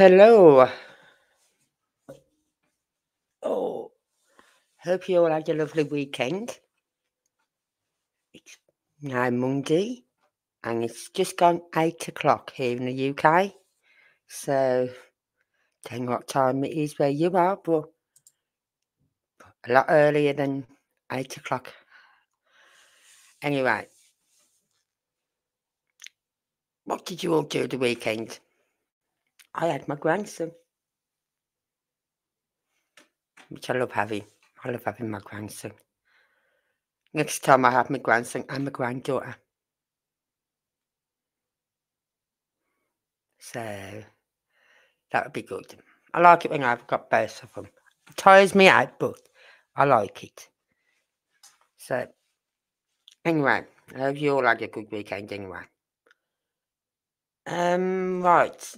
Hello. Oh, hope you all had a lovely weekend. It's now Monday and it's just gone eight o'clock here in the UK. So, don't know what time it is where you are, but a lot earlier than eight o'clock. Anyway, what did you all do the weekend? I had my grandson, which I love having. I love having my grandson. Next time I have my grandson and my granddaughter. So that would be good. I like it when I've got both of them. It tires me out, but I like it. So anyway, I hope you all had a good weekend anyway. Um right.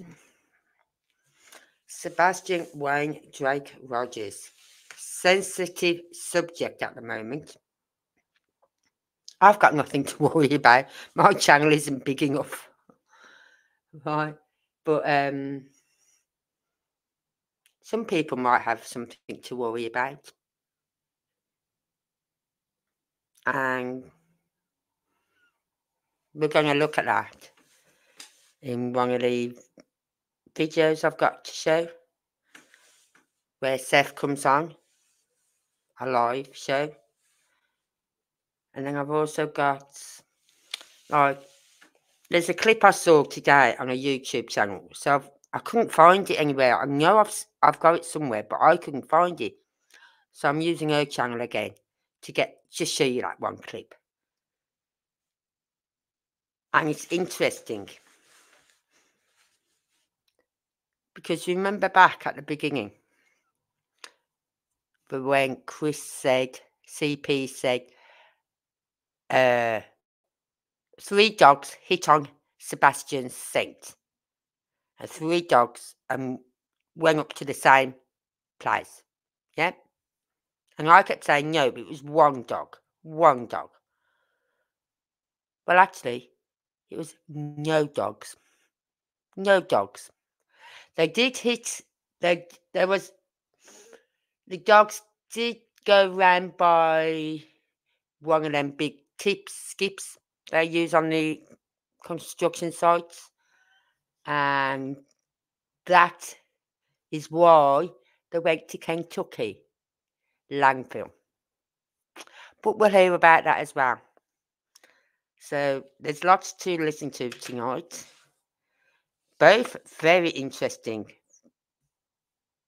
Sebastian Wayne Drake Rogers. Sensitive subject at the moment. I've got nothing to worry about. My channel isn't big enough. Right. But um some people might have something to worry about. And we're going to look at that in one of the videos I've got to show where Seth comes on a live show. And then I've also got like there's a clip I saw today on a YouTube channel. So I've, I couldn't find it anywhere. I know I've I've got it somewhere, but I couldn't find it. So I'm using her channel again to get just show you that one clip. And it's interesting. Because you remember back at the beginning, but when Chris said, CP said, uh, three dogs hit on Sebastian's scent. And three dogs um, went up to the same place. Yeah? And I kept saying, no, but it was one dog. One dog. Well, actually, it was no dogs. No dogs. They did hit. They there was the dogs did go round by one of them big tips skips they use on the construction sites, and that is why they went to Kentucky landfill. But we'll hear about that as well. So there's lots to listen to tonight. Both very interesting.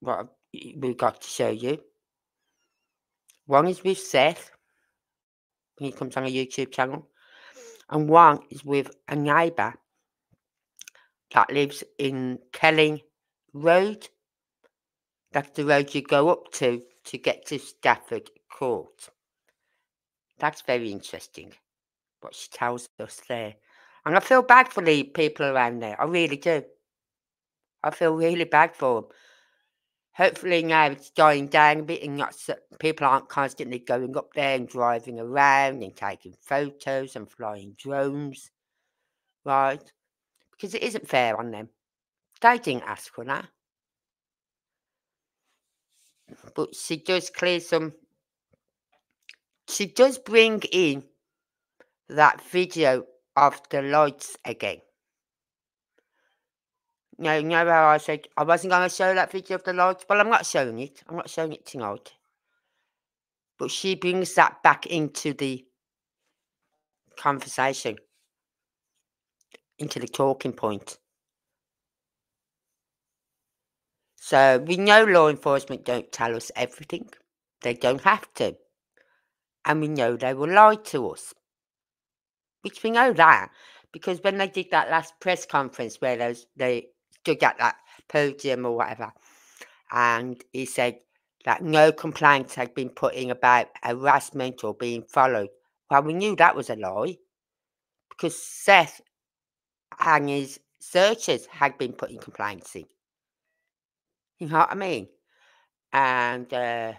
What we've got to show you. One is with Seth. He comes on a YouTube channel. And one is with a neighbour that lives in Kelling Road. That's the road you go up to to get to Stafford Court. That's very interesting what she tells us there. And I feel bad for the people around there. I really do. I feel really bad for them. Hopefully now it's dying down a bit and not so, people aren't constantly going up there and driving around and taking photos and flying drones. Right? Because it isn't fair on them. They didn't ask for that. But she does clear some she does bring in that video of the lights again. No, you know how I said I wasn't going to show that video of the lights? Well, I'm not showing it. I'm not showing it tonight. But she brings that back into the conversation, into the talking point. So we know law enforcement don't tell us everything. They don't have to. And we know they will lie to us. Which we know that because when they did that last press conference where those, they stood at that podium or whatever, and he said that no complaints had been put in about harassment or being followed. Well, we knew that was a lie because Seth and his searchers had been putting complaints in. You know what I mean? And uh,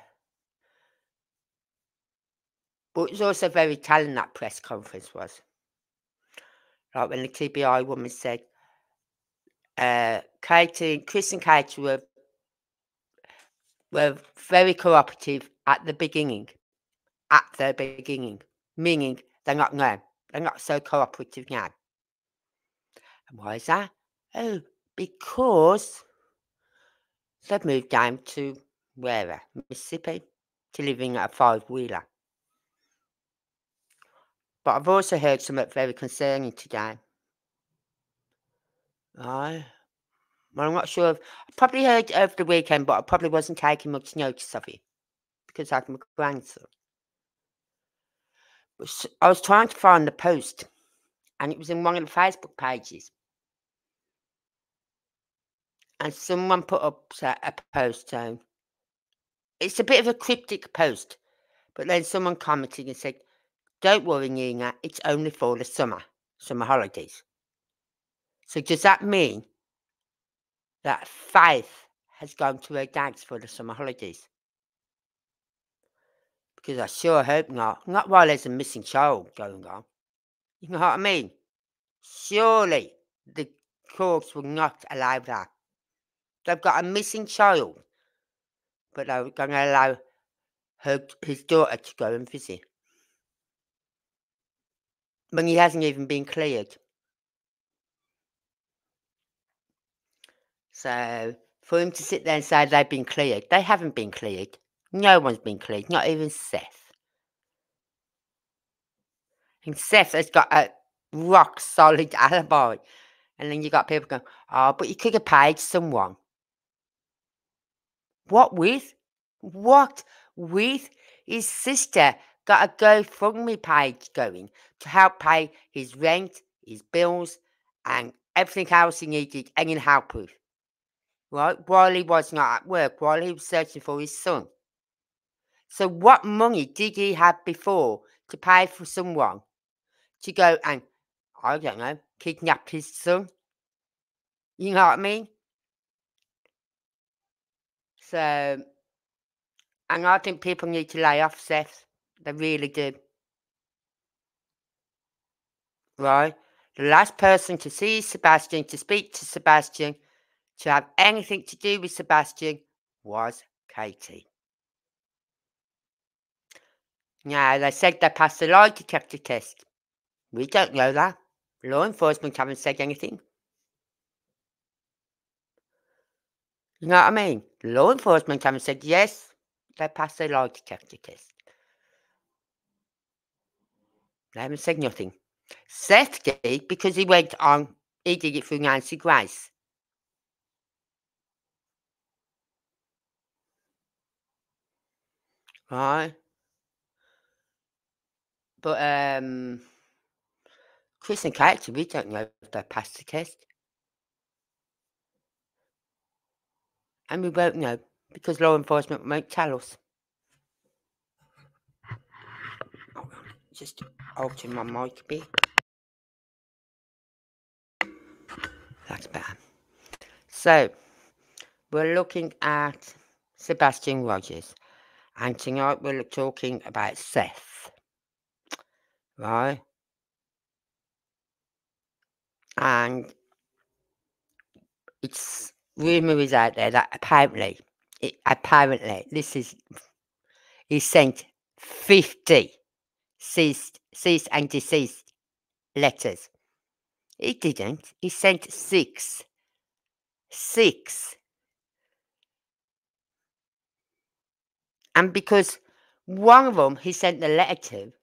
but it was also very telling that press conference was. Like when the TBI woman said, uh, Katie, Chris and Katie were were very cooperative at the beginning. At the beginning, meaning they're not now. They're not so cooperative now. And why is that? Oh, because they've moved down to where? Mississippi to living at a five wheeler. But I've also heard something very concerning today. Right. Well, I'm not sure. If, I probably heard over the weekend, but I probably wasn't taking much notice of it because I had my grandson. I was trying to find the post, and it was in one of the Facebook pages. And someone put up a post saying, it's a bit of a cryptic post, but then someone commented and said, Don't worry, Nina, it's only for the summer, summer holidays. So does that mean that Faith has gone to her dad's for the summer holidays? Because I sure hope not. Not while there's a missing child going on. You know what I mean? Surely the courts will not allow that. They've got a missing child, but they're going to allow her, his daughter to go and visit. When he hasn't even been cleared. So for him to sit there and say they've been cleared, they haven't been cleared. No one's been cleared, not even Seth. And Seth has got a rock solid alibi. And then you got people going, oh, but you could have paid someone. What with? What with? His sister got a GoFundMe page going to help pay his rent, his bills, and everything else he needed any help with. Right? While he was not at work, while he was searching for his son. So, what money did he have before to pay for someone to go and, I don't know, kidnap his son? You know what I mean? So, and I think people need to lay off Seth. They really do. Right? The last person to see Sebastian, to speak to Sebastian, to have anything to do with Sebastian was Katie. Now, they said they passed the lie detector test. We don't know that. Law enforcement haven't said anything. You know what I mean? Law enforcement haven't said yes, they passed the lie detector test. They haven't said nothing. Seth did because he went on, he did it through Nancy Grace. Right. But um Chris and Kate, we don't know if they passed the test. And we won't know because law enforcement won't tell us. Just alter my mic a bit. That's better. So, we're looking at Sebastian Rogers. And tonight we're talking about Seth. Right? And it's rumor is out there that apparently, it, apparently, this is, he sent 50 ceased, ceased and deceased letters. He didn't. He sent six. Six. And because one of them he sent the letter to,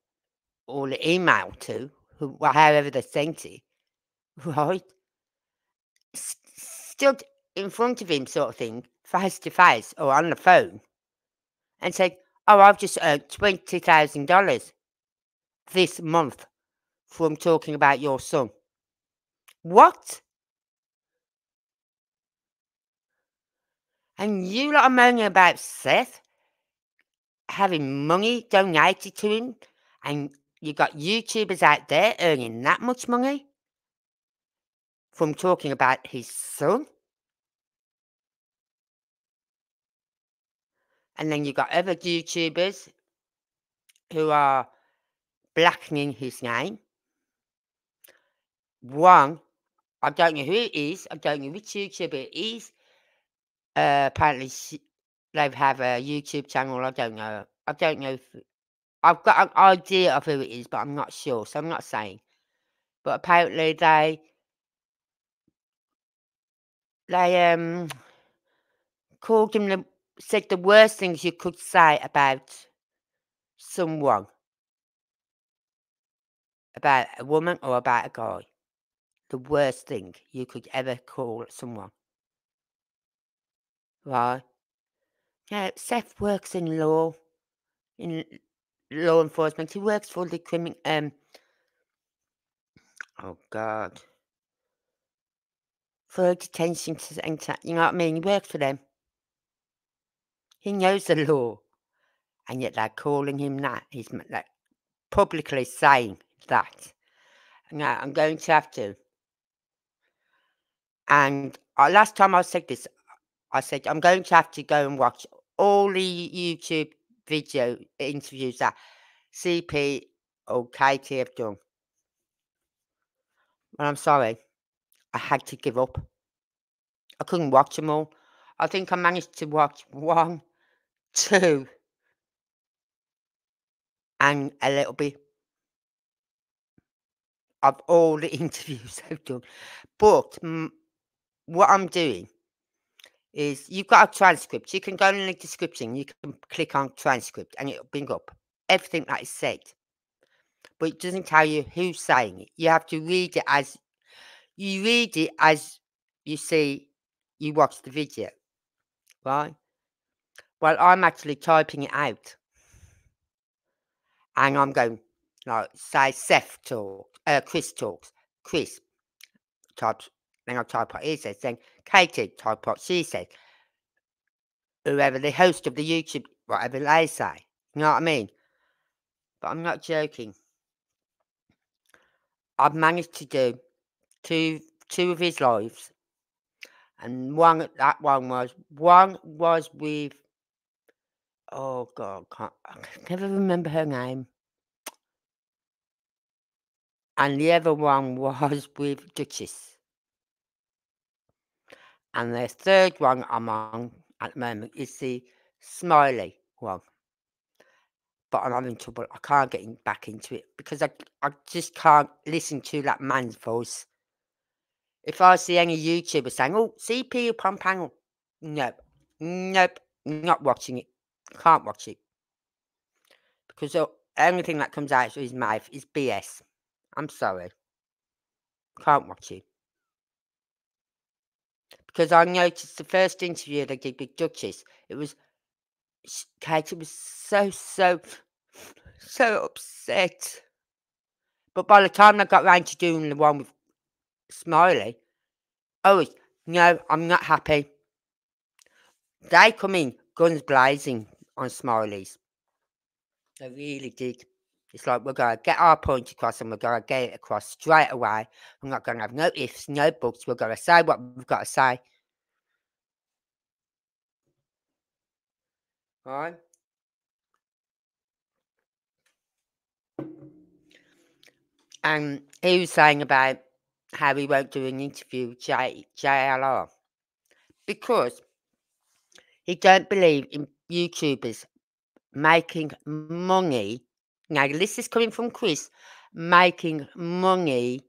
or the email to, however they sent it, right? Stood in front of him, sort of thing, face to face or on the phone, and said, Oh, I've just earned $20,000 this month from talking about your son. What? And you lot are moaning about Seth having money donated to him, and you got YouTubers out there earning that much money from talking about his son. And then you got other YouTubers who are blackening his name. One I don't know who it is. I don't know which YouTuber it is. Uh, apparently, they have a YouTube channel. I don't know. I don't know if I've got an idea of who it is, but I'm not sure. So I'm not saying. But apparently, they they um called him the said the worst things you could say about someone, about a woman or about a guy. The worst thing you could ever call someone. Right? Yeah, Seth works in law, in law enforcement. He works for the criminal. Um. Oh God. For detention centre, you know what I mean? He works for them. He knows the law, and yet they're calling him that. He's like publicly saying that. Now I'm going to have to. And uh, last time I said this, I said I'm going to have to go and watch all the YouTube video interviews that CP or Katie have done. Well, I'm sorry. I had to give up. I couldn't watch them all. I think I managed to watch one, two, and a little bit of all the interviews I've done. But mm, what I'm doing is you've got a transcript. You can go in the description, you can click on transcript, and it'll bring up everything that is said. But it doesn't tell you who's saying it. You have to read it as you read it as you see you watch the video. Right? Well, I'm actually typing it out. And I'm going, like, say Seth talk, uh, Chris talks. Chris types, then I type what he says. Then Katie type what she says. Whoever the host of the YouTube, whatever they say. You know what I mean? But I'm not joking. I've managed to do two two of his lives, and one that one was one was with oh god, can't, I can never remember her name, and the other one was with Duchess, and the third one I'm on at the moment is the Smiley one but I'm having trouble. I can't get in, back into it because I, I just can't listen to that man's voice. If I see any YouTuber saying, oh, CP panel, nope, nope, not watching it. Can't watch it. Because anything that comes out of his mouth is BS. I'm sorry. Can't watch it. Because I noticed the first interview they did with Duchess, it was Katie was so, so, so upset. But by the time I got round to doing the one with Smiley, oh, no, I'm not happy. They come in guns blazing on Smileys. They really did. It's like we're going to get our point across and we're going to get it across straight away. We're not going to have no ifs, no buts. We're going to say what we've got to say. Right? And he was saying about how he won't do an interview with J, JLR because he don't believe in YouTubers making money. Now, this is coming from Chris, making money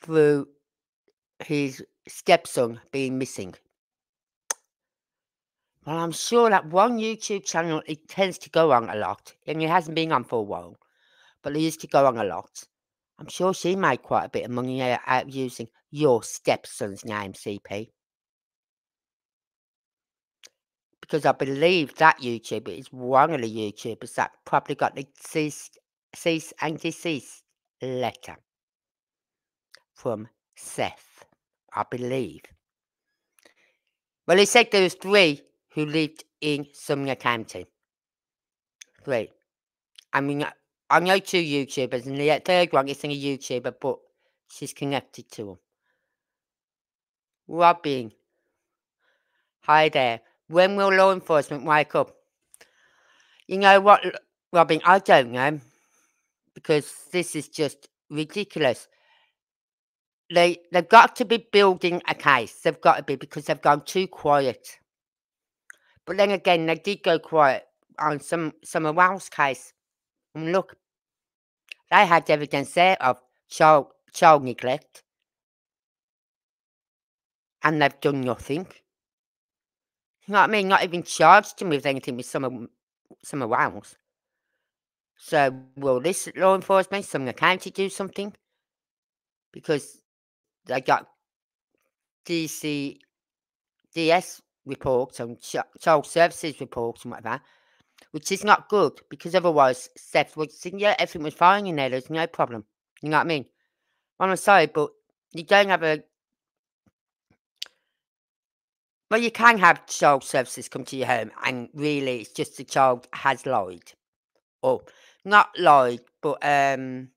through his stepson being missing. Well, I'm sure that one YouTube channel it tends to go on a lot, and it hasn't been on for a while, but it used to go on a lot. I'm sure she made quite a bit of money out, out using your stepson's name, CP. Because I believe that YouTuber is one of the YouTubers that probably got the cease, cease and desist letter from Seth, I believe. Well, he said there was three who lived in Sumner County. Three. I mean, I know two YouTubers, and the third one isn't a YouTuber, but she's connected to them. Robin. Hi there. When will law enforcement wake up? You know what, Robin? I don't know. Because this is just ridiculous. They they've got to be building a case. They've got to be because they've gone too quiet. But then again, they did go quiet on some Summer Wells' case. And look, they had evidence there of child child neglect, and they've done nothing. You know what I mean? Not even charged him with anything with some of some of So will this law enforcement, Sumner County do something? Because they got DC DS reports and child services reports and whatever, which is not good because otherwise Seth would say, yeah, everything was fine in there, there's no problem. You know what I mean? I'm sorry, but you don't have a well, you can have child services come to your home and really it's just the child has lied. Or not lied, but um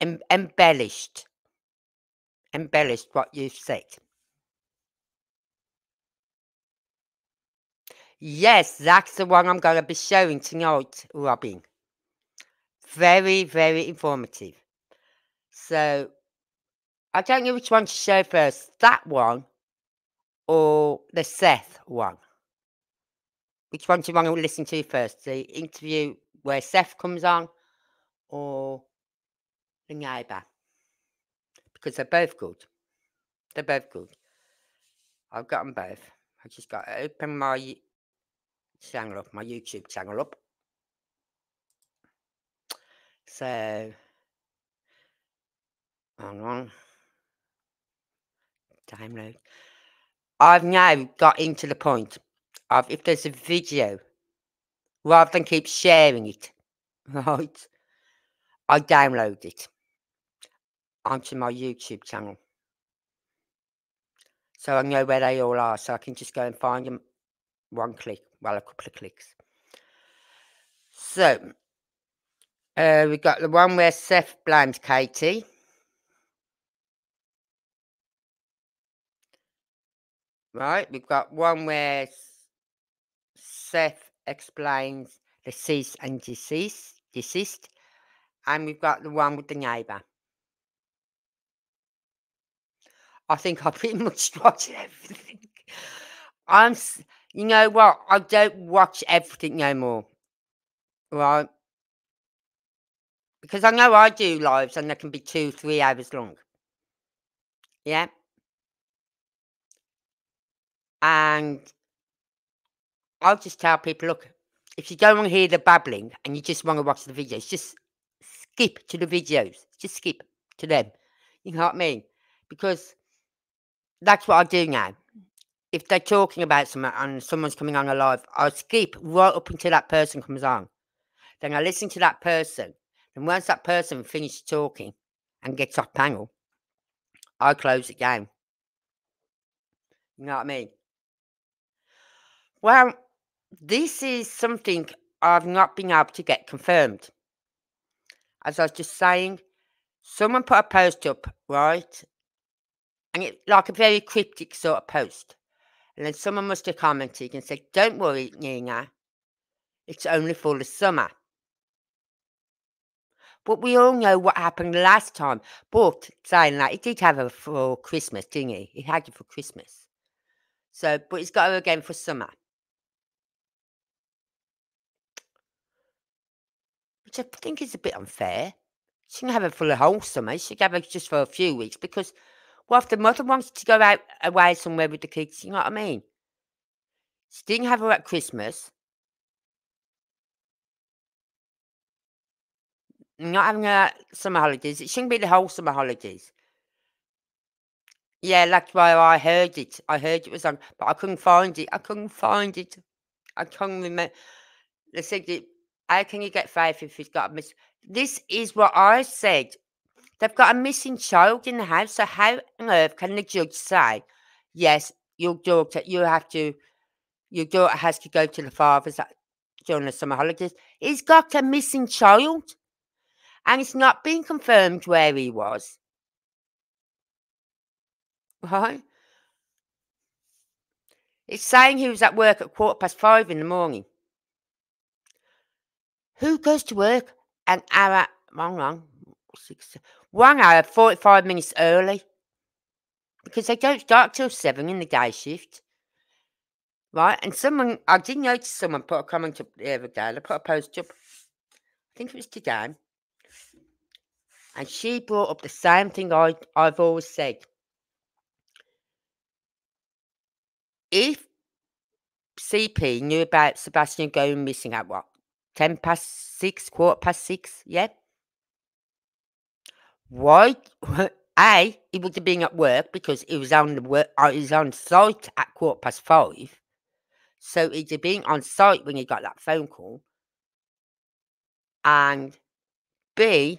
em embellished. Embellished what you've said. Yes, that's the one I'm going to be showing tonight, Robin. Very, very informative. So, I don't know which one to show first. That one or the Seth one. Which one do you want to listen to first? The interview where Seth comes on or the neighbour? Because they're both good. They're both good. I've got them both. I just got to open my channel up, my YouTube channel up. So, hang on. Download. I've now got into the point of if there's a video, rather than keep sharing it, right, I download it onto my YouTube channel. So I know where they all are, so I can just go and find them one click, well, a couple of clicks. So, uh, we've got the one where Seth blames Katie. Right, we've got one where Seth explains the cease and desist, desist, and we've got the one with the neighbour. I think I pretty much watch everything. I'm, you know what? I don't watch everything no more. Right? Because I know I do lives and they can be two, three hours long. Yeah? And I'll just tell people, look, if you don't want to hear the babbling and you just want to watch the videos, just skip to the videos. Just skip to them. You know what I mean? Because that's what I do now. If they're talking about something and someone's coming on alive, I'll skip right up until that person comes on. Then I listen to that person. And once that person finishes talking and gets off panel, I close it down. You know what I mean? Well, this is something I've not been able to get confirmed. As I was just saying, someone put a post up, right? And it like a very cryptic sort of post. And then someone must have commented and said, Don't worry, Nina. It's only for the summer. But we all know what happened last time. But saying that, it did have it for Christmas, didn't he? He had it for Christmas. So, but he's got it again for summer. I think is a bit unfair. She can have it for the whole summer. She can have it just for a few weeks because, well, if the mother wants to go out away somewhere with the kids, you know what I mean? She didn't have her at Christmas. Not having her summer holidays. It shouldn't be the whole summer holidays. Yeah, that's why I heard it. I heard it was on, but I couldn't find it. I couldn't find it. I can't remember. They said it how can you get five if he's got a miss? This is what I said. They've got a missing child in the house. So how on earth can the judge say, yes, your daughter, you have to, your daughter has to go to the father's during the summer holidays? He's got a missing child. And it's not been confirmed where he was. Right? It's saying he was at work at quarter past five in the morning. Who goes to work an hour, wrong, wrong, six, one hour, 45 minutes early. Because they don't start till seven in the day shift. Right? And someone, I did notice someone put a comment up the other day. They put a post up. I think it was today. And she brought up the same thing I, I've always said. If CP knew about Sebastian going missing at what? 10 past 6, quarter past 6, yeah? Why? A, he would have been at work because he was on the work, uh, he was on site at quarter past 5. So he'd have been on site when he got that phone call. And B,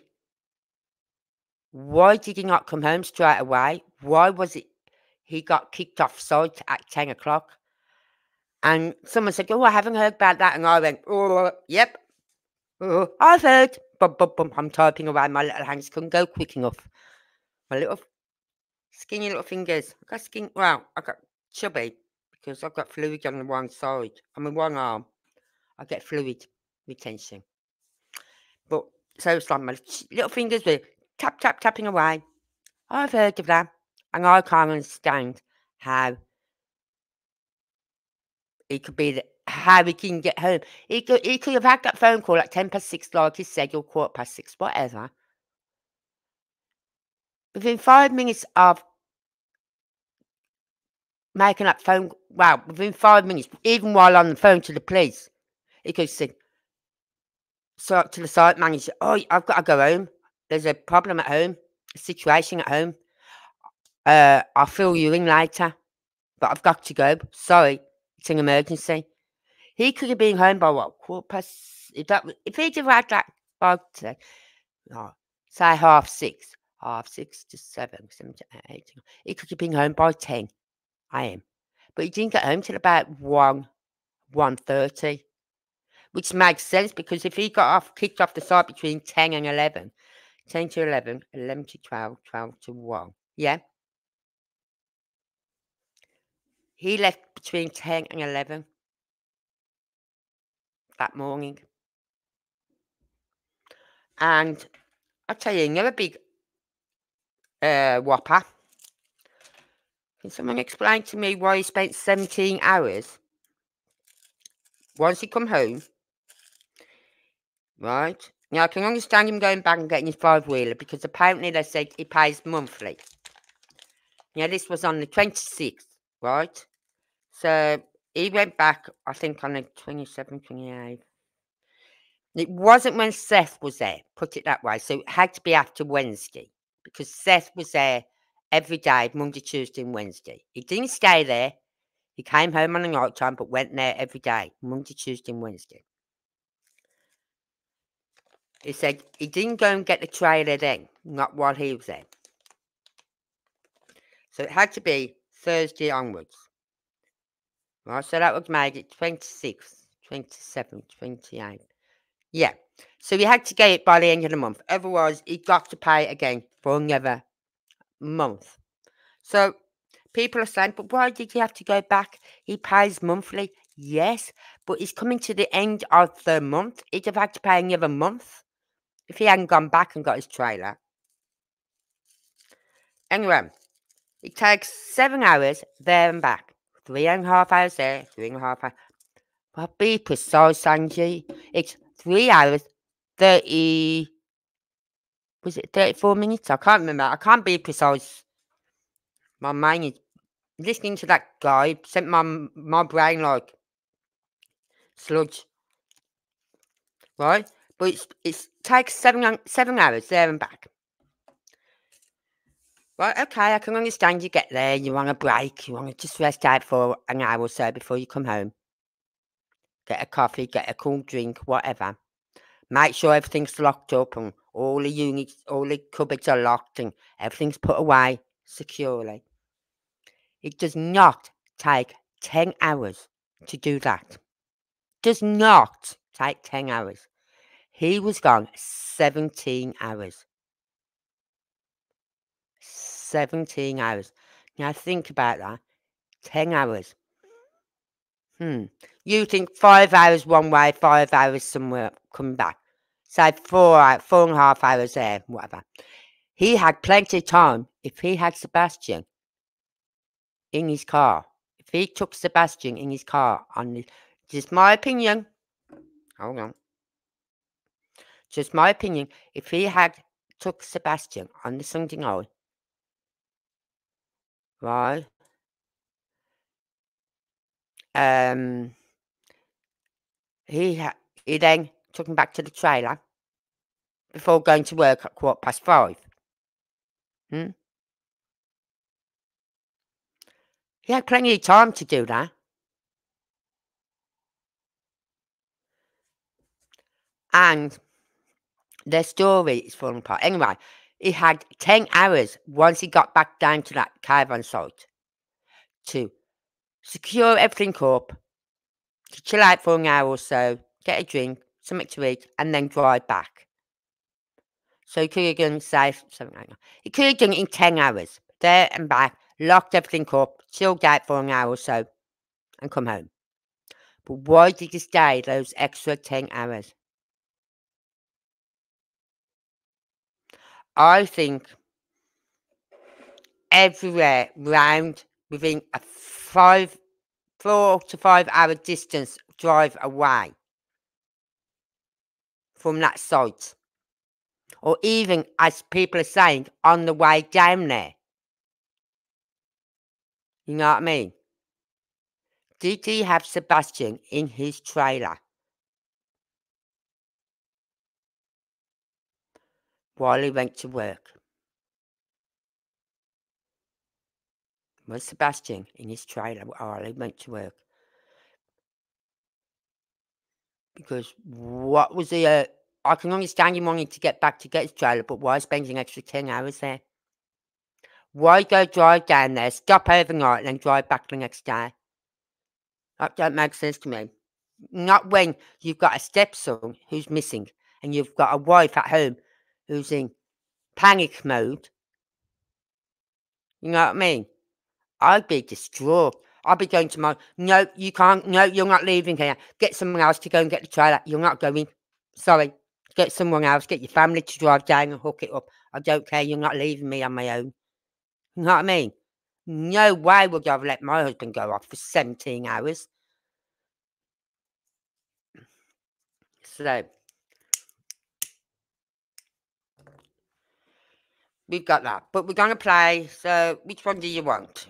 why did he not come home straight away? Why was it he got kicked off site at 10 o'clock? And someone said, Oh, I haven't heard about that. And I went, Oh, yep. Oh, I've heard. Bum, bum, bum. I'm typing away. My little hands couldn't go quick enough. My little skinny little fingers. I got skin. Well, I got chubby because I've got fluid on the one side. I mean, one arm. I get fluid retention. But so it's like my little fingers were tap, tap, tapping away. I've heard of that. And I can't understand how it could be that how he can get home. He could he could have had that phone call at ten past six, like he said, or quarter past six, whatever. Within five minutes of making that phone, well, within five minutes, even while on the phone to the police, he could say, so to the site manager, oh, I've got to go home. There's a problem at home, a situation at home. Uh, I'll fill you in later, but I've got to go. Sorry, it's an emergency. He could have been home by what quarter past. If that if he'd have had that by say, oh, say half six, half six to seven, seven to eight, he could have been home by ten. Am, but he didn't get home till about one, one thirty, which makes sense because if he got off kicked off the site between ten and eleven, 10 to 11, 11 to 12, 12 to 1. Yeah. He left between 10 and 11 that morning. And I'll tell you another big uh, whopper. Can someone explain to me why he spent 17 hours once he come home? Right? Now, I can understand him going back and getting his five-wheeler because apparently they said he pays monthly. Now, this was on the 26th, right? So, he went back, I think, on the 27th, 28th. It wasn't when Seth was there, put it that way. So, it had to be after Wednesday because Seth was there every day, Monday, Tuesday, and Wednesday. He didn't stay there. He came home on the night time, but went there every day, Monday, Tuesday, and Wednesday. He said he didn't go and get the trailer then, not while he was there. So it had to be Thursday onwards. Right, so that would make it 26, 27, 28. Yeah. So he had to get it by the end of the month. Otherwise, he got to pay again for another month. So people are saying, but why did he have to go back? He pays monthly. Yes, but he's coming to the end of the month. He'd have had to pay another month if he hadn't gone back and got his trailer. Anyway, it takes seven hours there and back. Three and a half hours there, three and a half hours. But be precise, Angie. It's three hours, 30. Was it 34 minutes? I can't remember. I can't be precise. My mind is listening to that guy sent my my brain like sludge. Right? But it's, it takes seven, seven hours there and back. Right, okay, I can understand you get there, you want a break, you want to just rest out for an hour or so before you come home. Get a coffee, get a cool drink, whatever. Make sure everything's locked up and all the units, all the cupboards are locked and everything's put away securely. It does not take 10 hours to do that. Does not take 10 hours. He was gone 17 hours. 17 hours. Now think about that. 10 hours. Hmm. You think five hours one way, five hours somewhere coming back. say four, four and a half hours there, whatever. He had plenty of time if he had Sebastian in his car. If he took Sebastian in his car on the, just my opinion. Hold on. Just my opinion. If he had took Sebastian on the Sunday night, right? Um, he ha- he then took him back to the trailer before going to work at quarter past five. Hmm? He had plenty of time to do that. And their story is falling apart. Anyway, he had 10 hours once he got back down to that caravan site to secure everything up, to chill out for an hour or so, get a drink, something to eat, and then drive back. So he could have done, say, something like that. He could have done it in 10 hours, there and back, locked everything up, chilled out for an hour or so, and come home. But why did he stay those extra 10 hours? I think everywhere round within a five, four to five hour distance drive away from that site. Or even, as people are saying, on the way down there. You know what I mean? Did he have Sebastian in his trailer? While he went to work. Was Sebastian in his trailer while he went to work? Because what was the? Uh, I can understand him wanting to get back to get his trailer, but why spending extra 10 hours there? Why go drive down there, stop overnight, and then drive back the next day? That don't make sense to me. Not when you've got a stepson who's missing and you've got a wife at home who's in panic mode. You know what I mean? I'd be distraught. I'd be going to my, no, you can't, no, you're not leaving here. Get someone else to go and get the trailer. You're not going. Sorry. Get someone else. Get your family to drive down and hook it up. I don't care. You're not leaving me on my own. You know what I mean? No way would I have let my husband go off for 17 hours. So, We've got that. But we're going to play. So, which one do you want?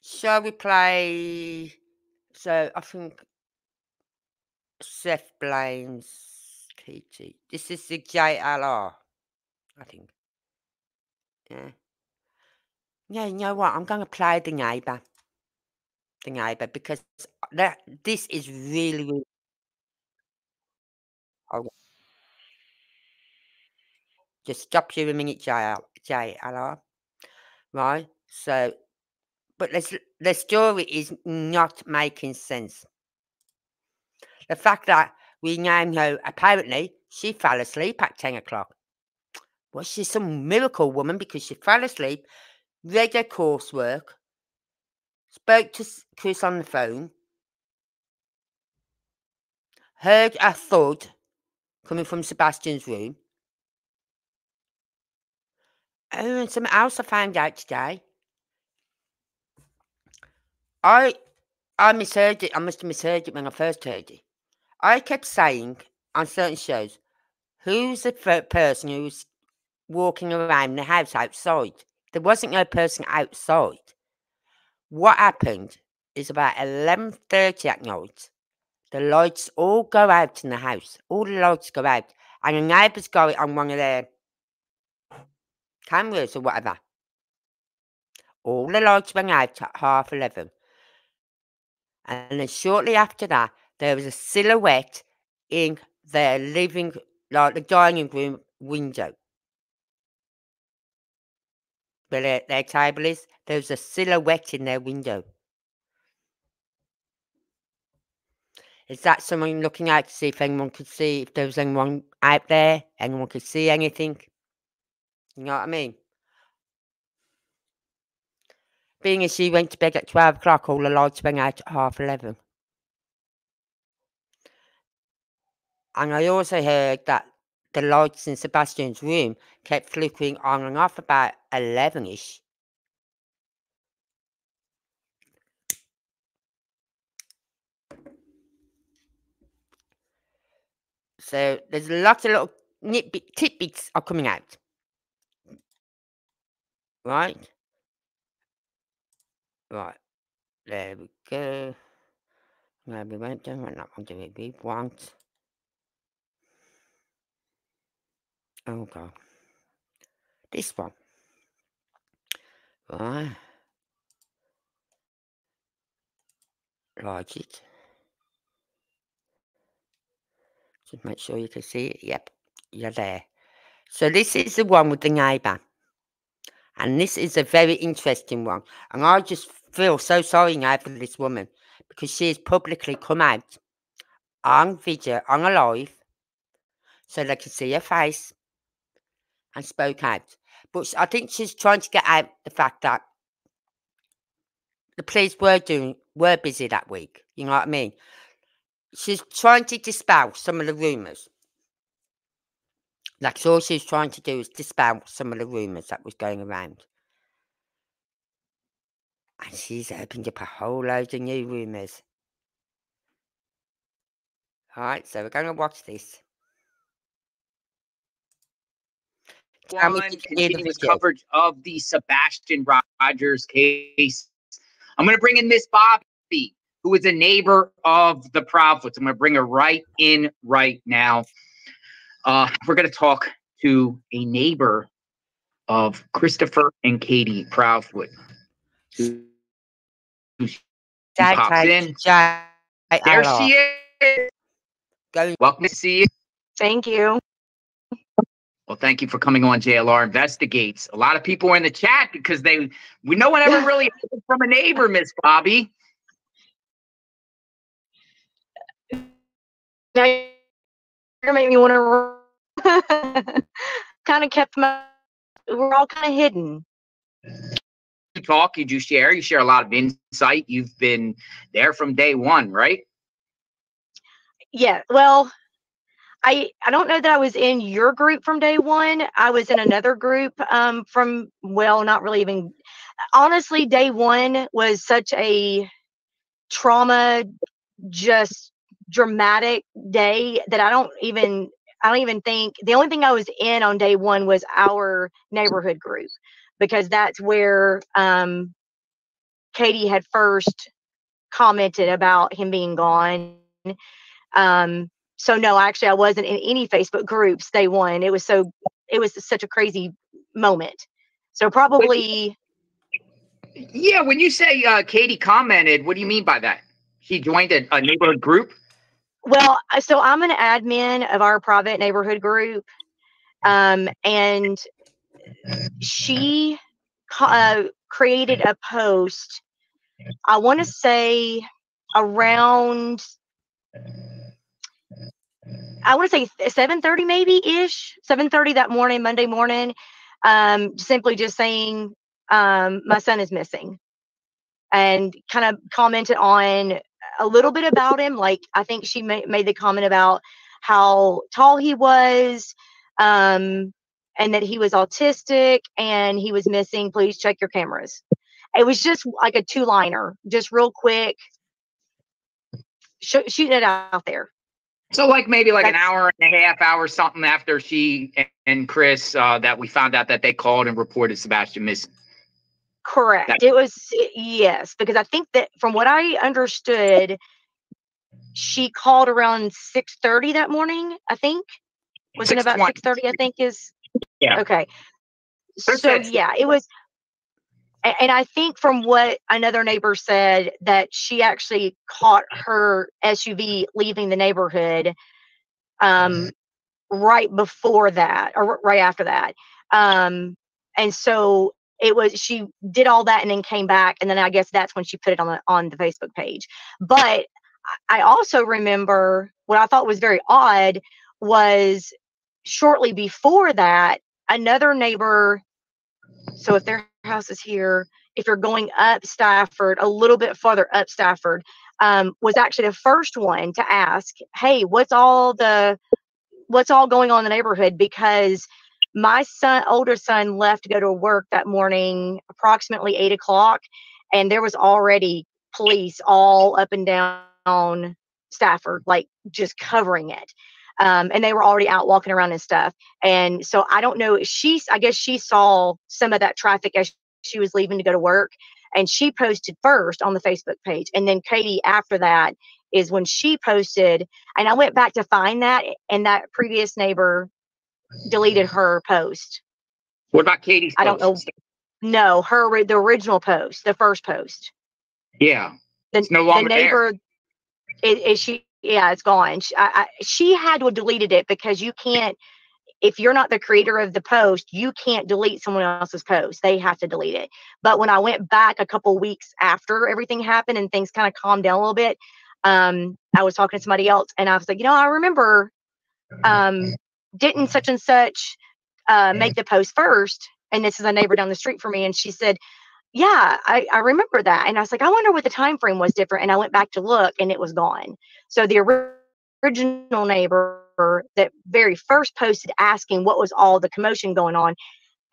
Shall we play? So, I think Seth blames Katie. This is the JLR, I think. Yeah. Yeah, you know what? I'm going to play the neighbour. The neighbour because that this is really, really. Oh, just stop you a minute, JL, JLR. Right? So, but the, the story is not making sense. The fact that we now know apparently she fell asleep at 10 o'clock. Was she some miracle woman because she fell asleep, read her coursework, spoke to Chris on the phone, heard a thud coming from Sebastian's room, Oh, and something else I found out today. I I misheard it. I must have misheard it when I first heard it. I kept saying on certain shows, who's the person who's walking around the house outside? There wasn't no person outside. What happened is about 11.30 at night, the lights all go out in the house. All the lights go out. And the neighbours it on one of their cameras or whatever. All the lights went out at half 11. And then shortly after that, there was a silhouette in their living, like the dining room window. Where their, their table is, there was a silhouette in their window. Is that someone looking out to see if anyone could see, if there was anyone out there, anyone could see anything? You know what I mean? Being as she went to bed at 12 o'clock, all the lights went out at half 11. And I also heard that the lights in Sebastian's room kept flickering on and off about 11 ish. So there's lots of little nitbit tidbits are coming out. Right? Right. There we go. No, we won't do it. That one do it. We want. Oh god. This one. Right. It. Just make sure you can see it. Yep, you're there. So this is the one with the neighbour. And this is a very interesting one. And I just feel so sorry now for this woman because she has publicly come out on video, on a live, so they can see her face and spoke out. But I think she's trying to get out the fact that the police were doing were busy that week. You know what I mean? she's trying to dispel some of the rumours. That's all she's trying to do is dispel some of the rumours that was going around. And she's opened up a whole load of new rumours. Alright, so we're going to watch this. One continuous coverage of the Sebastian Rogers case. I'm going to bring in Miss Bobby who is a neighbor of the Proudfoots. I'm going to bring her right in right now. Uh, we're going to talk to a neighbor of Christopher and Katie Proudfoot. Who, who pops in. there she is. Welcome to see you. Thank you. Well, thank you for coming on JLR Investigates. A lot of people are in the chat because they we no one ever really from a neighbor, Miss Bobby. now you make me want to kind of kept my we're all kind of hidden. You talk you do share you share a lot of insight. You've been there from day one right? Yeah well I, I don't know that I was in your group from day one. I was in another group um, from, well, not really even, honestly, day one was such a trauma, just dramatic day that I don't even I don't even think the only thing I was in on day one was our neighborhood group because that's where um, Katie had first commented about him being gone. Um, so no, actually, I wasn't in any Facebook groups day one. It was so it was such a crazy moment. So probably. Yeah, when you say uh, Katie commented, what do you mean by that? She joined a, a neighborhood group. Well, so I'm an admin of our private neighborhood group. Um, and she uh, created a post, I want to say around, I want to say 7.30 maybe ish, 7.30 that morning, Monday morning, um, simply just saying, um, my son is missing and kind of commented on a little bit about him. Like I think she ma- made the comment about how tall he was, um, and that he was autistic and he was missing. Please check your cameras. It was just like a two liner, just real quick, sh- shooting it out there. So, like maybe like That's, an hour and a half, hour something after she and Chris uh, that we found out that they called and reported Sebastian missing. Correct. That- it was yes, because I think that from what I understood, she called around six thirty that morning. I think was it about six thirty? I think is yeah. Okay. So yeah, it was. And I think from what another neighbor said, that she actually caught her SUV leaving the neighborhood um, right before that or right after that. Um, and so it was she did all that and then came back and then i guess that's when she put it on the on the facebook page but i also remember what i thought was very odd was shortly before that another neighbor so if their house is here if you're going up stafford a little bit farther up stafford um, was actually the first one to ask, "Hey, what's all the what's all going on in the neighborhood?" Because my son, older son, left to go to work that morning, approximately eight o'clock, and there was already police all up and down Stafford, like just covering it. Um, and they were already out walking around and stuff. And so I don't know. She, I guess she saw some of that traffic as she was leaving to go to work, and she posted first on the Facebook page, and then Katie after that is when she posted. And I went back to find that, and that previous neighbor deleted her post. What about Katie's? I don't know. No, her the original post, the first post. Yeah, the, it's no longer the neighbor. there. Is, is she? Yeah, it's gone. She, I, I, she had to have deleted it because you can't. If you're not the creator of the post, you can't delete someone else's post. They have to delete it. But when I went back a couple weeks after everything happened and things kind of calmed down a little bit, um, I was talking to somebody else and I was like, you know, I remember um, didn't such and such uh, make the post first? And this is a neighbor down the street for me. And she said, yeah, I, I remember that. And I was like, I wonder what the time frame was different. And I went back to look and it was gone. So the original neighbor that very first posted asking what was all the commotion going on.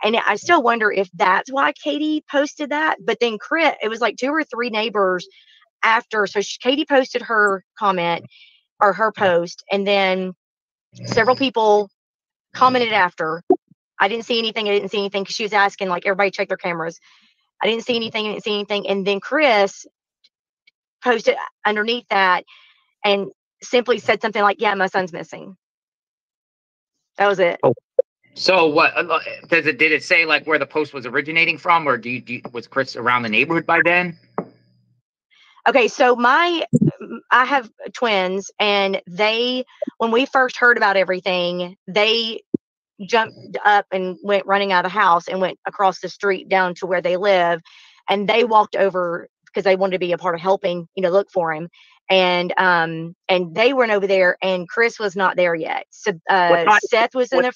And I still wonder if that's why Katie posted that. But then Chris, it was like two or three neighbors after. So she, Katie posted her comment or her post, and then several people commented after. I didn't see anything. I didn't see anything because she was asking like everybody check their cameras. I didn't see anything. I didn't see anything. And then Chris posted underneath that and simply said something like, "Yeah, my son's missing." That was it. Oh. So what uh, does it? Did it say like where the post was originating from, or do you, do you, was Chris around the neighborhood by then? Okay, so my I have twins, and they when we first heard about everything, they jumped up and went running out of the house and went across the street down to where they live, and they walked over because they wanted to be a part of helping, you know, look for him. And um and they weren't over there, and Chris was not there yet. So uh, Seth was in the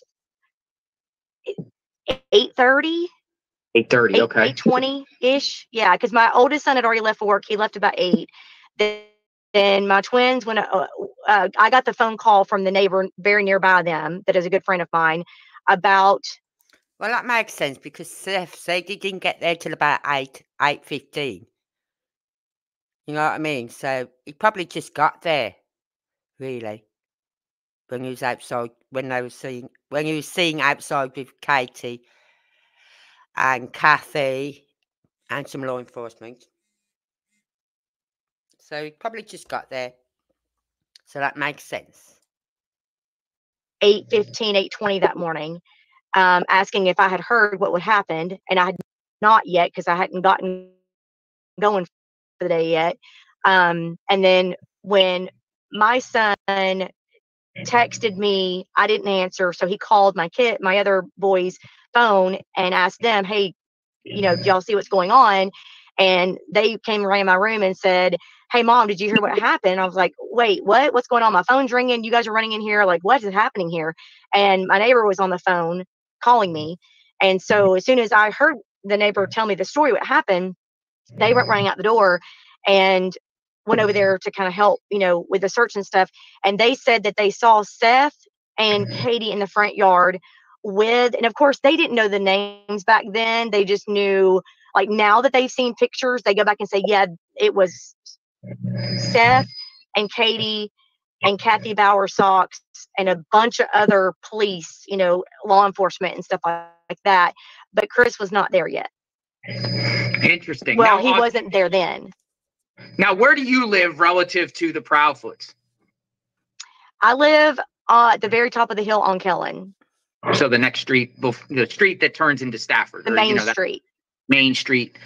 eight thirty. Eight thirty. Okay. Eight twenty ish. Yeah, because my oldest son had already left for work. He left about eight. Then, then my twins, when uh, uh, I got the phone call from the neighbor very nearby them, that is a good friend of mine, about. Well, that makes sense because Seth said he didn't get there till about eight eight fifteen. You know what I mean? So he probably just got there, really, when he was outside. When they were seeing, when he was seeing outside with Katie and Kathy and some law enforcement. So he probably just got there. So that makes sense. 8.15, 8.20 that morning, um, asking if I had heard what would happen. And I had not yet because I hadn't gotten going for the day yet. Um, and then when my son texted me, I didn't answer. So he called my kid, my other boys phone and asked them, hey, you know, y'all see what's going on? And they came around my room and said, Hey mom, did you hear what happened? I was like, wait, what? What's going on? My phone's ringing. You guys are running in here. Like, what is happening here? And my neighbor was on the phone calling me. And so mm-hmm. as soon as I heard the neighbor tell me the story, what happened, they went running out the door and went over there to kind of help, you know, with the search and stuff. And they said that they saw Seth and mm-hmm. Katie in the front yard with and of course they didn't know the names back then they just knew like now that they've seen pictures they go back and say yeah it was seth and katie and kathy bauer socks and a bunch of other police you know law enforcement and stuff like, that. But chris was not there yet. Interesting. Well now, he uh, wasn't there then. Now where do you live relative to the proudfoots i live uh, at the very top of the hill on kellen. So the next street, the street that turns into Stafford, the or, main you know, street, Main Street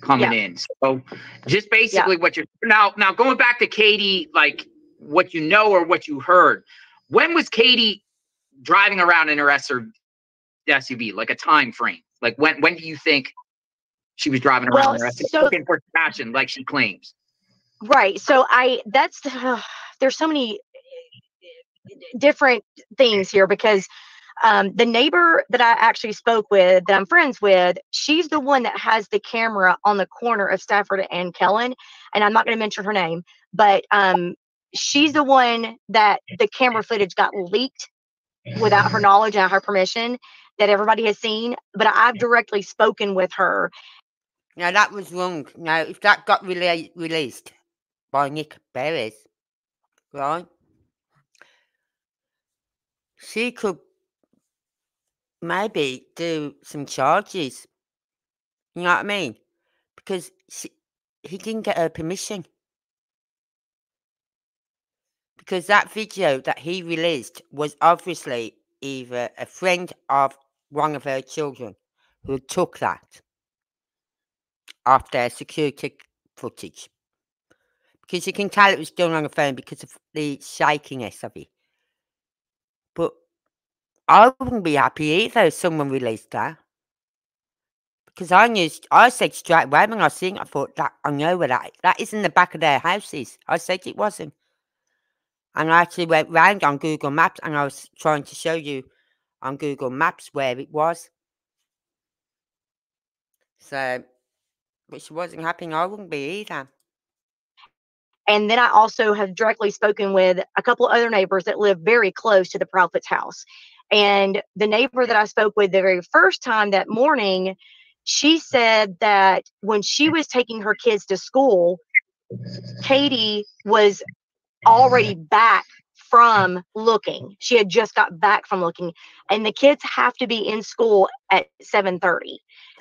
coming yeah. in. So just basically yeah. what you're now now going back to Katie, like what you know or what you heard. When was Katie driving around in her SUV? Like a time frame? Like when when do you think she was driving around well, in her SUV so, looking for fashion, like she claims? Right. So I that's uh, there's so many different things here because um, the neighbor that I actually spoke with, that I'm friends with, she's the one that has the camera on the corner of Stafford and Kellen. And I'm not going to mention her name, but um, she's the one that the camera footage got leaked without her knowledge and her permission that everybody has seen. But I've directly spoken with her. Now that was wrong. Now, if that got rela- released by Nick Perez, right? She could maybe do some charges. You know what I mean? Because she, he didn't get her permission. Because that video that he released was obviously either a friend of one of her children who took that off their security footage. Because you can tell it was done on a phone because of the shakiness of it. But I wouldn't be happy either if someone released that. Because I knew, I said straight away when I seen it, I thought that I know where that that is in the back of their houses. I said it wasn't. And I actually went round on Google Maps and I was trying to show you on Google Maps where it was. So, she wasn't happy, I wouldn't be either. And then I also have directly spoken with a couple other neighbors that live very close to the Proudfoot's house. And the neighbor that I spoke with the very first time that morning, she said that when she was taking her kids to school, Katie was already back from looking. She had just got back from looking, and the kids have to be in school at 7:30.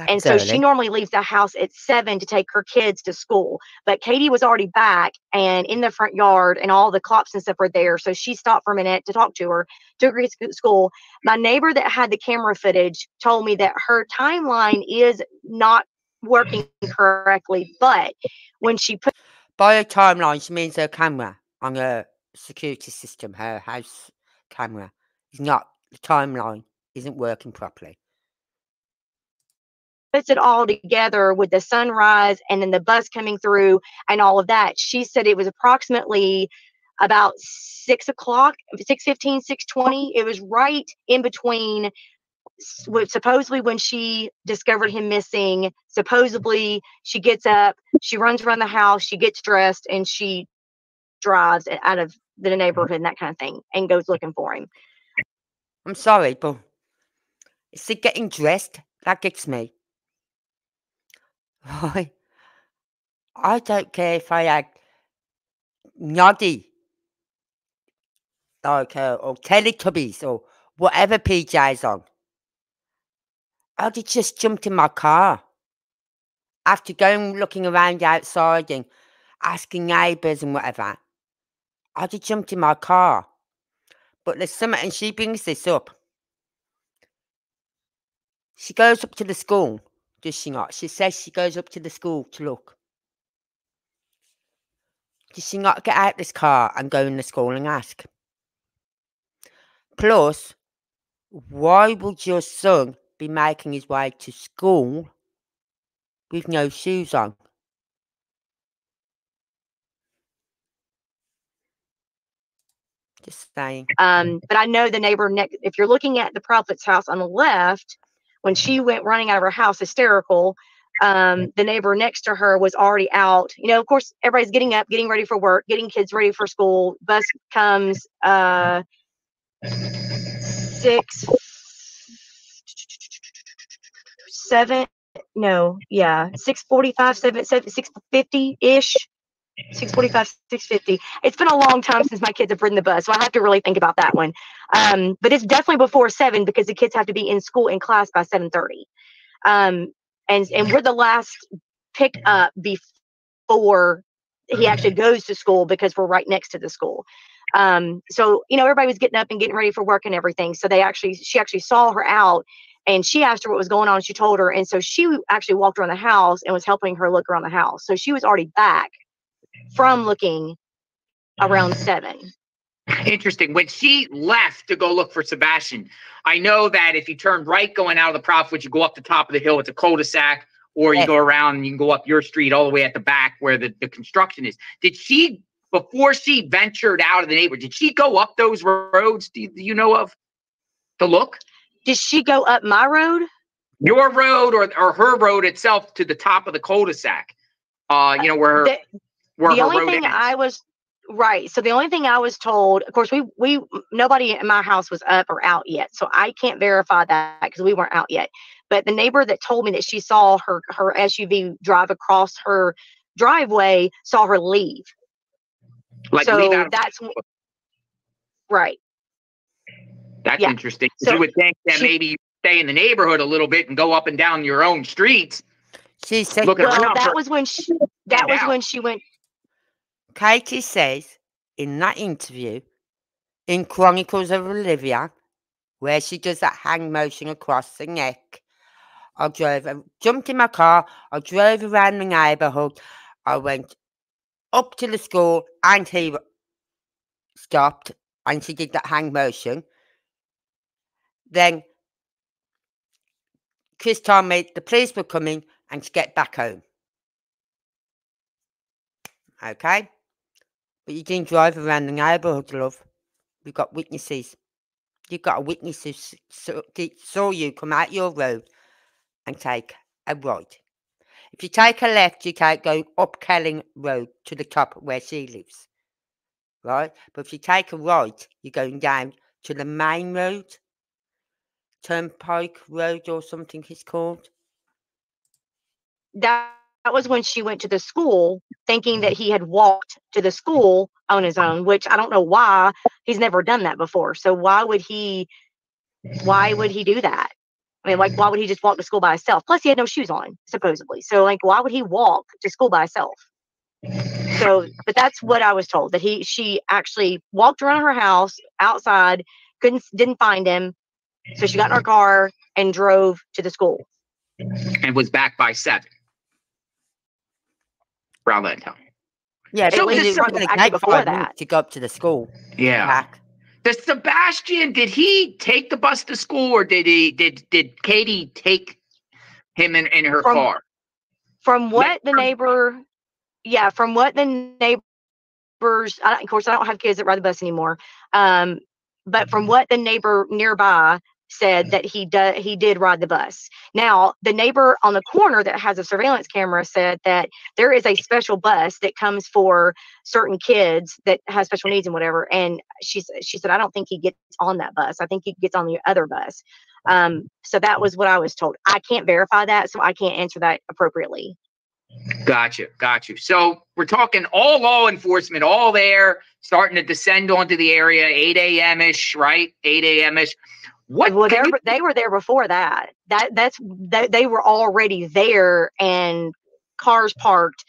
And so she normally leaves the house at seven to take her kids to school. But Katie was already back and in the front yard, and all the cops and stuff were there. So she stopped for a minute to talk to her, took her to school. My neighbor that had the camera footage told me that her timeline is not working correctly. But when she put by a timeline, she means her camera on her security system, her house camera is not the timeline isn't working properly. Puts it all together with the sunrise and then the bus coming through and all of that. She said it was approximately about six o'clock 615 620 it was right in between supposedly when she discovered him missing supposedly she gets up she runs around the house she gets dressed and she drives out of the neighborhood and that kind of thing and goes looking for him i'm sorry but is he getting dressed that gets me Right. I don't care if I had Noddy, like, uh, or Teletubbies, or whatever PJ's on. I'd have just jumped in my car after going looking around outside and asking neighbours and whatever. I'd have jumped in my car. But there's something, and she brings this up. She goes up to the school does she not? She says she goes up to the school to look. Does she not get out this car and go in the school and ask? Plus, why would your son be making his way to school with no shoes on? Just saying. Um, but I know the neighbor next. If you're looking at the Proudfoot's house on the left, when she went running out of her house hysterical um, the neighbor next to her was already out you know of course everybody's getting up getting ready for work getting kids ready for school bus comes uh six seven no yeah 645 7 7 650 ish 645 650 it's been a long time since my kids have ridden the bus so i have to really think about that one. Um, but it's definitely before 7 because the kids have to be in school in class by 7.30 um, and and we're the last pick up before he actually goes to school because we're right next to the school. Um, so you know everybody was getting up and getting ready for work and everything so they actually she actually saw her out and she asked her what was going on. She told her and so she actually walked around the house and was helping her look around the house. So she was already back from looking around seven. Interesting. When she left to go look for Sebastian, I know that if you turn right going out of the Proudfoot, you go up the top of the hill, it's a cul-de-sac, or you go around and you can go up your street all the way at the back where the, the construction is. Did she, before she ventured out of the neighborhood, did she go up those roads do you, do you know of to look? Did she go up my road? Your road or, or her road itself to the top of the cul-de-sac. Uh, you know, where The, where the her only road thing ends. I was right. So the only thing I was told, of course, we we nobody in my house was up or out yet, so I can't verify that because we weren't out yet. But the neighbor that told me that she saw her her SUV drive across her driveway saw her leave. like so leave out that's w- right. That's yeah. interesting. 'cause So you would think that she- maybe you stay in the neighborhood a little bit and go up and down your own streets. She said, Look Well, that for- was when she that was out. when she went. Katie says in that interview in Chronicles of Olivia, where she does that hang motion across the neck, I drove, I jumped in my car, I drove around the neighbourhood, I went up to the school, and he stopped, and she did that hang motion. Then Chris told me the police were coming and to get back home. Okay? But you didn't drive around the neighbourhood, love. We've got witnesses. You've got a witness who saw, you come out your road and take a right. If you take a left, you can't go up Kelling Road to the top where she lives. Right? But if you take a right, you're going down to the main road. Turnpike Road or something it's called. That, that was when she went to the school, thinking that mm-hmm. he had walked to the school on his mm-hmm. own. Which I don't know why he's never done that before. So why would he? Why would he do that? I mean, like, why would he just walk to school by himself? Plus, he had no shoes on, supposedly. So, like, why would he walk to school by himself? So, but that's what I was told that he, she actually walked around her house outside, couldn't, didn't find him. So she got in her mm-hmm. car and drove to the school. and was back by seven. Around that time. Yeah, So but this it is was gonna before that. to go up to the school. Yeah. Back. The Sebastian, did he take the bus to school or did he did did Katie take him in, in her From- car? From what the from- neighbor, yeah, from what the neighbors, I, of course, I don't have kids that ride the bus anymore. Um, but from what the neighbor nearby said that he does, he did ride the bus. Now, the neighbor on the corner that has a surveillance camera said that there is a special bus that comes for certain kids that have special needs and whatever. And she she said, I don't think he gets on that bus. I think he gets on the other bus. Um, so that was what I was told. I can't verify that, so I can't answer that appropriately. Gotcha, got you. So we're talking all law enforcement, all there, starting to descend onto the area, 8 a.m. ish, right? 8 a.m. ish. What Well, they you- were, they were there before that. That that's they, they were already there, and cars parked.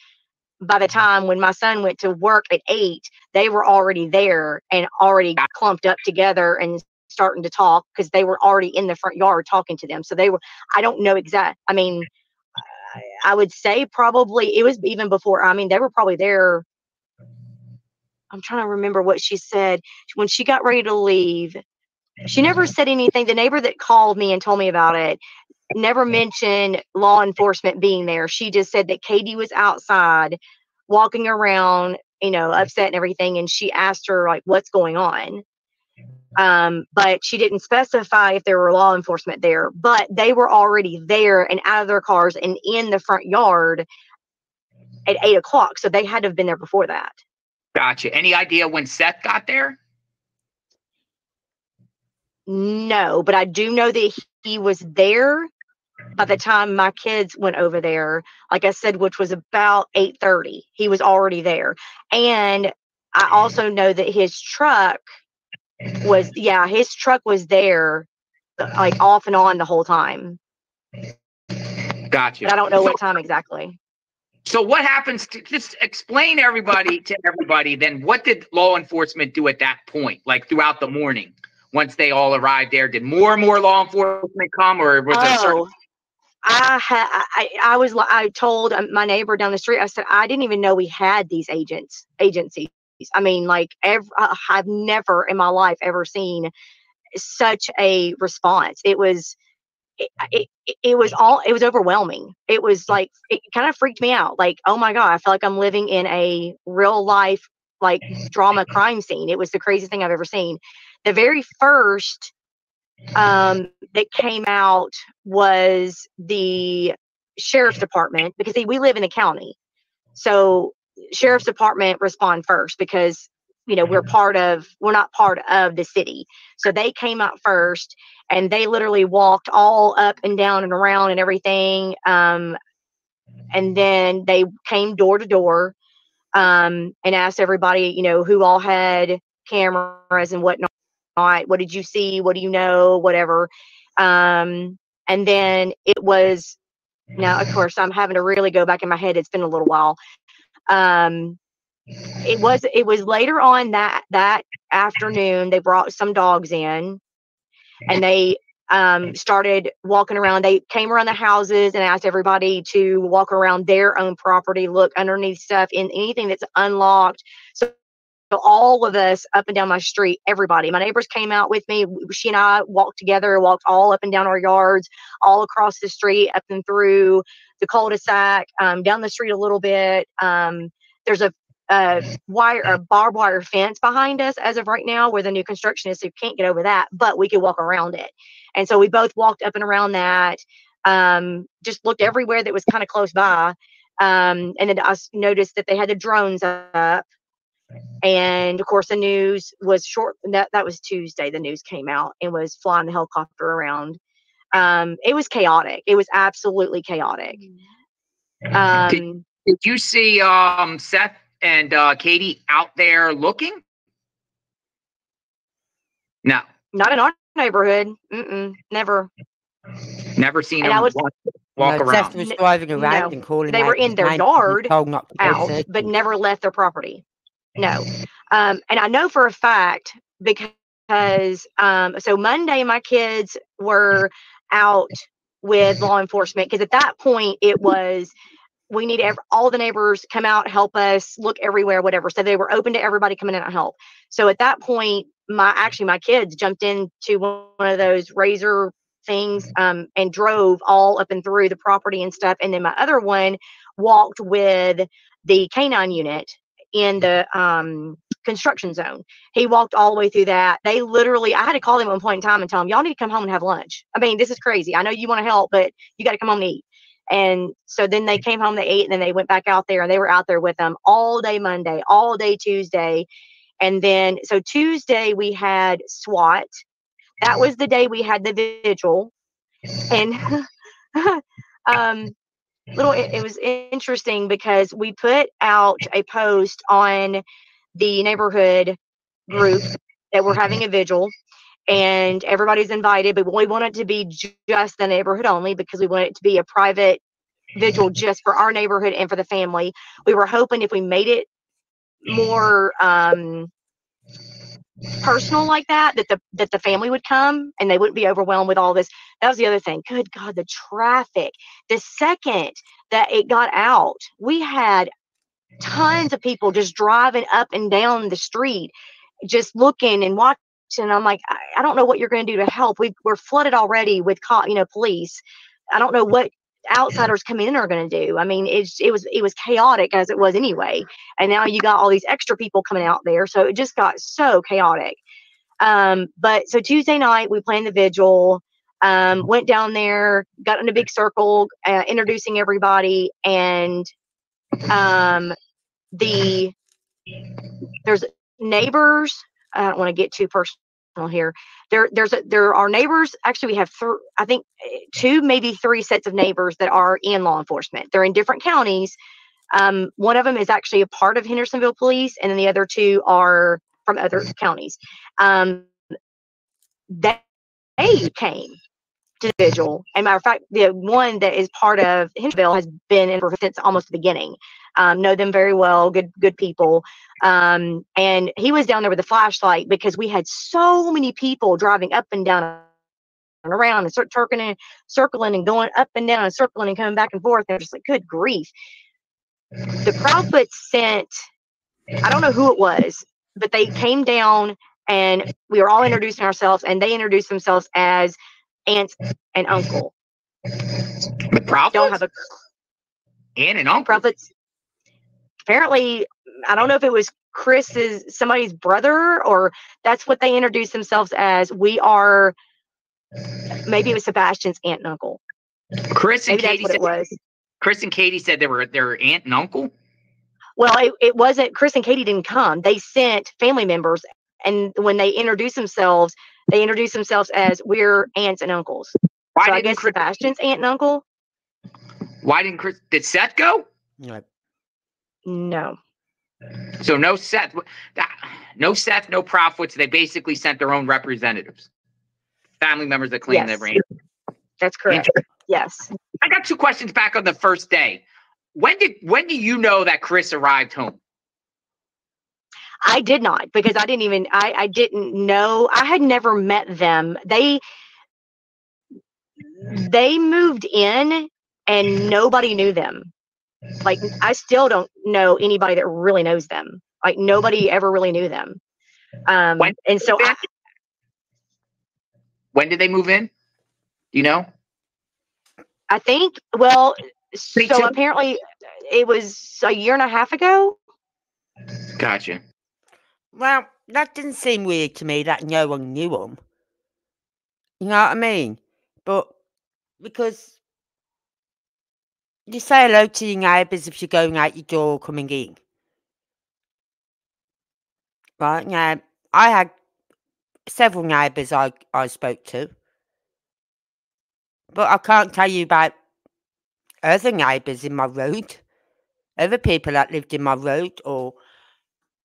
By the time when my son went to work at eight, they were already there and already clumped up together and starting to talk because they were already in the front yard talking to them. So they were. I don't know exact. I mean, I would say probably it was even before. I mean, they were probably there. I'm trying to remember what she said when she got ready to leave she never said anything. The neighbor that called me and told me about it never mentioned law enforcement being there. She just said that Katie was outside walking around, you know, upset and everything. And she asked her, like, what's going on? Um, but she didn't specify if there were law enforcement there, but they were already there and out of their cars and in the front yard at eight o'clock. So they had to have been there before that. gotcha. Any idea when Seth got there? No, but I do know that he- was there by the time my kids went over there. Like I said, which was about eight thirty. He was already there, and I mm-hmm. also know that his truck was yeah, his truck was there, like off and on the whole time. Gotcha. But I don't know So- what time exactly. So what happens to just explain everybody to everybody then what did law enforcement do at that point? Like throughout the morning, once they all arrived there, did more and more law enforcement come or was there a certain Oh, I had I, I was I told um, my neighbor down the street. I said I didn't even know we had these agents agencies. I mean, like ev- I- I've never in my life ever seen such a response. It was it, it, it- it was all it was overwhelming. It was like it kind of freaked me out. Like oh my god, I feel like I'm living in a real life like drama crime scene. It was the craziest thing I've ever seen. The very first um, that came out was the sheriff's department because see, we live in the county. So sheriff's department respond first because you know we're part of we're not part of the city. So they came out first and they literally walked all up and down and around and everything um, and then they came door to door um, and asked everybody you know who all had cameras and whatnot what did you see? What do you know? whatever um, and then it was now of course i'm having to really go back in my head it's been a little while um, it was it was later on that that afternoon they brought some dogs in and they um, started walking around they came around the houses and asked everybody to walk around their own property look underneath stuff in anything that's unlocked so so all of us up and down my street, everybody, my neighbors came out with me. She and I walked together, walked all up and down our yards, all across the street, up and through the cul-de-sac, um, down the street a little bit. Um, there's a, a wire, a barbed wire fence behind us as of right now, where the new construction is. So you can't get over that, but we could walk around it. And so we both walked up and around that. Um, just looked everywhere that was kind of close by. Um, and then I noticed that they had the drones up and of course, the news was short. That that was Tuesday. The news came out and was flying the helicopter around. Um, it was chaotic. It was absolutely chaotic. Um, did, did you see um, Seth and uh, Katie out there looking? No, not in our neighborhood. Mm-mm, never. Never seen and them was, walk, walk no, around. Seth was driving around no, and calling. They were in their yard, out, but never left their property. No. Um, and I know for a fact because um, so Monday my kids were out with law enforcement because at that point it was we need ev- all the neighbors come out help us look everywhere whatever. So they were open to everybody coming in and help. So at that point my actually my kids jumped into one of those razor things um, and drove all up and through the property and stuff and then my other one walked with the canine unit in the um, construction zone. He walked all the way through that. They literally, I had to call them at one point in time and tell them, y'all need to come home and have lunch. I mean, this is crazy. I know you want to help, but you got to come home and eat. And so then they came home, they ate, and then they went back out there and they were out there with them all day Monday, all day Tuesday. And then, so Tuesday we had SWAT. That was the day we had the vigil. And um, little it, it was interesting because we put out a post on the neighborhood group that we're having a vigil and everybody's invited but we want it to be just the neighborhood only because we want it to be a private vigil just for our neighborhood and for the family. We were hoping if we made it more um personal like that that the that the family would come and they wouldn't be overwhelmed with all this. That was the other thing. Good god the traffic. The second that it got out we had tons of people just driving up and down the street just looking and watching. I'm like i, I don't know what you're going to do to help. We, we're flooded already with co- you know police. I don't know what outsiders coming in are going to do. I mean, it's it was it was chaotic as it was anyway, and now you got all these extra people coming out there, so it just got so chaotic. Um, but so Tuesday night we planned the vigil. Um, went down there, got in a big circle, uh, introducing everybody, and um, the there's neighbors. I don't want to get too personal here. There, there's a, there are neighbors. Actually, we have th- I think two, maybe three sets of neighbors that are in law enforcement. They're in different counties. Um, one of them is actually a part of Hendersonville Police, and then the other two are from other counties. Um, they, they came the vigil. And matter of fact, the one that is part of Hendersonville has been in since almost the beginning um, know them very well, good good people. Um, and he was down there with a flashlight because we had so many people driving up and down and around and start circling, circling and going up and down and circling and coming back and forth. They're just like, good grief. The Proudfoots sent, I don't know who it was, but they came down and we were all introducing ourselves and they introduced themselves as aunt and uncle. The Proudfoots? Don't have a aunt and uncle. Proudfoots apparently, I don't know if it was Chris's somebody's brother or that's what they introduced themselves as. We are Maybe it was Sebastian's aunt and uncle. Chris and Maybe Katie said it was. Chris and Katie said they were their aunt and uncle. Well, it, it wasn't. Chris and Katie didn't come. They sent family members, and when they introduced themselves, they introduced themselves as we're aunts and uncles. Why so I didn't guess Chris, Sebastian's aunt and uncle. Why didn't Chris? Did Seth go? No. No. So no Seth. No Seth. No Proudfoots. They basically sent their own representatives, family members that claim Yes. they ran. That's correct. Yes. I got two questions back on the first day. When did when do you know that Chris arrived home? I did not because I didn't even I, I didn't know I had never met them. They they moved in and nobody knew them. Like I still don't know anybody that really knows them. Like nobody ever really knew them. Um When- and so I, When did they move in? Do you know? I think well so apparently it was a year and a half ago. Gotcha. Well, that didn't seem weird to me that no one knew him. You know what I mean? But because you say hello to your neighbours if you're going out your door or coming in. Right now, I had several neighbours I, I spoke to. But I can't tell you about other neighbours in my road, other people that lived in my road or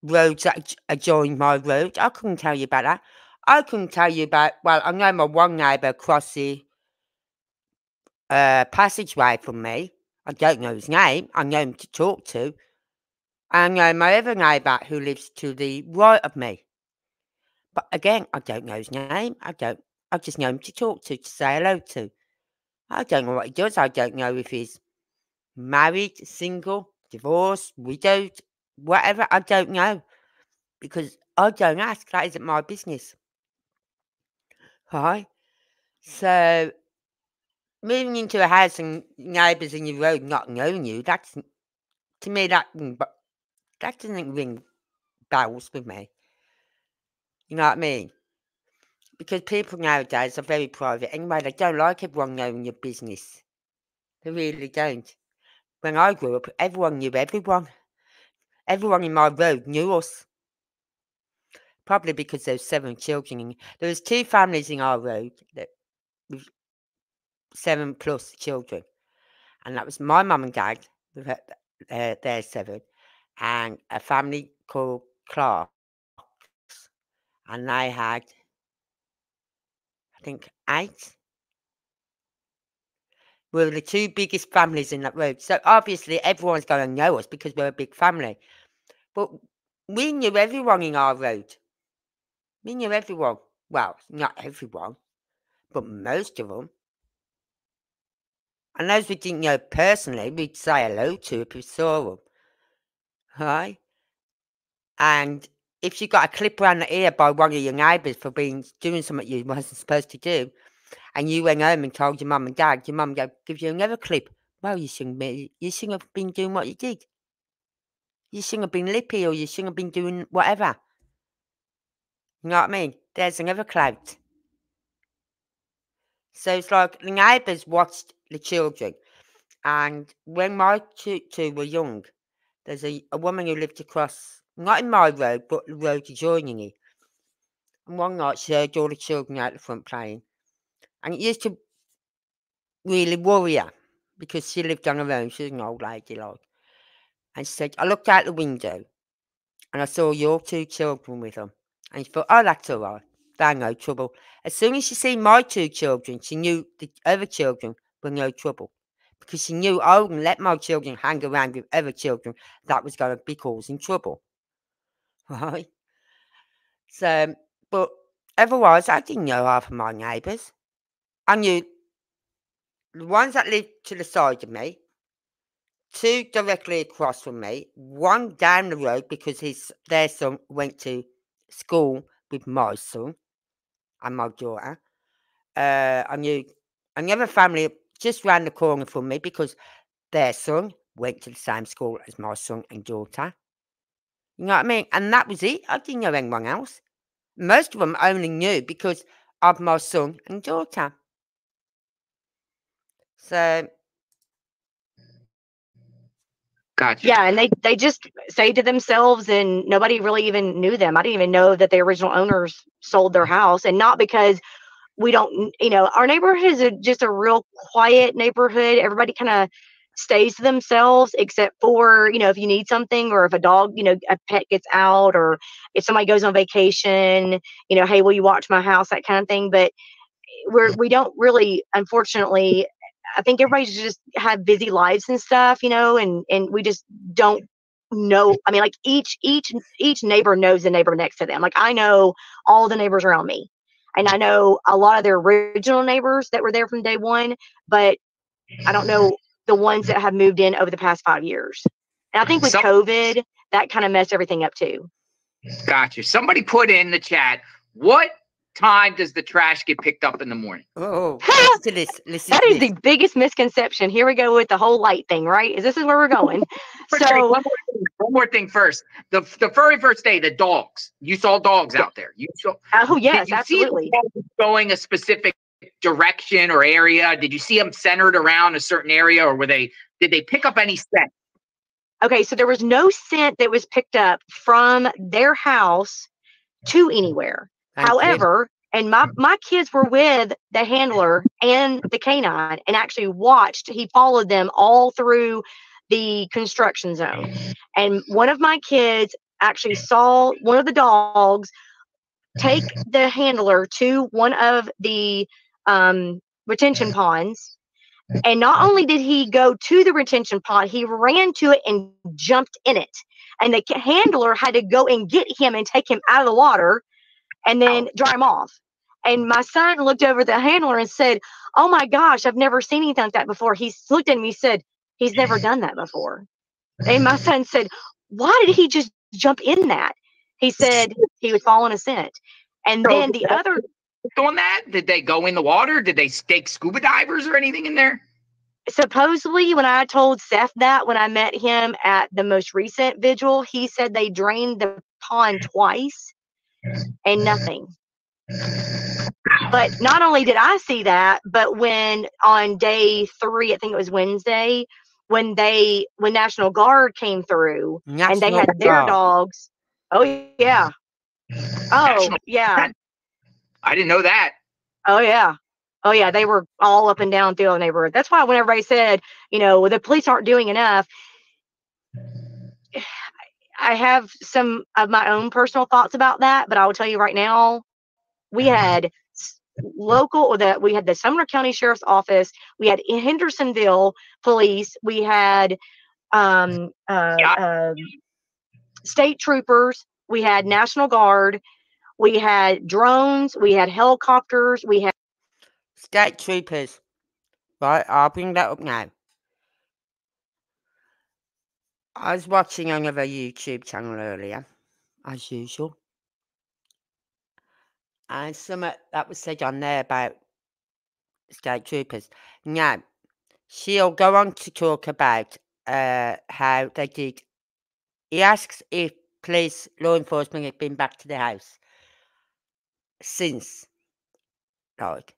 roads that adj- adjoined my road. I couldn't tell you about that. I couldn't tell you about, well, I know my one neighbour across the uh, passageway from me. I don't know his name. I know him to talk to. I know my other neighbour who lives to the right of me. But again, I don't know his name. I don't. I just know him to talk to, to say hello to. I don't know what he does. I don't know if he's married, single, divorced, widowed, whatever. I don't know because I don't ask. That isn't my business. Right? So, moving into a house and neighbours in your road not knowing you, that's to me that that doesn't ring bells with me. You know what I mean? Because people nowadays are very private anyway. They don't like everyone knowing your business. They really don't. When I grew up, everyone knew everyone. Everyone in my road knew us. Probably because there was seven children. There was two families in our road that seven plus children, and that was my mum and dad. with her- their seven, and a family called Clarks, and they had, I think, eight. We were the two biggest families in that road. So obviously everyone's going to know us because we're a big family. But we knew everyone in our road. We knew everyone. Well, not everyone, but most of them. And those we didn't know personally, we'd say hello to if we saw them. Right? And if you got a clip around the ear by one of your neighbours for being doing something you wasn't supposed to do, and you went home and told your mum and dad, your mum go give you another clip. Well, you shouldn't be, you shouldn't have been doing what you did. You shouldn't have been lippy or you shouldn't have been doing whatever. You know what I mean? There's another clout. So it's like the neighbours watched the children. And when my two, two were young, there's a, a woman who lived across, not in my road, but the road adjoining it. And one night she heard all the children out the front playing. And it used to really worry her because she lived on her own. She was an old lady, like. And she said, I looked out the window and I saw your two children with them. And she thought, oh, that's all right. They're no trouble. As soon as she seen my two children, she knew the other children were no trouble. Because she knew I wouldn't let my children hang around with other children that was going to be causing trouble. Right? So, but otherwise, I didn't know half of my neighbours. I knew the ones that lived to the side of me, two directly across from me, one down the road because his their son went to school with my son and my daughter. Uh, I knew another family just round the corner from me because their son went to the same school as my son and daughter. You know what I mean? And that was it. I didn't know anyone else. Most of them only knew because of my son and daughter. So Gotcha. Yeah, and they they just say to themselves, and nobody really even knew them. I didn't even know that the original owners sold their house, and not because we don't, you know, our neighborhood is a, just a real quiet neighborhood. Everybody kind of stays to themselves, except for you know if you need something, or if a dog, you know, a pet gets out, or if somebody goes on vacation, you know, hey, will you watch my house, that kind of thing. But we're we don't really, unfortunately, I think everybody's just have busy lives and stuff, you know, and and we just don't know. I mean, like each each each neighbor knows the neighbor next to them. Like I know all the neighbors around me, and I know a lot of their original neighbors that were there from day one, but I don't know the ones that have moved in over the past five years. And I think with Some- COVID, that kind of messed everything up too. Gotcha. Somebody put in the chat, what time does the trash get picked up in the morning? oh, oh. listen to this. Listen That to is this. the biggest misconception. Here we go with the whole light thing, right? Is this is where we're going? So one, more thing, one more thing first. The the very first day, the dogs. You saw dogs out there. You saw. oh did yes, you see the absolutely. dogs going a specific direction or area? Did you see them centered around a certain area, or were they? Did they pick up any scent? Okay, so there was no scent that was picked up from their house to anywhere. Thank you. However, and my my kids were with the handler and the canine and actually watched. He followed them all through the construction zone. And one of my kids actually saw one of the dogs take the handler to one of the um, retention ponds. And not only did he go to the retention pond, he ran to it and jumped in it. And the handler had to go and get him and take him out of the water and then dry him off. And my son looked over the handler and said, Oh my gosh, I've never seen anything like that before. He looked at me and said, He's never done that before. And my son said, Why did he just jump in that? He said he was following a scent. And So then the other Doing that? Did they go in the water? Did they stake scuba divers or anything in there? supposedly when I told Seth that when I met him at the most recent vigil, he said they drained the pond twice and nothing. But not only did I see that, but when on day three, I think it was Wednesday, when they when National Guard came through and they National had their dogs. Oh yeah. Oh National- yeah. I didn't know that. Oh yeah. Oh yeah, they were all up and down through the neighborhood. That's why when everybody said, you know, the police aren't doing enough, I have some of my own personal thoughts about that, but I will tell you right now, we had local or that we had the Sumner County Sheriff's Office, we had Hendersonville police, we had um uh, Yeah. um, state troopers, we had National Guard, we had drones, we had helicopters, we had State troopers. Right, I'll bring that up now. I was watching another YouTube channel earlier, as usual. And some that was said on there about state troopers. Now, she'll go on to talk about uh, how they did. He asks if police, law enforcement have been back to the house since, like,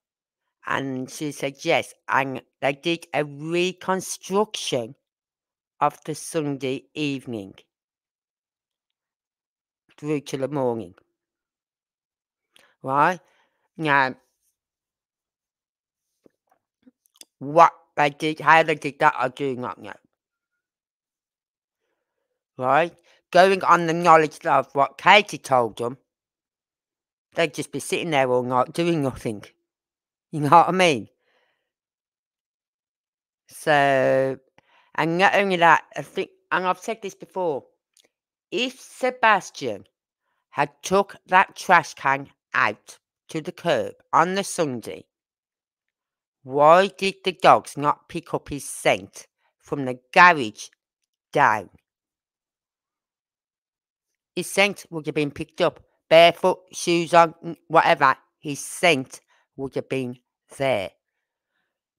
and she said yes, and they did a reconstruction of the Sunday evening through to the morning. Right? Now, what they did, how they did that, I do not know. Right? Going on the knowledge of what Katie told them, they'd just be sitting there all night doing nothing. You know what I mean? So, and not only that, I think, and I've said this before, if Sebastian had took that trash can out to the curb on the Sunday, why did the dogs not pick up his scent from the garage down? His scent would have been picked up, barefoot, shoes on, whatever. His scent would have been there.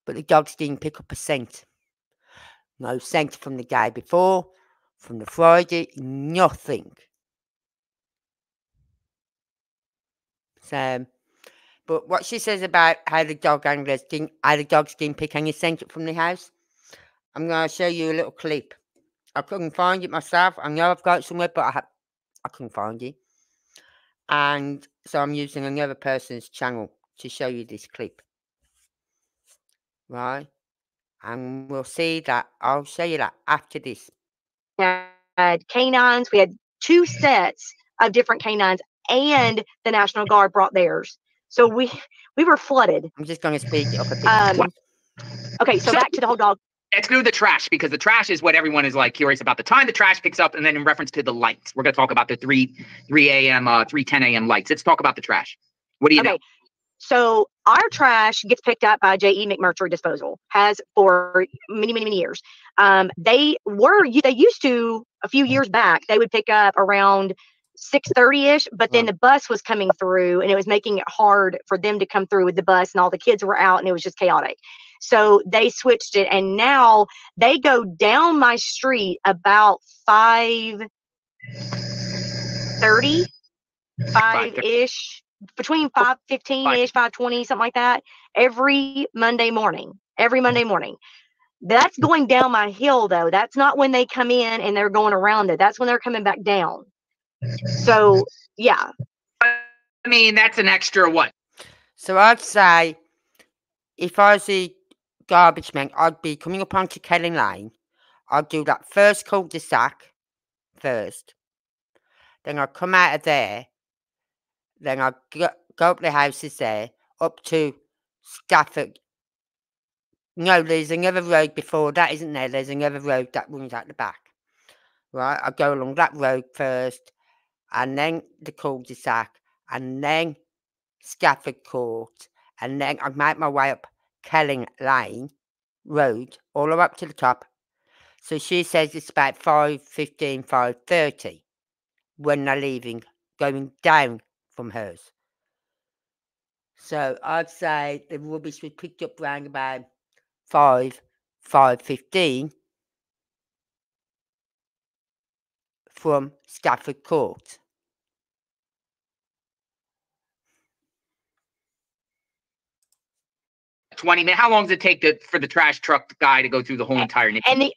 But the dogs didn't pick up a scent. No scent from the day before, from the Friday, nothing. So, But what she says about how the dog anglers didn't, how the dogs didn't pick any scent from the house, I'm going to show you a little clip. I couldn't find it myself. I know I've got it somewhere, but I, ha- I couldn't find it. And so I'm using another person's channel to show you this clip. Right? And we'll see that. I'll show you that after this. we had canines. We had two sets of different canines, and the National Guard brought theirs. So we we were flooded. I'm just going to speak up a bit. Um, okay, so So- back to the whole dog. exclude the trash because the trash is what everyone is like curious about. The time the trash picks up, and then in reference to the lights, we're going to talk about the three three a.m. uh three ten a.m. lights. Let's talk about the trash. What do you know? Okay. So our trash gets picked up by J.E. McMurtry Disposal, has for many, many, many years. Um, they were they used to a few years back they would pick up around six thirty ish, but then the bus was coming through and it was making it hard for them to come through with the bus, and all the kids were out, and it was just chaotic. So they switched it, and now they go down my street about five thirty, five ish, between oh, five fifteen ish, five twenty, something like that, every Monday morning. Every Monday mm-hmm. morning. That's mm-hmm. going down my hill though. That's not when they come in and they're going around it. That's when they're coming back down. So mm-hmm. yeah, I mean, that's an extra what? So I'd say if I was the garbage man, I'd be coming up onto Kelly Lane. I'd do that first cul-de-sac first. Then I'd come out of there. Then I'd go, up the houses there, up to Stafford. No, there's another road before that, isn't there? There's another road that runs out the back. Right, I go along that road first, and then the cul-de-sac, and then Stafford Court, and then I make my way up Kelling Lane Road, all the way up to the top. So she says it's about 5.15, 5.30 when they're leaving, going down from hers. So I'd say the rubbish was picked up around about 5, 5.15 from Stafford Court. Twenty minutes. How long does it take to, for the trash truck guy to go through the whole entire? neighborhood? and the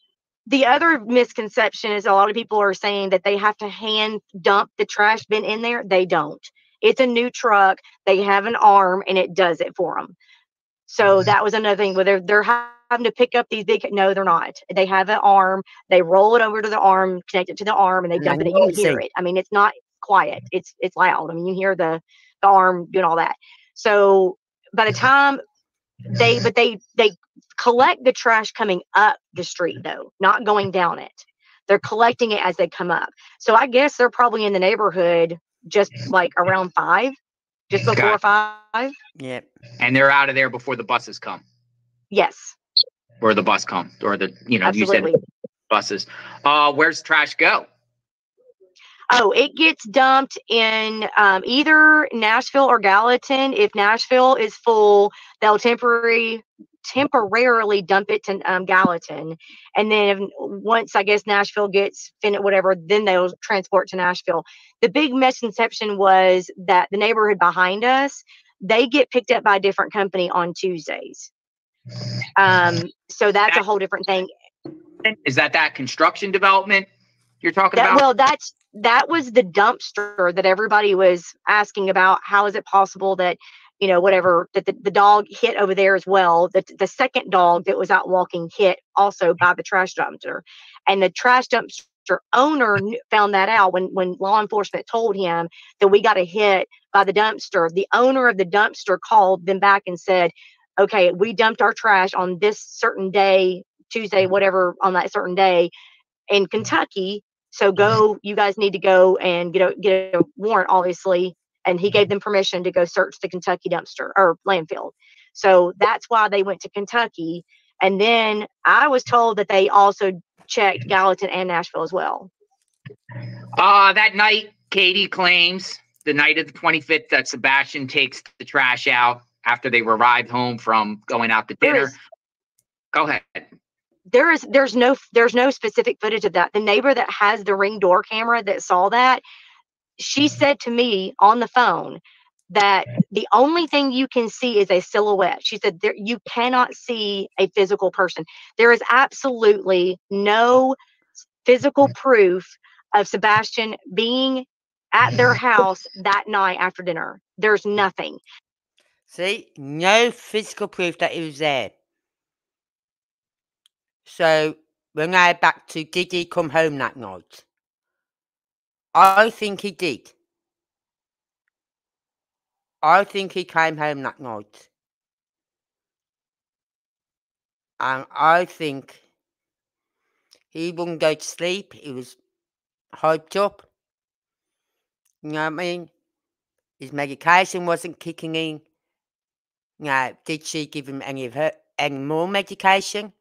the other misconception is a lot of people are saying that they have to hand dump the trash bin in there. They don't. It's a new truck. They have an arm and it does it for them. So mm-hmm. that was another thing where they're, they're having to pick up these big. No, they're not. They have an arm. They roll it over to the arm, connect it to the arm, and they dump it. in. You can hear it. I mean, it's not quiet. Mm-hmm. It's it's loud. I mean, you hear the the arm doing all that. So by the mm-hmm. time they but they they collect the trash coming up the street though, not going down it. They're collecting it as they come up. So I guess they're probably in the neighborhood just like around five, just before five. Yep. and they're out of there before the buses come, Yes, or the bus come, or the you know you said buses. Uh, where's trash go? Oh, it gets dumped in um, either Nashville or Gallatin. If Nashville is full, they'll temporary temporarily dump it to um, Gallatin, and then once I guess Nashville gets fin whatever, then they'll transport to Nashville. The big misconception was that the neighborhood behind us they get picked up by a different company on Tuesdays. Um, so that's a whole different thing. Is that that construction development you're talking That, about? well, that's that was the dumpster that everybody was asking about. How is it possible that you know whatever that the, the dog hit over there as well? The the second dog that was out walking hit also by the trash dumpster, and the trash dumpster owner found that out when when law enforcement told him that we got a hit by the dumpster. The owner of the dumpster called them back and said, "Okay, we dumped our trash on this certain day, Tuesday, mm-hmm. whatever, on that certain day." In mm-hmm. Kentucky, so mm-hmm. go, you guys need to go and get a get a warrant, obviously. And he gave them permission to go search the Kentucky dumpster or landfill. So that's why they went to Kentucky. And then I was told that they also checked Gallatin and Nashville as well. Uh, that night, Katie claims the night of the 25th that Sebastian takes the trash out after they arrived home from going out to dinner. is- Go ahead. There is there's no there's no specific footage of that. The neighbor that has the ring door camera that saw that, she said to me on the phone that the only thing you can see is a silhouette. She said there you cannot see a physical person. There is absolutely no physical mm-hmm. proof of Sebastian being at their mm-hmm. house that night after dinner. There's nothing. See, no physical proof that he was there. So we're now back to did he come home that night? I think he did. I think he came home that night. And I think he wouldn't go to sleep. He was hyped up. You know what I mean? His medication wasn't kicking in. Now, did she give him any of her any more medication?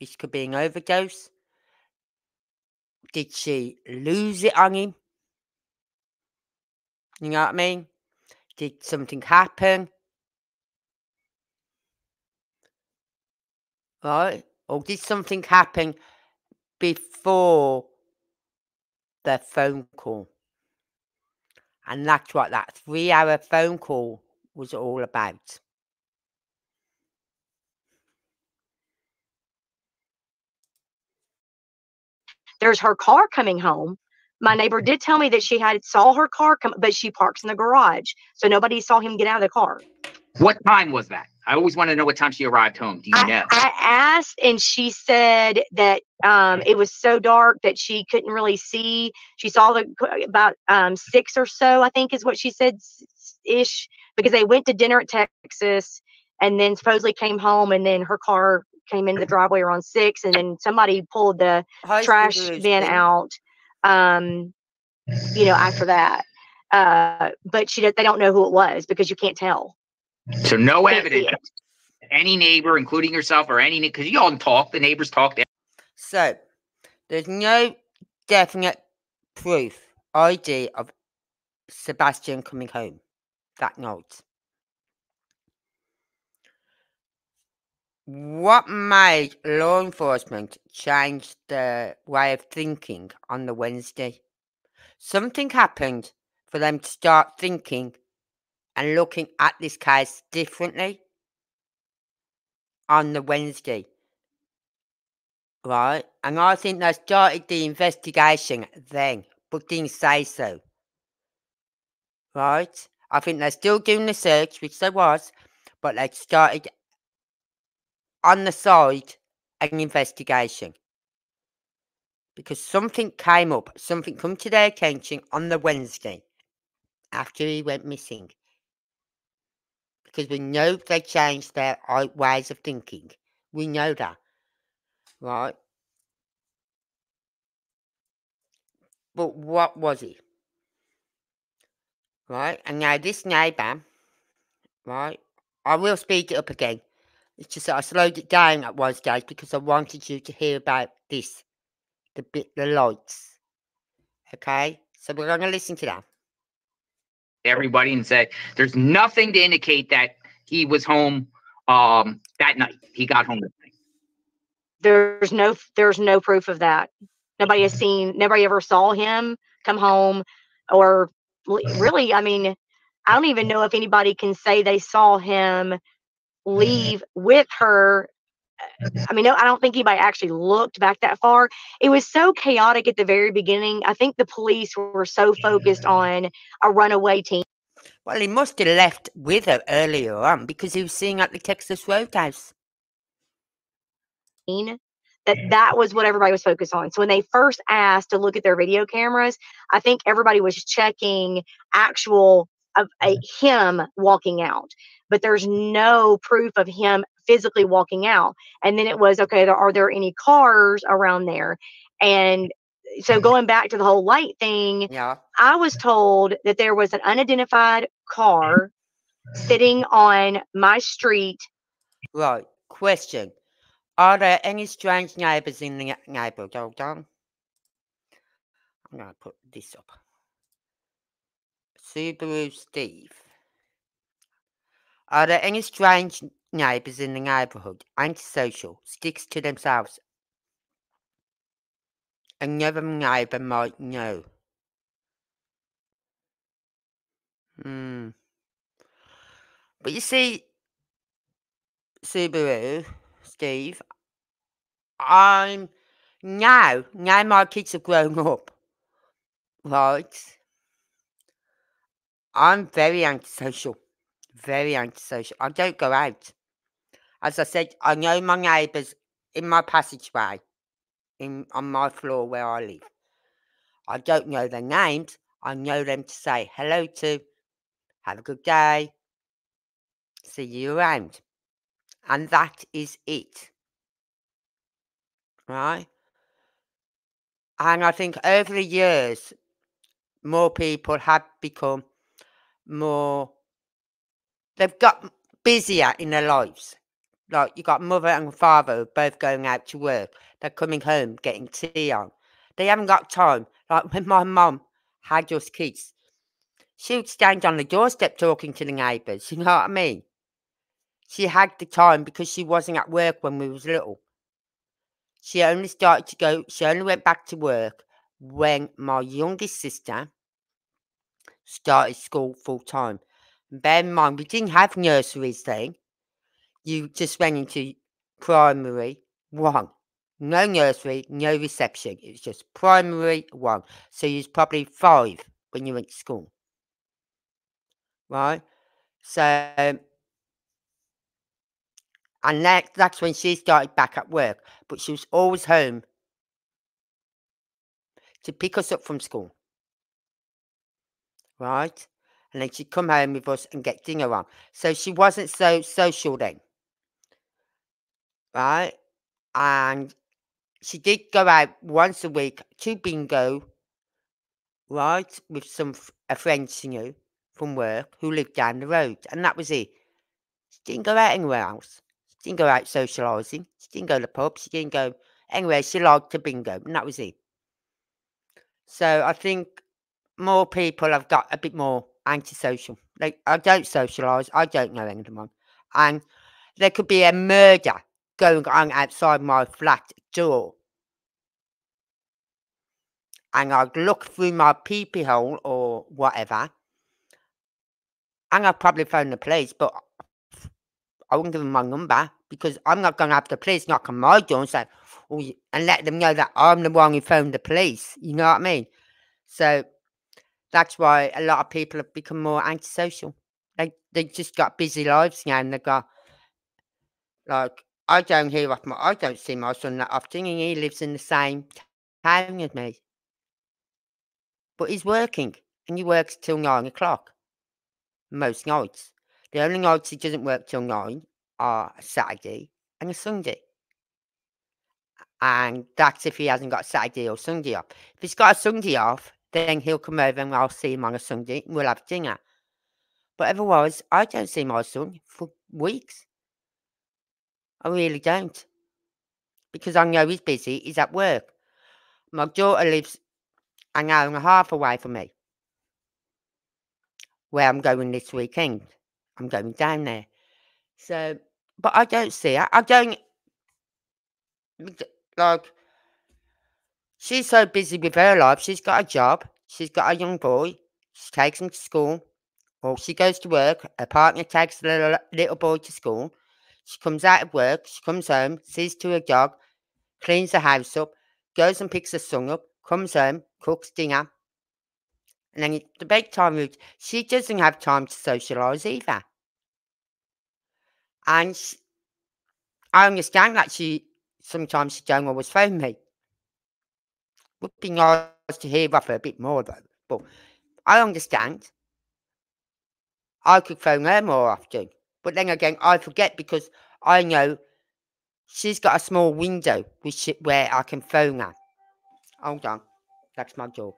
Which could be an overdose. Did she lose it on him? You know what I mean? Did something happen? Right? Or did something happen before the phone call? And that's what that three hour phone call was all about. There's her car coming home my neighbor did tell me that she had saw her car come, but she parks in the garage, so nobody saw him get out of the car. What time was that? I always want to know what time she arrived home. Do you I, know? I asked, and she said that um, it was so dark that she couldn't really see. She saw the about um, six or so, I think, is what she said ish, because they went to dinner at Texas, and then supposedly came home, and then her car came in the driveway around six, and then somebody pulled the High trash bin out um, you know, after that. Uh, but she they don't know who it was because you can't tell. So no evidence. Any neighbor, including yourself, or any because you all talk. The neighbors talk. So there's no definite proof ID of Sebastian coming home that night. What made law enforcement change their way of thinking on the Wednesday? Something happened for them to start thinking and looking at this case differently on the Wednesday. Right? And I think they started the investigation then, but didn't say so. Right? I think they're still doing the search, which there was, but they started on the side an investigation because something came up, something come to their attention on the Wednesday after he went missing. Because we know they changed their uh, ways of thinking. We know that. Right? But what was he? Right? And now this neighbour, right? I will speed it up again. It's just that I slowed it down at one stage because I wanted you to hear about this, the bit, the lights. Okay, so we're going to listen to that. Everybody and said there's nothing to indicate that he was home um that night. He got home that night. There's no there's no proof of that. Nobody has seen. Nobody ever saw him come home, or really. I mean, I don't even know if anybody can say they saw him Mm-hmm. leave with her eh, mm-hmm. I mean, no, I don't think anybody actually looked back that far. It was so chaotic at the very beginning. I think the police were so focused on a runaway team. Well, he must have left with her earlier on because he was seeing at the Texas Roadhouse. That that was what everybody was focused on. So when they first asked to look at their video cameras, I think everybody was checking actual of a, mm-hmm. him walking out but there's no proof of him physically walking out. And then it was okay, there, are there any cars around there? And so mm-hmm. going back to the whole light thing, yeah. I was told that there was an unidentified car sitting on my street. Right. Question. Are there any strange neighbors in the neighborhood? Hold on. I'm going to put this up. Subaru Steve. Are there any strange neighbours in the neighbourhood? Antisocial, sticks to themselves. Another neighbour might know. Hmm. But you see, Subaru, Steve, I'm now, now my kids have grown up, right? I'm very antisocial, very antisocial. I don't go out. As I said, I know my neighbours in my passageway, in on my floor where I live. I don't know their names. I know them to say hello to, have a good day, see you around. And that is it. Right? And I think over the years, more people have become more, they've got busier in their lives. Like you got mother and father both going out to work. They're coming home, getting tea on. They haven't got time. Like when my mum had us kids, she would stand on the doorstep talking to the neighbours. You know what I mean? She had the time because she wasn't at work when we was little. She only started to go, she only went back to work when my youngest sister started school full time. Bear in mind, we didn't have nurseries then. You just went into primary one. No nursery, no reception. It was just primary one. So you was probably five when you went to school. Right? So, um, and that, that's when she started back at work. But she was always home to pick us up from school. Right? And then she'd come home with us and get dinner on. So she wasn't so social then. Right? And she did go out once a week to bingo, right, with some a friend she knew from work who lived down the road, and that was it. She didn't go out anywhere else. She didn't go out socialising. She didn't go to the pub. She didn't go anywhere. She liked to bingo, and that was it. So I think more people have got a bit more antisocial. Like I don't socialise. I don't know anyone, and there could be a murder going on outside my flat door. And I'd look through my peepee hole or whatever. And I'd probably phone the police, but I wouldn't give them my number because I'm not going to have the police knock on my door and say, oh, and let them know that I'm the one who phoned the police. You know what I mean? So that's why a lot of people have become more antisocial. They they just got busy lives now and they got like I don't hear off my I don't see my son that often and he lives in the same town as me. But he's working and he works till nine o'clock most nights. The only nights he doesn't work till nine are a Saturday and a Sunday. And that's if he hasn't got a Saturday or Sunday off. If he's got a Sunday off, then he'll come over and I'll see him on a Sunday and we'll have dinner. But otherwise, I don't see my son for weeks. I really don't. Because I know he's busy, he's at work. My daughter lives an hour and a half away from me. Where I'm going this weekend. I'm going down there. So, but I don't see her. I don't, like, she's so busy with her life. She's got a job. She's got a young boy. She takes him to school. Or she goes to work. Her partner takes the little, little boy to school. She comes out of work, she comes home, sees to her dog, cleans the house up, goes and picks her son up, comes home, cooks dinner. And then the bedtime routine, she doesn't have time to socialise either. And she, I understand that she sometimes she don't always phone me. Would be nice to hear her a bit more though. But I understand. I could phone her more often. But then again, I forget because I know she's got a small window which where I can phone her. Hold on. That's my door.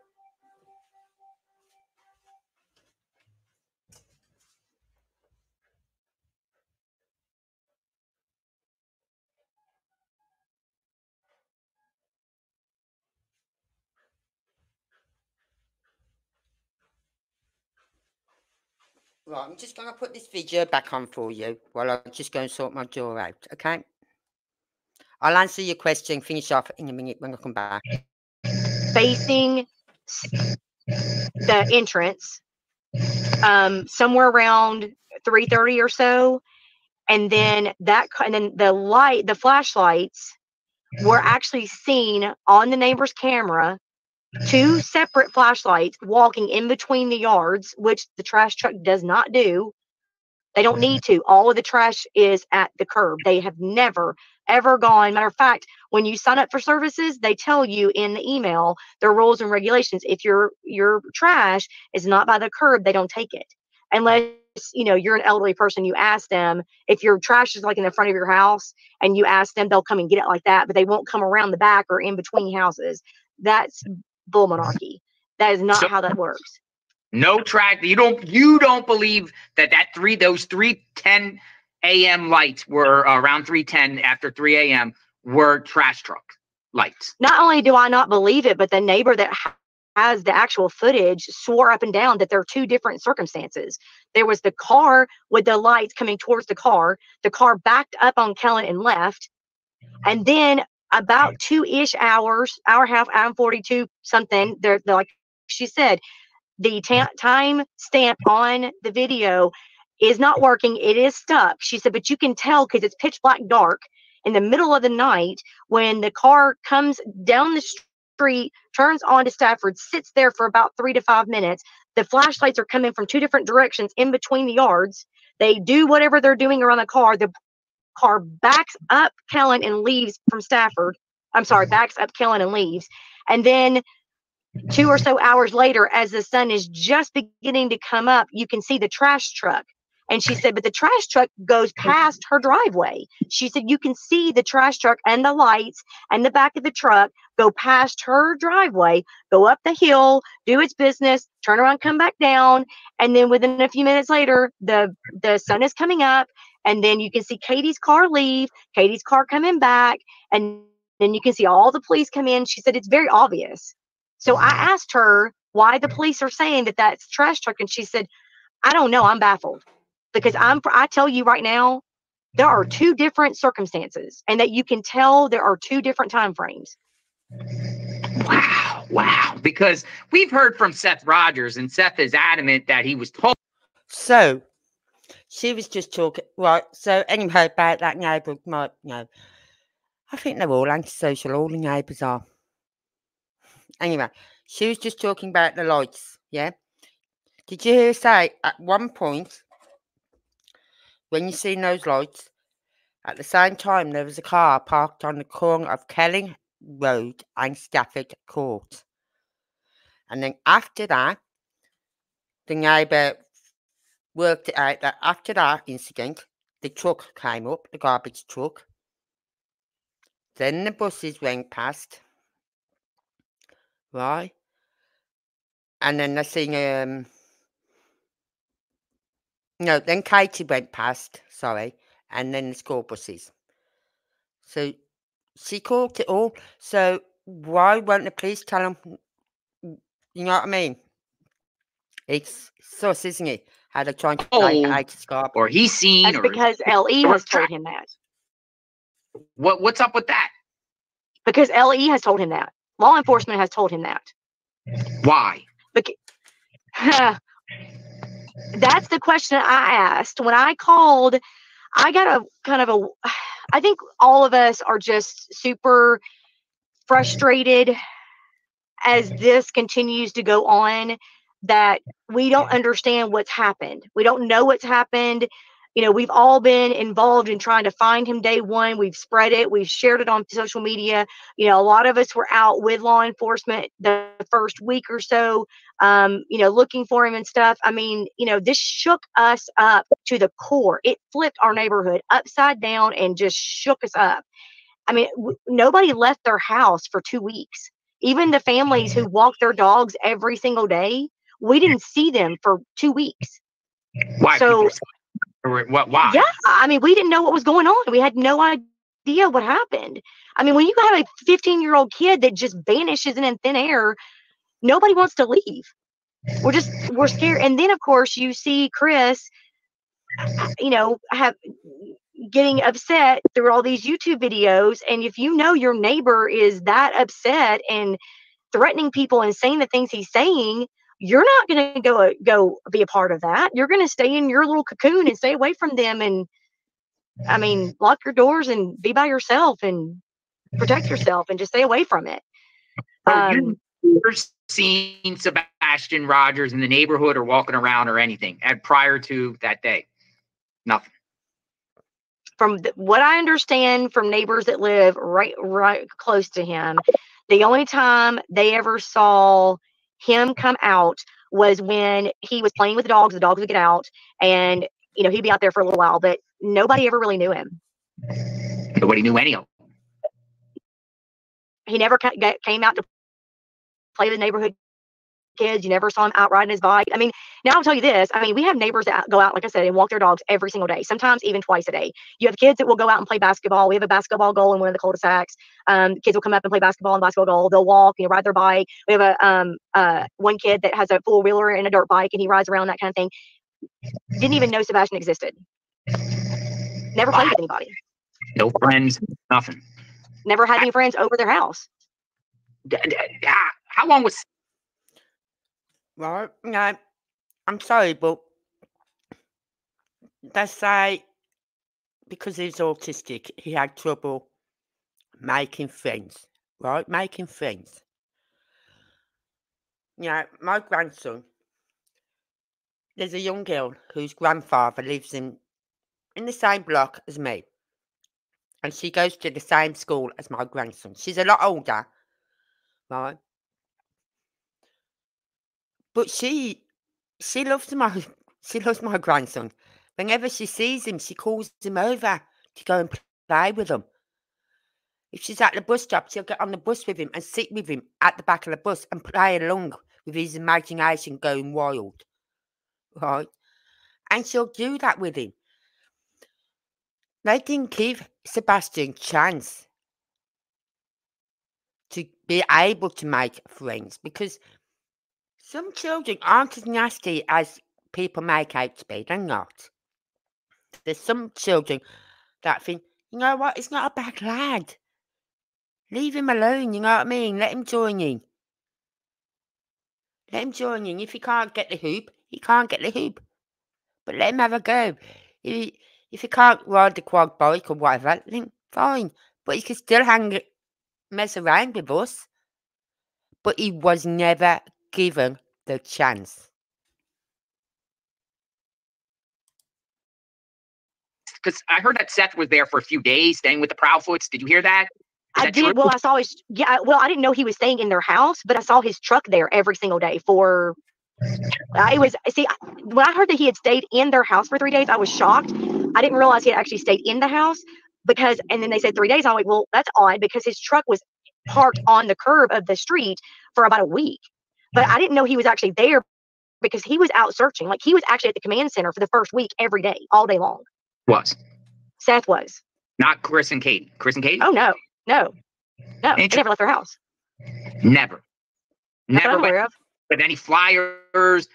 Right, I'm just going to put this video back on for you while I'm just going to sort my jaw out, okay? I'll answer your question, finish off in a minute when I come back. Facing the entrance, um, somewhere around 3:30 or so, and then that and then the light, the flashlights were actually seen on the neighbor's camera. Two mm-hmm. separate flashlights walking in between the yards, which the trash truck does not do. They don't need mm-hmm. to. All of the trash is at the curb. They have never, ever gone. Matter of fact, when you sign up for services, they tell you in the email their rules and regulations. If your your trash is not by the curb, they don't take it. Unless you know you're an elderly person, you ask them if your trash is like in the front of your house and you ask them, they'll come and get it like that, but they won't come around the back or in between houses. That's bull monarchy. That is not So- how that works. No track. You don't. You don't believe that that three those three ten a.m. lights were uh, around three ten after three a.m. were trash truck lights. Not only do I not believe it, but the neighbor that has the actual footage swore up and down that there are two different circumstances. There was the car with the lights coming towards the car. The car backed up on Kellen and left. And then about mm-hmm. two ish hours, hour half, hour and 42 something, they're, they're like she said, the mm-hmm. ta- time stamp on the video is not working. It is stuck. She said, but you can tell because it's pitch black dark in the middle of the night when the car comes down the street, turns onto Stafford, sits there for about three to five minutes. The flashlights are coming from two different directions in between the yards. They do whatever they're doing around the car. The car backs up Kellen and leaves from Stafford. I'm sorry, mm-hmm. backs up Kellen and leaves. And then two or so hours later, as the sun is just beginning to come up, you can see the trash truck. And she said, but the trash truck goes past her driveway. She said, you can see the trash truck and the lights and the back of the truck go past her driveway, go up the hill, do its business, turn around, come back down. And then within a few minutes later, the, the sun is coming up. And then you can see Katie's car leave, Katie's car coming back. And then you can see all the police come in. She said, it's very obvious. So I asked her why the police are saying that that's trash truck. And she said, I don't know. I'm baffled because mm-hmm. I'm, I tell you right now, there are mm-hmm. two different circumstances and that you can tell there are two different time frames. Wow, wow. Because we've heard from Seth Rogers, and Seth is adamant that he was told. So she was just talking right. So anyway, about that neighbour, my no, I think they're all antisocial. All the neighbours are. Anyway, she was just talking about the lights. Yeah. Did you hear say at one point when you seen those lights? At the same time, there was a car parked on the corner of Kelling Road and Stafford Court. And then after that, the neighbour worked it out that after that incident, the truck came up, the garbage truck. Then the buses went past, right? And then they seen um no, then Katie went past, sorry, and then the school buses. So she caught it all. So why won't the police tell them? You know what I mean? It's sus, isn't it? How they're trying to play Oh, out Scarp. or he's seen, That's or because LE or has told him that. what? What's up with that? Because LE has told him that. Law enforcement has told him that. Why? Because, That's the question I asked when I called. I got a kind of a. I think all of us are just super frustrated as this continues to go on that we don't understand what's happened. We don't know what's happened. You know, we've all been involved in trying to find him day one. We've spread it, we've shared it on social media. You know, a lot of us were out with law enforcement the first week or so, um, you know, looking for him and stuff. I mean, you know, this shook us up to the core. It flipped our neighborhood upside down and just shook us up. I mean, w- nobody left their house for two weeks. Even the families who walk their dogs every single day, we didn't see them for two weeks. Why? So- people say- or what? Why? Yeah, I mean, we didn't know what was going on. We had no idea what happened. I mean, when you have a 15 year old kid that just vanishes in thin air, nobody wants to leave. We're just we're scared. And then of course you see Chris, you know, have getting upset through all these YouTube videos. And if you know your neighbor is that upset and threatening people and saying the things he's saying, you're not going to go uh, go be a part of that. You're going to stay in your little cocoon and stay away from them and I mean, mm-hmm. lock your doors and be by yourself and protect mm-hmm. yourself and just stay away from it. Um, you ever seen Sebastian Rogers in the neighborhood or walking around or anything at prior to that day? Nothing. From the, what I understand from neighbors that live right right close to him, the only time they ever saw him come out was when he was playing with the dogs. The dogs would get out, and you know he'd be out there for a little while, but nobody ever really knew him. Nobody knew any of them. He never came out to play the neighborhood kids. You never saw him out riding his bike. I mean, now I'll tell you this. I mean, we have neighbors that go out, like I said, and walk their dogs every single day, sometimes even twice a day. You have kids that will go out and play basketball. We have a basketball goal in one of the cul-de-sacs. Um, kids will come up and play basketball in the basketball goal. They'll walk, you know, ride their bike. We have a um uh one kid that has a four wheeler and a dirt bike and he rides around that kind of thing. Didn't even know Sebastian existed. Never played with anybody. No friends, nothing. Never had any friends over their house. How long was? Well, no, I'm sorry, but they say because he's autistic, he had trouble making friends, right? Making friends. Yeah, my grandson, there's a young girl whose grandfather lives in in the same block as me. And she goes to the same school as my grandson. She's a lot older, right? But she she loves my she loves my grandson. Whenever she sees him, she calls him over to go and play with him. If she's at the bus stop, she'll get on the bus with him and sit with him at the back of the bus and play along with his imagination going wild. Right? And she'll do that with him. They didn't give Sebastian chance to be able to make friends because some children aren't as nasty as people make out to be. They're not. There's some children that think, you know what, it's not a bad lad. Leave him alone, you know what I mean? Let him join in. Let him join in. If he can't get the hoop, he can't get the hoop. But let him have a go. If he, if he can't ride the quad bike or whatever, then fine. But he can still hang mess around with us. But he was never given the chance. Because I heard that Seth was there for a few days staying with the Proudfoots. Did you hear that? Is I that did. True? Well, I saw his. Yeah. Well, I didn't know he was staying in their house, but I saw his truck there every single day for uh, I was see when I heard that he had stayed in their house for three days, I was shocked. I didn't realize he had actually stayed in the house because, and then they said three days. I'm like, well, that's odd because his truck was parked on the curb of the street for about a week, but mm-hmm. I didn't know he was actually there because he was out searching. Like he was actually at the command center for the first week every day, all day long. Was Seth was not Chris and Kate. Chris and Kate. Oh no, no, no. They never left their house. Never. Never went, of with any flyers,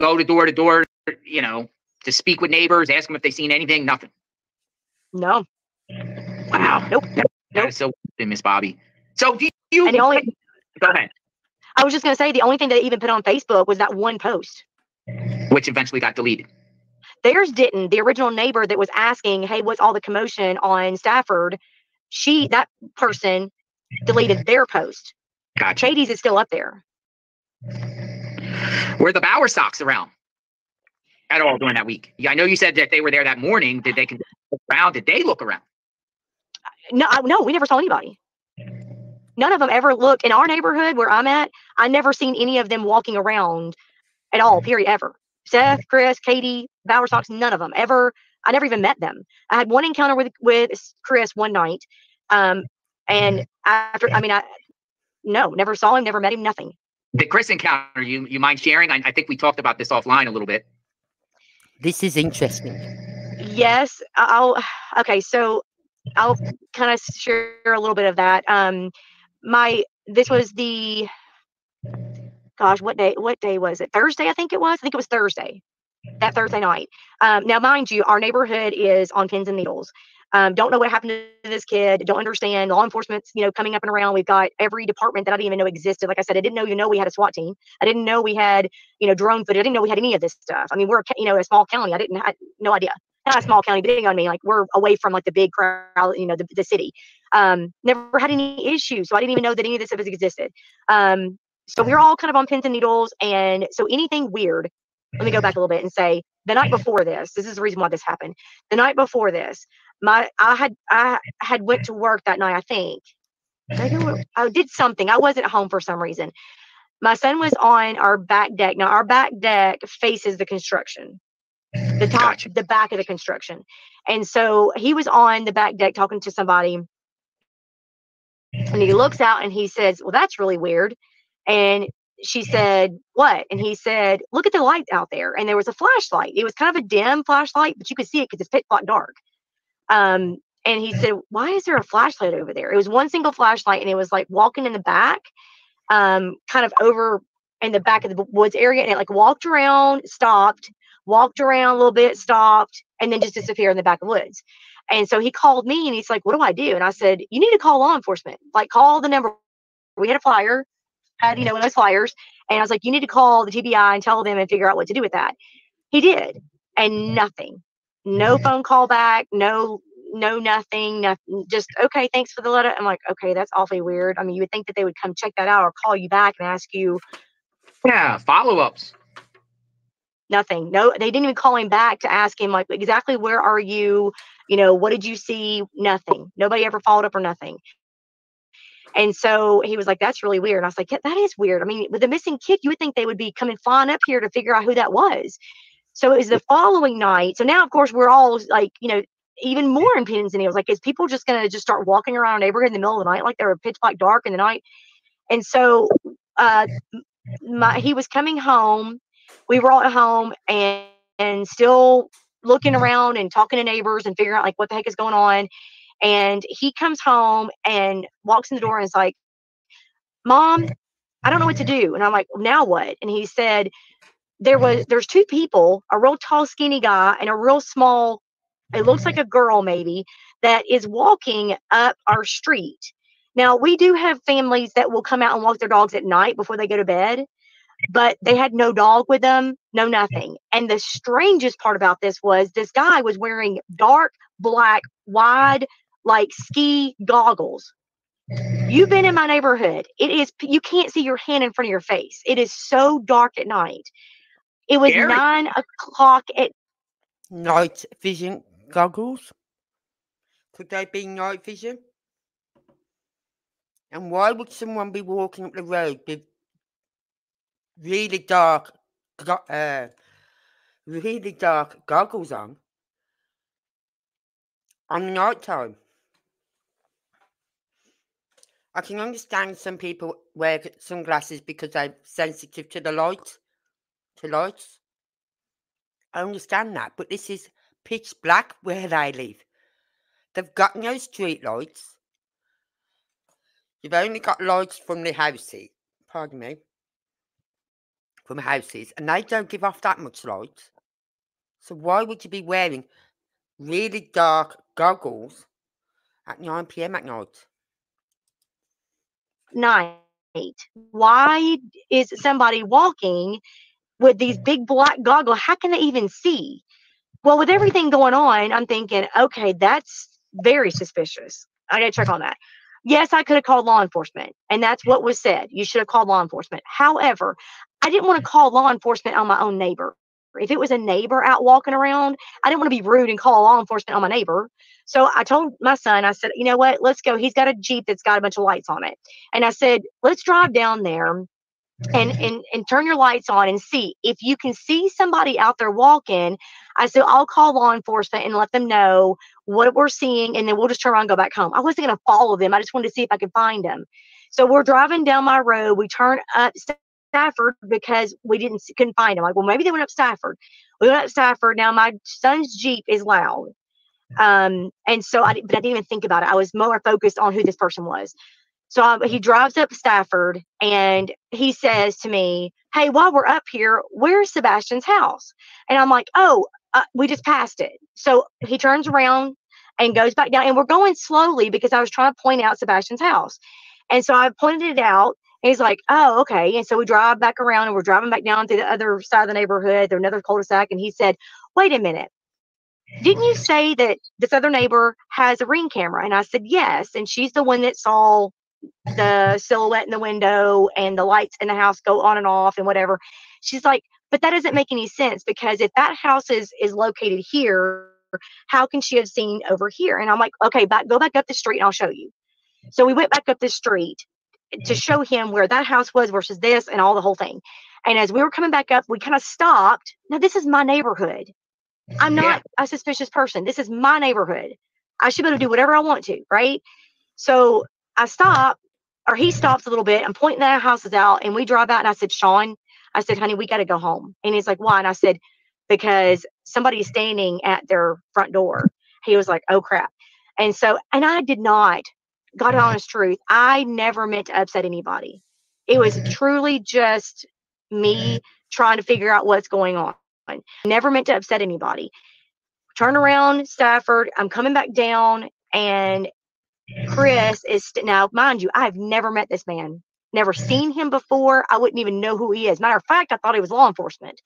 go to door to door, you know, to speak with neighbors, ask them if they've seen anything, nothing. No. Wow. Nope. That, that nope. is so Miss Bobby. So do you and the only go ahead. I was just gonna say the only thing they even put on Facebook was that one post. Which eventually got deleted. Theirs didn't. The original neighbor that was asking, Hey, what's all the commotion on Stafford? She that person deleted their post. Gotcha. Katie's is still up there. Were the Bowersox around at all during that week? Yeah, I know you said that they were there that morning. Did they look around? Did they look around? No, no, we never saw anybody. None of them ever looked in our neighborhood where I'm at. I never seen any of them walking around at all. Period. Ever. Seth, Chris, Katie, Bowersox, none of them ever. I never even met them. I had one encounter with with Chris one night, um, and after I mean, I no, never saw him, never met him, nothing the Chris encounter, you you mind sharing? I, I think we talked about this offline a little bit. This is interesting. Yes, I'll. Okay, so I'll kind of share a little bit of that. Um, my this was the gosh, what day? What day was it? Thursday, I think it was. I think it was Thursday. That Thursday night. Um, now, mind you, our neighborhood is on pins and needles. Um, don't know what happened to this kid. Don't understand. Law enforcement's, you know, coming up and around. We've got every department that I didn't even know existed. Like I said, I didn't know you know we had a SWAT team. I didn't know we had, you know, drone footage. I didn't know we had any of this stuff. I mean, we're, you know, a small county. I didn't have no idea. Not a small county, but on me, like we're away from like the big crowd, you know, the, the city. Um, never had any issues. So I didn't even know that any of this stuff existed. Um, so we were mm-hmm. all kind of on pins and needles. And so anything weird, let me go mm-hmm. back a little bit and say the night mm-hmm. before this, this is the reason why this happened. The night before this, my I had I had went to work that night, I think. I, I did something. I wasn't home for some reason. My son was on our back deck. Now our back deck faces the construction. The top gotcha. the back of the construction. And so he was on the back deck talking to somebody. And he looks out and he says, Well, that's really weird. And she said, What? And he said, Look at the light out there. And there was a flashlight. It was kind of a dim flashlight, but you could see it because it's pitch black dark. Um, and he said, Why is there a flashlight over there? It was one single flashlight and it was like walking in the back, um, kind of over in the back of the woods area. And it like walked around, stopped, walked around a little bit, stopped, and then just disappeared in the back of the woods. And so he called me and he's like, What do I do? And I said, You need to call law enforcement. Like, call the number. We had a flyer had, you mm-hmm. know, one of those flyers. And I was like, you need to call the TBI and tell them and figure out what to do with that. He did. And mm-hmm. nothing. No mm-hmm. phone call back, no no nothing, nothing. Just okay, thanks for the letter. I'm like, okay, that's awfully weird. I mean, you would think that they would come check that out or call you back and ask you. Yeah, follow ups. Nothing. No, they didn't even call him back to ask him like exactly where are you? You know, what did you see? Nothing. Nobody ever followed up or nothing. And so he was like, that's really weird. And I was like, yeah, that is weird. I mean, with the missing kid, you would think they would be coming flying up here to figure out who that was. So it was the following night. So now, of course, we're all like, you know, even more in pins and needles. Like, is people just going to just start walking around a neighborhood in the middle of the night like they were pitch black dark in the night? And so uh, my, he was coming home. We were all at home and, and still looking mm-hmm. around and talking to neighbors and figuring out like what the heck is going on. And he comes home and walks in the door and is like, Mom, I don't know what to do. And I'm like, now what? And he said, there was mm-hmm. there's two people, a real tall, skinny guy and a real small, it looks mm-hmm. like a girl maybe, that is walking up our street. Now we do have families that will come out and walk their dogs at night before they go to bed, but they had no dog with them, no nothing. And the strangest part about this was this guy was wearing dark black, wide like ski goggles. You've been in my neighborhood. It is you can't see your hand in front of your face. It is so dark at night. It was Scary. nine o'clock at night vision goggles. Could they be night vision? And why would someone be walking up the road with really dark, uh, really dark goggles on on the night time? I can understand some people wear sunglasses because they're sensitive to the light, to lights. I understand that, but this is pitch black where they live. They've got no street lights. You've only got lights from the houses, pardon me, from houses, and they don't give off that much light. So why would you be wearing really dark goggles at 9 p.m. at night? night. Why is somebody walking with these mm. big black goggles? How can they even see? Well, with mm. everything going on, I'm thinking, okay, that's very suspicious. I got to check on that. Yes, I could have called law enforcement, and that's what was said. You should have called law enforcement. However, I didn't want to call law enforcement on my own neighbor. If it was a neighbor out walking around, I didn't want to be rude and call law enforcement on my neighbor. So I told my son, I said, you know what? Let's go. He's got a Jeep that's got a bunch of lights on it. And I said, let's drive down there and mm. and and turn your lights on and see if you can see somebody out there walking i said i'll call law enforcement and let them know what we're seeing and then we'll just turn around and go back home i wasn't going to follow them i just wanted to see if i could find them so we're driving down my road we turn up Stafford because we didn't couldn't find him. Like, well, maybe they went up Stafford. We went up Stafford. Now my son's Jeep is loud. Um, and so I, but I didn't even think about it. I was more focused on who this person was. So I, he drives up Stafford and he says to me, Hey, while we're up here, where's Sebastian's house? And I'm like, Oh, uh, we just passed it. So he turns around and goes back down. And we're going slowly because I was trying to point out Sebastian's house. And so I pointed it out. He's like, oh, okay. And so we drive back around and we're driving back down to the other side of the neighborhood, There's another cul-de-sac. And he said, wait a minute. Didn't you mm. say that this other neighbor has a ring camera? And I said, yes. And she's the one that saw the silhouette in the window and the lights in the house go on and off and whatever. She's like, but that doesn't make any sense because if that house is is located here, how can she have seen over here? And I'm like, okay, back go back up the street and I'll show you. So we went back up the street to show him where that house was versus this and all the whole thing. And as we were coming back up, we kind of stopped. Now this is my neighborhood. I'm not yeah. a suspicious person. This is my neighborhood. I should be able to do mm. whatever I want to, right? So I stop, or he stops a little bit. I'm pointing that houses out, and we drive out. And I said, Sean, I said, honey, we got to go home. And he's like, why? And I said, because somebody's standing at their front door. He was like, oh crap. And so, and I did not, God mm-hmm. honest truth, I never meant to upset anybody. It was mm-hmm. truly just me mm-hmm. trying to figure out what's going on. Never meant to upset anybody. Turn around, Stafford. I'm coming back down, and Chris is st- now, mind you, I've never met this man, never seen him before. I wouldn't even know who he is. Matter of fact, I thought he was law enforcement.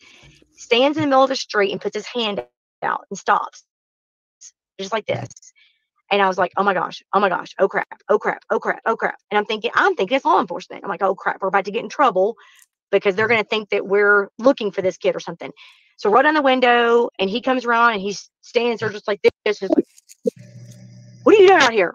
Stands in the middle of the street and puts his hand out and stops, just like this. And I was like, oh my gosh, oh my gosh, oh crap, oh crap, oh crap, oh crap. And I'm thinking, I'm thinking it's law enforcement. I'm like, oh crap, we're about to get in trouble because they're mm-hmm. going to think that we're looking for this kid or something. So right on the window, and he comes around and he stands there just like this, just like, what are you doing out here?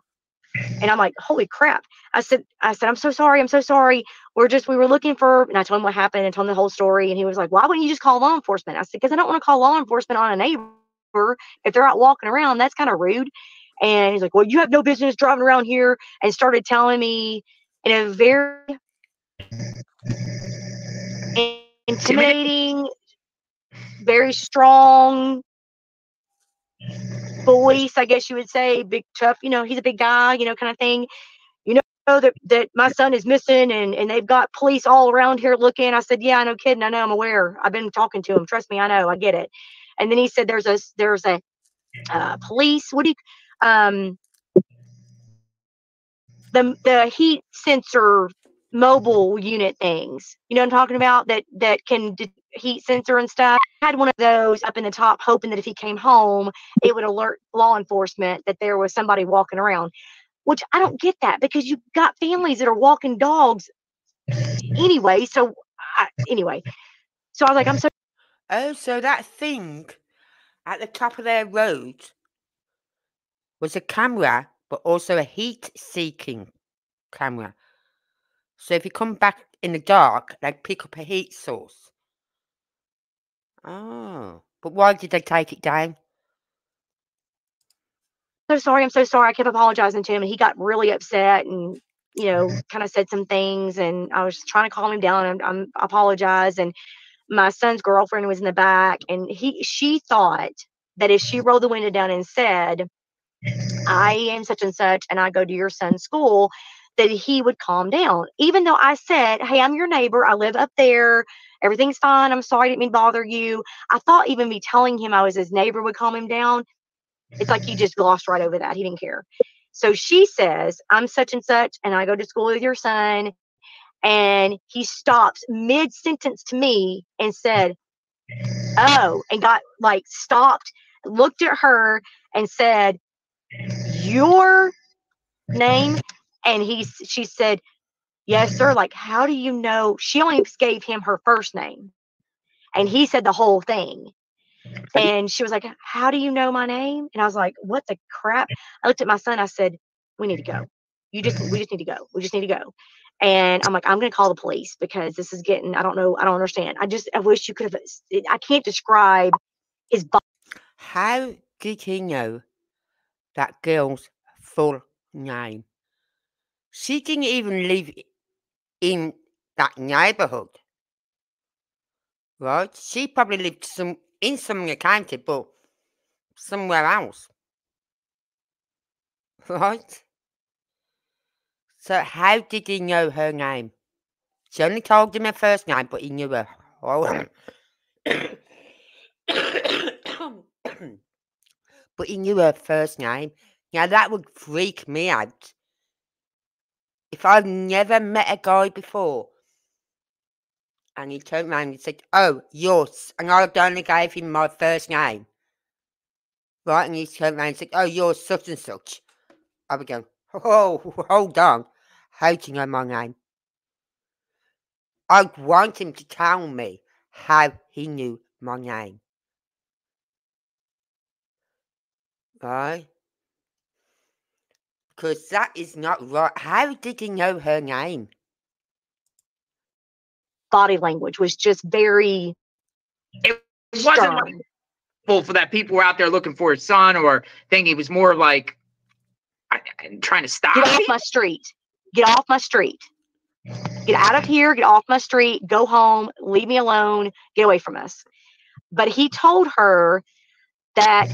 And I'm like, holy crap. I said, I said, I'm so sorry. I'm so sorry. We're just, we were looking for, and I told him what happened and told him the whole story. And he was like, why wouldn't you just call law enforcement? I said, because I don't want to call law enforcement on a neighbor. If they're out walking around, that's kind of rude. And he's like, well, you have no business driving around here. And started telling me in a very intimidating, very strong voice, I guess you would say, big tough, you know, he's a big guy, you know, kind of thing. You know that that my son is missing and and they've got police all around here looking. I said, Yeah, no kidding, I know, I'm aware. I've been talking to him. Trust me, I know, I get it. And then he said there's a there's a uh, police, what do you um the the heat sensor mobile unit things. You know what I'm talking about that that can d- heat sensor and stuff. I had one of those up in the top, hoping that if he came home, it would alert law enforcement that there was somebody walking around. Which I don't get that because you've got families that are walking dogs anyway. So I, anyway, so I was like, I'm so. Oh, so that thing at the top of their road was a camera, but also a heat-seeking camera. So if you come back in the dark, they pick up a heat source. Oh, but why did they take it down? So sorry, I'm so sorry. I kept apologizing to him, and he got really upset and you know, kind of said some things. And I was trying to calm him down. And I'm, I apologize. And my son's girlfriend was in the back, and he she thought that if she mm-hmm. rolled the window down and said, "I am such and such, and I go to your son's school," that he would calm down. Even though I said, Hey, I'm your neighbor. I live up there. Everything's fine. I'm sorry. I didn't mean bother you. I thought even me telling him I was his neighbor would calm him down. It's like he just glossed right over that. He didn't care. So she says, I'm such and such, and I go to school with your son. And he stops mid sentence to me and said, Oh, and got like stopped, looked at her and said, Your name and he she said, Yes, sir. Like, how do you know? She only gave him her first name. And he said the whole thing. And she was like, How do you know my name? And I was like, What the crap? I looked at my son. I said, We need to go. You just, we just need to go. We just need to go. And I'm like, I'm going to call the police because this is getting, I don't know, I don't understand. I just, I wish you could have, I can't describe his body. How did he know that girl's full name? She didn't even live in that neighborhood. Right? She probably lived some in Sumner County, but somewhere else. Right? So how did he know her name? She only told him her first name, but he knew her but he knew her first name. Now that would freak me out. If I've never met a guy before and he turned around and said, Oh, yours, and I only gave him my first name. Right, and he turned around and said, Oh, you're such and such. I would go, Oh, hold on. How do you know my name? I'd want him to tell me how he knew my name. Right? Because that is not right. How did he know her name? Body language was just very. It wasn't like for that people were out there looking for his son or thinking he was more like I, am trying to stop. Get off my street. Get off my street. Get out of here. Get off my street. Go home. Leave me alone. Get away from us. But he told her that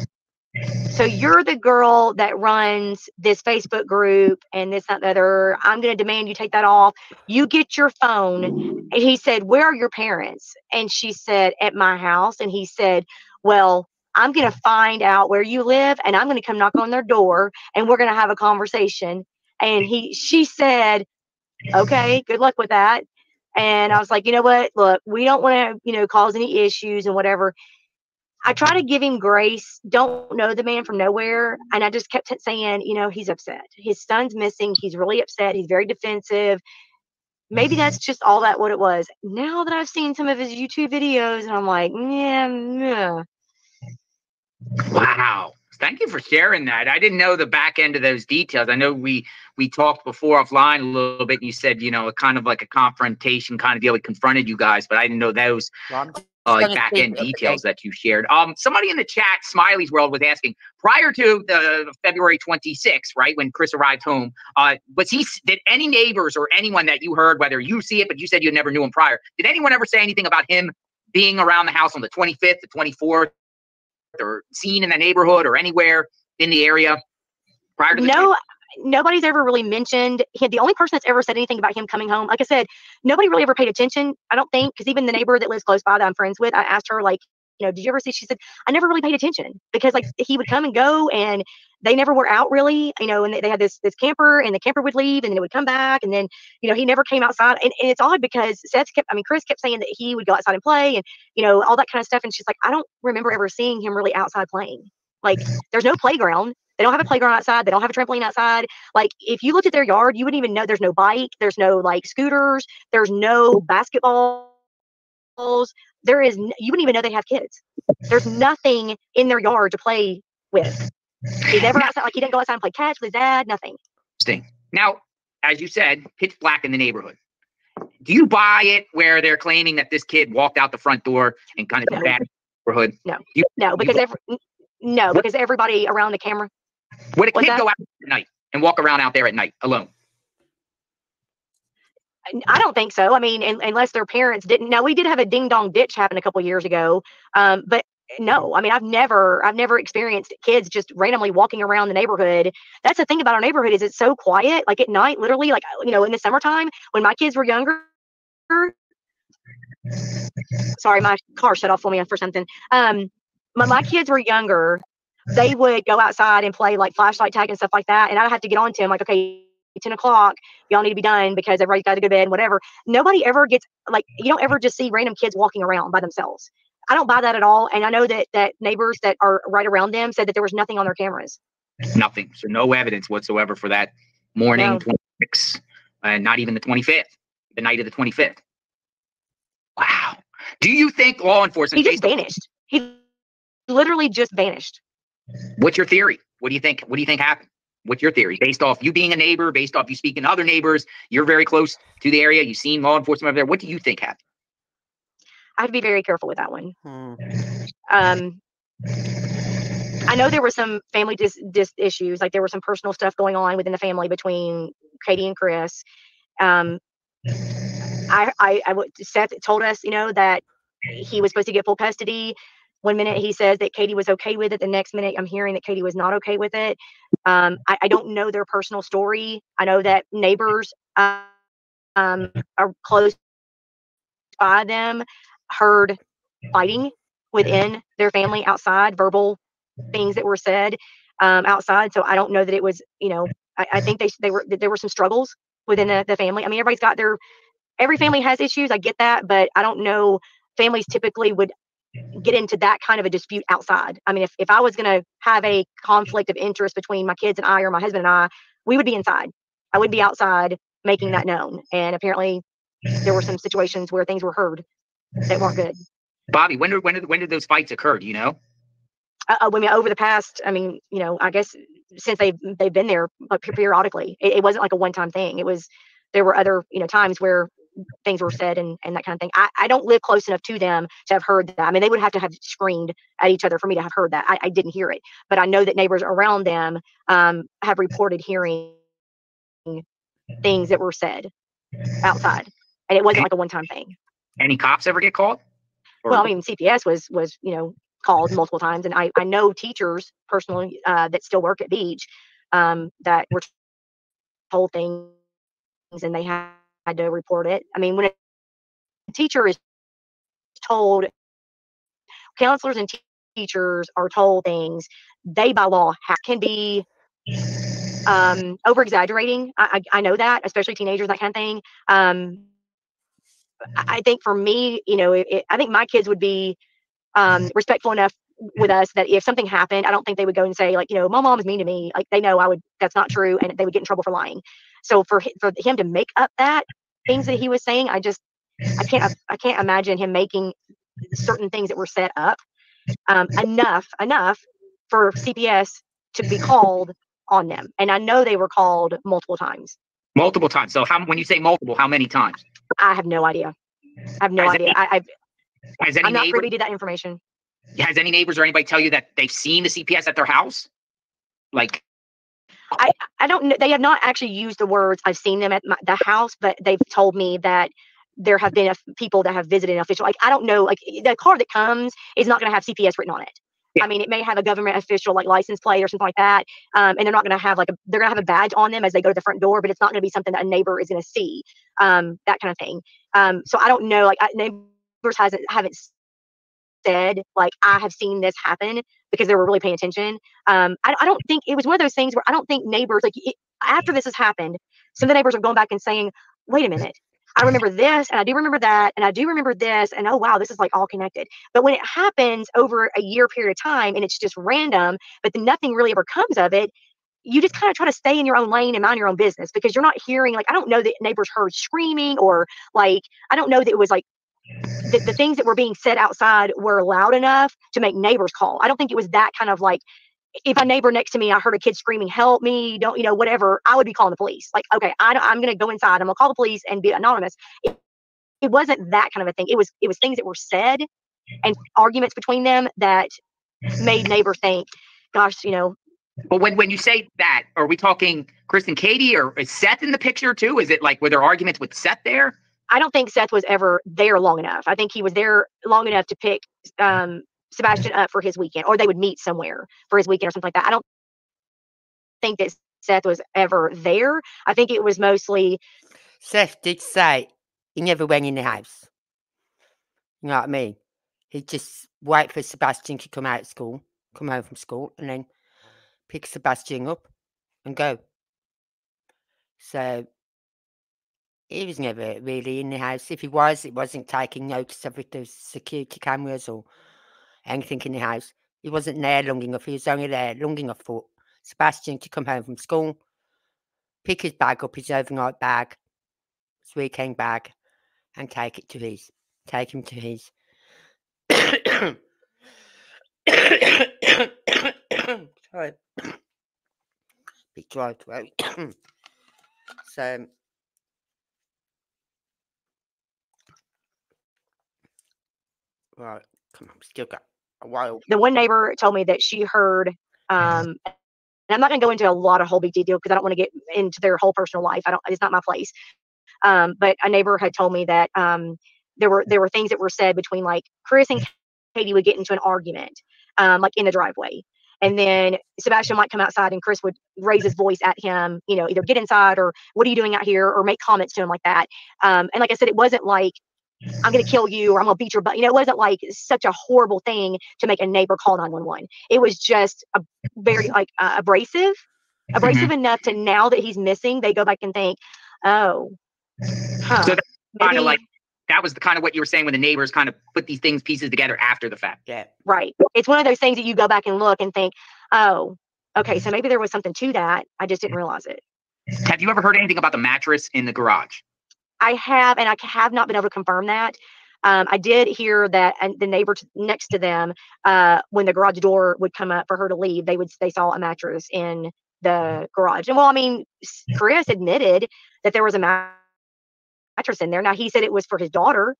so you're the girl that runs this Facebook group and this, that, the other. I'm going to demand you take that off. You get your phone. And he said, Where are your parents? And she said, At my house. And he said, Well, I'm going to find out where you live and I'm going to come knock on their door and we're going to have a conversation. And he, she said, Okay, good luck with that. And I was like, You know what? Look, we don't want to, you know, cause any issues and whatever. I try to give him grace. Don't know the man from nowhere. And I just kept saying, you know, he's upset. His son's missing. He's really upset. He's very defensive. Maybe mm-hmm. that's just all that what it was. Now that I've seen some of his YouTube videos, and I'm like, yeah, yeah. Wow. Thank you for sharing that. I didn't know the back end of those details. I know we we talked before offline a little bit. And you said, you know, a kind of like a confrontation kind of deal. We confronted you guys, but I didn't know those uh, back end details that you shared. Um, somebody in the chat, Smiley's World, was asking prior to the February 26th, right when Chris arrived home. Uh, was he? Did any neighbors or anyone that you heard, whether you see it, but you said you never knew him prior, did anyone ever say anything about him being around the house on the 25th, the 24th, or seen in the neighborhood or anywhere in the area prior to? no, nobody's ever really mentioned him. The only person that's ever said anything about him coming home, like I said, nobody really ever paid attention. I don't think, because even the neighbor that lives close by that I'm friends with, I asked her, like, you know, did you ever see? She said, I never really paid attention because like he would come and go and they never were out really, you know, and they, they had this this camper and the camper would leave and then it would come back and then, you know, he never came outside. And, and it's odd because Seth kept, I mean, Chris kept saying that he would go outside and play and, you know, all that kind of stuff. And she's like, I don't remember ever seeing him really outside playing. Like there's no playground. They don't have a playground outside. They don't have a trampoline outside. Like if you looked at their yard, you wouldn't even know there's no bike, there's no like scooters, there's no basketballs. There is you wouldn't even know they have kids. There's nothing in their yard to play with. He never outside like he didn't go outside and play catch with his dad, nothing. Interesting. Now, as you said, pitch black in the neighborhood. Do you buy it where they're claiming that this kid walked out the front door and kind of no. bad neighborhood? No, you, no, because every, no, because everybody around the camera would a kid go out at night and walk around out there at night alone? I don't think so. I mean, in, unless their parents didn't. Now we did have a ding dong ditch happen a couple years ago, um, but no. I mean, I've never, I've never experienced kids just randomly walking around the neighborhood. That's the thing about our neighborhood is it's so quiet. Like at night, literally, like you know, in the summertime when my kids were younger. Sorry, my car shut off for me for something. Um, when my kids were younger, they would go outside and play like flashlight tag and stuff like that. And I'd have to get on to them like, okay, 10 o'clock, y'all need to be done because everybody's got to go to bed, whatever. Nobody ever gets like, you don't ever just see random kids walking around by themselves. I don't buy that at all. And I know that that neighbors that are right around them said that there was nothing on their cameras. Nothing. So no evidence whatsoever for that morning no. 26, and uh, not even the 25th, the night of the 25th. Wow. Do you think law enforcement? He just vanished. He literally just vanished. What's your theory? What do you think? What do you think happened? What's your theory? Based off you being a neighbor, based off you speaking to other neighbors, you're very close to the area. You've seen law enforcement over there. What do you think happened? I'd be very careful with that one. Hmm. Um, I know there were some family dis, dis issues, like there were some personal stuff going on within the family between Katie and Chris. Um, I, I, I, Seth told us, you know, that he was supposed to get full custody. One minute he says that Katie was okay with it. The next minute I'm hearing that Katie was not okay with it. Um, I, I, don't know their personal story. I know that neighbors um, are close by them heard fighting within their family outside, verbal things that were said um, outside. So I don't know that it was, you know, I, I think they they were there were some struggles within the, the family. I mean, everybody's got their every family has issues. I get that, but I don't know families typically would get into that kind of a dispute outside. I mean, if, if I was going to have a conflict of interest between my kids and I or my husband and I, we would be inside. I would be outside making that known. And apparently there were some situations where things were heard that weren't good. Bobby, when did when did when did those fights occur? Do you know? Uh, uh I mean, over the past, I mean, you know, I guess since they've they've been there periodically, it, it wasn't like a one time thing. It was there were other you know times where things were said and, and that kind of thing. I, I don't live close enough to them to have heard that. I mean, they would have to have screamed at each other for me to have heard that. I, I didn't hear it, but I know that neighbors around them um, have reported hearing things that were said outside, and it wasn't like a one-time thing. Any cops ever get called? Or? Well, I mean, CPS was was you know called multiple times, and I I know teachers personally uh, that still work at Beech um, that were told things, and they had had to report it. I mean, when a teacher is told, counselors and teachers are told things, they by law have, can be um, over exaggerating. I, I, I, know that, especially teenagers, that kind of thing. Um, I think for me, you know, it, it, I think my kids would be um, respectful enough with us that if something happened, I don't think they would go and say like, you know, my mom is mean to me. Like they know I would. That's not true, and they would get in trouble for lying. So for for him to make up that things that he was saying, I just I can't I can't imagine him making certain things that were set up um, enough enough for CPS to be called on them. And I know they were called multiple times. Multiple times. So how when you say multiple, how many times? I have no idea. I have no has idea. Any, I, I've, has any I'm not neighbor, privy to that information. Has any neighbors or anybody tell you that they've seen the CPS at their house? Like I, I don't know. They have not actually used the words I've seen them at my, the house, but they've told me that there have been people that have visited an official. Like, I don't know, like the car that comes is not going to have CPS written on it. Yeah. I mean, it may have a government official like license plate or something like that. Um, and they're not going to have like a, they're going to have a badge on them as they go to the front door, but it's not going to be something that a neighbor is going to see, um, that kind of thing. Um, so I don't know, like I, neighbors hasn't, haven't said like I have seen this happen because they were really paying attention. Um, I, I don't think it was one of those things where I don't think neighbors like it, after this has happened, some of the neighbors are going back and saying, "Wait a minute." I remember this and I do remember that and I do remember this and oh wow this is like all connected. But when it happens over a year period of time and it's just random but then nothing really ever comes of it, you just kind of try to stay in your own lane and mind your own business because you're not hearing like I don't know that neighbors heard screaming or like I don't know that it was like the, the things that were being said outside were loud enough to make neighbors call. I don't think it was that kind of like if a neighbor next to me, I heard a kid screaming, "Help me!" Don't you know, whatever. I would be calling the police. Like, okay, I, am going to go inside. I'm going to call the police and be anonymous. It, it wasn't that kind of a thing. It was it was things that were said and arguments between them that made neighbors think, "Gosh, you know." But when when you say that, are we talking Chris and Katie, or is Seth in the picture too? Is it like were there arguments with Seth there? I don't think Seth was ever there long enough. I think he was there long enough to pick um, Sebastian up for his weekend, or they would meet somewhere for his weekend or something like that. I don't think that Seth was ever there. I think it was mostly. Seth did say he never went in the house. You know what I mean? He just wait for Sebastian to come out of school, come home from school, and then pick Sebastian up and go. So he was never really in the house. If he was, it wasn't taking notice of it. Security cameras or anything in the house. He wasn't there long enough. He was only there long enough for Sebastian to come home from school, pick his bag up, his overnight bag, his weekend bag, and take it to his, take him to his. Sorry, big dry throat. so Right. Come on, still got a while. The one neighbor told me that she heard, um, and I'm not going to go into a lot of whole big detail because I don't want to get into their whole personal life. I don't. It's not my place. Um, but a neighbor had told me that um, there were there were things that were said between like Chris and Katie would get into an argument, um, like in the driveway. And then Sebastian might come outside and Chris would raise his voice at him, you know, either get inside or what are you doing out here or make comments to him like that. Um, and like I said, it wasn't like I'm going to kill you or I'm going to beat your butt. You know, it wasn't like such a horrible thing to make a neighbor call 911. It was just a very like uh, abrasive, abrasive Mm-hmm. enough to now that he's missing, they go back and think, oh, huh, So kind of like that was the kind of what you were saying when the neighbors kind of put these things pieces together after the fact. Yeah. right. It's one of those things that you go back and look and think, oh, okay, so maybe there was something to that. I just didn't realize it. Have you ever heard anything about the mattress in the garage? I have, and I have not been able to confirm that. Um, I did hear that, and the neighbor t- next to them, uh, when the garage door would come up for her to leave, they would they saw a mattress in the garage. And well, I mean, s- Chris admitted that there was a mattress in there. Now he said it was for his daughter,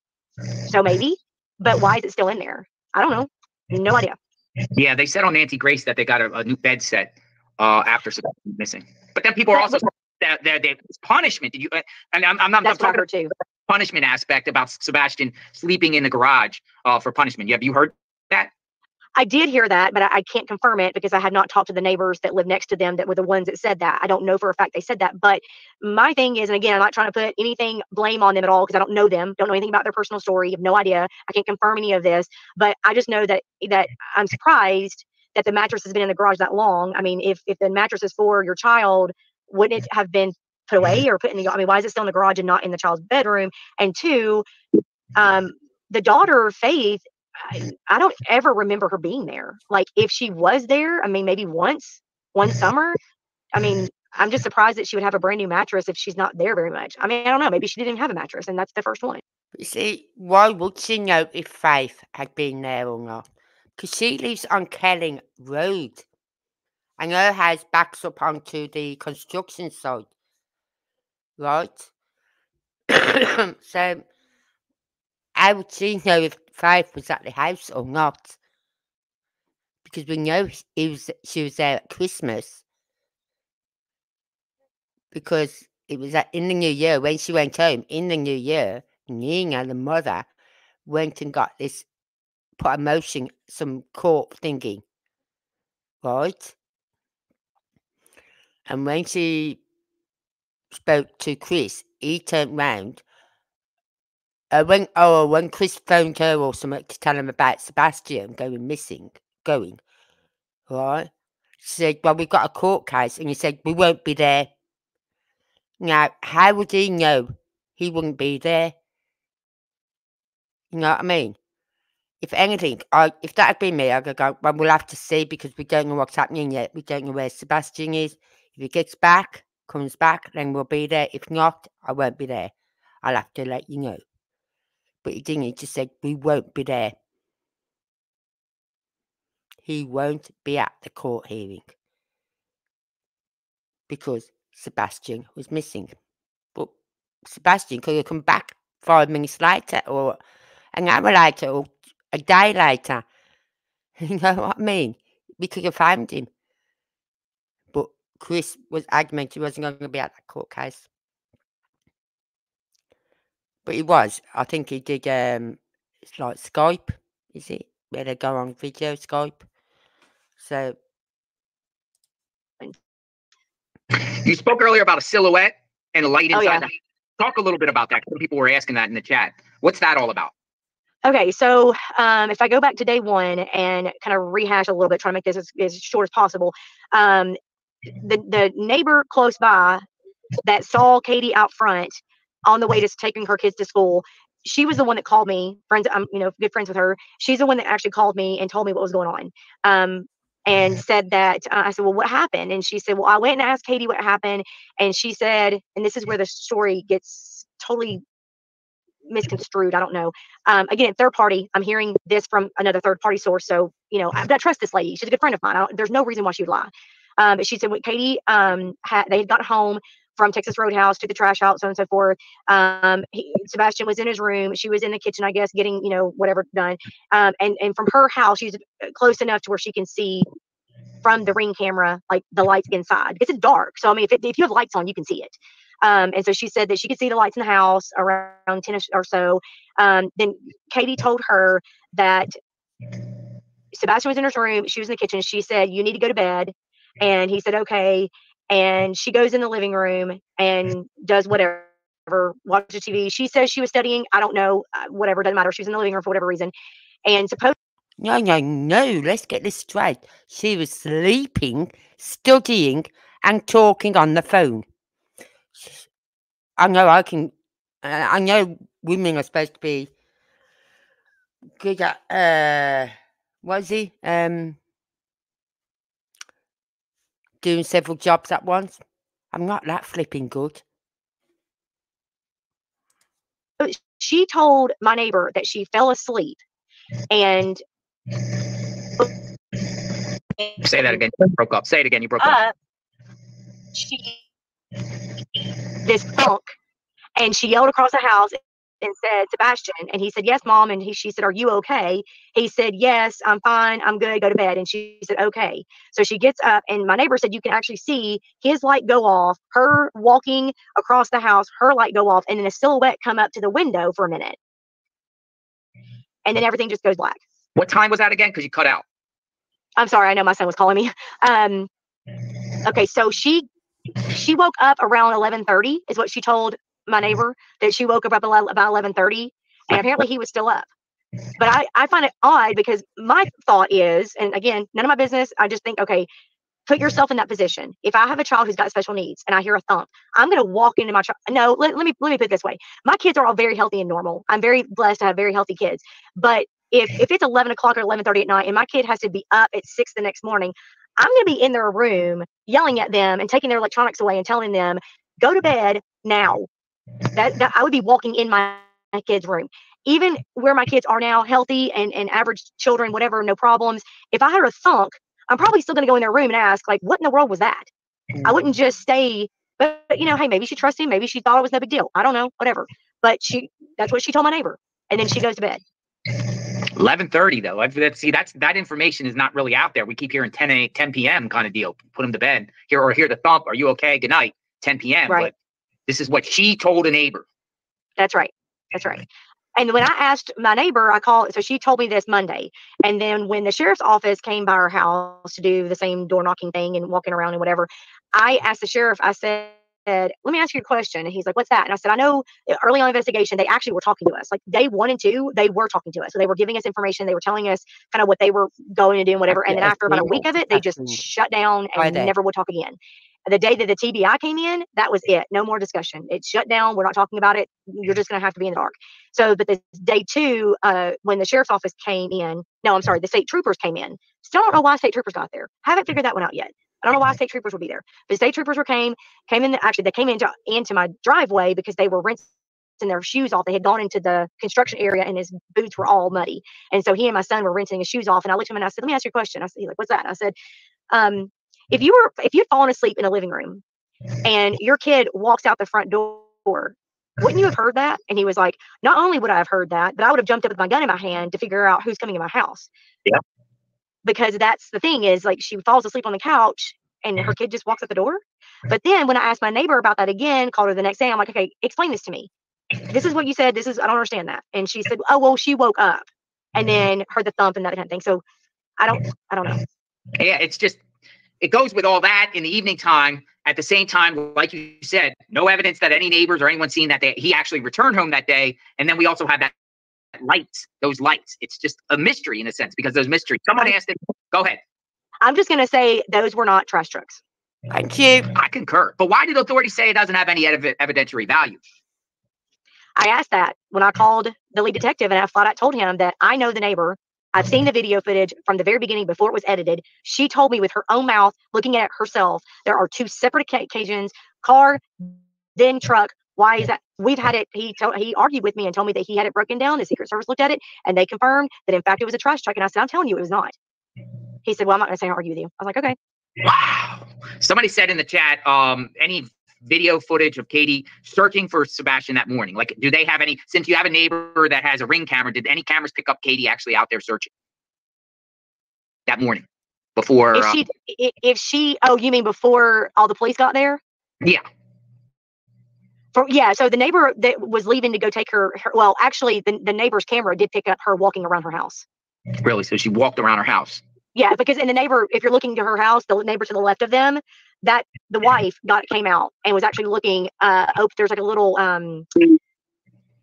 so maybe, but why is it still in there? I don't know. No idea. Yeah, they said on Nancy Grace that they got a, a new bed set uh, after missing. But then people are also that that punishment. Did you? uh, And I'm I'm not I'm That's talking too. punishment aspect about Sebastian sleeping in the garage uh, for punishment. Have you heard that? I did hear that, but I, I can't confirm it because I had not talked to the neighbors that live next to them that were the ones that said that. I don't know for a fact they said that. But my thing is, and again, I'm not trying to put anything blame on them at all because I don't know them, don't know anything about their personal story, have no idea. I can't confirm any of this, but I just know that that I'm surprised that the mattress has been in the garage that long. I mean, if if the mattress is for your child, wouldn't it have been put away or put in the? I mean, why is it still in the garage and not in the child's bedroom? And two, um, the daughter Faith I, I don't ever remember her being there. Like if she was there, I mean, maybe once, one summer. I mean, I'm just surprised that she would have a brand new mattress if she's not there very much. I mean, I don't know. Maybe she didn't even have a mattress, and that's the first one. You see, why would she know if Faith had been there or not? Because she lives on Kelling Road. And her house backs up onto the construction site. Right? so, how would she know if Faith was at the house or not? Because we know he was, she was there at Christmas. Because it was in the new year, when she went home, in the new year, Nina, the mother, went and got this, put a motion, some court thingy, right? And when she spoke to Chris, he turned round. Uh, when oh, when Chris phoned her or something to tell him about Sebastian going missing, going, right? She said, "Well, we've got a court case," and he said, "We won't be there." Now, how would he know he wouldn't be there? You know what I mean? If anything, I if that had been me, I'd go, well, we'll have to see because we don't know what's happening yet. We don't know where Sebastian is. If he gets back, comes back, then we'll be there. If not, I won't be there. I'll have to let you know. But he didn't. He just said, we won't be there. He won't be at the court hearing because Sebastian was missing. But Sebastian could have come back five minutes later or an hour later or a day later. You know what I mean? We could have found him. But Chris was adamant he wasn't going to be at that court case. But he was. I think he did um it's like Skype, is it? Where they go on video Skype. So You spoke earlier about a silhouette and a light Oh, inside. yeah. Talk a little bit about that. Some people were asking that in the chat. What's that all about? Okay, so um, if I go back to day one and kind of rehash a little bit, try to make this as, as short as possible, um, the the neighbor close by that saw Katie out front on the way to taking her kids to school, she was the one that called me. Friends, I'm you know good friends with her. She's the one that actually called me and told me what was going on. Um, and said that uh, I said, well, what happened? And she said, well, I went and asked Katie what happened, and she said, and this is where the story gets totally misconstrued. I don't know. Um, again, third party. I'm hearing this from another third party source, so you know I, I trust this lady. She's a good friend of mine. I don't, there's no reason why she would lie. Um, but she said when Katie um had they had got home from Texas Roadhouse, took the trash out, so on and so forth. Um, he, Sebastian was in his room. She was in the kitchen, I guess, getting you know whatever done. Um, and and from her house, she's uh, close enough to where she can see from the ring camera like the lights inside it's dark. So I mean, if it, if you have lights on, you can see it. Um, and so she said that she could see the lights in the house around 10 or so. Um, then Katie told her that Sebastian was in her room. She was in the kitchen. She said, You need to go to bed. And he said, Okay. And she goes in the living room and does whatever. watches TV. She says she was studying. I don't know. Uh, whatever, doesn't matter. She was in the living room for whatever reason. And suppose No, no, no. Let's get this straight. She was sleeping, studying, and talking on the phone. I know I can. Uh, I know women are supposed to be good at. Uh, what is he? Um, doing several jobs at once. I'm not that flipping good. she told my neighbor that she fell asleep and Say that again. You broke up. Say it again. You broke up. up she this punk and she yelled across the house and said sebastian and he said yes mom and he, she said are you okay he said yes i'm fine i'm good go to bed and she said okay so she gets up and my neighbor said you can actually see his light go off her walking across the house her light go off and then a silhouette come up to the window for a minute and then everything just goes black What time was that again? Because you cut out. I'm sorry, I know my son was calling me. Um, okay, so she she woke up around 11:30 is what she told my mm-hmm. neighbor that she woke up about 11:30 and apparently he was still up. But I I find it odd because my thought is and again, none of my business. I just think okay, put mm-hmm. yourself in that position. If I have a child who's got special needs and I hear a thump, I'm going to walk into my child. No, let, let me let me put it this way. My kids are all very healthy and normal. I'm very blessed to have very healthy kids. But if mm-hmm. if it's 11 o'clock or 11:30 at night and my kid has to be up at six the next morning, I'm going to be in their room yelling at them and taking their electronics away and telling them go to bed now. That, that I would be walking in my, my kid's room. Even where my kids are now, healthy and, and average children, whatever, no problems. If I heard a thunk, I'm probably still going to go in their room and ask, like, what in the world was that? I wouldn't mm. just stay. But, but you know, hey, maybe she trusted him. Maybe she thought it was no big deal. I don't know, whatever. But she, that's what she told my neighbor, and then she goes to bed. 11:30 though. I've, see, that's that information is not really out there. We keep hearing 10 a 10 p.m. kind of deal. Put him to bed. Here or hear the thump. Are you okay? Good night. 10 p.m. Right. But this is what she told a neighbor. That's right. That's right. And when I asked my neighbor, I called, so she told me this Monday. And then when the sheriff's office came by our house to do the same door knocking thing and walking around and whatever, I asked the sheriff, I said, let me ask you a question. And he's like, what's that? And I said, I know early on investigation, they actually were talking to us. Like day one and two, they were talking to us. So they were giving us information. They were telling us kind of what they were going to do and whatever. And then after about a week of it, they just shut down and never would talk again. The day that the TBI came in, that was it. No more discussion. It shut down. We're not talking about it. You're just going to have to be in the dark. So, but this day two, uh, when the sheriff's office came in, no, I'm sorry, the state troopers came in. Still don't know why state troopers got there. Haven't figured that one out yet. I don't know why state troopers would be there. But state troopers were came, came in. Actually, they came into into my driveway because they were rinsing their shoes off. They had gone into the construction area and his boots were all muddy. And so he and my son were rinsing his shoes off. And I looked at him and I said, "Let me ask you a question." I said, "He's like, what's that?" I said, um, "If you were if you'd fallen asleep in a living room and your kid walks out the front door." Wouldn't you have heard that? And he was like, Not only would I have heard that, but I would have jumped up with my gun in my hand to figure out who's coming in my house. Yeah. Because that's the thing is like she falls asleep on the couch and her kid just walks out the door. But then when I asked my neighbor about that again, called her the next day, I'm like, okay, explain this to me. This is what you said. This is I don't understand that. And she said, oh well, she woke up and mm-hmm. then heard the thump and that kind of thing. So I don't I don't know. Yeah, it's just it goes with all that in the evening time. At the same time, like you said, no evidence that any neighbors or anyone seen that they, he actually returned home that day. And then we also have that lights, those lights. It's just a mystery in a sense because those mysteries. Someone asked it. Go ahead. I'm just gonna say those were not trash trucks. Thank you. I concur. But why did authorities say it doesn't have any ev- evidentiary value? I asked that when I called the lead detective and I flat out told him that I know the neighbor. I've seen the video footage from the very beginning before it was edited. She told me with her own mouth, looking at it herself, there are two separate occasions car, then truck. Why is that? We've had it. He told, he argued with me and told me that he had it broken down. The Secret Service looked at it and they confirmed that in fact it was a trash truck. And I said, I'm telling you, it was not. He said, Well, I'm not going to say I argue with you. I was like, Okay. Wow. Somebody said in the chat, um, any video footage of Katie searching for Sebastian that morning? Like, do they have any? Since you have a neighbor that has a ring camera, did any cameras pick up Katie actually out there searching that morning before? If uh, she, if she, oh, you mean before all the police got there? yeah. For, yeah, so the neighbor that was leaving to go take her, her well, actually, the, the neighbor's camera did pick up her walking around her house. Really? So she walked around her house. Yeah, because in the neighbor, if you're looking to her house, the neighbor to the left of them, that the wife got came out and was actually looking. Uh, oh, there's like a little um,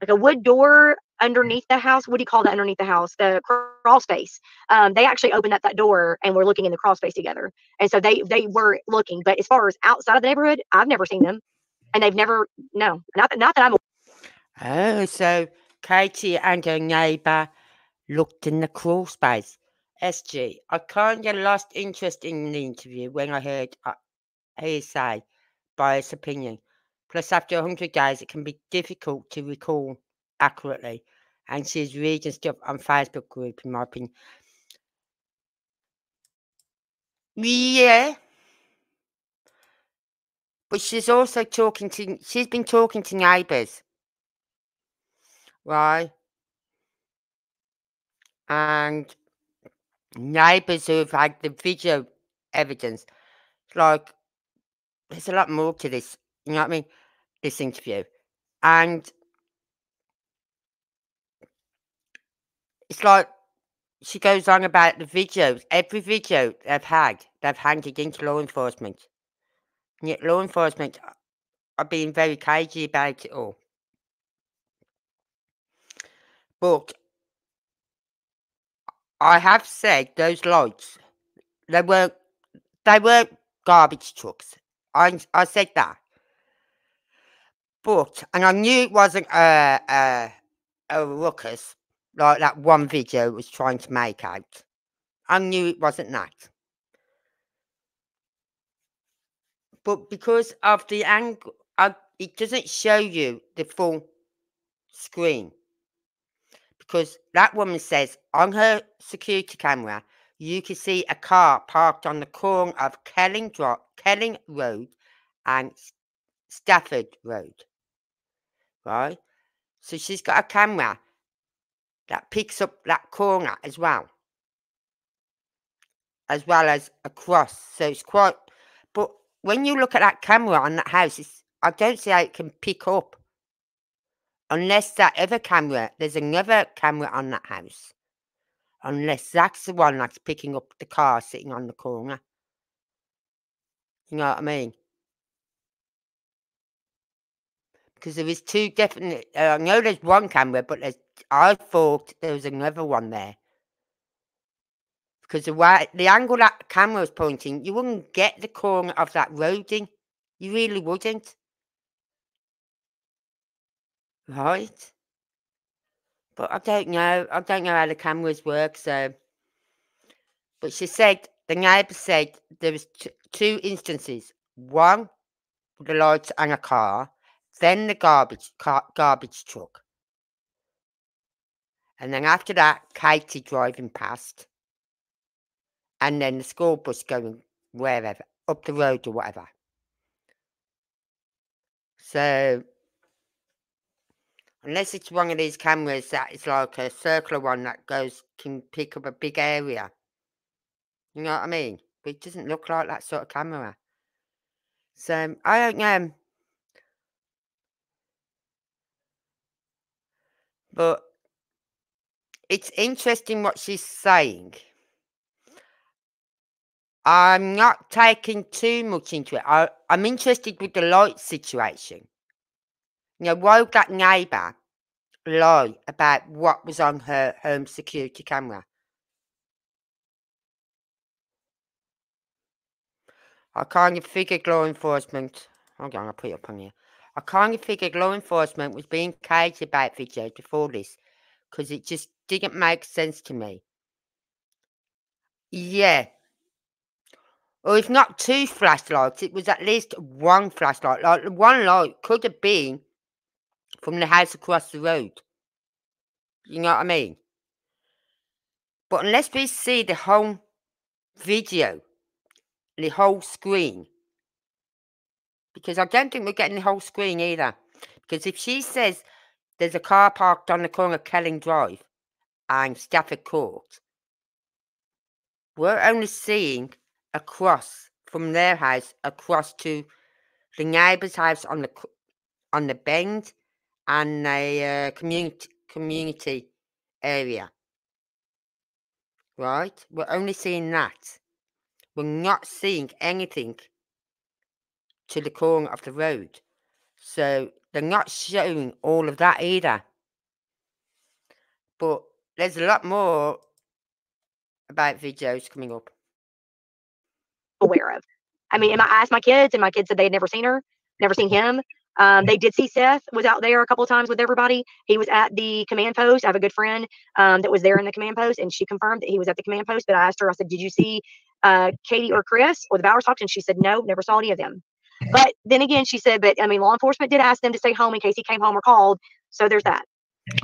like a wood door underneath the house. What do you call that underneath the house? The crawl space. Um, they actually opened up that door and were looking in the crawl space together. And so they they were looking. But as far as outside of the neighborhood, I've never seen them, and they've never no, not that not that I'm. Oh, so Katie and her neighbour looked in the crawl space. SG, I kind of lost interest in the interview when I heard uh, hearsay biased opinion. Plus, after 100 days, it can be difficult to recall accurately. And she's reading stuff on Facebook group, in my opinion. Yeah. But she's also talking to, she's been talking to neighbours. Right? And neighbours who've had the video evidence. Like, there's a lot more to this. You know what I mean? This interview. And it's like she goes on about the videos. Every video they've had, they've handed into law enforcement. And yet law enforcement are being very cagey about it all. But I have said those lights, they weren't, they weren't garbage trucks. I, I said that. But, and I knew it wasn't a, a, a ruckus like that one video was trying to make out. I knew it wasn't that. But because of the angle, I, it doesn't show you the full screen because that woman says on her security camera, you can see a car parked on the corner of Kelling, Dro- Kelling Road and Stafford Road. Right? So she's got a camera that picks up that corner as well. As well as across. So it's quite. But when you look at that camera on that house, I don't see how it can pick up Unless that other camera, there's another camera on that house. Unless that's the one that's picking up the car sitting on the corner. You know what I mean? Because there is two definite. Uh, I know there's one camera, but there's. I thought there was another one there. Because the way the angle that camera was pointing, you wouldn't get the corner of that roading. You really wouldn't. Right. But I don't know. I don't know how the cameras work. So, but she said the neighbour said there was two instances. One, the lights and a car, then the garbage car, garbage truck, and then after that, Katie driving past, and then the school bus going wherever up the road or whatever. So Unless it's one of these cameras that is like a circular one that goes can pick up a big area. You know what I mean? But it doesn't look like that sort of camera. So I don't know. But it's interesting what she's saying. I'm not taking too much into it. I, I'm interested with the light situation. Why would that neighbour lie about what was on her home security camera? I kind of figured law enforcement. Hold on, I'll put it up on here. I kind of figured law enforcement was being caged about videos before this because it just didn't make sense to me. Yeah. Or if not two flashlights, it was at least one flashlight. Like one light could have been from the house across the road. You know what I mean? But unless we see the whole video, the whole screen, because I don't think we're getting the whole screen either. Because if she says there's a car parked on the corner of Kelling Drive and Stafford Court, we're only seeing across from their house across to the neighbour's house on the on the bend and a uh, community community area. right? We're only seeing that. We're not seeing anything to the corner of the road. So they're not showing all of that either. But there's a lot more about videos coming up. Aware of. I mean, and I asked my kids, and my kids said they had never seen her, never seen him. Um, they did see Seth was out there a couple of times with everybody. He was at the command post. I have a good friend um, that was there in the command post, and she confirmed that he was at the command post. But I asked her, I said, "Did you see uh, Katie or Chris or the Bowersox?" And she said, "No, never saw any of them." But then again, she said, "But I mean, law enforcement did ask them to stay home in case he came home or called." So there's that.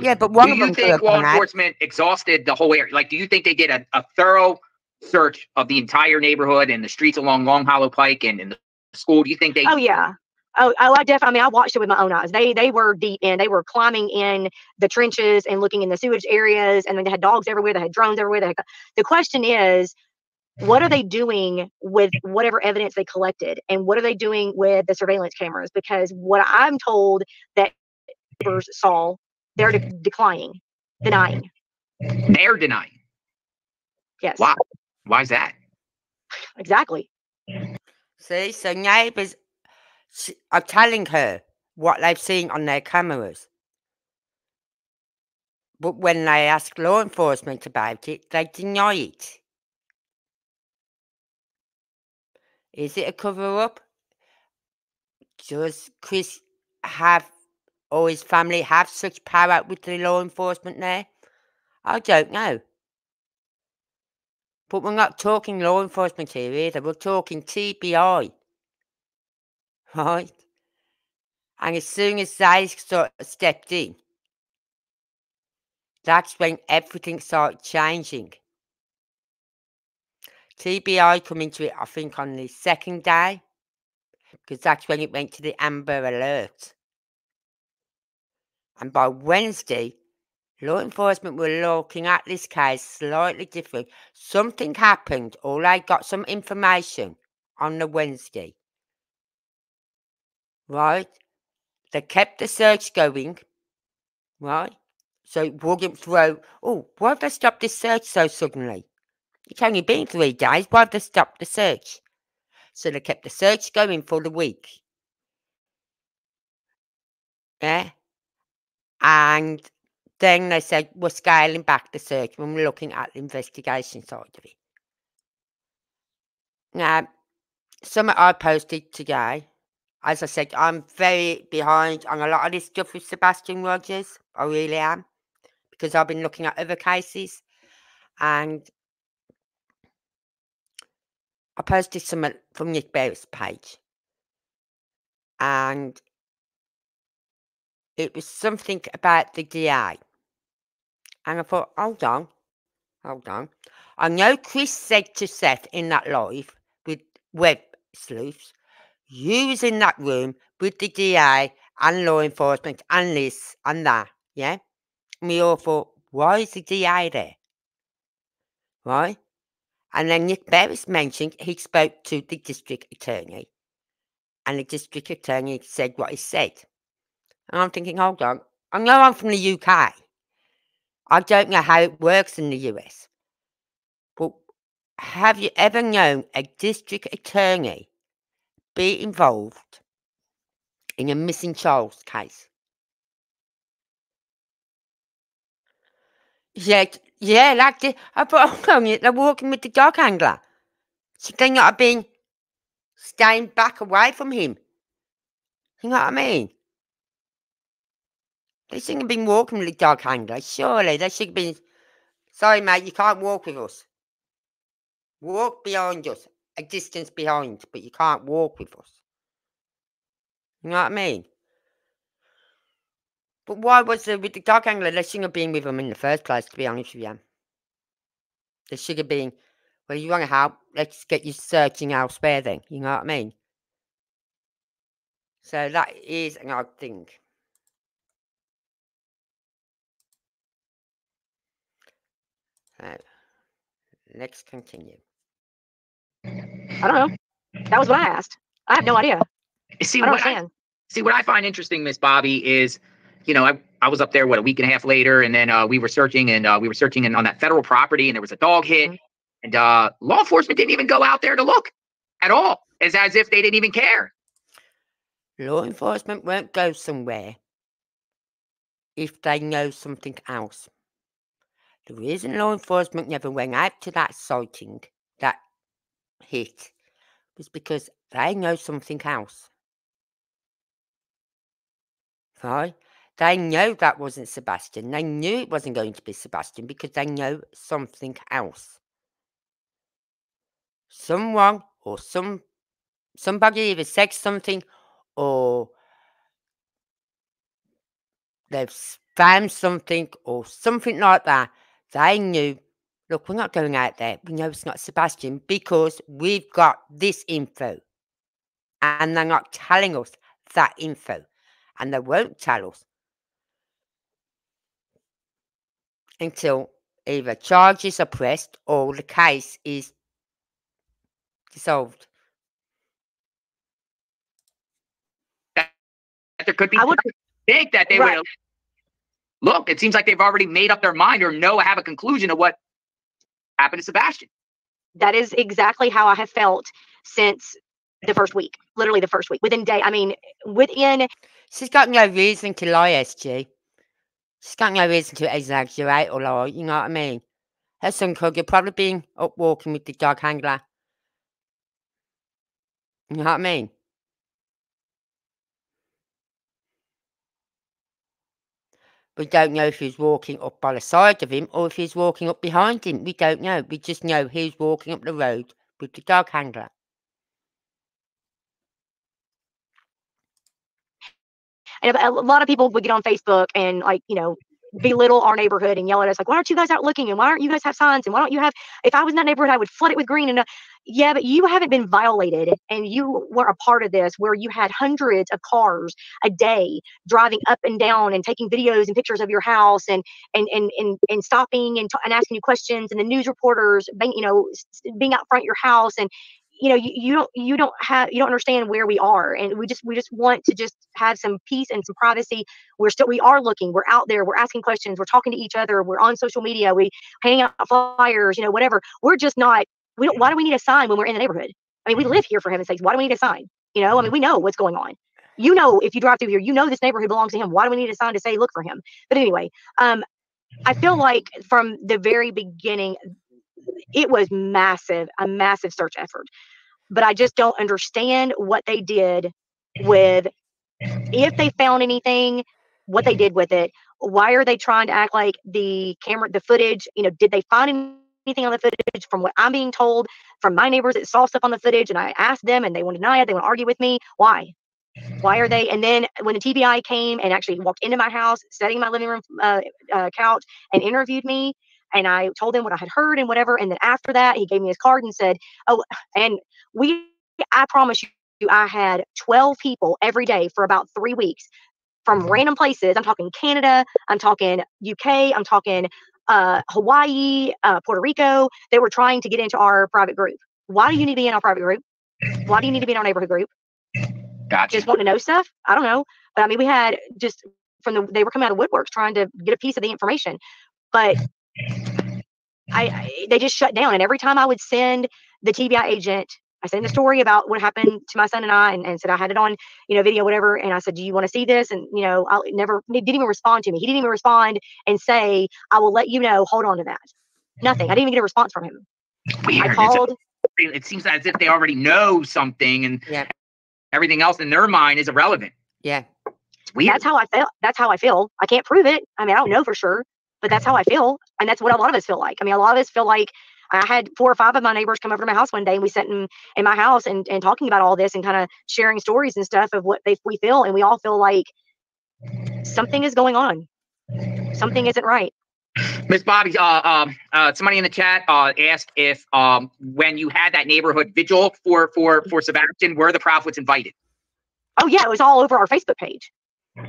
Yeah, but one do of you them think law enforcement exhausted the whole area? Like, do you think they did a, a thorough search of the entire neighborhood and the streets along Long Hollow Pike and in the school? Do you think they? Oh yeah. Oh, oh, I definitely. I mean, I watched it with my own eyes. They they were deep in. They were climbing in the trenches and looking in the sewage areas, and then they had dogs everywhere. They had drones everywhere. They had, the question is, what are mm-hmm. they doing with whatever evidence they collected, and what are they doing with the surveillance cameras? Because what I'm told that mm-hmm. neighbors saw, they're de- mm-hmm. declining, denying. They're denying. Yes. Why? Why is that? Exactly. Mm. See, so neighbours s- are telling her what they've seen on their cameras. But when they ask law enforcement about it, they deny it. Is it a cover up? Does Chris have or his family have such power with the law enforcement there? I don't know. But we're not talking law enforcement here either. We're talking TBI. Right? And as soon as they sort of stepped in, that's when everything started changing. TBI come into it, I think, on the second day, because that's when it went to the Amber Alert. And by Wednesday, law enforcement were looking at this case slightly different. Something happened, or they got some information on the Wednesday. Right? They kept the search going. Right? So it wouldn't throw, oh, why have they stopped this search so suddenly? It's only been three days. Why have they stopped the search? So they kept the search going for the week. Yeah. And then they said, we're scaling back the search when we're looking at the investigation side of it. Now, something I posted today, as I said, I'm very behind on a lot of this stuff with Sebastian Rogers. I really am. Because I've been looking at other cases and I posted some from Nick Berry's page. And it was something about the DA. And I thought, hold on, hold on. I know Chris said to Seth in that live with Web Sleuths, you was in that room with the DA and law enforcement and this and that, yeah? And we all thought, why is the DA there? Right? And then Nick Berris mentioned he spoke to the district attorney. And the district attorney said what he said. And I'm thinking, hold on. I know I'm from the UK. I don't know how it works in the US. But have you ever known a district attorney be involved in a missing child's case? Yeah, yeah, like the, I hold on, they're walking with the dog handler. Should they not have been staying back away from him? You know what I mean? They shouldn't have been walking with the dog handler. Surely they should have been. Sorry, mate, you can't walk with us. Walk behind us, a distance behind, but you can't walk with us. You know what I mean? But why was there with the dog angler? They shouldn't have been with him in the first place, to be honest with you. They should have been, well, you want to help? Let's get you searching elsewhere then. You know what I mean? So that is an odd thing. So, let's continue. I don't know. That was what I asked. I have no idea. See I what I, see what I find interesting, Miss Bobby, is you know I I was up there what a week and a half later, and then uh, we were searching, and uh, we were searching in, on that federal property, and there was a dog hit, Mhm. and uh, law enforcement didn't even go out there to look at all. It's as if they didn't even care. Law enforcement won't go somewhere if they know something else. The reason law enforcement never went out to that sighting, that hit, was because they know something else. Right? They know that wasn't Sebastian. They knew it wasn't going to be Sebastian because they know something else. Someone or some somebody either said something or they've found something or something like that. They knew, look, we're not going out there. We know it's not Sebastian because we've got this info. And they're not telling us that info. And they won't tell us until either charges are pressed or the case is dissolved. That, There could be I would think that they Right. would look. It seems like they've already made up their mind or know have a conclusion of what happened to Sebastian. that is exactly how I have felt since the first week. Literally the first week. Within day, I mean, within She's got no reason to lie, SG. She's got no reason to exaggerate or lie, you know what I mean? Her son could have probably been up walking with the dog handler. You know what I mean? We don't know if he's walking up by the side of him or if he's walking up behind him. We don't know. We just know he's walking up the road with the dog handler. and a lot of people would get on Facebook and like, you know, belittle our neighborhood and yell at us like, why aren't you guys out looking? And why aren't you guys have signs? And why don't you have, if I was in that neighborhood, I would flood it with green. And uh, yeah, but you haven't been violated and you were a part of this where you had hundreds of cars a day driving up and down and taking videos and pictures of your house and, and, and, and, and stopping and, t- and asking you questions and the news reporters being, you know, being out front your house and, you know you, you don't you don't have you don't understand where we are and we just we just want to just have some peace and some privacy. We're still we are looking we're out there we're asking questions we're talking to each other we're on social media we hang out flyers you know whatever. We're just not we don't why do we need a sign when we're in the neighborhood? I mean we mm-hmm. live here for heaven's sakes. Why do we need a sign? You know i mean mm-hmm. we know what's going on. You know if you drive through here you know this neighborhood belongs to him. Why do we need a sign to say look for him? But anyway um i feel like from the very beginning it was massive a massive search effort. But i just don't understand what they did with if they found anything what they mm-hmm. did with it. Why are they trying to act like the camera the footage you know did they find anything on the footage from what i'm being told from my neighbors that saw stuff on the footage and i asked them and they want to deny it they want to argue with me. Why? Why are they? And then when the tbi came and actually walked into my house sitting in my living room uh, uh, couch and interviewed me and i told him what i had heard and whatever and then after that he gave me his card and said oh and we i promise you i had 12 people every day for about three weeks from random places. I'm talking canada i'm talking uk i'm talking uh, hawaii uh, puerto rico they were trying to get into our private group. Why do you need to be in our private group? Why do you need to be in our neighborhood group? Gotcha. just want to know stuff? I don't know. But i mean we had just from the they were coming out of woodworks trying to get a piece of the information. But I, I they just shut down. And every time i would send the tbi agent i sent the story about what happened to my son and i and, and said i had it on you know video whatever and i said do you want to see this and you know i never he didn't even respond to me he didn't even respond and say i will let you know hold on to that nothing i mm. didn't even get a response from him Weird. i It's- called it seems as if they already know something and Yeah. everything else in their mind is irrelevant. Yeah. It's weird. that's how i felt that's how i feel i can't prove it i mean i don't know for sure but that's how mm. i feel and that's what a lot of us feel like i mean a lot of us feel like i had four or five of my neighbors come over to my house one day and we sat in, in my house and, and talking about all this and kind of sharing stories and stuff of what they we feel and we all feel like something is going on. Something isn't right. Miss Bobby, uh, um, uh, somebody in the chat uh, asked if um, when you had that neighborhood vigil for for for Sebastian, were the Proudfoots invited? oh yeah it was all over our facebook page.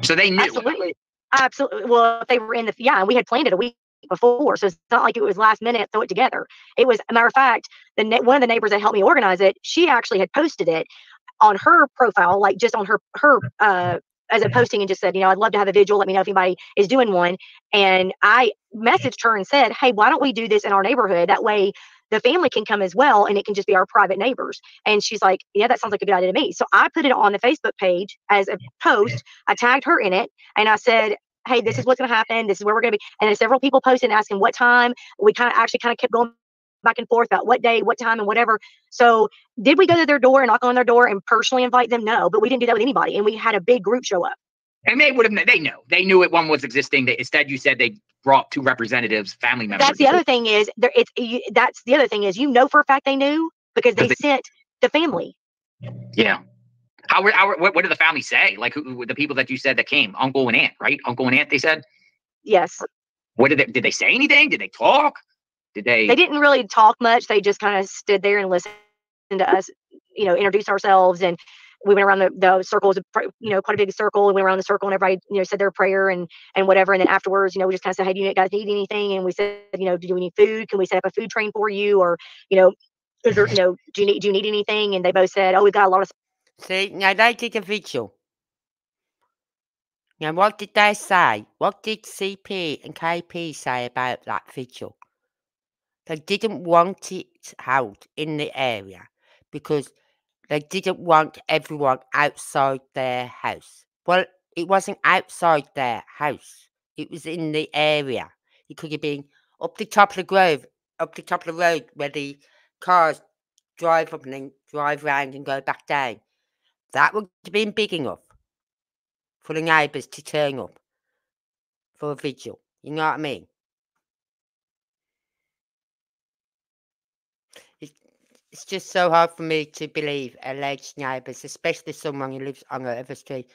So they knew. absolutely. Absolutely. Well they were in the yeah and we had planned it a week before so it's not like it was last minute throw it together it was a matter of fact the ne- one of the neighbors that helped me organize it she actually had posted it on her profile like just on her her uh as a posting and just said, you know, I'd love to have a vigil. Let me know if anybody is doing one. And I messaged her and said, hey, why don't we do this in our neighborhood? That way the family can come as well and it can just be our private neighbors. And she's like, yeah, that sounds like a good idea to me. So I put it on the Facebook page as a post. I tagged her in it and I said, hey, this is what's going to happen. This is where we're going to be. And then several people posted asking what time. We kind of actually kind of kept going back and forth about what day, what time, and whatever. So, did we go to their door and knock on their door and personally invite them? No, but we didn't do that with anybody, and we had a big group show up. And they would have. They know. They knew it. One was existing. They, instead, you said they brought two representatives, family members. That's the other thing is there. It's you, that's the other thing is you know for a fact they knew because they, they sent the family. Yeah. How were, how what, what did the family say? Like who, the people that you said that came, uncle and aunt, right? Uncle and aunt, they said. Yes. What did they? Did they say anything? Did they talk? Did they? They didn't really talk much. They just kind of stood there and listened to us, you know, introduce ourselves. And we went around the, the circles, you know, quite a big circle. And we went around the circle and everybody, you know, said their prayer and, and whatever. And then afterwards, you know, we just kind of said, Hey, do you guys need anything? And we said, you know, do you need food? Can we set up a food train for you? Or, you know, is there, you know, do you need, do you need anything? And they both said, Oh, we've got a lot of. See, now they did a vigil. Now, what did they say? What did CP and KP say about that vigil? They didn't want it held in the area because they didn't want everyone outside their house. Well, it wasn't outside their house. It was in the area. It could have been up the top of the grove, up the top of the road where the cars drive up and then drive round and go back down. That would have been big enough for the neighbours to turn up for a vigil. You know what I mean? It's just so hard for me to believe alleged neighbours, especially someone who lives on a other street.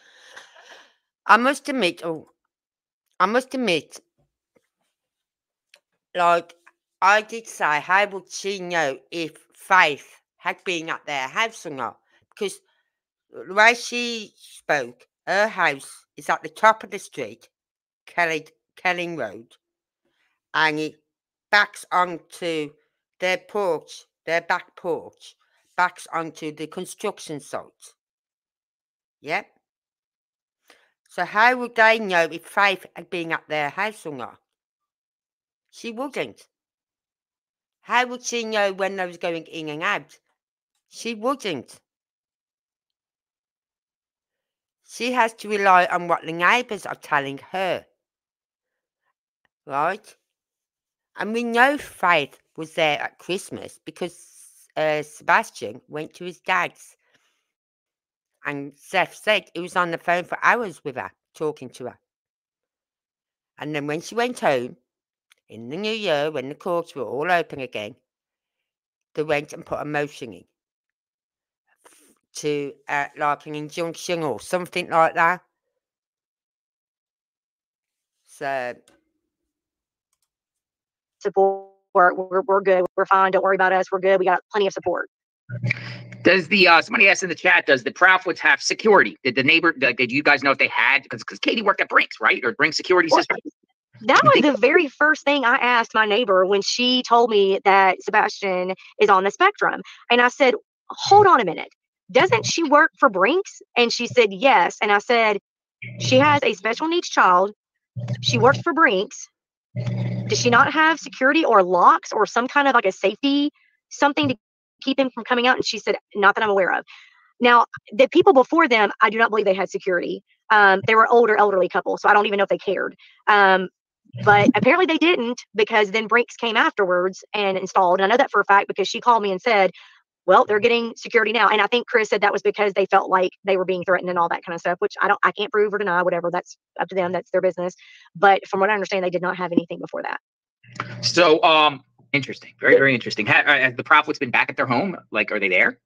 I must admit, oh, I must admit, like I did say, how would she know if Faith had been at their house or not? Because the way she spoke, her house is at the top of the street, Kelly, Kelling Road, and it backs onto their porch their back porch backs onto the construction site. Yep. So how would they know if Faith had been at their house or not? She wouldn't. How would she know when they was going in and out? She wouldn't. She has to rely on what the neighbours are telling her. Right? And we know Faith was there at Christmas because uh, Sebastian went to his dad's. And Seth said he was on the phone for hours with her, talking to her. And then when she went home, in the new year, when the courts were all open again, they went and put a motion in to uh, like an injunction or something like that. So support we're, we're good. We're fine. Don't worry about us. We're good. We got plenty of support. Does the uh somebody asked in the chat, does the Proudfoots have security? Did the neighbor did you guys know if they had because because Katie worked at Brinks, right? Or Brinks security well, system? That was the very first thing I asked my neighbor when she told me that Sebastian is on the spectrum. And I said, Hold on a minute. Doesn't she work for Brinks? And she said, Yes. And I said, She has a special needs child. She works for Brinks. Does she not have security or locks or some kind of like a safety something to keep him from coming out? And she said, not that I'm aware of. Now, the people before them, I do not believe they had security. Um, they were older, elderly couple, so I don't even know if they cared. Um, but apparently they didn't because then Brinks came afterwards and installed. And I know that for a fact because she called me and said, well, they're getting security now. And I think Chris said that was because they felt like they were being threatened and all that kind of stuff, which I don't, I can't prove or deny, whatever. That's up to them. That's their business. But from what I understand, they did not have anything before that. So, um, interesting. Very, very interesting. Has, uh, has the Proudfoots been back at their home? Like, are they there?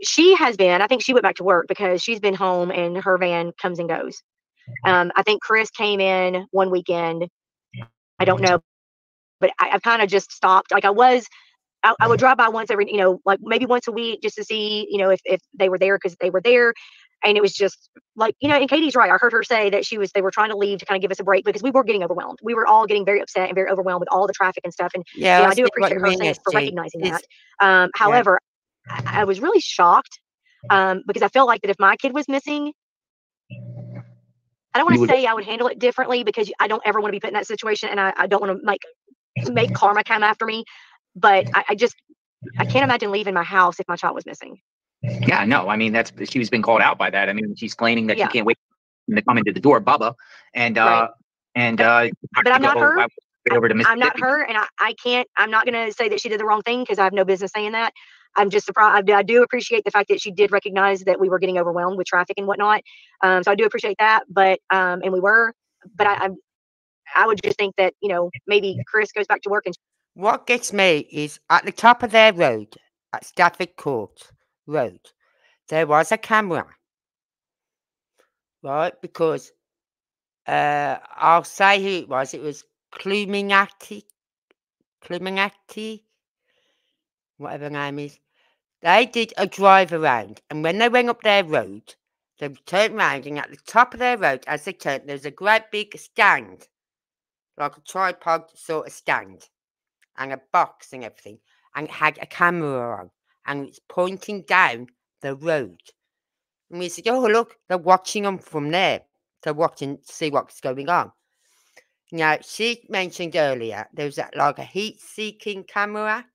She has been. I think she went back to work because she's been home and her van comes and goes. Um, I think Chris came in one weekend. I don't know, but I, I've kind of just stopped. Like I was I, I, would drive by once every, you know, like maybe once a week just to see, you know, if, if they were there because they were there. And it was just like, you know, and Katie's right. I heard her say that she was, they were trying to leave to kind of give us a break because we were getting overwhelmed. We were all getting very upset and very overwhelmed with all the traffic and stuff. And yeah, you know, I do appreciate her saying for recognizing that. Um, however, yeah. I, I, was really shocked um, because I felt like that if my kid was missing, I don't want to say I would handle it differently because I don't ever want to be put in that situation, and I, I don't want to make make karma come after me. But I, I just I can't imagine leaving my house if my child was missing. Yeah, no, I mean that's she's been called out by that. I mean she's claiming that yeah. she can't wait to come into the door, Bubba, and uh right. and uh. But I'm not her. Over to I'm not her, and I, I can't. I'm not going to say that she did the wrong thing because I have no business saying that. I'm just surprised. I do appreciate the fact that she did recognize that we were getting overwhelmed with traffic and whatnot. Um, so I do appreciate that. But um, and we were, but I, I, I would just think that you know maybe Chris goes back to work and. What gets me is at the top of their road at Stafford Court Road, there was a camera, right? Because uh, I'll say who it was. It was Cluminati, Cluminati, whatever the name is. They did a drive around, and when they went up their road, they turned round and at the top of their road, as they turned, there was a great big stand, like a tripod sort of stand, and a box and everything, and it had a camera on, and it's pointing down the road. And we said, "Oh, look, they're watching them from there. They're watching to see what's going on." Now, she mentioned earlier there was that like a heat-seeking camera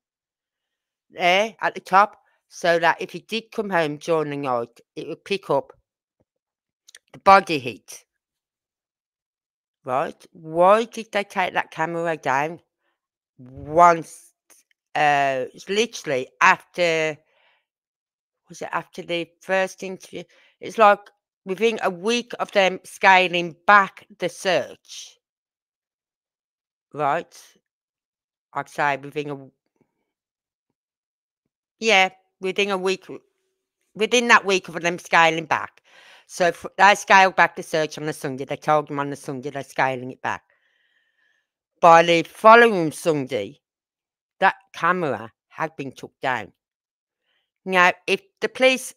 there at the top so that if he did come home during the night, it would pick up the body heat. Right? Why did they take that camera down once? Uh, literally after. Was it after the first interview? It's like within a week of them scaling back the search. Right? I'd say within a. Yeah, within a week, within that week of them scaling back. So they scaled back the search on the Sunday, they told them on the Sunday they're scaling it back. By the following Sunday, that camera had been took down. Now, if the police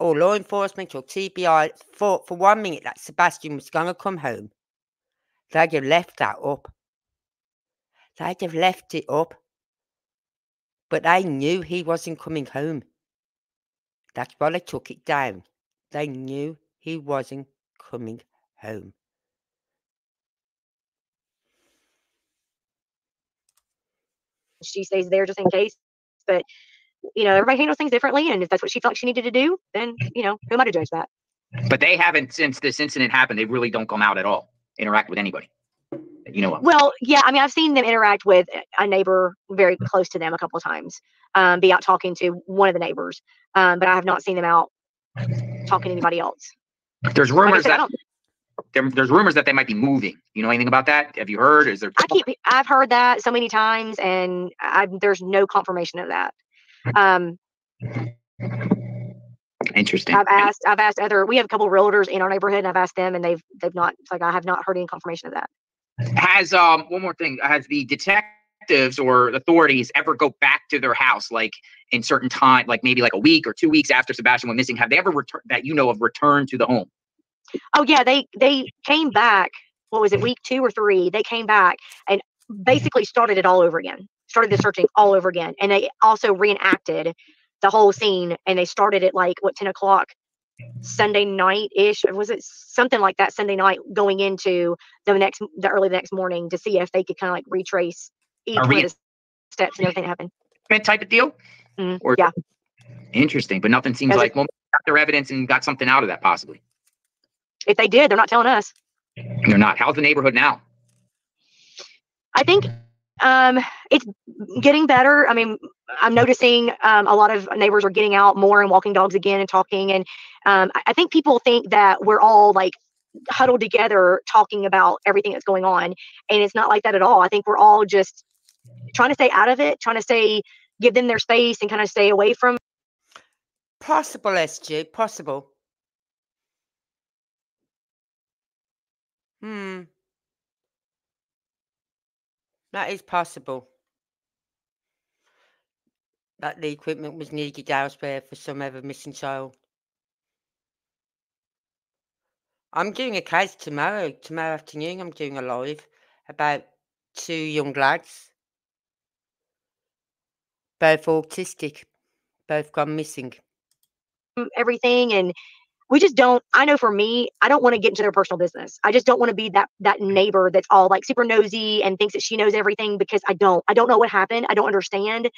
or law enforcement or TBI thought for one minute that Sebastian was going to come home, they'd have left that up. They'd have left it up but they knew he wasn't coming home. That's why they took it down. They knew he wasn't coming home. She stays there just in case. But, you know, everybody handles things differently. And if that's what she felt she needed to do, then, you know, who am I to judge that? But they haven't, since this incident happened, they really don't come out at all, interact with anybody you know what? Well, yeah, I mean, I've seen them interact with a neighbor very close to them a couple of times, um, be out talking to one of the neighbors, um, but I have not seen them out talking to anybody else. There's rumors like said, that there, there's rumors that they might be moving. You know anything about that? Have you heard? Is there? I keep, I've heard that so many times, and I, there's no confirmation of that. Um, Interesting. I've asked. I've asked other. We have a couple of realtors in our neighborhood, and I've asked them, and they've they've not. Like I have not heard any confirmation of that. Has um one more thing? Has the detectives or authorities ever go back to their house, like in certain time, like maybe like a week or two weeks after Sebastian went missing? Have they ever returned that you know of returned to the home? Oh yeah, they they came back. What was it, week two or three? They came back and basically started it all over again. Started the searching all over again, and they also reenacted the whole scene. And they started at like what ten o'clock Sunday night ish. Was it something like that Sunday night going into the next, the early the next morning to see if they could kind of like retrace each one of the steps and everything that happened. Type of deal? Mm, or, yeah. Interesting, but nothing seems like, well, got their evidence and got something out of that possibly. If they did, they're not telling us. They're not. How's the neighborhood now? I think um, it's getting better. I mean, I'm noticing um, a lot of neighbors are getting out more and walking dogs again and talking. And um, I think people think that we're all like huddled together talking about everything that's going on. And it's not like that at all. I think we're all just trying to stay out of it, trying to stay, give them their space and kind of stay away from. Possible, SG, possible. Hmm. That is possible. That the equipment was needed elsewhere for some other missing child. I'm doing a case tomorrow, tomorrow afternoon. I'm doing a live about two young lads, both autistic, both gone missing. Everything and we just don't i know for me i don't want to get into their personal business i just don't want to be that that neighbor that's all like super nosy and thinks that she knows everything because i don't i don't know what happened i don't understand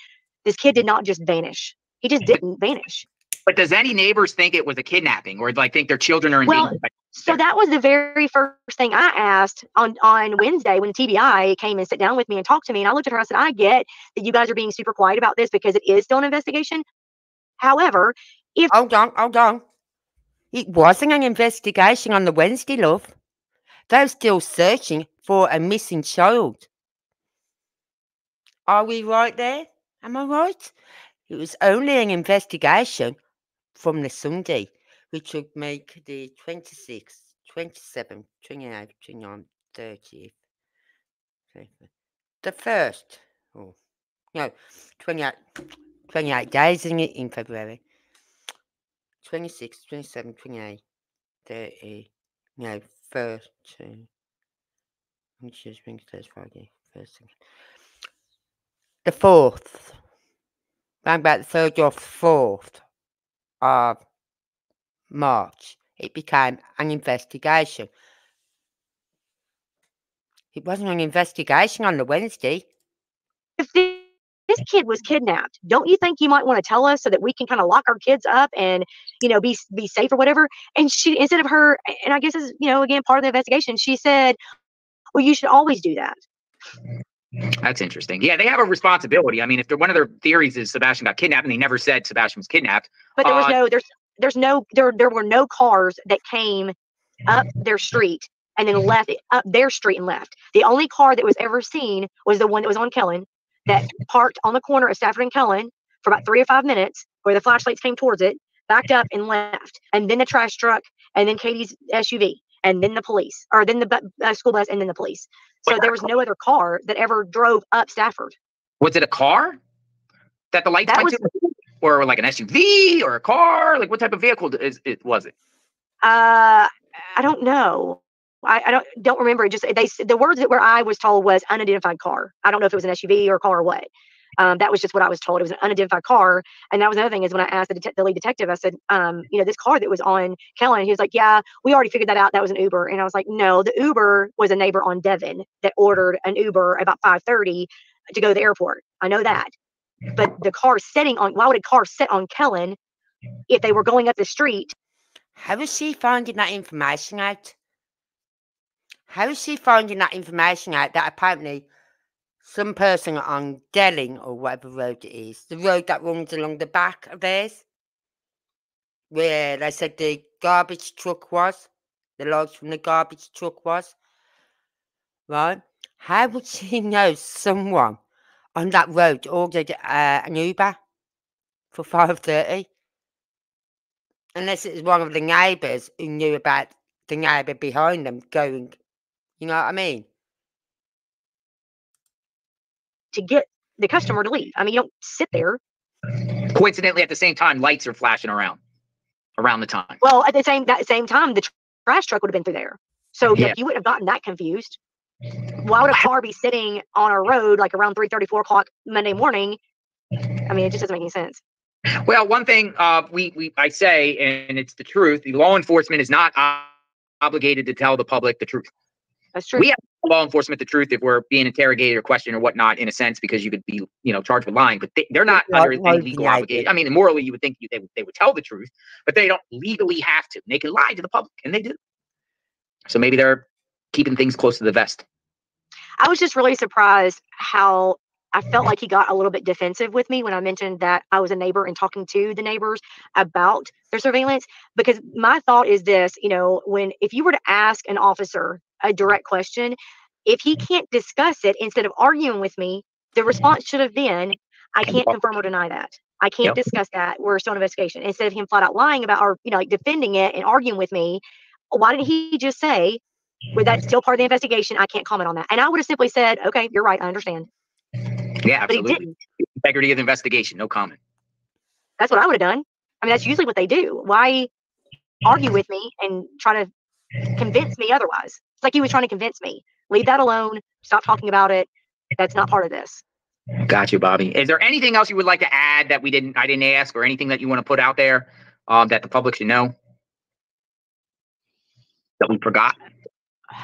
this kid did not just vanish he just didn't vanish but does any neighbors think it was a kidnapping or like think their children are in well, danger? So that was the very first thing I asked on on Wednesday when TBI came and sat down with me and talked to me. And I looked at her. I said, "I get that you guys are being super quiet about this because it is still an investigation. However, if hold on, hold on, it wasn't an investigation on the Wednesday, love. They're still searching for a missing child. Are we right there? Am I right? It was only an investigation from the Sunday, which would make the 26th, 27th, 29th, 29th, 30th. The first, oh, no, 28, 28 days in February. 26, 27, 28, 30, no, first, two, Tuesday, Wednesday, Friday, first, second. The fourth, around about the third or fourth of March, it became an investigation. It wasn't an investigation on the Wednesday. This kid was kidnapped, don't you think you might want to tell us so that we can kind of lock our kids up and you know be be safe or whatever? And she instead of her, and I guess is you know again part of the investigation, she said, "Well, you should always do that." That's interesting. Yeah, they have a responsibility. I mean, if one of their theories is Sebastian got kidnapped, and they never said Sebastian was kidnapped. But there was uh, no there's there's no there there were no cars that came up their street and then left up their street and left. The only car that was ever seen was the one that was on Kellen that parked on the corner of Stafford and Kellen for about three or five minutes, where the flashlights came towards it, backed up and left, and then the trash truck, and then Katie's SUV, and then the police, or then the uh, school bus, and then the police. So there was no other car that ever drove up Stafford. Was it a car that the lights that went was, to, or like an SUV or a car? Like what type of vehicle is it? Was it? Uh, I don't know. I, I don't don't remember. Just they the words that where I was told was unidentified car. I don't know if it was an SUV or car or what. Um, that was just what I was told. It was an unidentified car. And that was another thing is when I asked the, det- the lead detective, I said, um, you know, this car that was on Kellen, he was like, yeah, we already figured that out. That was an Uber. And I was like, no, the Uber was a neighbor on Devon that ordered an Uber about 530 to go to the airport. I know that. But the car sitting on, why would a car sit on Kellen if they were going up the street? How is she finding that information out? How is she finding that information out that apparently some person on Delling or whatever road it is, the road that runs along the back of theirs, where they said the garbage truck was, the logs from the garbage truck was, right? How would she know someone on that road ordered uh, an Uber for five thirty? Unless it was one of the neighbours who knew about the neighbour behind them going you know what I mean? To get the customer to leave. I mean, you don't sit there. Coincidentally, at the same time, lights are flashing around around the time. Well, at the same that same time, the trash truck would have been through there. So yeah. you wouldn't have gotten that confused. Why would a car be sitting on a road like around 3 34 o'clock Monday morning? I mean, it just doesn't make any sense. Well, one thing uh, we, we I say, and it's the truth: the law enforcement is not obligated to tell the public the truth. That's true. We have law enforcement the truth if we're being interrogated or questioned or whatnot, in a sense, because you could be, you know, charged with lying. But they, are not under any legal obligation. I mean, morally, you would think they would, they would tell the truth, but they don't legally have to. They can lie to the public, and they do. So maybe they're keeping things close to the vest. I was just really surprised how I felt like he got a little bit defensive with me when I mentioned that I was a neighbor and talking to the neighbors about their surveillance. Because my thought is this, you know, when if you were to ask an officer a direct question. If he mm-hmm. can't discuss it instead of arguing with me, the mm-hmm. response should have been, I can't confirm or deny that. I can't yep. discuss that. We're still in investigation. Instead of him flat out lying about or, you know, like defending it and arguing with me, why didn't he just say, well, that's mm-hmm. still part of the investigation. I can't comment on that. And I would have simply said, okay, you're right. I understand. Yeah, absolutely. But he didn't. Integrity of the investigation. No comment. That's what I would have done. I mean, that's mm-hmm. usually what they do. Why argue with me and try to convince me otherwise. It's like he was trying to convince me. Leave that alone. Stop talking about it. That's not part of this. Got you, Bobby. Is there anything else you would like to add that we didn't I didn't ask or anything that you want to put out there um, that the public should know? that we forgot?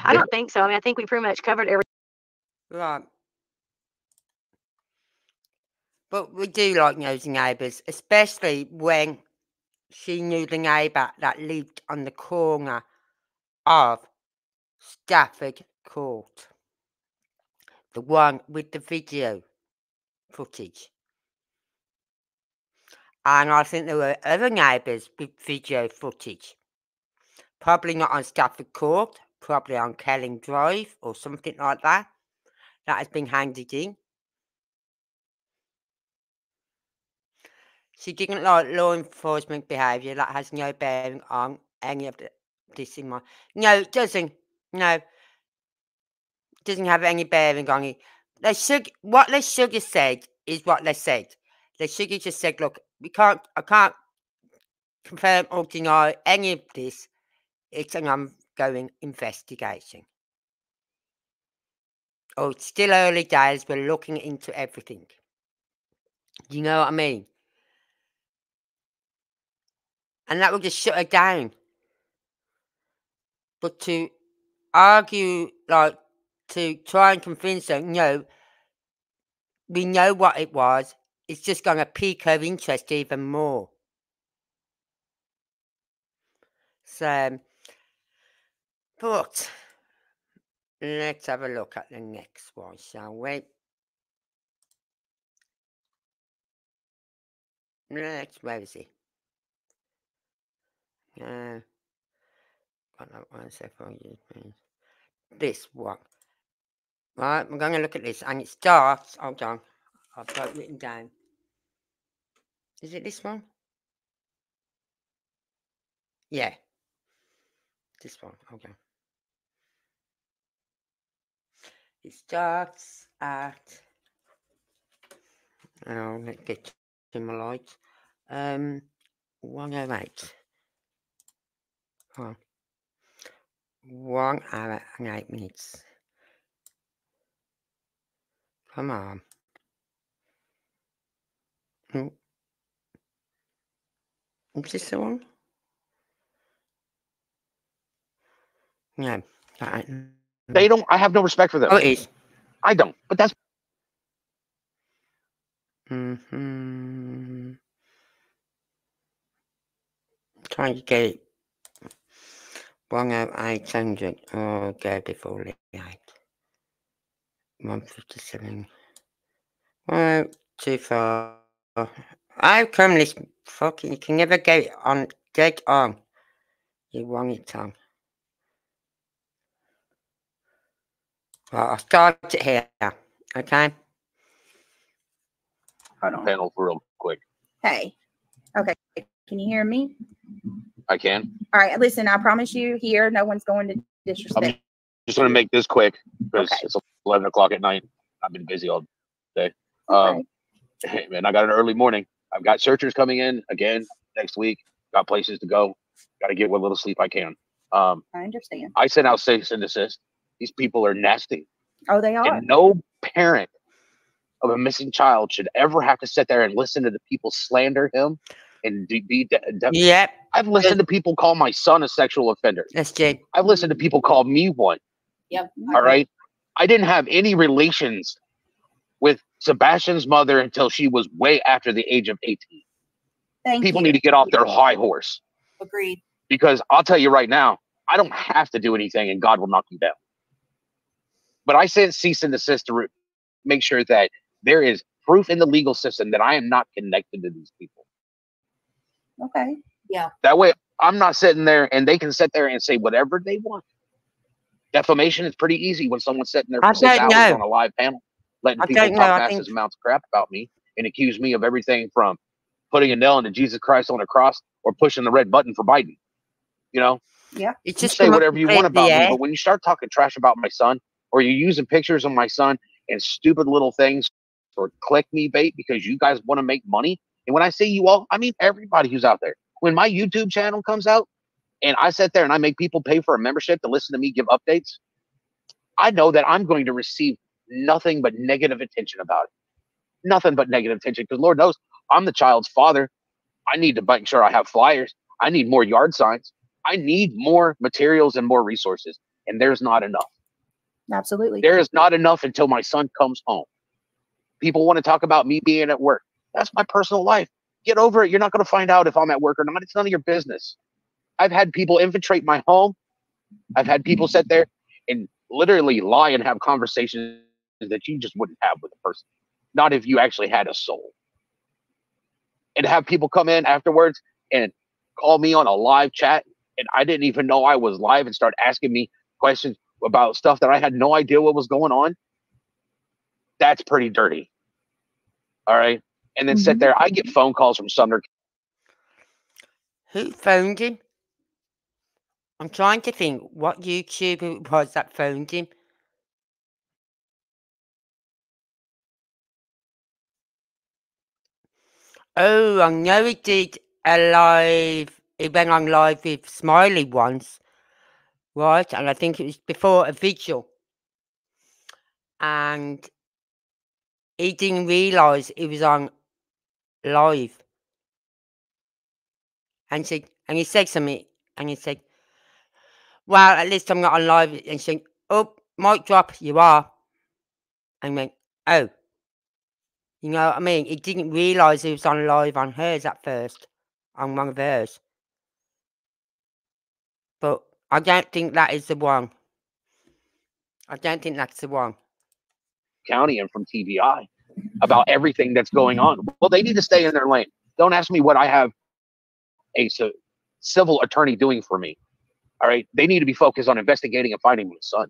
I don't think so. I mean, I think we pretty much covered everything. Right. But we do like nosy neighbours, especially when she knew the neighbour that lived on the corner of Stafford Court. The one with the video footage. And I think there were other neighbours with video footage. Probably not on Stafford Court, probably on Kelling Drive or something like that. That has been handed in. She didn't like law enforcement behaviour. That has no bearing on any of the, this in my. No, it doesn't. No. Doesn't have any bearing on it. They should, what should have said is what they said. They should have just said, look, we can't, I can't confirm or deny any of this. It's an ongoing investigation. Oh, it's still early days. We're looking into everything. You know what I mean? and that would just shut her down. But to argue, like, to try and convince her, no, we know what it was, it's just going to pique her interest even more. So, but let's have a look at the next one, shall we? Let's, where is he? Uh, so far. This one. Right, we're going to look at this, and it starts. Hold on, I've got it written down. Is it this one? Yeah. This one, okay. It starts at. Oh, let's get to my lights. Um, 108. Oh. One hour and eight minutes. Come on. Hmm. Is this the one? No. They don't. I have no respect for them. Oh, it is. I don't. But that's. Mm-hmm. Trying to get it 1,800 og gadeforlæring. 157. Well, too far. I've come this fucking, you can never get on, get on. You want it on. Well, I'll start it here, okay? I don't panel real quick. Hey, okay, can you hear me? I can. All right. Listen, I promise you here, no one's going to disrespect. Just want to make this quick because Okay. it's eleven o'clock at night. I've been busy all day. Okay. Um, and I got an early morning. I've got searchers coming in again next week. Got places to go. Got to get what little sleep I can. Um, I understand. I sent out cease and desist. These people are nasty, Oh, they are. and no parent of a missing child should ever have to sit there and listen to the people slander him and de- be. De- de- Yep, I've listened to people call my son a sexual offender. that's Jay. I've listened to people call me one. Yep. All right. I didn't have any relations with Sebastian's mother until she was way after the age of 18. Thank People you. need to get off their high horse Agreed. because I'll tell you right now, I don't have to do anything and God will knock you down. But I sent cease and desist to re- make sure that there is proof in the legal system that I am not connected to these people. Okay. Yeah. That way, I'm not sitting there and they can sit there and say whatever they want. Defamation is pretty easy when someone's sitting there I for six don't hours know. on a live panel, letting I people talk know. I massive think- amounts of crap about me and accuse me of everything from putting a nail into Jesus Christ on a cross or pushing the red button for Biden. You know, Yeah. It's you just say whatever you want about the me, but when you start talking trash about my son or you're using pictures of my son and stupid little things or click me bait because you guys want to make money, and when I say you all, I mean everybody who's out there. When my YouTube channel comes out and I sit there and I make people pay for a membership to listen to me give updates, I know that I'm going to receive nothing but negative attention about it. Nothing but negative attention because Lord knows I'm the child's father. I need to make sure I have flyers. I need more yard signs. I need more materials and more resources, and there's not enough. Absolutely. There is not enough until my son comes home. People want to talk about me being at work. That's my personal life. Get over it. You're not going to find out if I'm at work or not. It's none of your business. I've had people infiltrate my home. I've had people sit there and literally lie and have conversations that you just wouldn't have with a person. Not if you actually had a soul. And have people come in afterwards and call me on a live chat and I didn't even know I was live and start asking me questions about stuff that I had no idea what was going on. That's pretty dirty. All right. And then sit Mhm. there. I get phone calls from Sumner. Who phoned him? I'm trying to think what YouTuber it was that phoned him. Oh, I know he did a live. He went on live with Smiley once, right? And I think it was before a vigil. And he didn't realise he was on live. And said, and he said something, and he said, "Well, at least I'm not on live." And she "Oh, mic drop, you are." And went, "Oh." You know what I mean? He didn't realise he was on live on hers at first, on one of hers. But I don't think that is the one. I don't think that's the one. County and from TBI about everything that's going on. Well, they need to stay in their lane. Don't ask me what I have a ci- civil attorney doing for me. All right. They need to be focused on investigating and finding my son.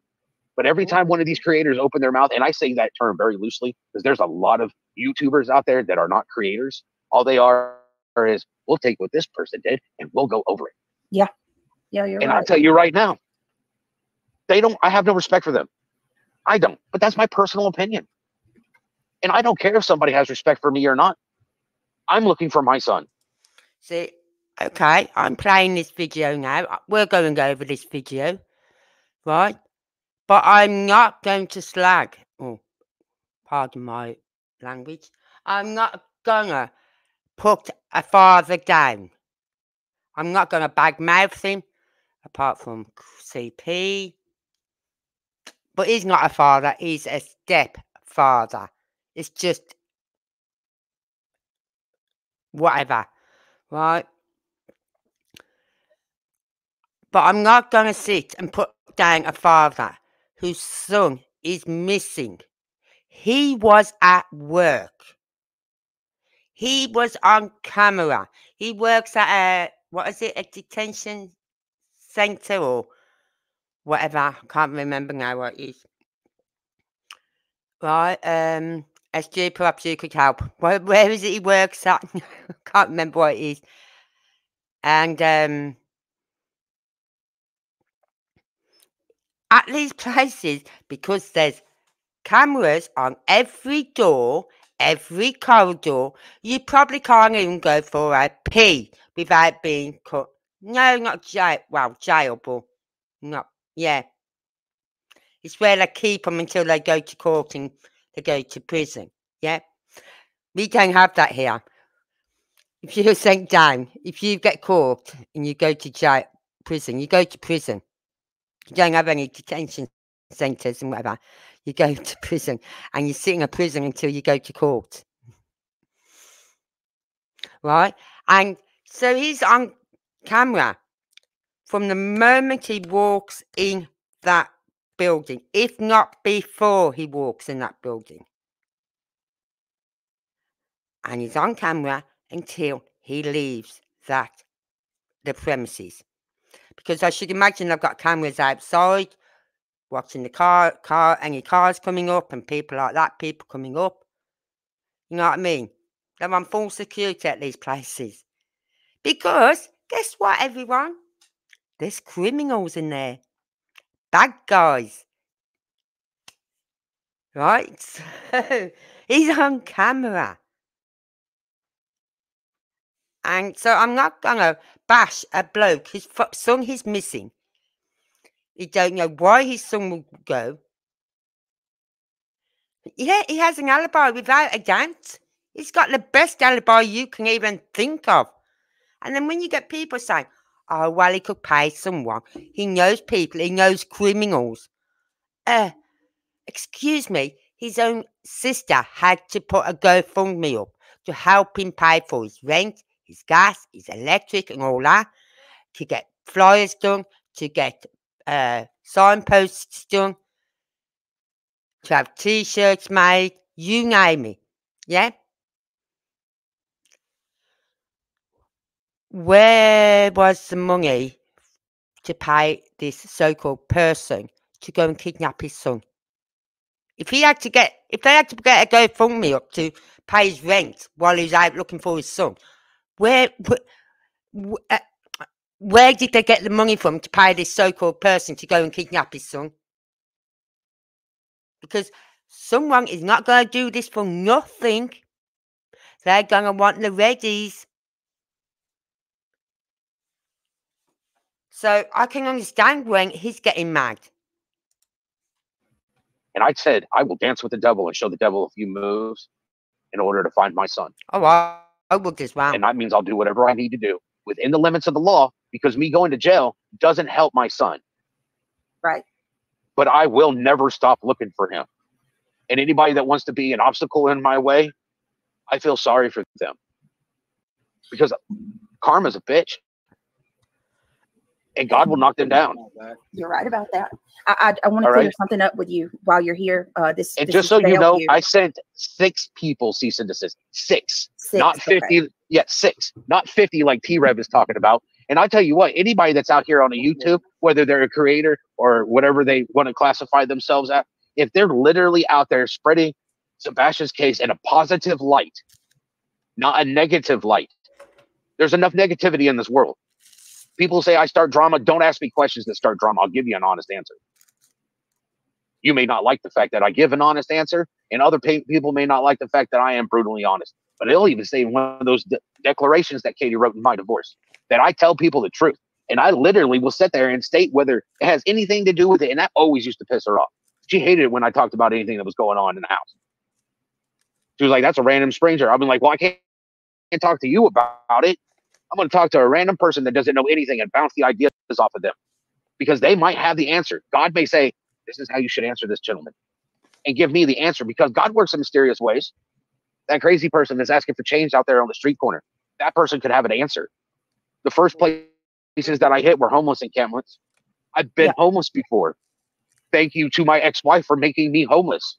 But every time one of these creators open their mouth, and I say that term very loosely because there's a lot of YouTubers out there that are not creators. All they are is we'll take what this person did and we'll go over it. Yeah, Yeah, you're and I'll tell you right now, they don't. I have no respect for them. I don't. But that's my personal opinion. And I don't care if somebody has respect for me or not. I'm looking for my son. See, okay, I'm playing this video now. We're going over this video, right? But I'm not going to slag. Oh, pardon my language. I'm not gonna put a father down. I'm not gonna bagmouth him, apart from CP. But he's not a father. He's a stepfather. It's just whatever, right? But I'm not going to sit and put down a father whose son is missing. He was at work. He was on camera. He works at a, what is it, a detention centre or whatever. I can't remember now what it is. Right, um, SG, perhaps you could help. Where, where is it he works at? I can't remember what it is. And um, at these places, because there's cameras on every door, every corridor, you probably can't even go for a pee without being caught. No, not jail. Well, jail, but not, yeah. It's where they keep them until they go to court and they go to prison. Yeah. We don't have that here. If you're sent down, if you get caught and you go to jail, prison, you go to prison. You don't have any detention centres and whatever. You go to prison and you sit in a prison until you go to court. Right? And so he's on camera from the moment he walks in that building, if not before he walks in that building. And he's on camera until he leaves that the premises. Because I should imagine they've got cameras outside watching the car car any cars coming up and people like that, people coming up. You know what I mean? They're on full security at these places. Because guess what, everyone? There's criminals in there. Bad guys. Right? So he's on camera. And so I'm not gonna bash a bloke. His son is missing. He don't know why his son will go. Yeah, he has an alibi without a doubt. He's got the best alibi you can even think of. And then when you get people saying, Oh, well, he could pay someone. He knows people, he knows criminals. Uh, excuse me, his own sister had to put a GoFundMe up to help him pay for his rent, his gas, his electric, and all that, to get flyers done, to get uh, signposts done, to have t shirts made, you name it. Yeah? Where was the money to pay this so called person to go and kidnap his son? If he had to get, if they had to get a GoFundMe up to pay his rent while he's out looking for his son, where, where, uh, where did they get the money from to pay this so-called person to go and kidnap his son? Because someone is not going to do this for nothing. They're going to want the readies. So I can understand when he's getting mad. And I said, I will dance with the devil and show the devil a few moves in order to find my son. Oh, I, I will as well. And that means I'll do whatever I need to do within the limits of the law because me going to jail doesn't help my son. Right. But I will never stop looking for him. And anybody that wants to be an obstacle in my way, I feel sorry for them because karma's a bitch and God will knock them down. You're right about that. I I, I want to All clear right. something up with you while you're here. Uh, this And this just so you help know, I sent six people cease and desist. Six, Six, not okay. 50. Yeah, six, not 50 like T Rev is talking about. And I tell you what, anybody that's out here on a YouTube, whether they're a creator or whatever they want to classify themselves at, if they're literally out there spreading Sebastian's case in a positive light, not a negative light, there's enough negativity in this world. People say I start drama. Don't ask me questions that start drama. I'll give you an honest answer. You may not like the fact that I give an honest answer, and other pe- people may not like the fact that I am brutally honest. But it'll even say one of those de- declarations that Katie wrote in my divorce that I tell people the truth. And I literally will sit there and state whether it has anything to do with it. And that always used to piss her off. She hated it when I talked about anything that was going on in the house. She was like, that's a random stranger. I've been like, well, I can't, can't talk to you about it. I'm going to talk to a random person that doesn't know anything and bounce the ideas off of them because they might have the answer. God may say, this is how you should answer this gentleman and give me the answer because God works in mysterious ways. That crazy person that's asking for change out there on the street corner, that person could have an answer. The first places that I hit were homeless encampments. I've been Yeah. homeless before. Thank you to my ex-wife for making me homeless.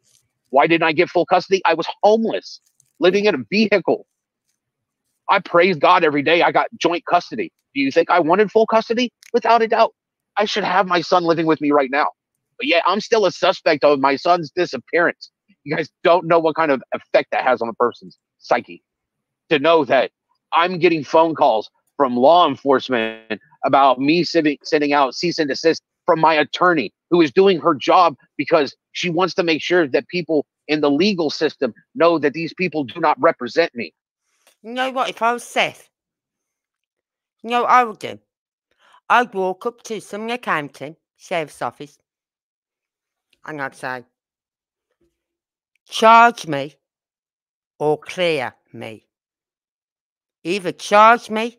Why didn't I get full custody? I was homeless, living in a vehicle. I praise God every day. I got joint custody. Do you think I wanted full custody? Without a doubt. I should have my son living with me right now. But yet I'm still a suspect of my son's disappearance. You guys don't know what kind of effect that has on a person's psyche. To know that I'm getting phone calls from law enforcement about me sending, sending out cease and desist from my attorney who is doing her job because she wants to make sure that people in the legal system know that these people do not represent me. You know what? If I was Seth, you know what I would do? I'd walk up to Sumner County, sheriff's office, and I'd say, charge me or clear me. Either charge me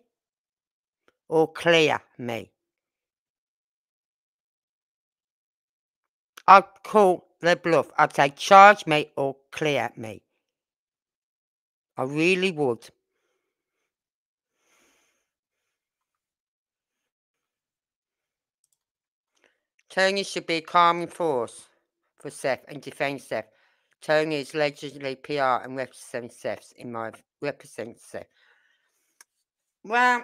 or clear me. I'd call the bluff. I'd say, charge me or clear me. I really would. Tony should be a calming force for Seth and defend Seth. Tony is legislatively PR and represents Seth in my represents Seth. Well,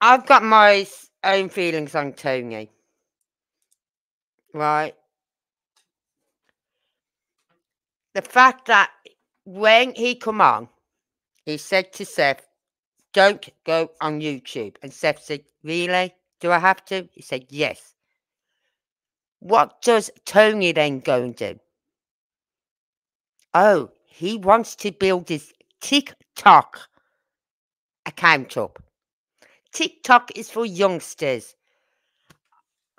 I've got my own feelings on Tony. Right. The fact that when he come on, he said to Seth, "Don't go on YouTube," and Seth said, "Really? Do I have to?" He said, "Yes." What does Tony then go and do? Oh, he wants to build his TikTok account up. TikTok is for youngsters.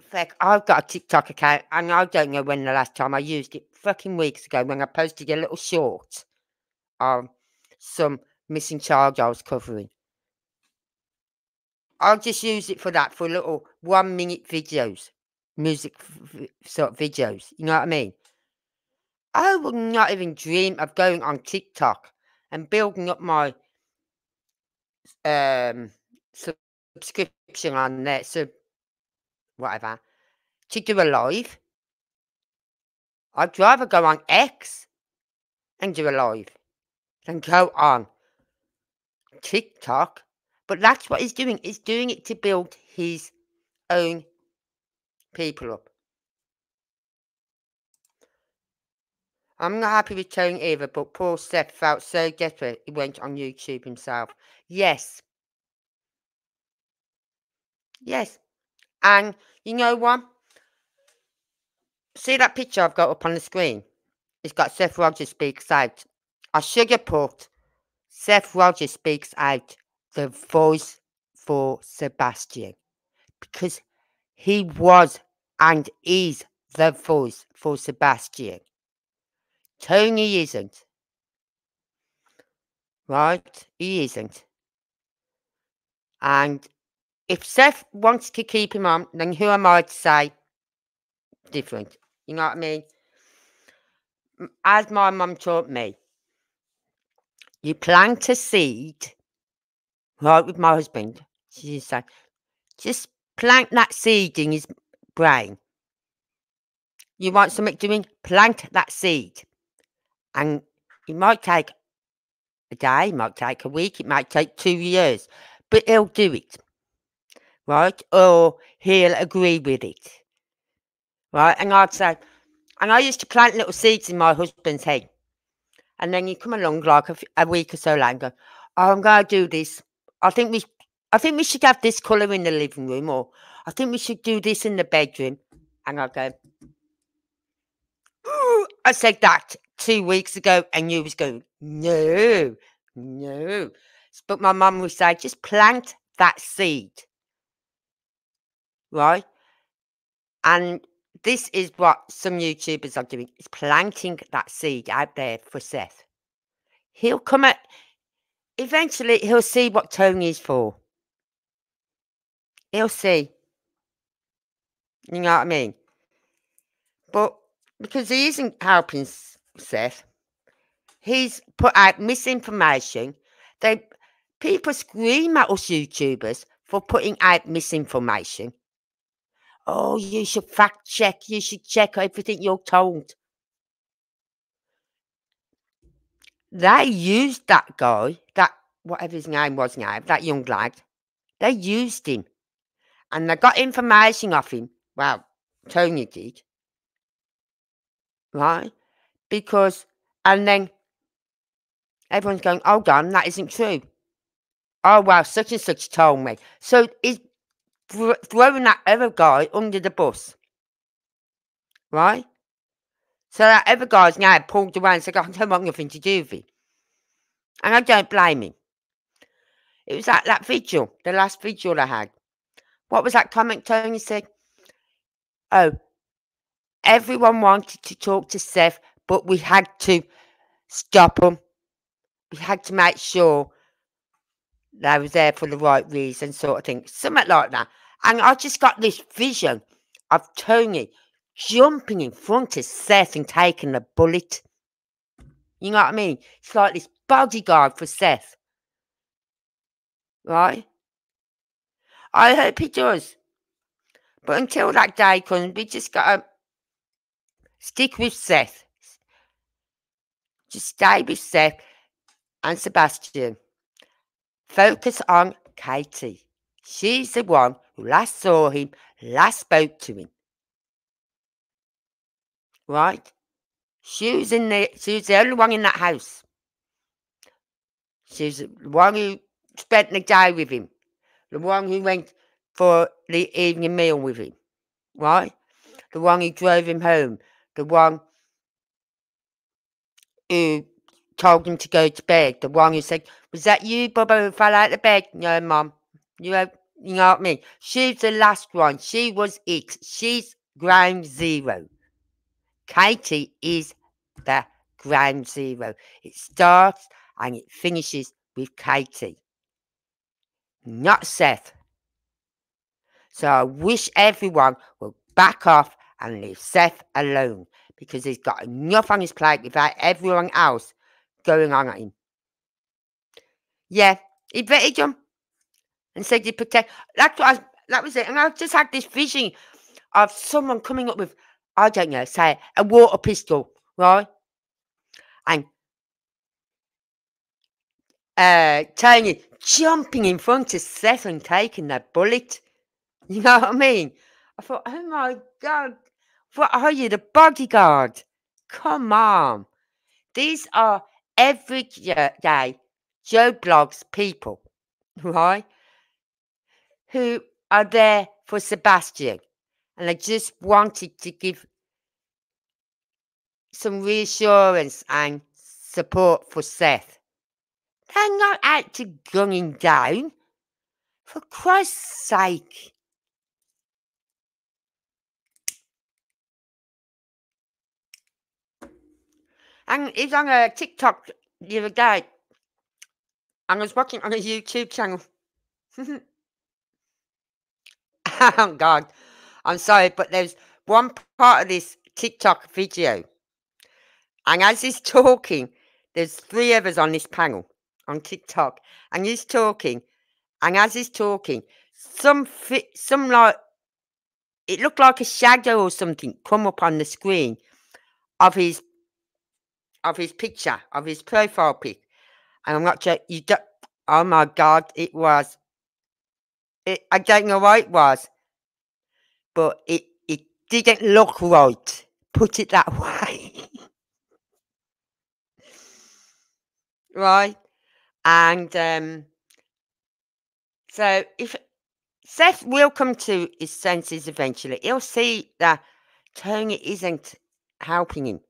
Fuck, I've got a TikTok account and I don't know when the last time I used it. Fucking weeks ago when I posted a little short of some missing child I was covering. I'll just use it for that for little one minute videos, music sort of videos. You know what I mean? I would not even dream of going on TikTok and building up my um subscription on there, so whatever, to do a live. I'd rather go on X and do a live than go on TikTok. But that's what he's doing. He's doing it to build his own people up. I'm not happy with Tony either, but poor Seth felt so desperate he went on YouTube himself. Yes. Yes. And you know what? See that picture I've got up on the screen? It's got Seth Rogers speaks out. Should have put Seth Rogers speaks out the voice for Sebastian because he was and is the voice for Sebastian. Tony isn't. Right? He isn't. And if Seth wants to keep him on, then who am I to say different? You know what I mean? As my mum taught me, you plant a seed, right, with my husband. She said, just plant that seed in his brain. You want something doing? Plant that seed. And it might take a day, it might take a week, it might take two years, but he'll do it. Right? Or he'll agree with it. Right? And I'd say, and I used to plant little seeds in my husband's head. And then you come along like a, week or so later, oh, I'm going to do this. I think we, I think we should have this colour in the living room, or I think we should do this in the bedroom. And I go, I said that two weeks ago, and you was going, no, no. But my mum would say, just plant that seed, right? And this is what some YouTubers are doing: is planting that seed out there for Seth. He'll come at eventually. He'll see what Tony's for. He'll see. You know what I mean? But because he isn't helping Seth, he's put out misinformation. They people scream at us YouTubers for putting out misinformation. Oh, you should fact check. You should check everything you're told. They used that guy, that whatever his name was now, that young lad. They used him. And they got information off him. Well, Tony did right? Because, and then everyone's going, hold on, that isn't true. Oh, well, such and such told me. So he's throwing that other guy under the bus, right? So that other guy's now pulled away and said, I don't want nothing to do with it. And I don't blame him. It was at that vigil, the last vigil I had. What was that comment Tony said? Oh, Everyone wanted to talk to Seth, but we had to stop them. We had to make sure they was there for the right reason, sort of thing. Something like that. And I just got this vision of Tony jumping in front of Seth and taking a bullet. You know what I mean? It's like this bodyguard for Seth. Right? I hope he does. But until that day comes, we just got to Stick with Seth. Just stay with Seth and Sebastian. Focus on Katie. She's the one last saw him, last spoke to him. Right? She was in the she was the only one in that house. She's the one who spent the day with him. The one who went for the evening meal with him. Right? The one who drove him home the one who told him to go to bed, the one who said, Was that you, Bobo, who fell out of bed? No, Mum. You know, you know what I mean? She's the last one. She was it. She's ground zero. Katie is the ground zero. It starts and it finishes with Katie. Not Seth. So I wish everyone would back off and leave Seth alone because he's got enough on his plate without everyone else going on at him. Yeah, he vetted him and said he'd protect. That's what I, that was it. And I just had this vision of someone coming up with, I don't know, say a water pistol, right? And uh, Tony jumping in front of Seth and taking that bullet. You know what I mean? I thought, oh my God, what are you, the bodyguard? Come on. These are everyday Joe Blogs people, right? Who are there for Sebastian. And I just wanted to give some reassurance and support for Seth. They're not out to down. For Christ's sake. And he's on a TikTok the other day. And I was watching on a YouTube channel. oh God. I'm sorry, but there's one part of this TikTok video. And as he's talking, there's three of us on this panel on TikTok. And he's talking. And as he's talking, some fit, some like, it looked like a shadow or something come up on the screen of his of his picture, of his profile pic. And I'm not sure you don't oh my god, it was it, I don't know what it was, but it it didn't look right. Put it that way. right? And um so if Seth will come to his senses eventually, he'll see that Tony isn't helping him.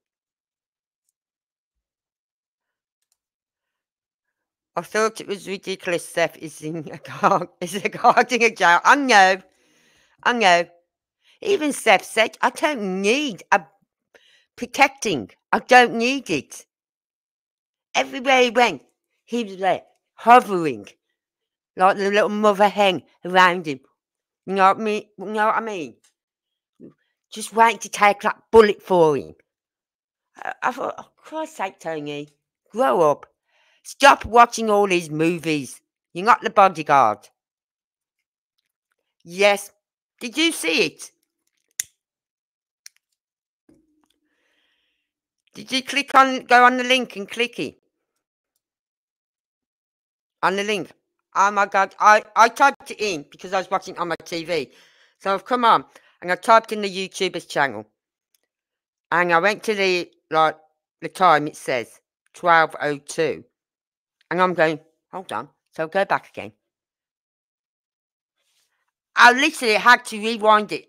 I thought it was ridiculous Seth is in a car is a guarding a jail. I know. I know. Even Seth said, I don't need a protecting. I don't need it. Everywhere he went, he was there, hovering, like the little mother hen around him. You know what I mean? You know what I mean? Just waiting to take that bullet for him. I, I thought, oh, Christ's sake, Tony, grow up. Stop watching all these movies. You're not the bodyguard. Yes. Did you see it? Did you click on, go on the link and click it? On the link. Oh my God. I, I typed it in because I was watching on my TV. So I've come on and I typed in the YouTuber's channel. And I went to the, like, the time it says 1202. And I'm going, hold on. So go back again. I literally had to rewind it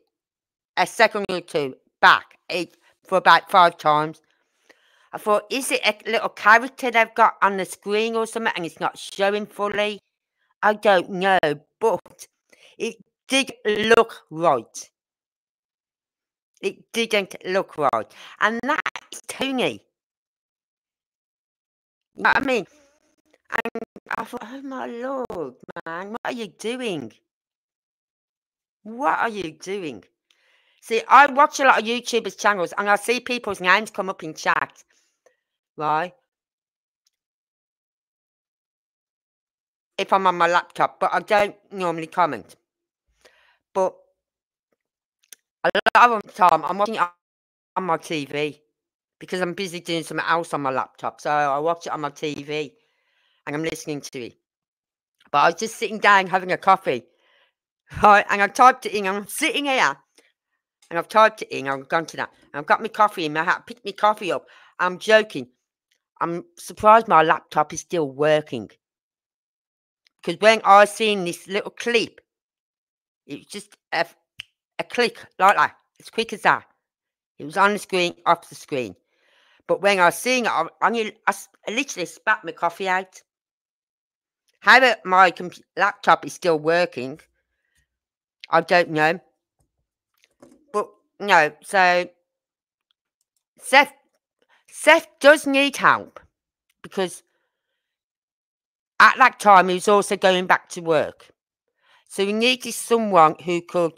a second or two back eight, for about five times. I thought, is it a little character they've got on the screen or something and it's not showing fully? I don't know, but it did look right. It didn't look right. And that is Tony. You know what I mean? And I thought, oh my lord, man, what are you doing? What are you doing? See, I watch a lot of YouTubers' channels and I see people's names come up in chat, right? If I'm on my laptop, but I don't normally comment. But a lot of the time, I'm watching it on my TV because I'm busy doing something else on my laptop. So I watch it on my TV and I'm listening to it. But I was just sitting down having a coffee. Right, and I typed it in. I'm sitting here and I've typed it in. I've gone to that. And I've got my coffee in my hat, picked my coffee up. I'm joking. I'm surprised my laptop is still working. Because when I seen this little clip, it was just a, a click like that, as quick as that. It was on the screen, off the screen. But when I seeing it, I, I, I literally spat my coffee out. How my laptop is still working, I don't know. But no, so Seth Seth does need help because at that time he was also going back to work. So he needed someone who could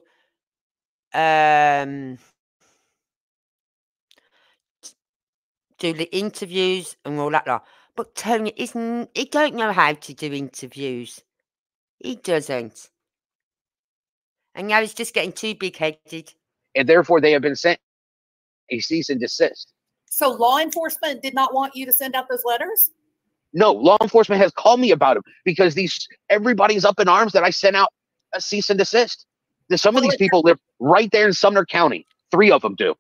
um, do the interviews and all that lot. But Tony isn't he don't know how to do interviews. He doesn't. And now he's just getting too big headed. And therefore they have been sent a cease and desist. So law enforcement did not want you to send out those letters? No, law enforcement has called me about them because these everybody's up in arms that I sent out a cease and desist. There's some of these people live right there in Sumner County. Three of them do.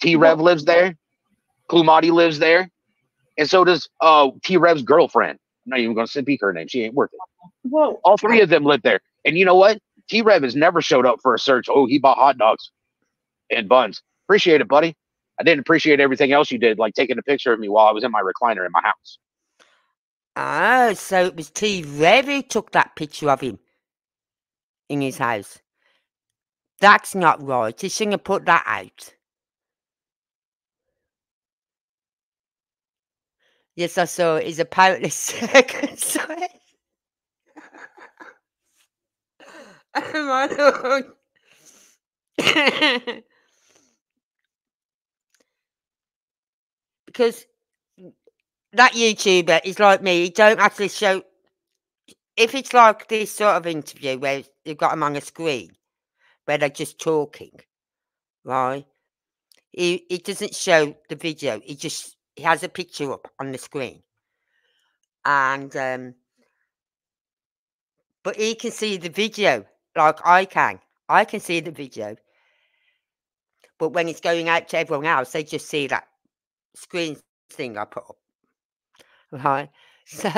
T Rev lives there. Klumati lives there. And so does uh T Rev's girlfriend. I'm not even gonna speak her name. She ain't worth it. Whoa. All three of them live there. And you know what? T Rev has never showed up for a search. Oh, he bought hot dogs and buns. Appreciate it, buddy. I didn't appreciate everything else you did, like taking a picture of me while I was in my recliner in my house. Oh, so it was T Rev who took that picture of him in his house. That's not right. He shouldn't have put that out. Yes, I saw. He's a powerless circus. my lord. because that YouTuber is like me. He don't actually show. If it's like this sort of interview where you've got them on a screen, where they're just talking, right? He it doesn't show the video. He just he has a picture up on the screen, and um, but he can see the video like I can. I can see the video, but when it's going out to everyone else, they just see that screen thing I put up. Right. So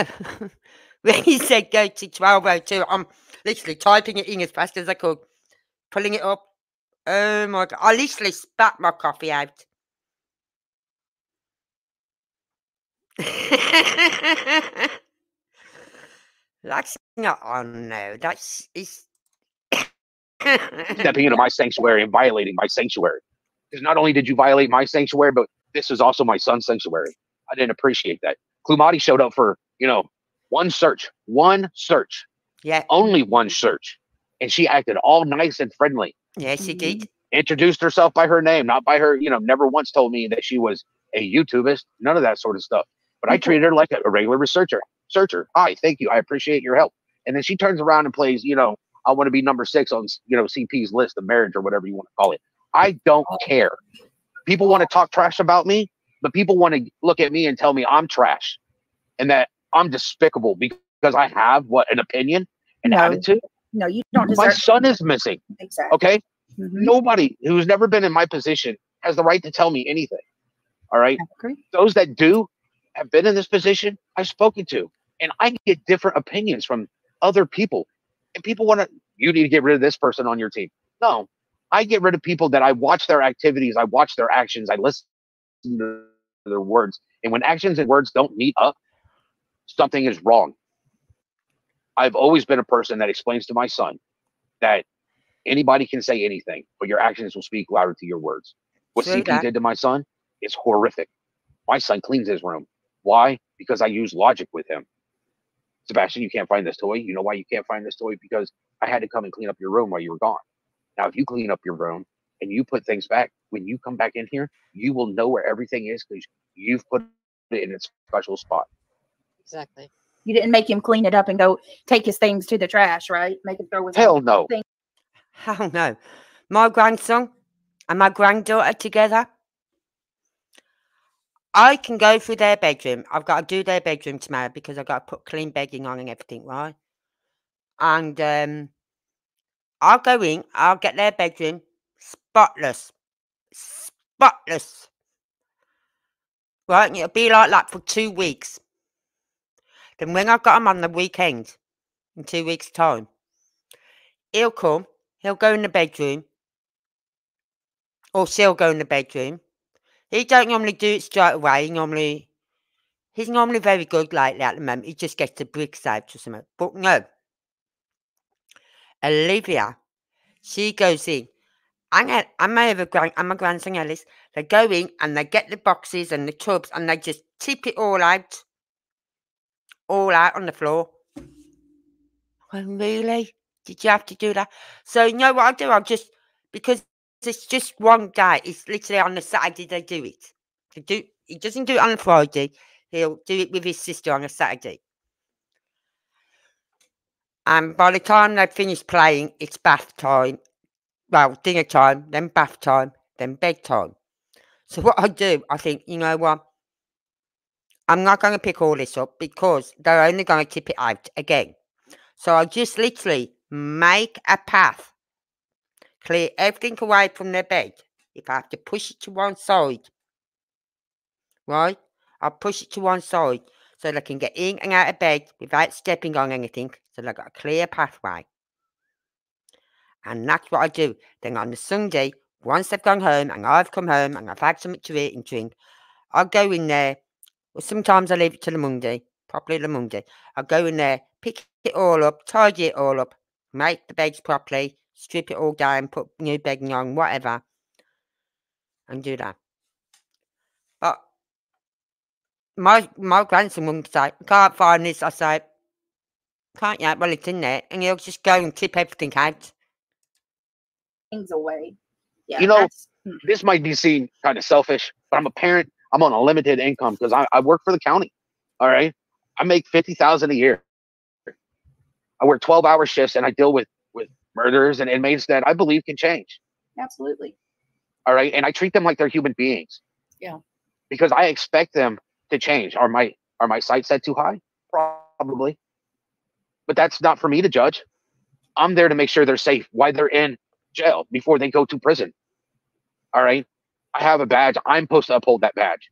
when he said go to 1202, I'm literally typing it in as fast as I could, pulling it up. Oh my god. I literally spat my coffee out. That's not on no. That's is Stepping into my sanctuary and violating my sanctuary. Because not only did you violate my sanctuary, but this is also my son's sanctuary. I didn't appreciate that. Klumati showed up for, you know, one search, one search, yeah. only one search. And she acted all nice and friendly. Yes, she did. Mm-hmm. Introduced herself by her name, not by her, you know, never once told me that she was a YouTubist, none of that sort of stuff. But I treated her like a, regular researcher. Searcher. Hi, thank you. I appreciate your help. And then she turns around and plays, you know, I want to be number six on, you know, CP's list of marriage or whatever you want to call it. I don't care. People want to talk trash about me, but people want to look at me and tell me I'm trash and that I'm despicable because I have what an opinion and No. attitude. No, you don't My son is missing. Exactly. Okay. Mhm. Nobody who's never been in my position has the right to tell me anything. All right. Those that do have been in this position, I've spoken to, and I get different opinions from other people. And people want to, you need to get rid of this person on your team. No, I get rid of people that I watch their activities, I watch their actions, I listen to their words. And when actions and words don't meet up, something is wrong. I've always been a person that explains to my son that anybody can say anything, but your actions will speak louder to your words. What CP did to my son is horrific. My son cleans his room. Why? Because I use logic with him. Sebastian, you can't find this toy. You know why you can't find this toy? Because I had to come and clean up your room while you were gone. Now, if you clean up your room and you put things back, when you come back in here, you will know where everything is because you've put it in its special spot. Exactly. You didn't make him clean it up and go take his things to the trash, right? Make him throw his Hell no. Hell no. My grandson and my granddaughter together. I can go through their bedroom. I've got to do their bedroom tomorrow because I've got to put clean bedding on and everything, right? And um, I'll go in, I'll get their bedroom spotless. Spotless. Right? And it'll be like that for two weeks. Then when I've got them on the weekend, in two weeks' time, he'll come, he'll go in the bedroom, or she'll go in the bedroom. He don't normally do it straight away. He normally, he's normally very good lately at the moment. He just gets the bricks out or something. But no, Olivia, she goes in. I'm a, I'm a, grand, I'm grandson Ellis. They go in and they get the boxes and the tubs and they just tip it all out. All out on the floor. Oh, really? Did you have to do that? So you know what I'll do? I'll just because it's just one guy. It's literally on the Saturday they do it. They do. He doesn't do it on a Friday. He'll do it with his sister on a Saturday. And by the time they've finished playing, it's bath time. Well, dinner time, then bath time, then bedtime. So what I do, I think, you know what? I'm not going to pick all this up because they're only going to tip it out again. So I just literally make a path, clear everything away from their bed. If I have to push it to one side, right? I'll push it to one side so they can get in and out of bed without stepping on anything. So they've got a clear pathway. And that's what I do. Then on the Sunday, once they've gone home and I've come home and I've had something to eat and drink, I'll go in there. Well, sometimes I leave it to the Monday, probably the Monday. I'll go in there, pick it all up, tidy it all up, make the beds properly, strip it all down, put new bedding on, whatever, and do that. But my my grandson wouldn't say, can't find this. I say, can't yet. Well, it's in there. And he'll just go and tip everything out. Things away. Yeah. You know, hmm. this might be seen kind of selfish, but I'm a parent. I'm on a limited income because I, I work for the county. All right. I make fifty thousand a year. I work 12 hour shifts and I deal with with murderers and inmates that I believe can change. absolutely. All right. And I treat them like they're human beings. Yeah. Because I expect them to change. Are my are my sights set too high? Probably. But that's not for me to judge. I'm there to make sure they're safe while they're in jail before they go to prison. All right. I have a badge. I'm supposed to uphold that badge.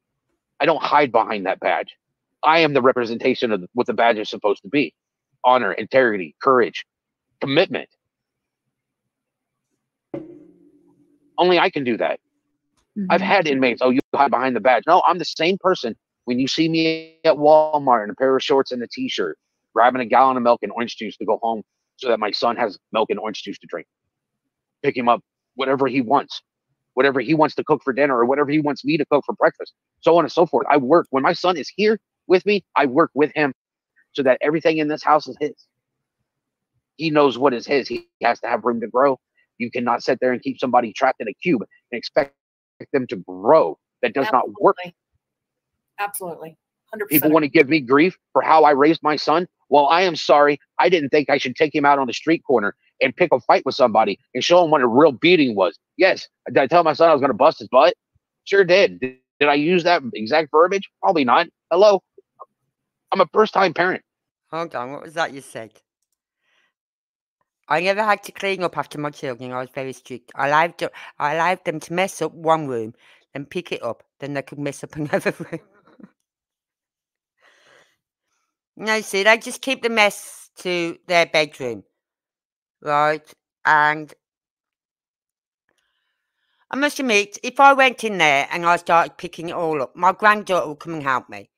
I don't hide behind that badge. I am the representation of what the badge is supposed to be honor, integrity, courage, commitment. Only I can do that. I've Mhm. had inmates, oh, you hide behind the badge. No, I'm the same person when you see me at Walmart in a pair of shorts and a t shirt, grabbing a gallon of milk and orange juice to go home so that my son has milk and orange juice to drink. Pick him up, whatever he wants, whatever he wants to cook for dinner or whatever he wants me to cook for breakfast, so on and so forth. I work when my son is here with me, I work with him so that everything in this house is his. He knows what is his. He has to have room to grow. You cannot sit there and keep somebody trapped in a cube and expect them to grow. That does not work. Absolutely. 100%. People want to give me grief for how I raised my son. Well, I am sorry. I didn't think I should take him out on the street corner and pick a fight with somebody and show him what a real beating was. Yes, did I tell my son I was going to bust his butt? Sure did. did. Did I use that exact verbiage? Probably not. Hello. I'm a first time parent. Hold on, what was that you said? I never had to clean up after my children. I was very strict. I allowed them, I allowed them to mess up one room, then pick it up, then they could mess up another room. no, see, they just keep the mess to their bedroom, right? And I must admit, if I went in there and I started picking it all up, my granddaughter would come and help me.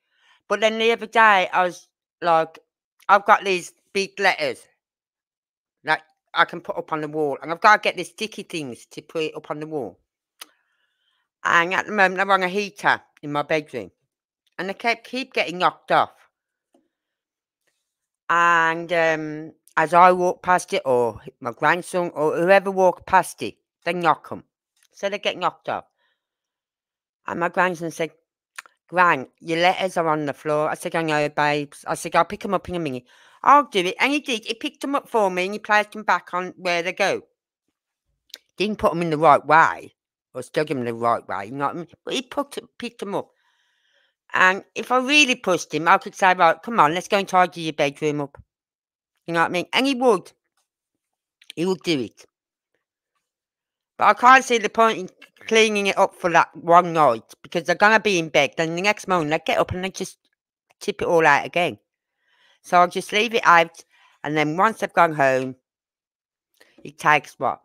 But then the other day, I was like, I've got these big letters that I can put up on the wall, and I've got to get these sticky things to put it up on the wall. And at the moment, I'm on a heater in my bedroom, and they kept keep getting knocked off. And um, as I walk past it, or my grandson, or whoever walked past it, they knock them, so they get knocked off. And my grandson said, Gran, your letters are on the floor. I said, I know, babes. I said, I'll pick them up in a minute. I'll do it. And he did. He picked them up for me and he placed them back on where they go. Didn't put them in the right way or stuck them in the right way, you know what I mean? But he put, picked them up. And if I really pushed him, I could say, right, come on, let's go and tidy your bedroom up. You know what I mean? And he would. He would do it. But I can't see the point in cleaning it up for that one night because they're going to be in bed. Then the next morning they get up and they just tip it all out again. So I'll just leave it out. And then once they've gone home, it takes what?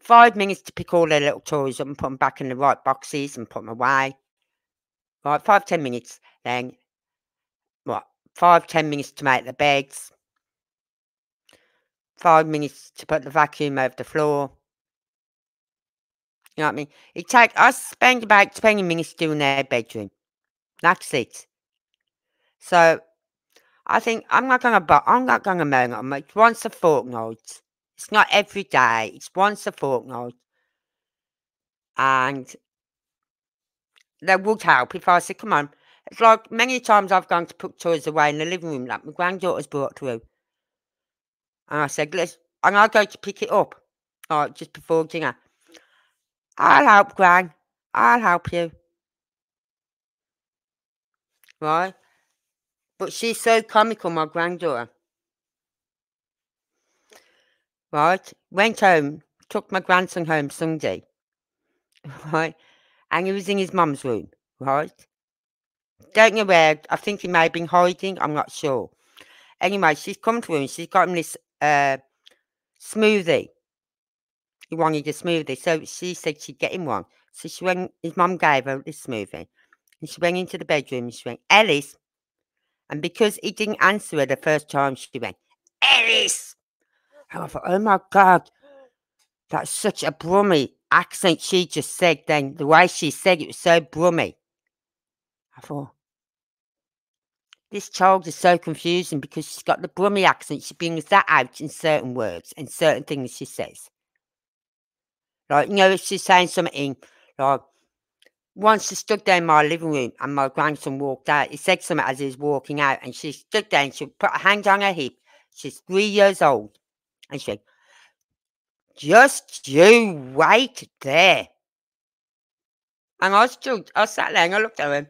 Five minutes to pick all their little toys up and put them back in the right boxes and put them away. Right, five, ten minutes. Then, what? Five, ten minutes to make the beds. Five minutes to put the vacuum over the floor. You know what I mean? It take I spend about twenty minutes doing their bedroom. That's it. So I think I'm not gonna but I'm not gonna moan at 'em. It's once a fortnight. It's not every day. It's once a fortnight. And that would help if I said, "Come on." It's like many times I've gone to put toys away in the living room that my granddaughter's brought through. And I said, "Let's," and I go to pick it up, like just before dinner. I'll help, Gran. I'll help you. Right? But she's so comical, my granddaughter. Right? Went home, took my grandson home Sunday. Right? And he was in his mum's room. Right? Don't know where. I think he may have been hiding. I'm not sure. Anyway, she's come to him. She's got him this uh, smoothie. He wanted a smoothie. So she said she'd get him one. So she went, his mum gave her this smoothie. And she went into the bedroom and she went, Ellis. And because he didn't answer her the first time, she went, Ellis. And I thought, oh my God, that's such a brummy accent she just said then. The way she said it was so brummy. I thought, this child is so confusing because she's got the brummy accent. She brings that out in certain words and certain things she says. Like, you know, if she's saying something like, once she stood there in my living room and my grandson walked out, he said something as he was walking out, and she stood there and she put her hand on her hip. She's three years old. And she said, Just you wait there. And I stood, I sat there and I looked at him.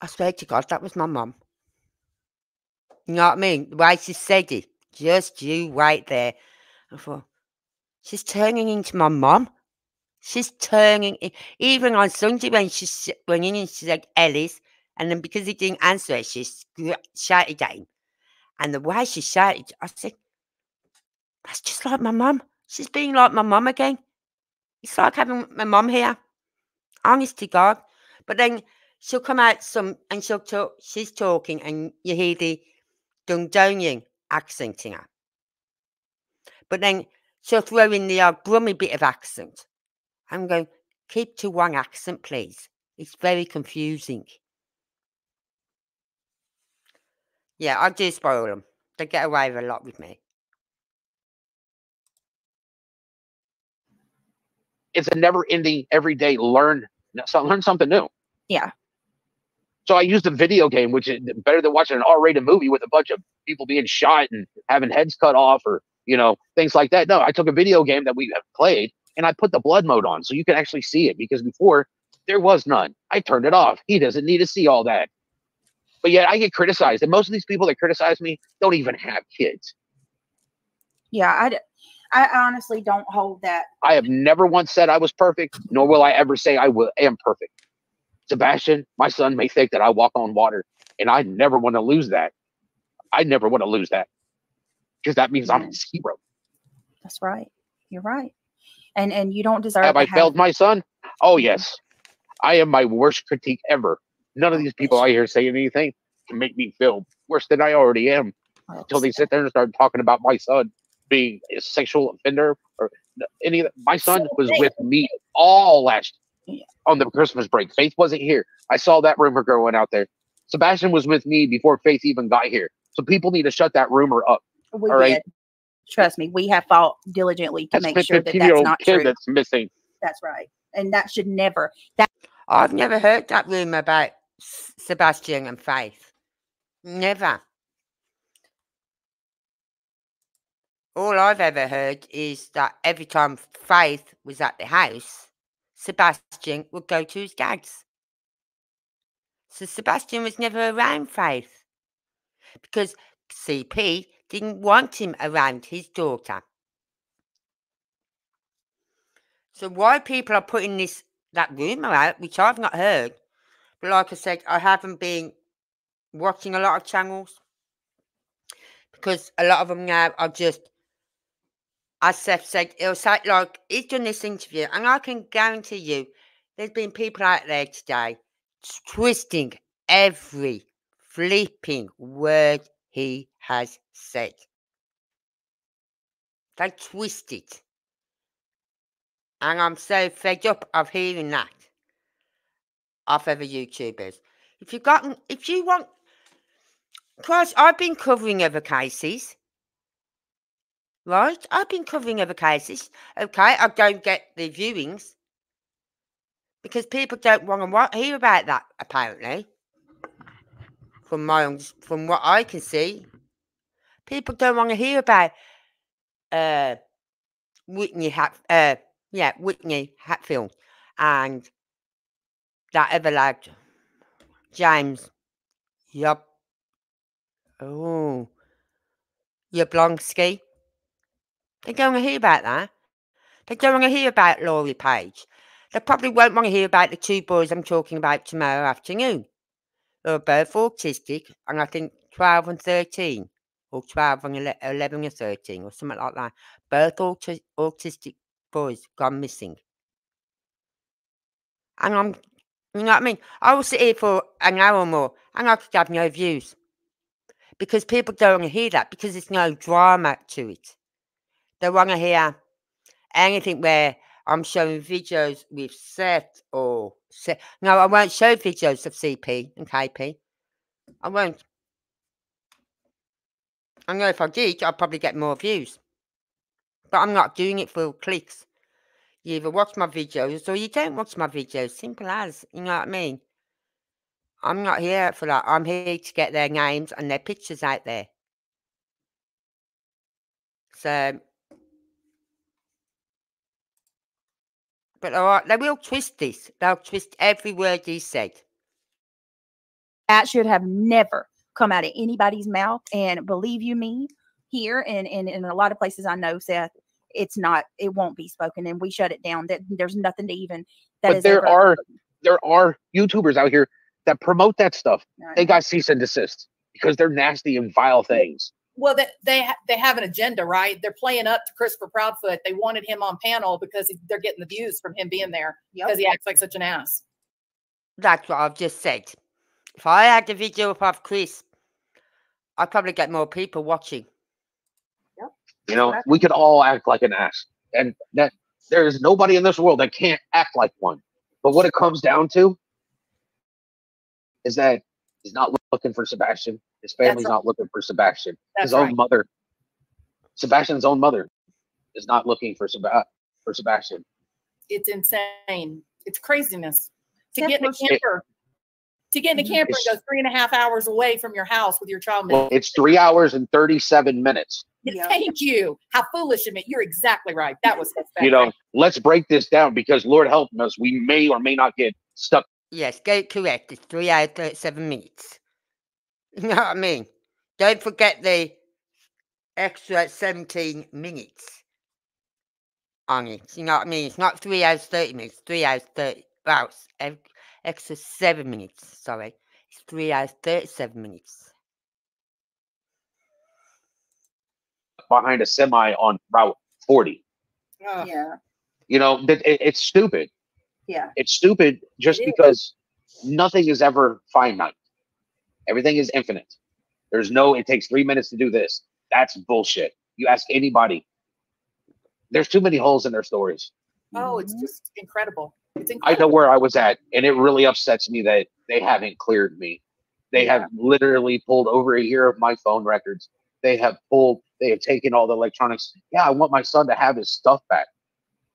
I swear to God, that was my mum. You know what I mean? The way she said it. Just you wait there. I thought, she's turning into my mum. She's turning. Even on Sunday when she's went in and she said Ellis, and then because he didn't answer her, she shouted at him. And the way she shouted, I said, that's just like my mum. She's being like my mum again. It's like having my mum here. Honest to God. But then she'll come out some and she'll talk, she's talking, and you hear the Dundonian accenting her. But then she'll throw in the odd bit of accent. I'm going, keep to one accent, please. It's very confusing. Yeah, I do spoil them. They get away with a lot with me. It's a never ending, everyday learn, so learn something new. Yeah. So I used a video game, which is better than watching an R-rated movie with a bunch of people being shot and having heads cut off, or you know things like that. No, I took a video game that we have played and I put the blood mode on so you can actually see it because before there was none. I turned it off. He doesn't need to see all that. But yet I get criticized, and most of these people that criticize me don't even have kids. Yeah. I, I honestly don't hold that. I have never once said I was perfect, nor will I ever say I will am perfect. Sebastian, my son may think that I walk on water, and I never want to lose that. I never want to lose that because that means I'm his hero. That's right. You're right. And and you don't deserve Have I failed my son? Oh mm-hmm. yes, I am my worst critique ever. None of these people I hear saying anything can make me feel worse than I already am until they sit there and start talking about my son being a sexual offender or any of that. My son was with me all last Yeah. on the Christmas break. Faith wasn't here. I saw that rumor going out there. Sebastian was with me before Faith even got here. So people need to shut that rumor up. We all right. Did. Trust me, we have fought diligently to That's make sure that that's not true. that's missing. That's right. And that should never. That I've never heard that rumour about Sebastian and Faith. Never. All I've ever heard is that every time Faith was at the house, Sebastian would go to his dad's. So Sebastian was never around Faith because CP didn't want him around his daughter. So why people are putting this that rumor out, which I've not heard, but like I said, I haven't been watching a lot of channels because a lot of them now are just, as Seth said, it'll say like he's done this interview, and I can guarantee you, there's been people out there today twisting every flipping word he has said. They twist it. And I'm so fed up of hearing that off other YouTubers. If you've gotten, if you want, because I've been covering other cases, right? I've been covering other cases. Okay, I don't get the viewings because people don't want to hear about that. Apparently, from my from what I can see, people don't want to hear about uh, Whitney Hat, uh, yeah, Whitney Hatfield and that other lad, James. Yup. Oh, Yablonsky. They don't want to hear about that. They don't want to hear about Laurie Page. They probably won't want to hear about the two boys I'm talking about tomorrow afternoon. They're both autistic, and I think 12 and 13, or 12 and 11 and 13, or something like that. Both auti- autistic boys gone missing. And I'm, you know what I mean? I will sit here for an hour or more, and I could have no views. Because people don't want to hear that, because there's no drama to it. They want to hear anything where I'm showing videos with Seth or Seth. No, I won't show videos of CP and KP. I won't. I know if I did, I'd probably get more views. But I'm not doing it for clicks. You either watch my videos or you don't watch my videos. Simple as. You know what I mean? I'm not here for that. I'm here to get their names and their pictures out there. So But all right, they will twist this. They'll twist every word he said. That should have never come out of anybody's mouth. And believe you me, here and, and in a lot of places I know, Seth, it's not, it won't be spoken, and we shut it down. That there's nothing to even. That but is there ever- are there are YouTubers out here that promote that stuff. I They got cease and desist because they're nasty and vile things. Well, they they, ha- they have an agenda, right? They're playing up to Christopher Proudfoot. They wanted him on panel because he- they're getting the views from him being there Yep. because he acts like such an ass. That's what I've just said. If I had the video up of Chris, I'd probably get more people watching. You know, we could all act like an ass, and that there is nobody in this world that can't act like one. But what it comes down to is that he's not looking for Sebastian. His family's not looking for Sebastian. That's His own right. mother, Sebastian's own mother, is not looking for Seba- for Sebastian. It's insane. It's craziness. To Seth, get in a was- camper, to get in a Mhm. camper and go three and a half hours away from your house with your child. Well, it's three hours and thirty-seven minutes. Yeah. Thank you. How foolish of me. You're exactly right. That was You know, let's break this down because Lord help us, we may or may not get stuck. Yes, get it correct. It's three hours, 37 minutes. You know what I mean? Don't forget the extra 17 minutes on it. You know what I mean? It's not three hours, 30 minutes. Three hours, 30. Well, it's ex- extra seven minutes. Sorry. It's three hours, 37 minutes. behind a semi on Route 40. Ugh. Yeah. You know, that it, it's stupid. Yeah. It's stupid just It is. because nothing is ever finite. Everything is infinite. There's no, it takes three minutes to do this. That's bullshit. You ask anybody. There's too many holes in their stories. Oh, it's Mhm. just incredible. I know where I was at, and it really upsets me that they haven't cleared me. They have literally pulled over a year of my phone records. They have pulled, they have taken all the electronics. Yeah, I want my son to have his stuff back.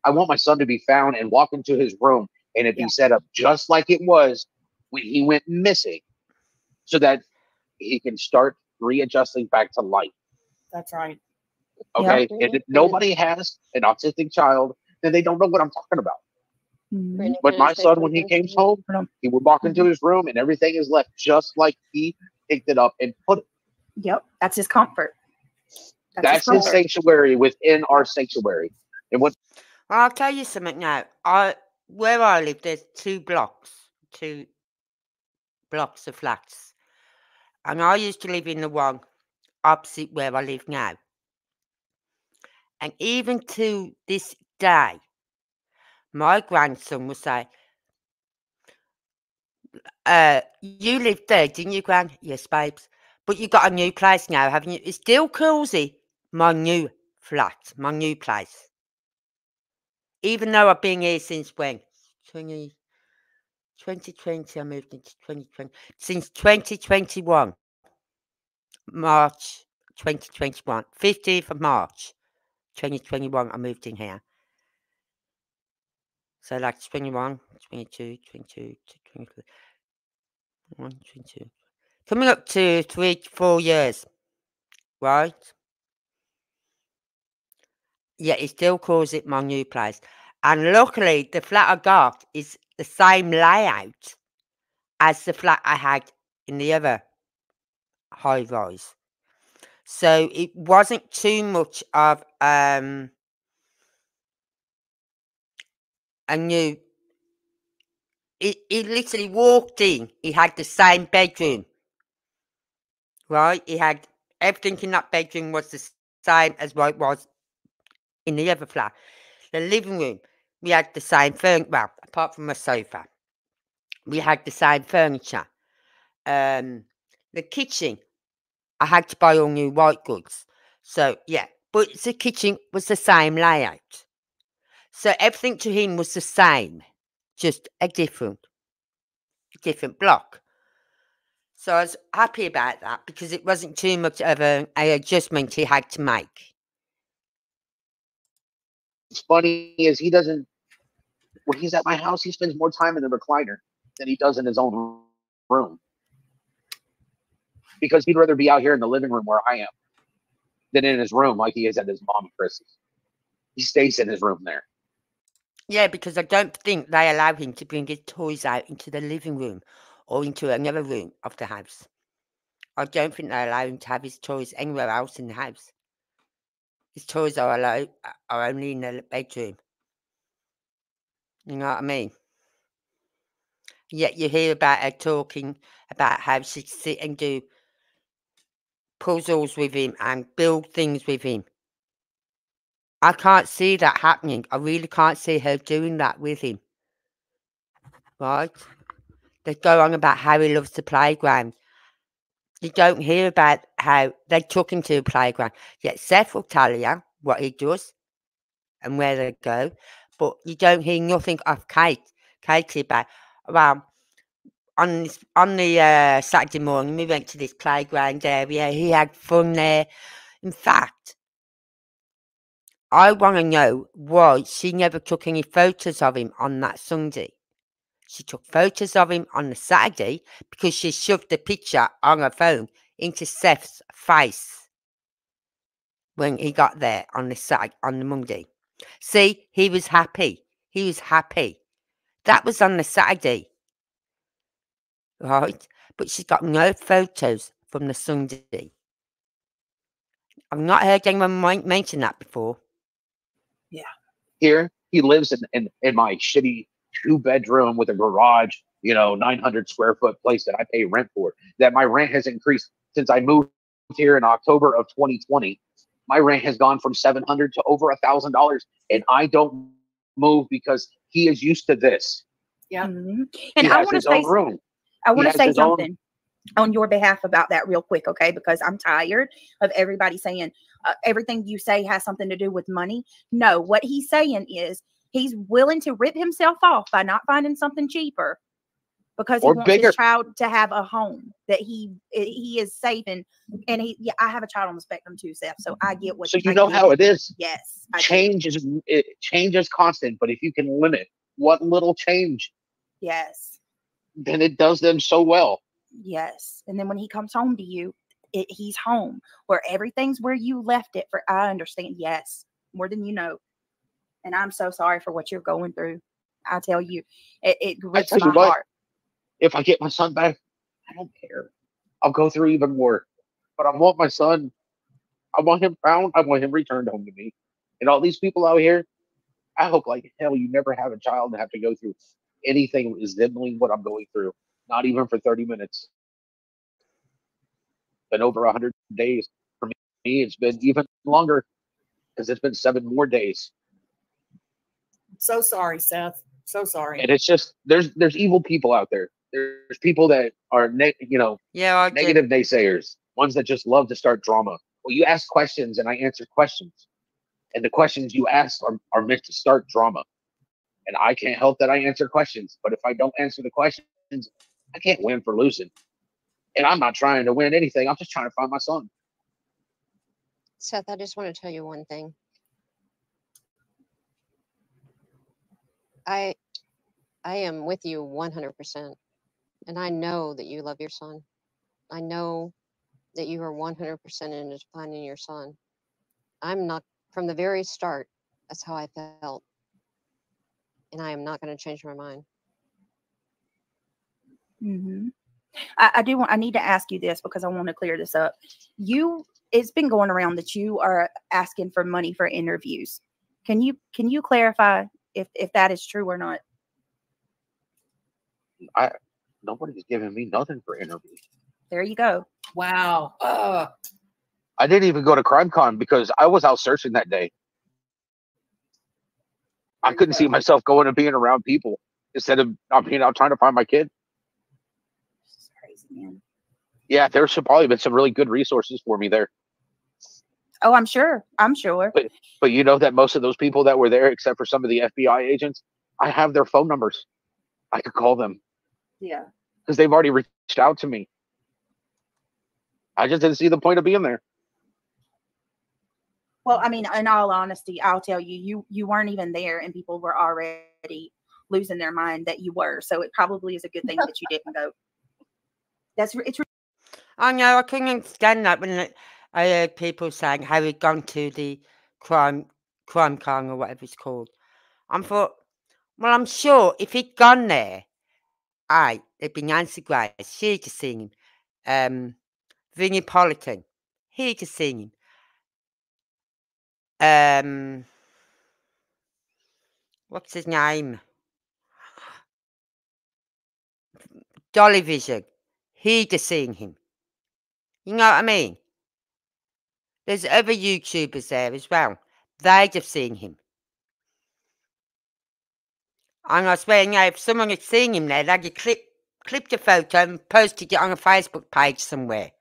I want my son to be found and walk into his room and it Yeah. be set up just like it was when he went missing so that he can start readjusting back to life. That's right. Okay. And if nobody has an autistic child, then they don't know what I'm talking about. Mhm. But my son, when he came home, he would walk into his room and everything is left just like he picked it up and put it. Yep. That's his comfort. That's his comfort. sanctuary within our sanctuary. And what Well, I'll tell you something now. I where I live, there's two blocks, two blocks of flats, and I used to live in the one opposite where I live now. And even to this day, my grandson will say, uh, "You lived there, didn't you, Gran? Yes, babes. But you got a new place now, haven't you? It's still cozy. My new flat, my new place." even though I've been here since when 20, 2020, I moved into 2020. Since 2021, March 2021, 15th of March 2021, I moved in here. So like 21, 22, 22, 23, 22. Coming up to three, four years, right? Yeah, it still calls it my new place. And luckily, the flat I got is the same layout as the flat I had in the other high rise. So it wasn't too much of um, a new. It, he literally walked in. He had the same bedroom, right? He had everything in that bedroom was the same as what it was in the other flat. The living room, we had the same furniture. Well, apart from a sofa, we had the same furniture. Um, the kitchen, I had to buy all new white goods. So yeah, but the kitchen was the same layout. So everything to him was the same, just a different, different block. So I was happy about that because it wasn't too much of an adjustment he had to make. What's funny is he doesn't when he's at my house, he spends more time in the recliner than he does in his own room. Because he'd rather be out here in the living room where I am than in his room like he is at his mom and Chris's. He stays in his room there. Yeah, because I don't think they allow him to bring his toys out into the living room or into another room of the house. I don't think they allow him to have his toys anywhere else in the house. His toys are allowed are only in the bedroom. You know what I mean? Yet you hear about her talking about how she'd sit and do puzzles with him and build things with him. I can't see that happening. I really can't see her doing that with him. Right? They go on about how he loves the playground. You don't hear about how they took him to the playground. Yet Seth will tell you what he does and where they go. But you don't hear nothing of Kate, Katie about, well, on this, on the uh, Saturday morning, we went to this playground area. He had fun there. In fact, I want to know why she never took any photos of him on that Sunday. She took photos of him on the Saturday because she shoved the picture on her phone into Seth's face when he got there on the Saturday, on the Monday. See, he was happy. He was happy. That was on the Saturday. Right? But she's got no photos from the Sunday. I've not heard anyone mention that before. Here, he lives in, in, in my shitty two bedroom with a garage, you know, 900 square foot place that I pay rent for. That my rent has increased since I moved here in October of 2020. My rent has gone from 700 to over a thousand dollars, and I don't move because he is used to this. Yeah. Mhm. He And I want to say own room. I want to say his own- something on your behalf about that real quick, okay? Because I'm tired of everybody saying uh, everything you say has something to do with money. No, what he's saying is he's willing to rip himself off by not finding something cheaper because he wants bigger. his child to have a home that he eh, he is safe in. And he, yeah, I have a child on the spectrum too, Seth. So I get what So you I know how it is. Yes, I do. Change is it, change is constant, but if you can limit what little change, Yes, then it does them so well. Yes. And then when he comes home to you, it, he's home where everything's where you left it. For I understand, yes, more than you know. And I'm so sorry for what you're going through. I tell you, it, it grips my what, heart. If I get my son back, I don't care. I'll go through even more. But I want my son. I want him found. I want him returned home to me. And all these people out here, I hope like hell you never have a child and have to go through anything resembling what I'm going through. Not even for 30 minutes. Been over 100 days for me. It's been even longer because it's been seven more days. So sorry, Seth. So sorry. And it's just there's there's evil people out there. There's people that are ne- you know Yeah, I get negative naysayers, ones that just love to start drama. Well, you ask questions and I answer questions. And the questions you ask are, are meant to start drama. and I can't help that I answer questions. But if I don't answer the questions, I can't win for losing. And I'm not trying to win anything. I'm just trying to find my son. Seth, I just want to tell you one thing. I I am with you 100%. And I know that you love your son. I know that you are 100% into finding your son. I'm not, from the very start, that's how I felt. And I am not going to change my mind. Hmm I, I do want. I need to ask you this because I want to clear this up. You, it's been going around that you are asking for money for interviews. Can you can you clarify if if that is true or not? I nobody's giving me nothing for interviews. There you go. Wow. Uh, I didn't even go to CrimeCon because I was out searching that day. I couldn't see myself going and being around people instead of not being out trying to find my kid. Man. Yeah, there's probably been some really good resources for me there. Oh, I'm sure. I'm sure. But, But you know that most of those people that were there, except for some of the FBI agents, I have their phone numbers. I could call them Yeah. because they've already reached out to me. I just didn't see the point of being there. Well, I mean, in all honesty, I'll tell you, you you weren't even there, and people were already losing their mind that you were. So it probably is a good thing that you didn't go. That's it's. I know, I couldn't understand that when I- heard people saying how he'd gone to the crime crime con or whatever it's called. I thought, well, I'm sure if he'd gone there, I there'd be Nancy Grace, she'd have seen him. Um, Vinnie Politan, he'd have seen him. Um, what's his name? Dolly Vision, he'd have seen him. You know what I mean? There's other YouTubers there as well. They'd have seen him. And I swear, you know, if someone had seen him there, they'd have clip, clipped a photo and posted it on a Facebook page somewhere.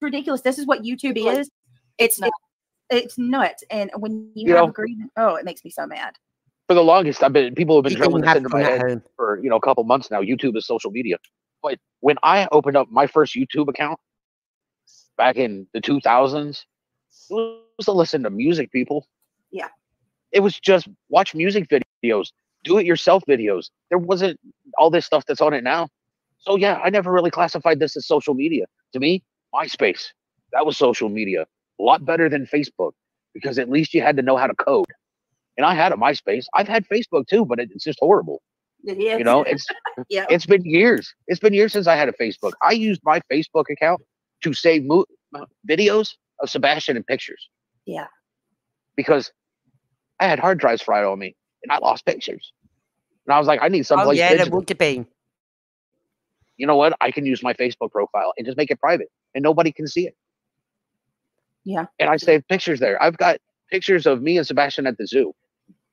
ridiculous. This is what YouTube is. It's nuts. it's, it's nuts. And when you, You have know- a grievance, oh, it makes me so mad. For the longest, I've been people have been You couldn't drilling this into my head home. for you know a couple months now. YouTube is social media. But when I opened up my first YouTube account back in the 2000s, it was to listen to music, people. Yeah. It was just watch music videos, do it yourself videos. There wasn't all this stuff that's on it now. So yeah, I never really classified this as social media. To me, MySpace, that was social media. A lot better than Facebook because at least you had to know how to code. And I had a MySpace. I've had Facebook too, but it- it's just horrible. Is. You know, it's yeah. it's been years. It's been years since I had a Facebook. I used my Facebook account to save mo- uh, videos of Sebastian and pictures. Yeah. Because I had hard drives fried on me and I lost pictures. And I was like, I need Oh, someplace yeah, there digital. would have been. You know what? I can use my Facebook profile and just make it private and nobody can see it. Yeah. And I saved pictures there. I've got pictures of me and Sebastian at the zoo,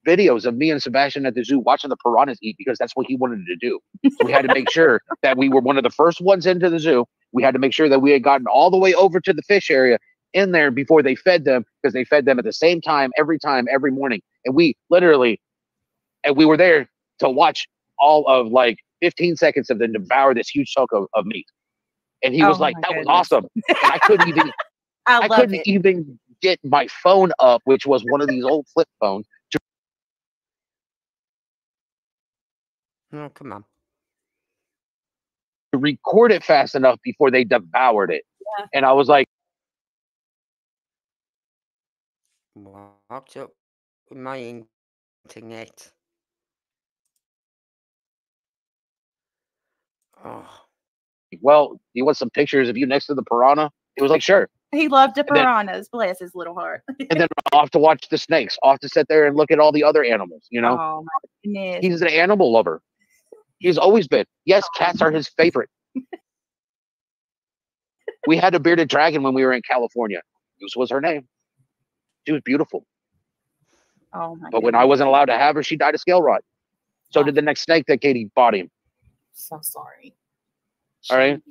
videos of me and Sebastian at the zoo watching the piranhas eat because that's what he wanted to do. So we had to make sure that we were one of the first ones into the zoo. We had to make sure that we had gotten all the way over to the fish area in there before they fed them because they fed them at the same time every time every morning. And we literally, and we were there to watch all of like 15 seconds of them devour this huge chunk of, of meat. And he was Oh like, "That goodness. was awesome." And I couldn't even I I couldn't it. even get my phone up, which was one of these old flip phones. Oh, come on. to record it fast enough before they devoured it. Yeah. And I was like, What's up with my internet? Oh, well, you want some pictures of you next to the piranha? It was like, sure. He loved the And then- piranhas. Bless his little heart. And then off to watch the snakes, off to sit there and look at all the other animals. You know, Oh my goodness. he's an animal lover. He's always been. Yes, oh cats are his favorite. we had a bearded dragon when we were in California. This was her name. She was beautiful. oh my But when I wasn't allowed to have her, she died of scale rot. So oh. did the next snake that Katie bought him. So sorry. All right.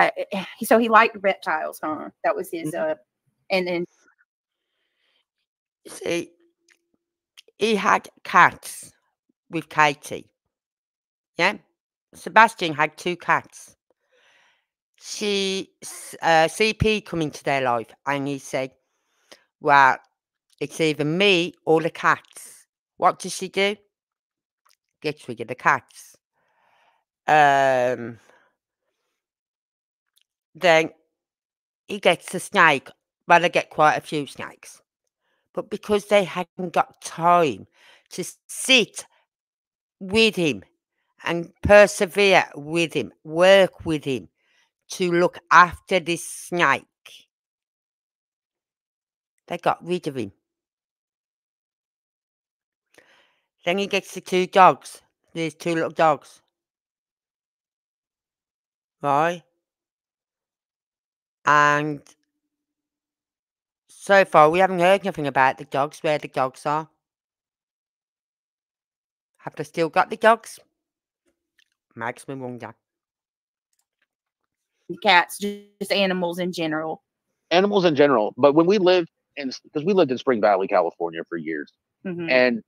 I, so he liked reptiles, huh? That was his Mm-hmm. uh and then See, he had cats with Katie. Yeah, Sebastian had two cats. She, uh, CP, come into their life, and he said, "Well, it's either me or the cats." What does she do? Gets rid of the cats. Um, then he gets a snake. Well, they get quite a few snakes. But because they hadn't got time to sit with him and persevere with him, work with him to look after this snake, they got rid of him. Then he gets the two dogs. these two little dogs. Right? And so far, we haven't heard nothing about the dogs, where the dogs are. Have they still got the dogs? Makes me wonder. Cats, just animals in general. Animals in general, but when we lived in because we lived in Spring Valley, California for years, Mhm. and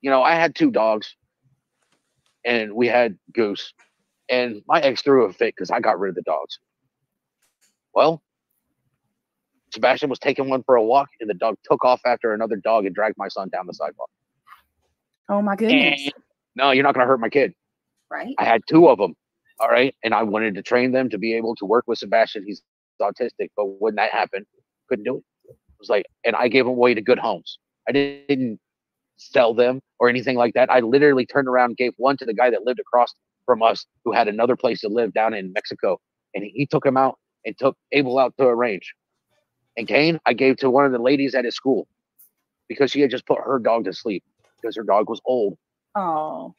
you know I had two dogs, and we had Goose, and my ex threw a fit because I got rid of the dogs. Well, Sebastian was taking one for a walk, and the dog took off after another dog and dragged my son down the sidewalk. Oh my goodness. And, no, you're not going to hurt my kid. Right? I had two of them. All right. And I wanted to train them to be able to work with Sebastian. He's autistic, but when that happened, couldn't do it. It was like, and I gave them away to good homes. I didn't sell them or anything like that. I literally turned around, and gave one to the guy that lived across from us who had another place to live down in Mexico. And he took him out and took Abel out to a range. And Kane, I gave to one of the ladies at his school because she had just put her dog to sleep because her dog was old Oh.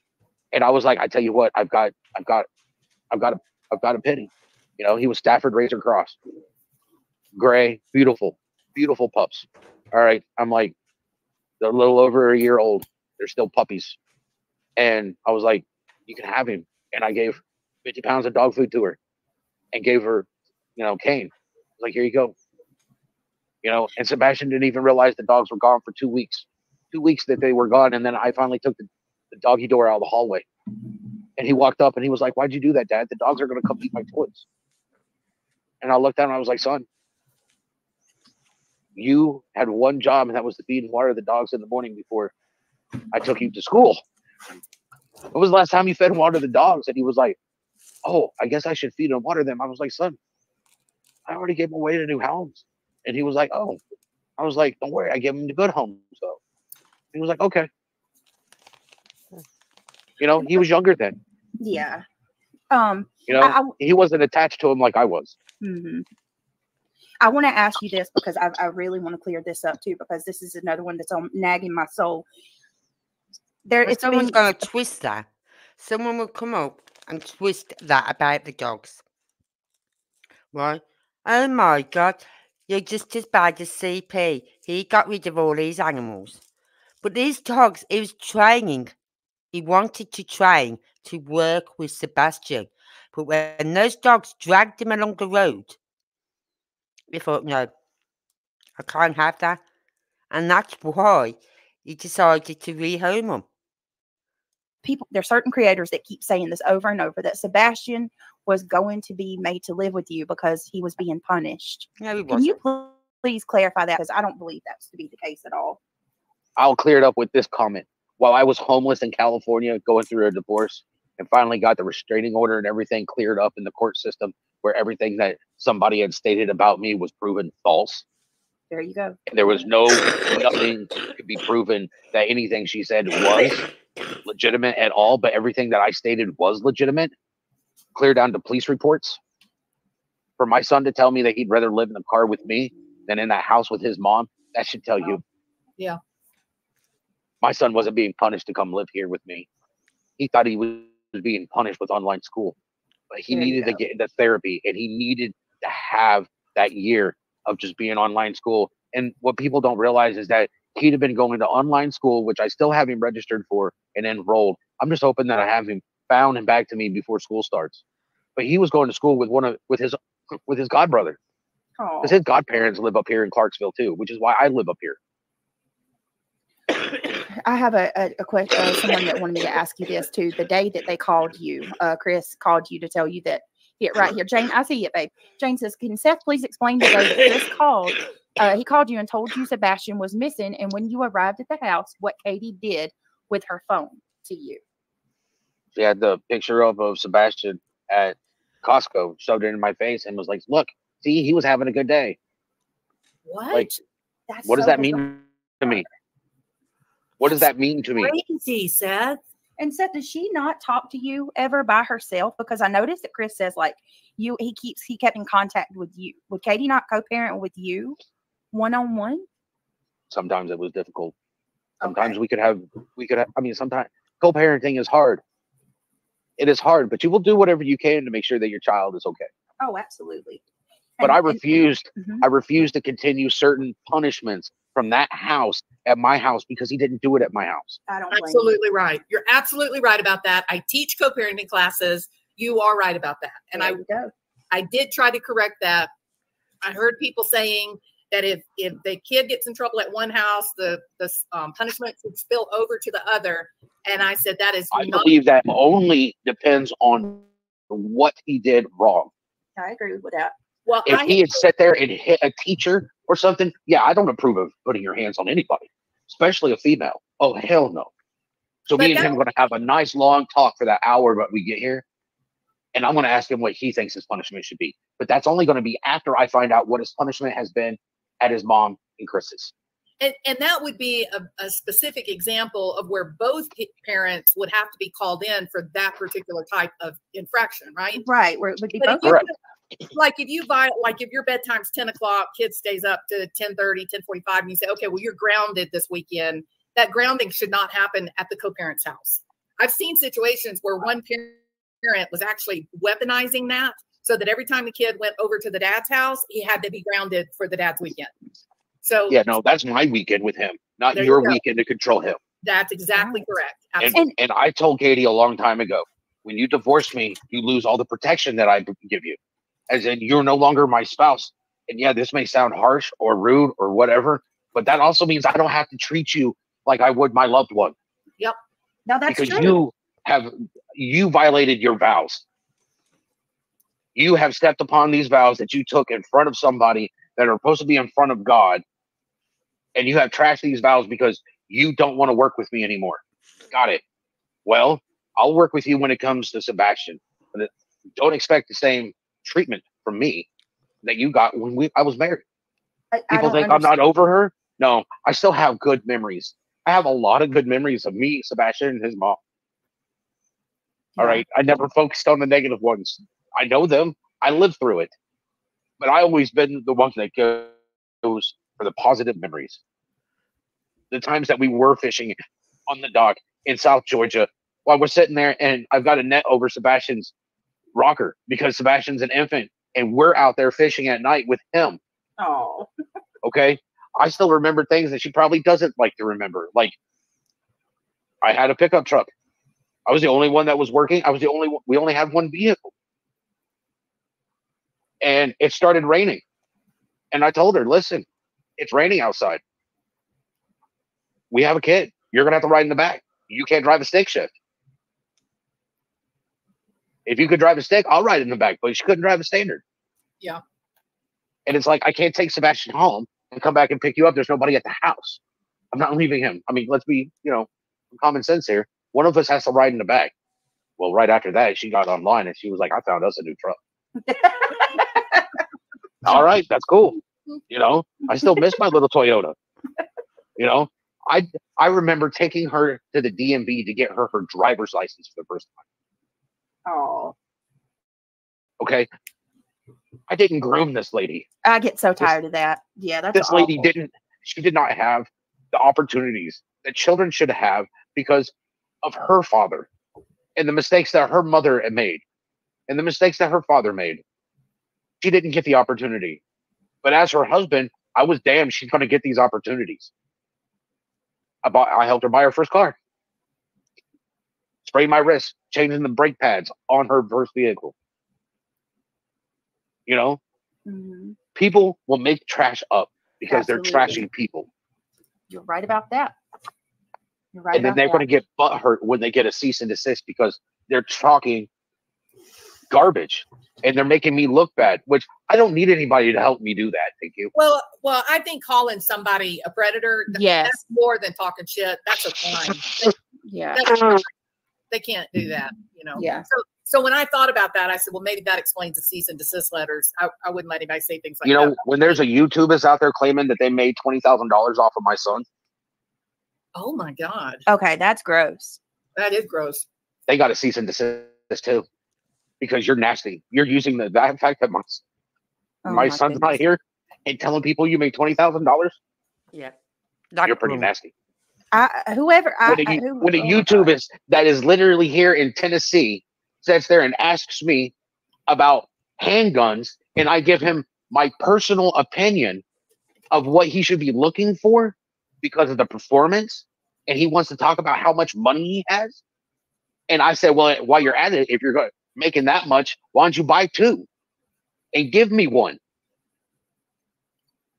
and I was like, I tell you what, I've got, I've got, I've got, a, I've got a pity. You know, he was Stafford Razor Cross, gray, beautiful, beautiful pups. All right, I'm like, they're a little over a year old. They're still puppies, and I was like, you can have him. And I gave 50 pounds of dog food to her, and gave her, you know, Kane. Like, here you go. You know, and Sebastian didn't even realize the dogs were gone for two weeks. Two weeks that they were gone, and then I finally took the the doggy door out of the hallway. And he walked up and he was like, Why'd you do that, Dad? The dogs are gonna come eat my toys. And I looked down and I was like, son, you had one job and that was to feed and water the dogs in the morning before I took you to school. When was the last time you fed and watered the dogs? And he was like, Oh, I guess I should feed and water them. I was like, son, I already gave them away to new homes. And he was like, Oh, I was like, Don't worry, I gave him to good homes though. He was like, Okay. You know, he was younger then. Yeah. Um, You know, I, I, he wasn't attached to him like I was. mhm. I want to ask you this because I, I really want to clear this up too, because this is another one that's on nagging my soul. There, Well, it's someone's been, going to twist that. Someone will come up and twist that about the dogs. Right? Oh my God. You're just as bad as CP. He got rid of all these animals. But these dogs, he was training. He wanted to train to work with Sebastian. But when those dogs dragged him along the road, he thought, no, I can't have that. And that's why he decided to rehome them. people there's certain creators that keep saying this over and over that Sebastian was going to be made to live with you because he was being punished. No, he Can wasn't. you pl- please clarify that? Because I don't believe that's to be the case at all. I'll clear it up with this comment. While I was homeless in California going through a divorce and finally got the restraining order and everything cleared up in the court system where everything that somebody had stated about me was proven false. There you go. And there was no nothing could be proven that anything she said was legitimate at all, but everything that I stated was legitimate. Clear down to police reports. For my son to tell me that he'd rather live in the car with me than in that house with his mom, that should tell you. Yeah. My son wasn't being punished to come live here with me. He thought he was being punished with online school, but he There needed to get into therapy and he needed to have that year of just being online school. And what people don't realize is that he'd have been going to online school, which I still have him registered for and enrolled. I'm just hoping that I have him found and back to me before school starts. But he was going to school with one of with his with his godbrother Oh, because his godparents live up here in Clarksville too, which is why I live up here. I have a, a, a question. Uh, someone that wanted me to ask you this too. The day that they called you, uh, Chris called you to tell you that. It right here, Jane. I see it, babe. Jane says, "Can Seth please explain the day that Chris called? Uh, he called you and told you Sebastian was missing, and when you arrived at the house, what Katie did with her phone to you." She had the picture of, of Sebastian at Costco, shoved it in my face, and was like, "Look, see, he was having a good day." What? Like, That's what does that bizarre. mean to me? What does that mean to me? Crazy, Seth. And Seth, does she not talk to you ever by herself? Because I noticed that Chris says like you, he keeps he kept in contact with you. Would Katie not co-parent with you one on one? Sometimes it was difficult. Sometimes we could have, we could have, I mean, sometimes co parenting is hard. It is hard, but you will do whatever you can to make sure that your child is okay. Oh, absolutely. But And- I and- refused, Mhm. I refused to continue certain punishments from that house at my house because he didn't do it at my house. I don't blame you. Absolutely right. You're absolutely right about that. I teach co-parenting classes. You are right about that. And I There you go. I did try to correct that. I heard people saying that if if the kid gets in trouble at one house, the the um, punishment should spill over to the other. And I said that is I not believe that only depends on what he did wrong. I agree with that. well. If I he had sat there and hit a teacher or something, yeah, I don't approve of putting your hands on anybody, especially a female. Oh hell no. So But me and him are gonna have a nice long talk for that hour but we get here. And I'm gonna ask him what he thinks his punishment should be. But that's only gonna be after I find out what his punishment has been at his mom and Chris's. and, and that would be a, a specific example of where both parents would have to be called in for that particular type of infraction, right? Right. Where it would be But both. if you, Correct. like if you buy like if your bedtime's 10 o'clock, kid stays up to 10 30, 10 45, and you say, okay, well, you're grounded this weekend. That grounding should not happen at the co-parent's house. I've seen situations where one parent was actually weaponizing that so that every time the kid went over to the dad's house, he had to be grounded for the dad's weekend. So Yeah, no, that's my weekend with him, not There you your weekend to control him. that's exactly correct. And, Absolutely. and I told Katie a long time ago, when you divorce me, you lose all the protection that I give you. As in, you're no longer my spouse. And yeah, this may sound harsh or rude or whatever, but that also means I don't have to treat you like I would my loved one Yep. Now that's because true. you have you violated your vows. You have stepped upon these vows that you took in front of somebody that are supposed to be in front of God, and you have trashed these vows because you don't want to work with me anymore. Got it. Well, I'll work with you when it comes to Sebastian, but don't expect the same treatment from me that you got when we I was married. I- I People don't think I'm not over her. No, I still have good memories. I have a lot of good memories of me, Sebastian, and his mom. All Yeah. right. I never focused on the negative ones. I know them. I lived through it. But I always been the one that goes for the positive memories. The times that we were fishing on the dock in South Georgia while we're sitting there and I've got a net over Sebastian's rocker because Sebastian's an infant and we're out there fishing at night with him. Oh. Okay. I still remember things that she probably doesn't like to remember. Like I had a pickup truck. I was the only one that was working. I was the only one, we only had one vehicle. And it started raining. And I told her, listen, it's raining outside. We have a kid. You're gonna have to ride in the back. You can't drive a stick shift. If you could drive a stick, I'll ride in the back, but she couldn't drive a standard. Yeah. And it's like I can't take Sebastian home and come back and pick you up. There's nobody at the house. I'm not leaving him. I mean, let's be, you know, common sense here. One of us has to ride in the back. Well, right after that, she got online and she was like, I found us a new truck. All right, that's cool. You know, I still miss my little Toyota. You know, I I remember taking her to the DMV to get her her driver's license for the first time. Oh. Okay. I didn't groom this lady. I get so tired of that. Yeah, that's this lady didn't she did not have the opportunities that children should have because of her father and the mistakes that her mother made and the mistakes that her father made she didn't get the opportunity. But as her husband i was damned she's going to get these opportunities. I bought i helped her buy her first car. Sprayed my wrist changing the brake pads on her first vehicle. You know? Mhm. people will make trash up because they're Absolutely. trashing people. You're right about that. You're right and then they're going to get butthurt when they get a cease and desist because they're talking garbage and they're making me look bad. Which I don't need anybody to help me do that. Thank you. Well, well, I think calling somebody a predator, Yes. that's more than talking shit. That's a crime. They, Yeah. that's a crime. they can't do that, you know. Yeah. So, so when I thought about that, I said, well, maybe that explains the cease and desist letters. I, I wouldn't let anybody say things like you know, that. when there's a YouTubers out there claiming that they made twenty thousand dollars off of my son, Oh my god, Okay, that's gross. that is gross. they got a cease and desist too, because you're nasty. You're using the that fact that my Oh my son's not here and telling people you made twenty thousand dollars. Yeah. That's You're pretty wrong. nasty. I, whoever I, when a, I- who- when a oh my YouTube is that is literally here in Tennessee sits there and asks me about handguns, and I give him my personal opinion of what he should be looking for because of the performance, and he wants to talk about how much money he has, and I said, well, while you're at it, if you're go- making that much, why don't you buy two and give me one?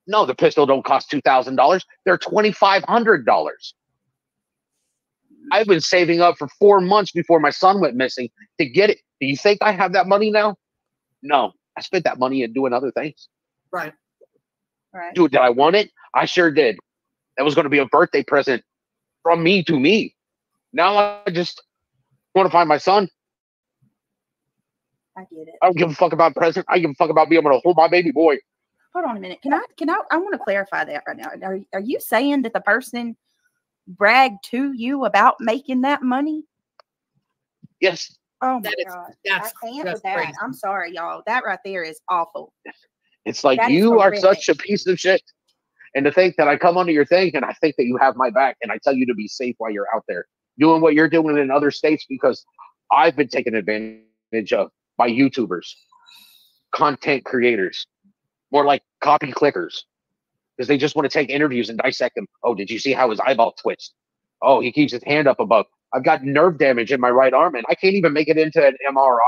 No, the pistol don't cost two thousand dollars; they're twenty five hundred dollars. I've been saving up for four months before my son went missing to get it. Do you think I have that money now? No, I spent that money in doing other things. Right. right. Dude, did I want it? I sure did. That was going to be a birthday present from me to me. Now I just want to find my son. I get it. I don't give a fuck about present. I give a fuck about being able to hold my baby boy. Hold on a minute. Can I? Can I? I want to clarify that right now. Are Are you saying that the person bragged to you about making that money? Yes, Oh my That is- god! That's I can't that's with that. crazy. I'm sorry, y'all. That right there is awful. it's like That is you are horrific. such a piece of shit. And to think that I come under your thing and I think that you have my back and I tell you to be safe while you're out there doing what you're doing in other states because I've been taken advantage of by YouTubers, content creators, more like copy clickers, because they just want to take interviews and dissect them. Oh, did you see how his eyeball twitched? Oh, he keeps his hand up above. I've got nerve damage in my right arm and I can't even make it into an MRI.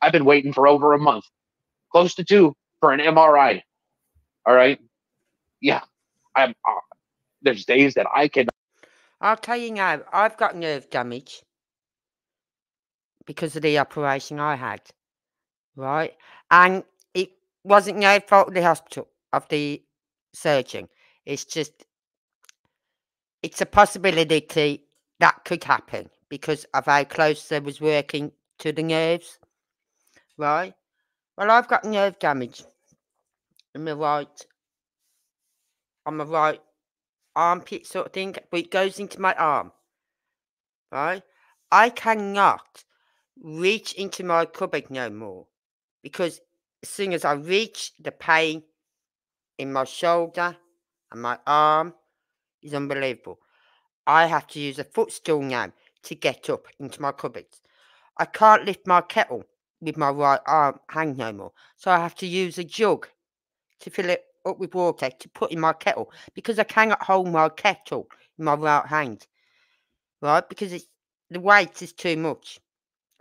I've been waiting for over a month, close to two, for an MRI. All right. Yeah. I'm, uh, there's days that I can I'll tell you now, I've got nerve damage because of the operation I had, right? And it wasn't no fault of the hospital, of the surgeon. It's just, it's a possibility that could happen because of how close they was working to the nerves, right? Well, I've got nerve damage in my right, on my right armpit sort of thing, but it goes into my arm. Right? I cannot reach into my cupboard no more because as soon as I reach, the pain in my shoulder and my arm is unbelievable. I have to use a footstool now to get up into my cupboards. I can't lift my kettle with my right arm hand no more, so I have to use a jug to fill it up with water to put in my kettle because I cannot hold my kettle in my right hand, right? Because it's the weight is too much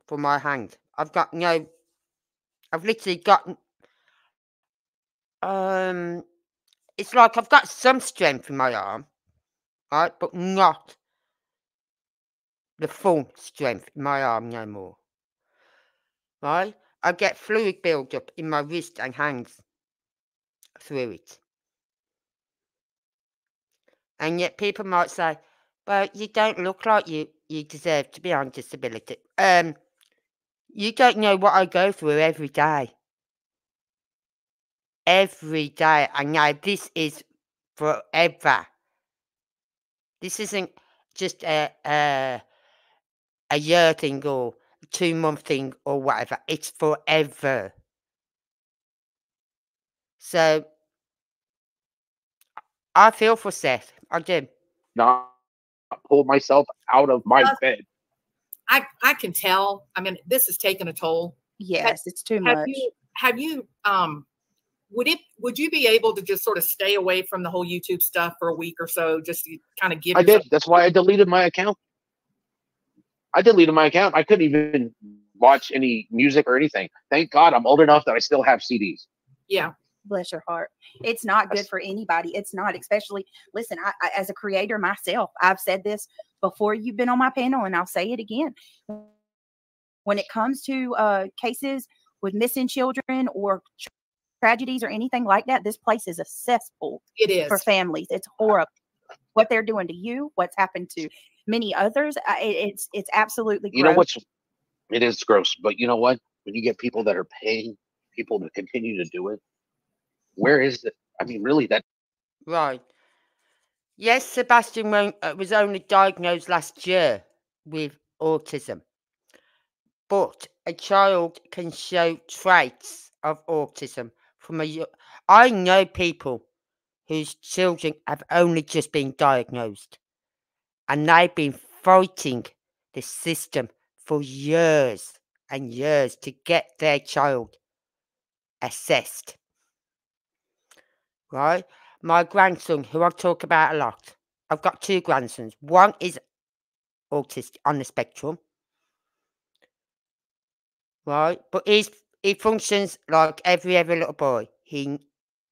for my hand. I've got no, I've literally got, um, it's like I've got some strength in my arm, right? But not the full strength in my arm no more, right? I get fluid build-up in my wrist and hands through it. And yet people might say, well, you don't look like you, you deserve to be on disability. Um, you don't know what I go through every day. Every day. And now this is forever. This isn't just a, a, a year thing or two month thing or whatever. It's forever. So I feel for Seth. I do. not pull myself out of my bed. I I can tell. I mean, this has taken a toll. Yes, it's too Have much. you have you um would it would you be able to just sort of stay away from the whole YouTube stuff for a week or so just to kind of give I yourself did. That's why I deleted my account. I deleted my account. I couldn't even watch any music or anything. Thank God I'm old enough that I still have CDs. yeah Bless your heart. It's not good for anybody. It's not, especially. Listen, I, I, as a creator myself, I've said this before. You've been on my panel, and I'll say it again. When it comes to uh, cases with missing children or tra- tragedies or anything like that, this place is a cesspool It is. for families. It's horrible. What they're doing to you, what's happened to many others, I- it's it's absolutely. You know what's it is gross, but you know what? When you get people that are paying people to continue to do it, where is it? I mean, really, that Right. Yes, Sebastian uh, was only diagnosed last year with autism, but a child can show traits of autism from a. I know people whose children have only just been diagnosed, and they've been fighting the system for years and years to get their child assessed. Right? my grandson, who I talk about a lot, I've got two grandsons. One is autistic on the spectrum, right? But he's he functions like every other little boy. He,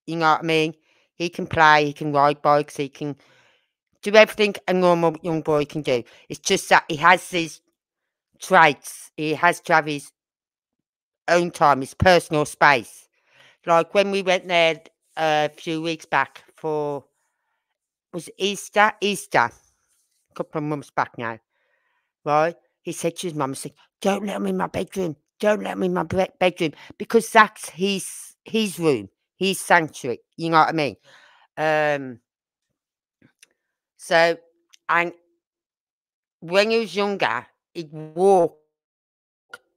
you know what I mean? He can play, he can ride bikes, he can do everything a normal young boy can do. It's just that he has these traits. He has to have his own time, his personal space. Like when we went there a few weeks back for was Easter? Easter, a couple of months back now, right? He said to his mum, "said Don't let him in my bedroom. Don't let him in my bedroom because that's his his room, his sanctuary. You know what I mean?" Um. So, and when he was younger, he'd walk.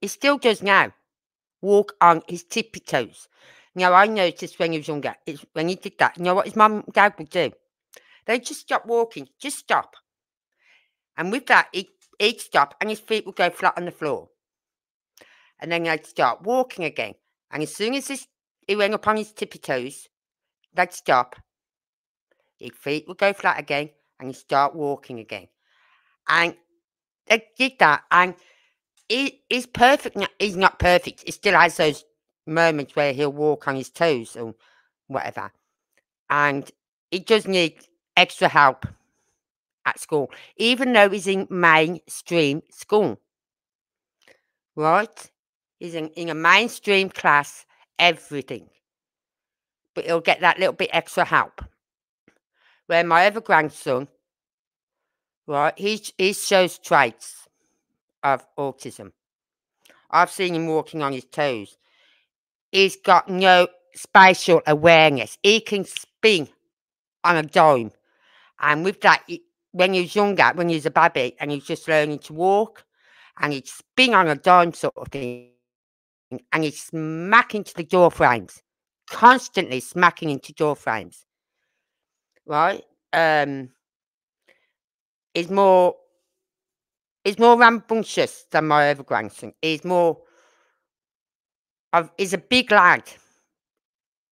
He still does now. Walk on his tippy toes. Now I noticed when he was younger, it's when he did that, you know what his mum and dad would do? They'd just stop walking, just stop. And with that, he'd, he'd stop and his feet would go flat on the floor. And then they'd start walking again. And as soon as his, he went up on his tippy toes, they'd stop. His feet would go flat again and he'd start walking again. And they did that. And he, he's perfect. He's not perfect. He still has those moments where he'll walk on his toes or whatever. And he does need extra help at school, even though he's in mainstream school. Right? He's in, in a mainstream class, everything. But he'll get that little bit extra help. Where my other grandson, right, he, he shows traits of autism. I've seen him walking on his toes. He's got no spatial awareness. He can spin on a dime. And with that, he, when he was younger, when he was a baby and he's just learning to walk, and he'd spin on a dime sort of thing, and he'd smack into the door frames, constantly smacking into door frames. Right? Um, he's more he's more rambunctious than my other grandson. He's more of he's a big lad.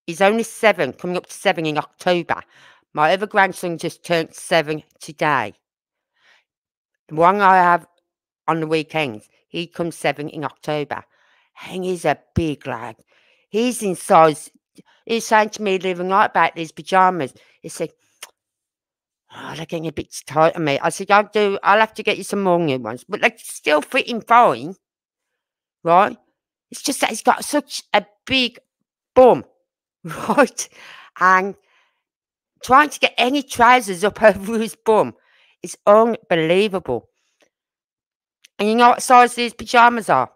He's only seven, coming up to seven in October. My other grandson just turned seven today. The one I have on the weekends, he comes seven in October. And he's a big lad. He's in size. He's saying to me other night about these pajamas. He said, Oh, they're getting a bit tight on me. I said, I'll do, I'll have to get you some more new ones, but they're still fitting fine, right? It's just that he's got such a big bum, right? And trying to get any trousers up over his bum is unbelievable. And you know what size these pajamas are?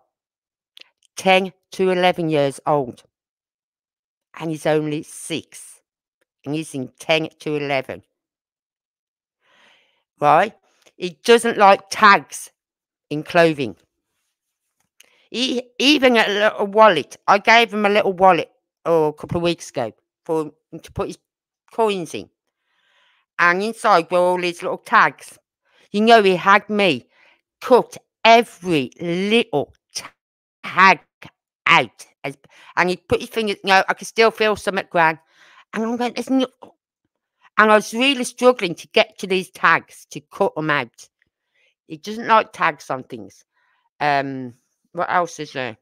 10 to 11 years old. And he's only six. And he's in 10 to 11 right? He doesn't like tags in clothing. He, even a little wallet. I gave him a little wallet oh, a couple of weeks ago for him to put his coins in. And inside were all his little tags. You know, he had me cut every little tag out. As, and he put his fingers, no, I could still feel something, Gran. And I'm going, there's no, and I was really struggling to get to these tags to cut them out. He doesn't like tags on things. Um, what else is there?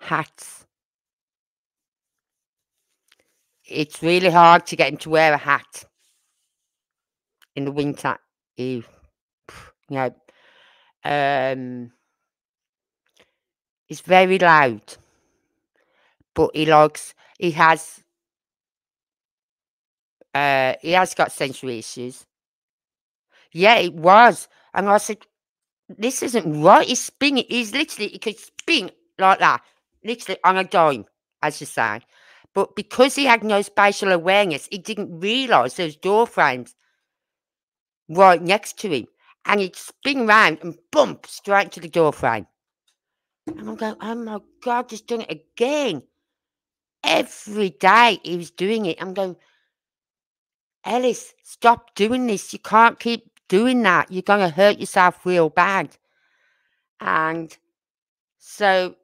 Hats. it's really hard to get him to wear a hat in the winter. He, you know, um, it's very loud, but he likes. He has. Uh, he has got sensory issues. Yeah, it was, and I said, "This isn't right." He's spinning. He's literally he could spin like that, literally on a dime, as you say. But because he had no spatial awareness, he didn't realise those door frames right next to him. And he'd spin round and bump straight to the door frame. And I'm going, oh my God, he's done it again. Every day he was doing it. I'm going, Ellis, stop doing this. You can't keep doing that. You're going to hurt yourself real bad. And so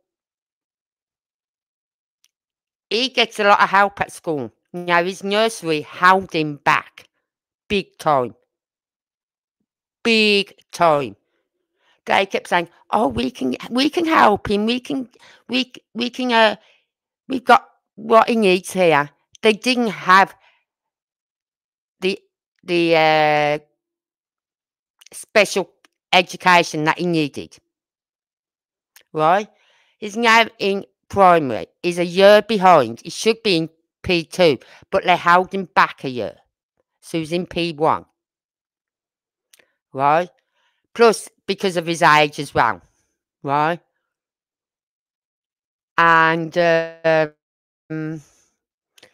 he gets a lot of help at school. Now his nursery held him back big time. Big time. They kept saying, "Oh, we can, we can help him. We can, we, we can. Uh, we've got what he needs here." They didn't have the the uh, special education that he needed. Right? He's now in primary. He's a year behind. He should be in P2, but they held him back a year. So he's in P1. Right? Plus, because of his age as well. Right? And uh, um,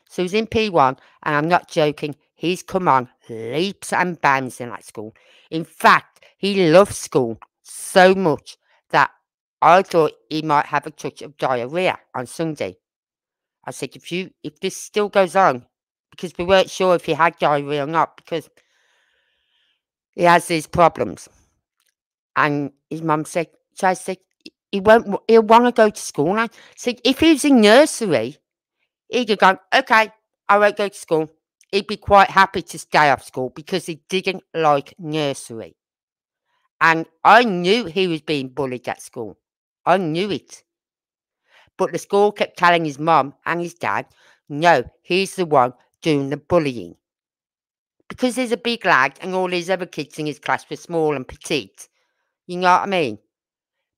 so he's in P1, and I'm not joking. He's come on leaps and bounds in that school. In fact, he loves school so much that I thought he might have a touch of diarrhea on Sunday. I said, if you if this still goes on, because we weren't sure if he had diarrhea or not, because he has these problems. And his mum said, so I said, he won't he'll want to go to school. I said, if he was in nursery, he'd have gone, okay, I won't go to school. He'd be quite happy to stay off school because he didn't like nursery. And I knew he was being bullied at school. I knew it. But the school kept telling his mum and his dad, no, he's the one doing the bullying. Because he's a big lad and all his other kids in his class were small and petite. You know what I mean?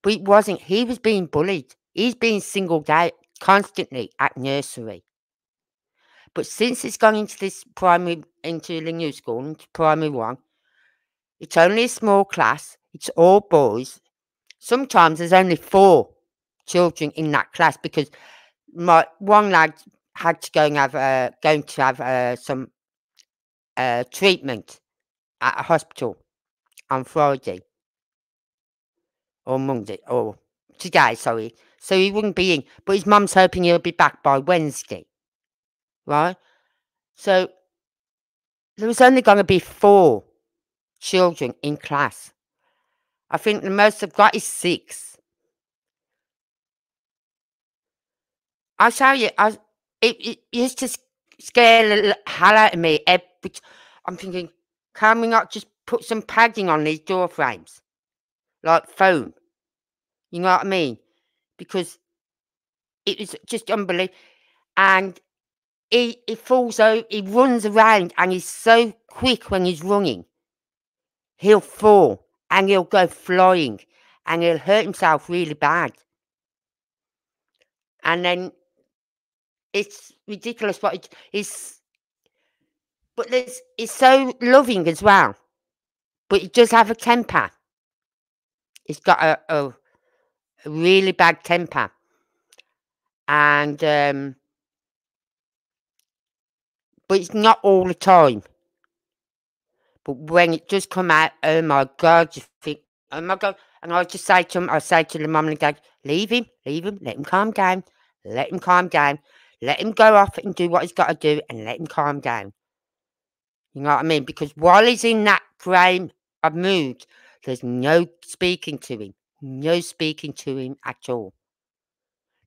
But it wasn't. He was being bullied. He's being singled out constantly at nursery. But since it's gone into this primary, into the new school, into primary one, it's only a small class. It's all boys sometimes there's only four children in that class because my one lad had to go and have going to have uh, some uh, treatment at a hospital on Friday or Monday or today, sorry. So he wouldn't be in, but his mum's hoping he'll be back by Wednesday, right? So there was only going to be four children in class. I think the most I've got is six. I tell you, I it, it used to scare the hell out of me. Every, I'm thinking, can we not just put some padding on these door frames, like foam? You know what I mean? Because it was just unbelievable. And he he falls out, he runs around, and he's so quick when he's running. He'll fall and he'll go flying and he'll hurt himself really bad. And then it's ridiculous, it, it's but it's it's so loving as well. But he does have a temper. He's got a, a, a really bad temper. And um but it's not all the time. But when it does come out, oh my God, you think, oh my God. And I just say to him, I say to the mum and dad, leave him, leave him, let him calm down, let him calm down, let him go off and do what he's got to do and let him calm down. You know what I mean? Because while he's in that frame of mood, there's no speaking to him, no speaking to him at all.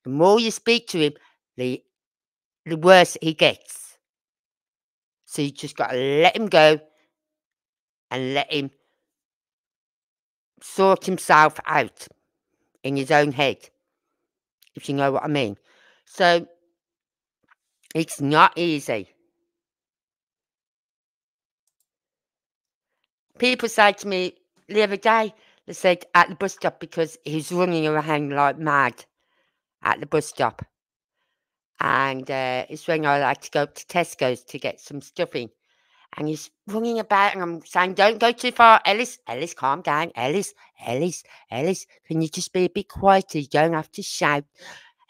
The more you speak to him, the the worse he gets. So you just got to let him go and let him sort himself out in his own head, if you know what I mean. So It's not easy. People say to me the other day, they said at the bus stop because he's running around like mad at the bus stop. And uh, it's when I like to go up to Tesco's to get some stuffing. And he's running about, and I'm saying, Don't go too far, Ellis. Ellis, calm down. Ellis, Ellis, Ellis, can you just be a bit quieter? You don't have to shout.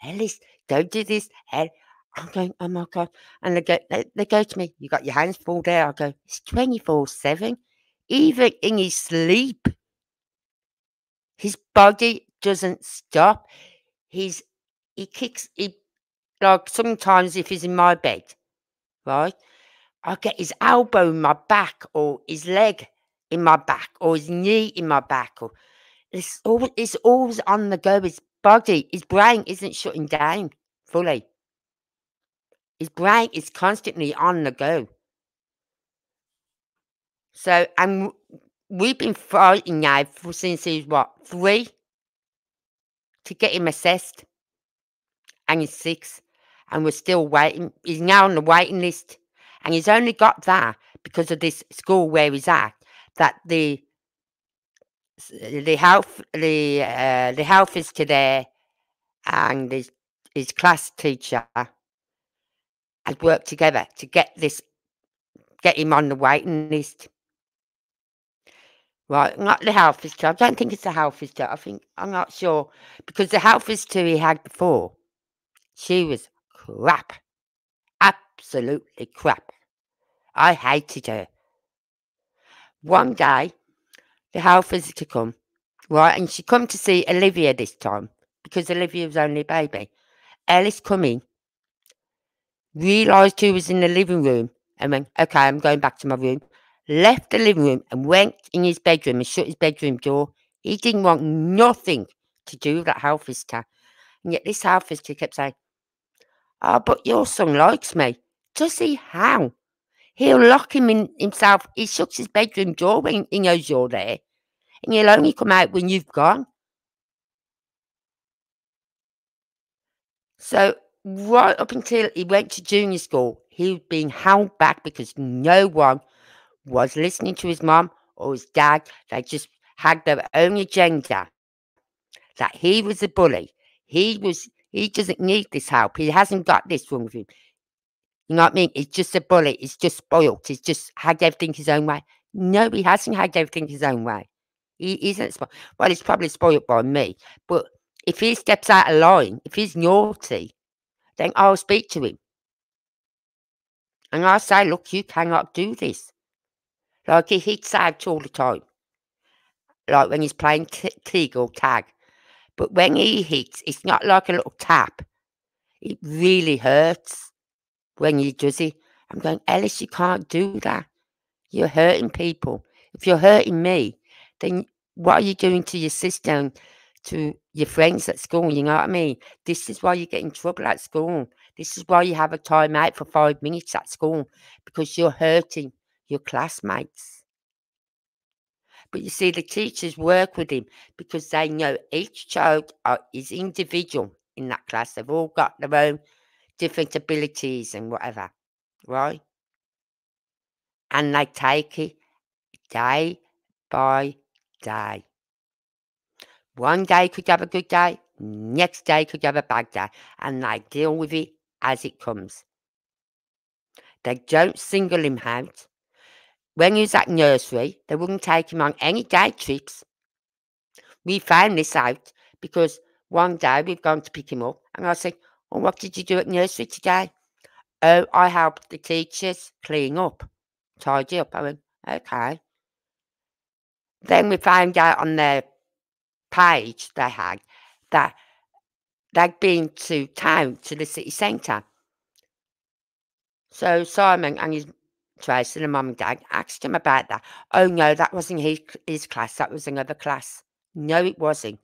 Ellis, don't do this. El-. I'm going, Oh my God. And they go, they, they go to me, You got your hands full there. I go, It's 24 7. Even in his sleep, his body doesn't stop. He's he kicks he like sometimes if he's in my bed, right? I get his elbow in my back or his leg in my back or his knee in my back or it's always it's always on the go. His body, his brain isn't shutting down fully. His brain is constantly on the go. So and we've been fighting now for, since he's what three to get him assessed, and he's six, and we're still waiting. He's now on the waiting list, and he's only got that because of this school where he's at. That the the health the uh, the health is to there, and his his class teacher has worked together to get this get him on the waiting list. Right, not the health visitor. I don't think it's the health visitor. I think I'm not sure because the health visitor he had before, she was crap, absolutely crap. I hated her. One day, the health visitor come, right, and she come to see Olivia this time because Olivia was only a baby. Ellis come in, realised who was in the living room, and went, "Okay, I'm going back to my room." left the living room and went in his bedroom and shut his bedroom door. He didn't want nothing to do with that health visitor. And yet this health visitor kept saying, Oh, but your son likes me. Does he? How? He'll lock him in himself. He shuts his bedroom door when he knows you're there. And he'll only come out when you've gone. So right up until he went to junior school, he was being held back because no one was listening to his mom or his dad. They just had their own agenda. That he was a bully. He was. He doesn't need this help. He hasn't got this wrong with him. You know what I mean? He's just a bully. He's just spoiled. He's just had everything his own way. No, he hasn't had everything his own way. He isn't spoiled. Well, he's probably spoiled by me. But if he steps out of line, if he's naughty, then I'll speak to him. And I'll say, look, you cannot do this. Like he hits out all the time. Like when he's playing Tig or tag. But when he hits, it's not like a little tap. It really hurts when he does it. I'm going, Ellis, you can't do that. You're hurting people. If you're hurting me, then what are you doing to your sister and to your friends at school? You know what I mean? This is why you get in trouble at school. This is why you have a time out for five minutes at school because you're hurting your classmates. But you see, the teachers work with him because they know each child is individual in that class. They've all got their own different abilities and whatever, right? And they take it day by day. One day could have a good day, next day could have a bad day, and they deal with it as it comes. They don't single him out. When he was at nursery, they wouldn't take him on any day trips. We found this out because one day we've gone to pick him up and I said, Well, what did you do at nursery today? Oh, I helped the teachers clean up, tidy up. I went, Okay. Then we found out on their page they had that they'd been to town, to the city centre. So Simon and his Tracy and mum and dad asked him about that. Oh no, that wasn't his, his class, that was another class. No, it wasn't.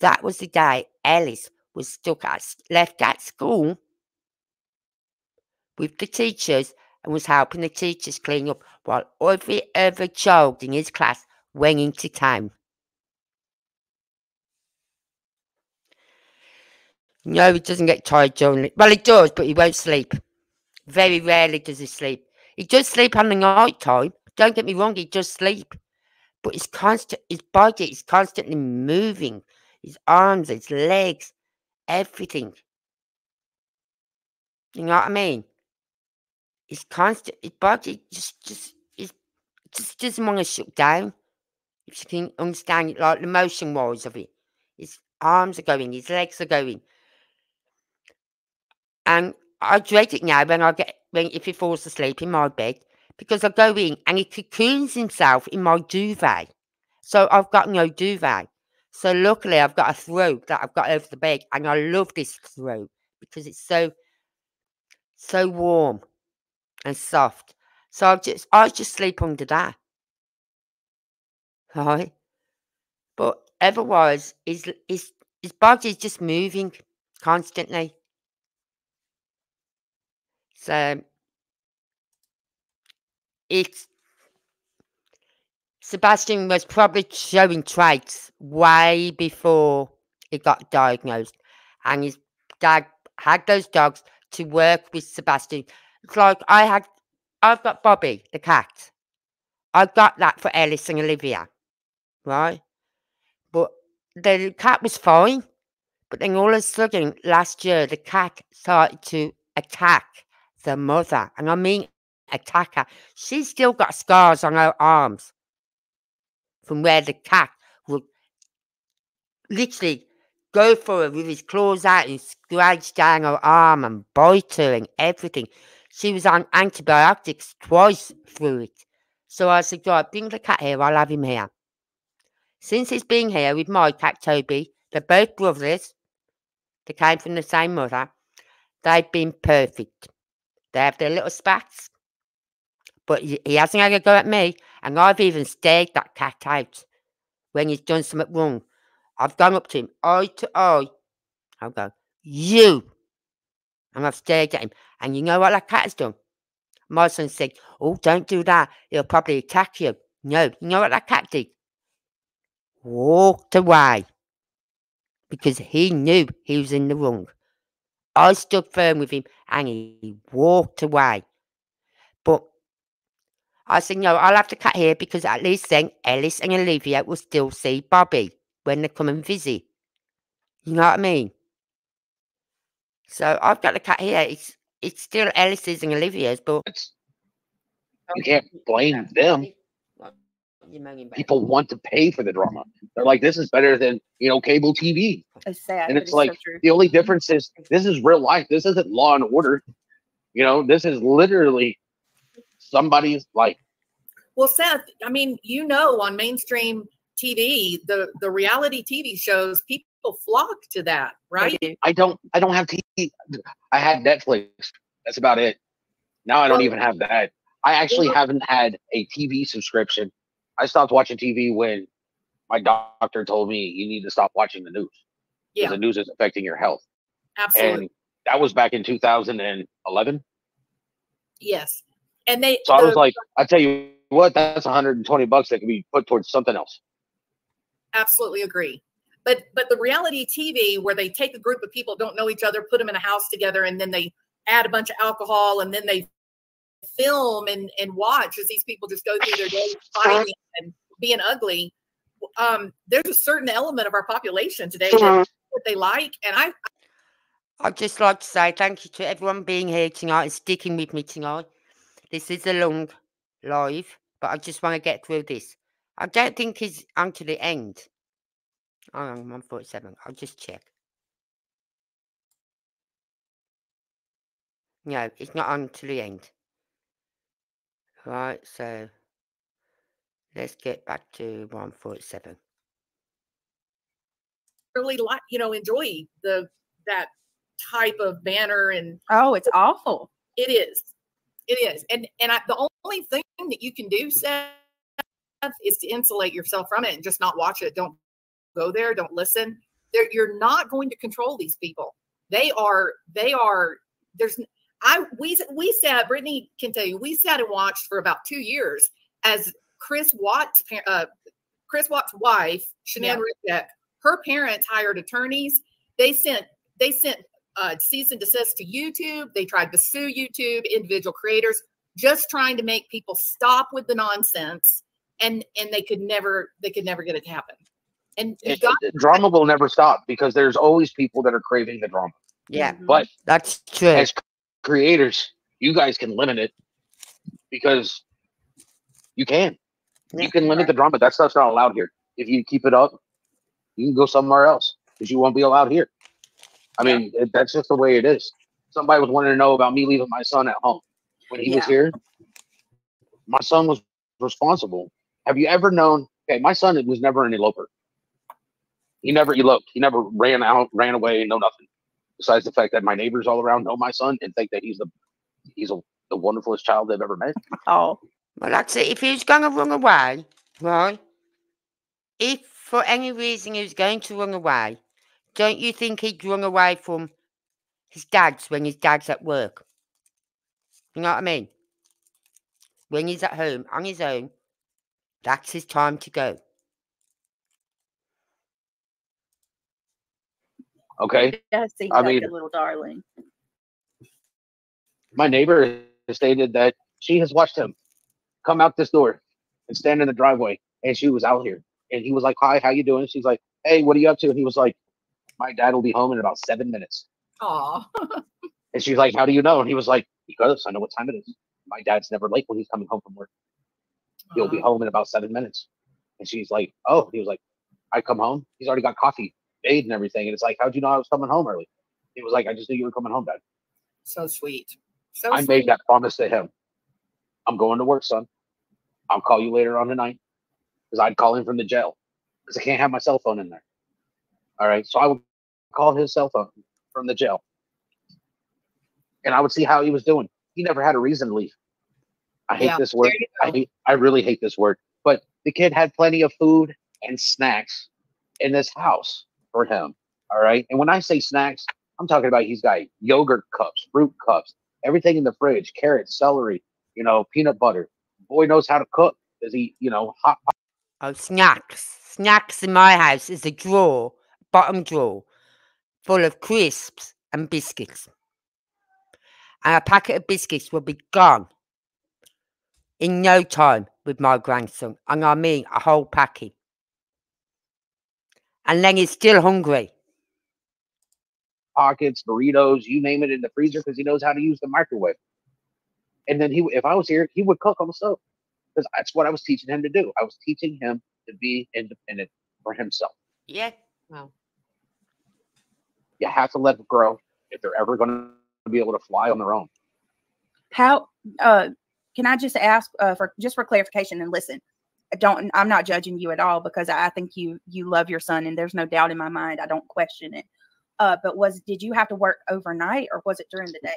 That was the day Ellis was stuck at, left at school with the teachers and was helping the teachers clean up while every other child in his class went into town. No, he doesn't get tired during Well, he does, but he won't sleep. very rarely does he sleep. He does sleep on the night time. Don't get me wrong, he does sleep. But his constant his body is constantly moving. His arms, his legs, everything. You know what I mean? His constant his body just just is just doesn't want to shut down. If you can understand it like the motion wise of it. His arms are going, his legs are going. And I dread it now when I get when if he falls asleep in my bed because I go in and he cocoons himself in my duvet. So I've got no duvet. So luckily I've got a throw that I've got over the bed and I love this throw because it's so so warm and soft. So I just I just sleep under that. Right? But otherwise his his his body's just moving constantly. So it's Sebastian was probably showing traits way before he got diagnosed, and his dad had those dogs to work with Sebastian. It's like I had, I've got Bobby the cat. I've got that for Ellis and Olivia, right? But the cat was fine, but then all of a sudden last year the cat started to attack the mother, and I mean attack her. She's still got scars on her arms from where the cat would literally go for her with his claws out and scratch down her arm and bite her and everything. She was on antibiotics twice through it. So I said, God, bring the cat here, I'll have him here. Since he's been here with my cat Toby, they're both brothers. They came from the same mother. They've been perfect. They have their little spats. But he, hasn't had a go at me. And I've even stared that cat out when he's done something wrong. I've gone up to him, eye to eye. I'll go, you. And I've stared at him. And you know what that cat has done? My son said, Oh, don't do that. He'll probably attack you. No, you know what that cat did? Walked away. Because he knew he was in the wrong. I stood firm with him and he walked away. But I said, no, I'll have to cut here because at least then Ellis and Olivia will still see Bobby when they come and visit. You know what I mean? So I've got to cut here. It's it's still Ellis's and Olivia's, but you can't blame them. People want to pay for the drama. They're like, this is better than you know cable TV. It's sad. And it's like so the only difference is this is real life. This isn't Law and Order. You know, this is literally somebody's life. Well, Seth, I mean, you know, on mainstream TV, the the reality TV shows, people flock to that, right? I don't. I don't have TV. I had Netflix. That's about it. Now I don't even have that. I actually haven't had a TV subscription. I stopped watching TV when my doctor told me you need to stop watching the news. Yeah. The news is affecting your health. Absolutely. And that was back in 2011. Yes. And they So the, I was like, I tell you what, that's 120 bucks that could be put towards something else. Absolutely agree. But but the reality TV where they take a group of people don't know each other, put them in a house together, and then they add a bunch of alcohol, and then they film and and watch as these people just go through their day fighting and being ugly. Um, there's a certain element of our population today that mm-hmm. what they like, and I. I'd just like to say thank you to everyone being here tonight and sticking with me tonight. This is a long live, but I just want to get through this. I don't think he's on to the end. Oh, I'm on 147. I'll just check. No, it's not on to the end. Right, so let's get back to 147. Really like, you know, enjoy the that type of banner and oh, it's awful. It is. It is. And and I, the only thing that you can do, Seth, is to insulate yourself from it and just not watch it. Don't go there. Don't listen. They're, you're not going to control these people. They are. They are. There's. I we we sat. Brittney can tell you. We sat and watched for about two years as Chris Watts, uh, Chris Watts' wife, Shanann yeah. her parents hired attorneys. They sent they sent uh, cease and desist to YouTube. They tried to sue YouTube, individual creators, just trying to make people stop with the nonsense, and and they could never they could never get it to happen. And It- got drama will never stop because there's always people that are craving the drama. Yeah, Mhm. But that's true. as creators, you guys can limit it because you can. Yeah. You can limit the drama. That stuff's not allowed here. If you keep it up, you can go somewhere else because you won't be allowed here. I mean, it, that's just the way it is. Somebody was wanting to know about me leaving my son at home when he was here. My son was responsible. Have you ever known? Okay, my son was never an eloper. He never eloped. He never ran out, ran away, no nothing. Besides the fact that my neighbors all around know my son and think that he's the he's a, the wonderfulest child they've ever met. Oh, Well, that's it. If he was going to run away, right? If for any reason he was going to run away, don't you think he'd run away from his dad's when his dad's at work? You know what I mean? When he's at home on his own, that's his time to go. Okay. it does I like mean- a little darling. My neighbor stated that she has watched him come out this door and stand in the driveway and she was out here. And he was like, Hi, how you doing? She's like, Hey, what are you up to? And he was like, My dad will be home in about seven minutes. aw. And she's like, How do you know? And he was like, Because I know what time it is. My dad's never late when he's coming home from work. He'll be home in about seven minutes. And she's like, Oh, he was like, I come home. He's already got coffee made and everything. And it's like, How'd you know I was coming home early? He was like, I just knew you were coming home, Dad. So sweet. So I sweet. made that promise to him. I'm going to work, son. I'll call you later on tonight. Because I'd call him from the jail. Because I can't have my cell phone in there. All right. So I would call his cell phone from the jail. And I would see how he was doing. He never had a reason to leave. I hate Yeah, this word. I hate I really hate this word. But the kid had plenty of food and snacks in this house for him. All right. And when I say snacks, I'm talking about he's got yogurt cups, fruit cups, everything in the fridge, carrots, celery, you know, peanut butter. Boy knows how to cook. Does he, you know, hot Oh, snacks. Snacks in my house is a drawer, bottom drawer, full of crisps and biscuits. And a packet of biscuits will be gone in no time with my grandson. And I mean a whole packet. And then he's still hungry. pockets, burritos, you name it in the freezer because he knows how to use the microwave. And then he, w- if I was here, he would cook on the stove because that's what I was teaching him to do. I was teaching him to be independent for himself. Yeah. Wow. You have to let them grow if they're ever going to be able to fly on their own. How uh can I just ask uh, for just for clarification and listen? I don't I'm not judging you at all because I I think you you love your son and there's no doubt in my mind. I don't question it. Uh, but was did you have to work overnight or was it during the day?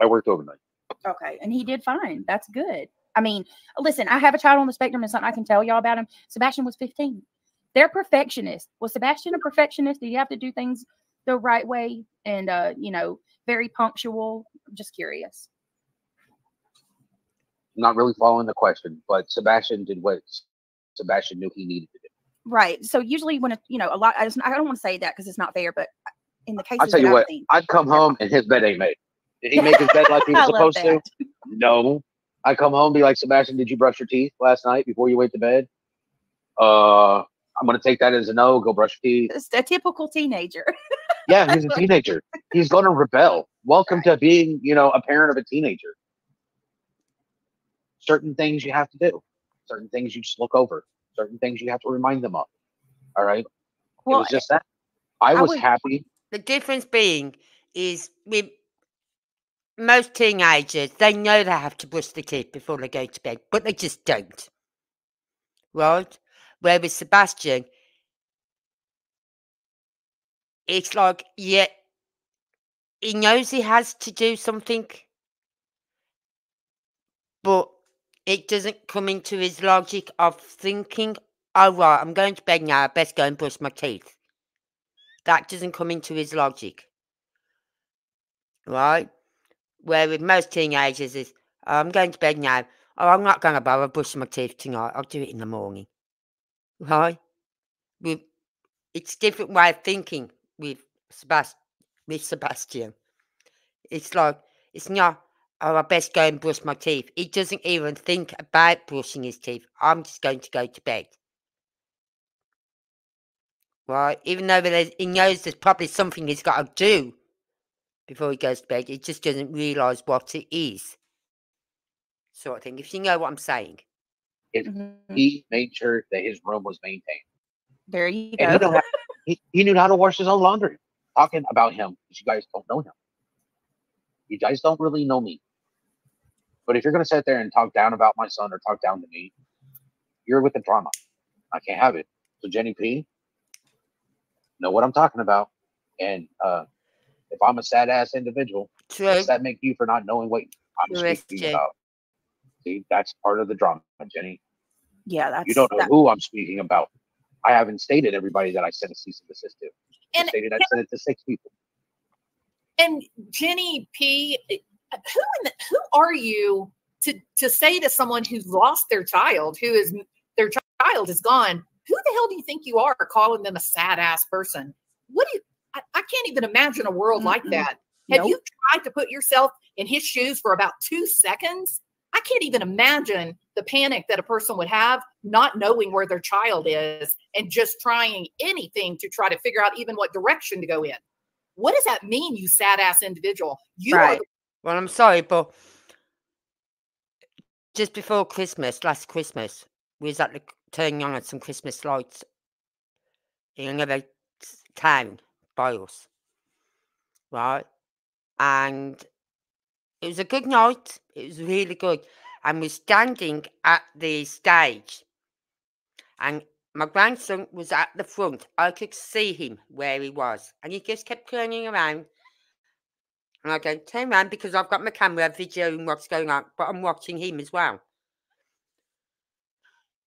I worked overnight. Okay, and he did fine. That's good. I mean, listen, I have a child on the spectrum and something I can tell y'all about him. Sebastian was 15. They're perfectionists. Was Sebastian a perfectionist? Did he have to do things the right way and uh, you know, very punctual? I'm just curious. Not really following the question, but Sebastian did what Sebastian knew he needed to do. Right. So usually when it, you know, a lot I, just, I don't want to say that because it's not fair, but in the cases I'll tell you what, I'd come home and his bed ain't made. Did he make his bed like he was supposed to? No. I come home, be like, Sebastian, did you brush your teeth last night before you went to bed? Uh, I'm gonna take that as a no. Go brush your teeth. It's a typical teenager. Yeah, he's a teenager. He's gonna rebel. Welcome to being, you know, a parent of a teenager. Certain things you have to do. Certain things you just look over. Certain things you have to remind them of. All right. it Well, was just that. I I was would- happy. The difference being is with most teenagers, they know they have to brush their teeth before they go to bed, but they just don't. Right? Where with Sebastian, it's like, yeah, he knows he has to do something, but it doesn't come into his logic of thinking, oh, right, I'm going to bed now, I best go and brush my teeth. That doesn't come into his logic. Right? Where with most teenagers is, oh, I'm going to bed now. Oh, I'm not going to bother brushing my teeth tonight. I'll do it in the morning. Right? With, it's different way of thinking with Sebastian. with Sebastian. It's like, it's not, oh, I best go and brush my teeth. He doesn't even think about brushing his teeth. I'm just going to go to bed. Right? Even though he knows there's probably something he's got to do before he goes to bed, he just doesn't realise what it is. Sort of thing. If you know what I'm saying. If Mhm. he made sure that his room was maintained. There you And he go. knew, how, he, he knew how to wash his own laundry. Talking about him, you guys don't know him. You guys don't really know me. But if you're gonna sit there and talk down about my son or talk down to me, you're with the drama. I can't have it. So Jenny P, know what I'm talking about. And uh if I'm a sad ass individual, True. does that make you for not knowing what I'm True, speaking Jay. about? See, that's part of the drama, Jenny. Yeah, that's You don't know that- who I'm speaking about. I haven't stated everybody that I sent a cease and desist to. I stated I sent it to six people. and Jenny P, eh, who in the, who are you to to say to someone who's lost their child, who is their child is gone? Who the hell do you think you are calling them a sad ass person? What do you? I, I can't even imagine a world like that. Have Nope. you tried to put yourself in his shoes for about two seconds? I can't even imagine the panic that a person would have not knowing where their child is and just trying anything to try to figure out even what direction to go in. What does that mean, you sad ass individual? You Right. the Well, I'm sorry, but just before Christmas, last Christmas, we was at the turning on some Christmas lights in another town right? And it was a good night. It was really good. And we're standing at the stage, and my grandson was at the front. I could see him where he was, and he just kept turning around. And I don't turn around because I've got my camera videoing what's going on, but I'm watching him as well.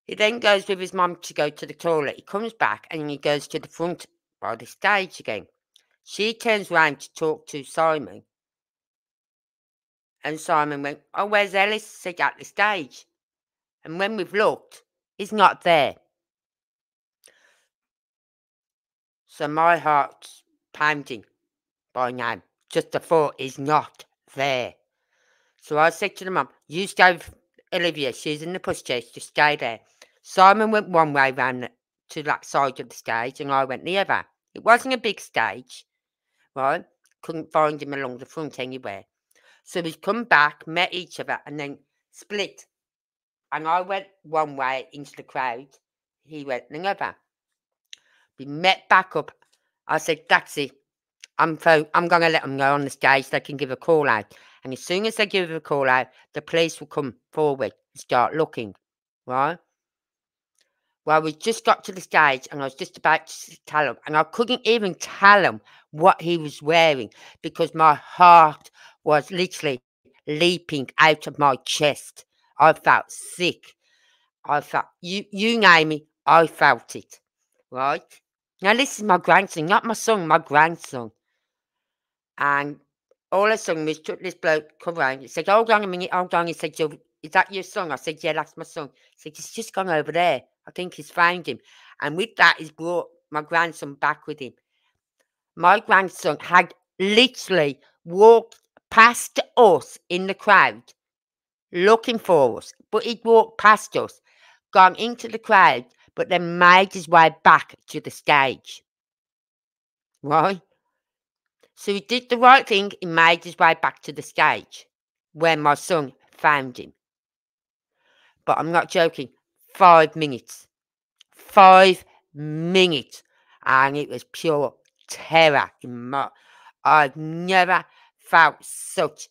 He then goes with his mum to go to the toilet. He comes back and he goes to the front by the stage again. She turns round to talk to Simon. And Simon went, Oh, where's Ellis? Said at the stage. And when we've looked, he's not there. So my heart's pounding by now. Just the thought is not there. So I said to the mum, You stay Olivia, she's in the pushchair, just stay there. Simon went one way round to that side of the stage, and I went the other. It wasn't a big stage, right? Couldn't find him along the front anywhere. So we come back, met each other, and then split. And I went one way into the crowd, he went the other. We met back up. I said, That's it. I'm pho- I'm gonna let them go on the stage. They can give a call out, and as soon as they give a call out, the police will come forward and start looking. Right? Well, we just got to the stage, and I was just about to tell him, and I couldn't even tell him what he was wearing because my heart was literally leaping out of my chest. I felt sick. I felt you you name it, I felt it. Right? Now this is my grandson, not my son, my grandson. And all of a sudden, we took this bloke come round. He said, Hold on a minute, hold on. He said, Is that your son? I said, Yeah, that's my son. He said, He's just gone over there. I think he's found him. And with that, he's brought my grandson back with him. My grandson had literally walked past us in the crowd looking for us, but he'd walked past us, gone into the crowd, but then made his way back to the stage. Right? So he did the right thing. He made his way back to the stage where my son found him. But I'm not joking. Five minutes. Five minutes. And it was pure terror in my. I've never felt such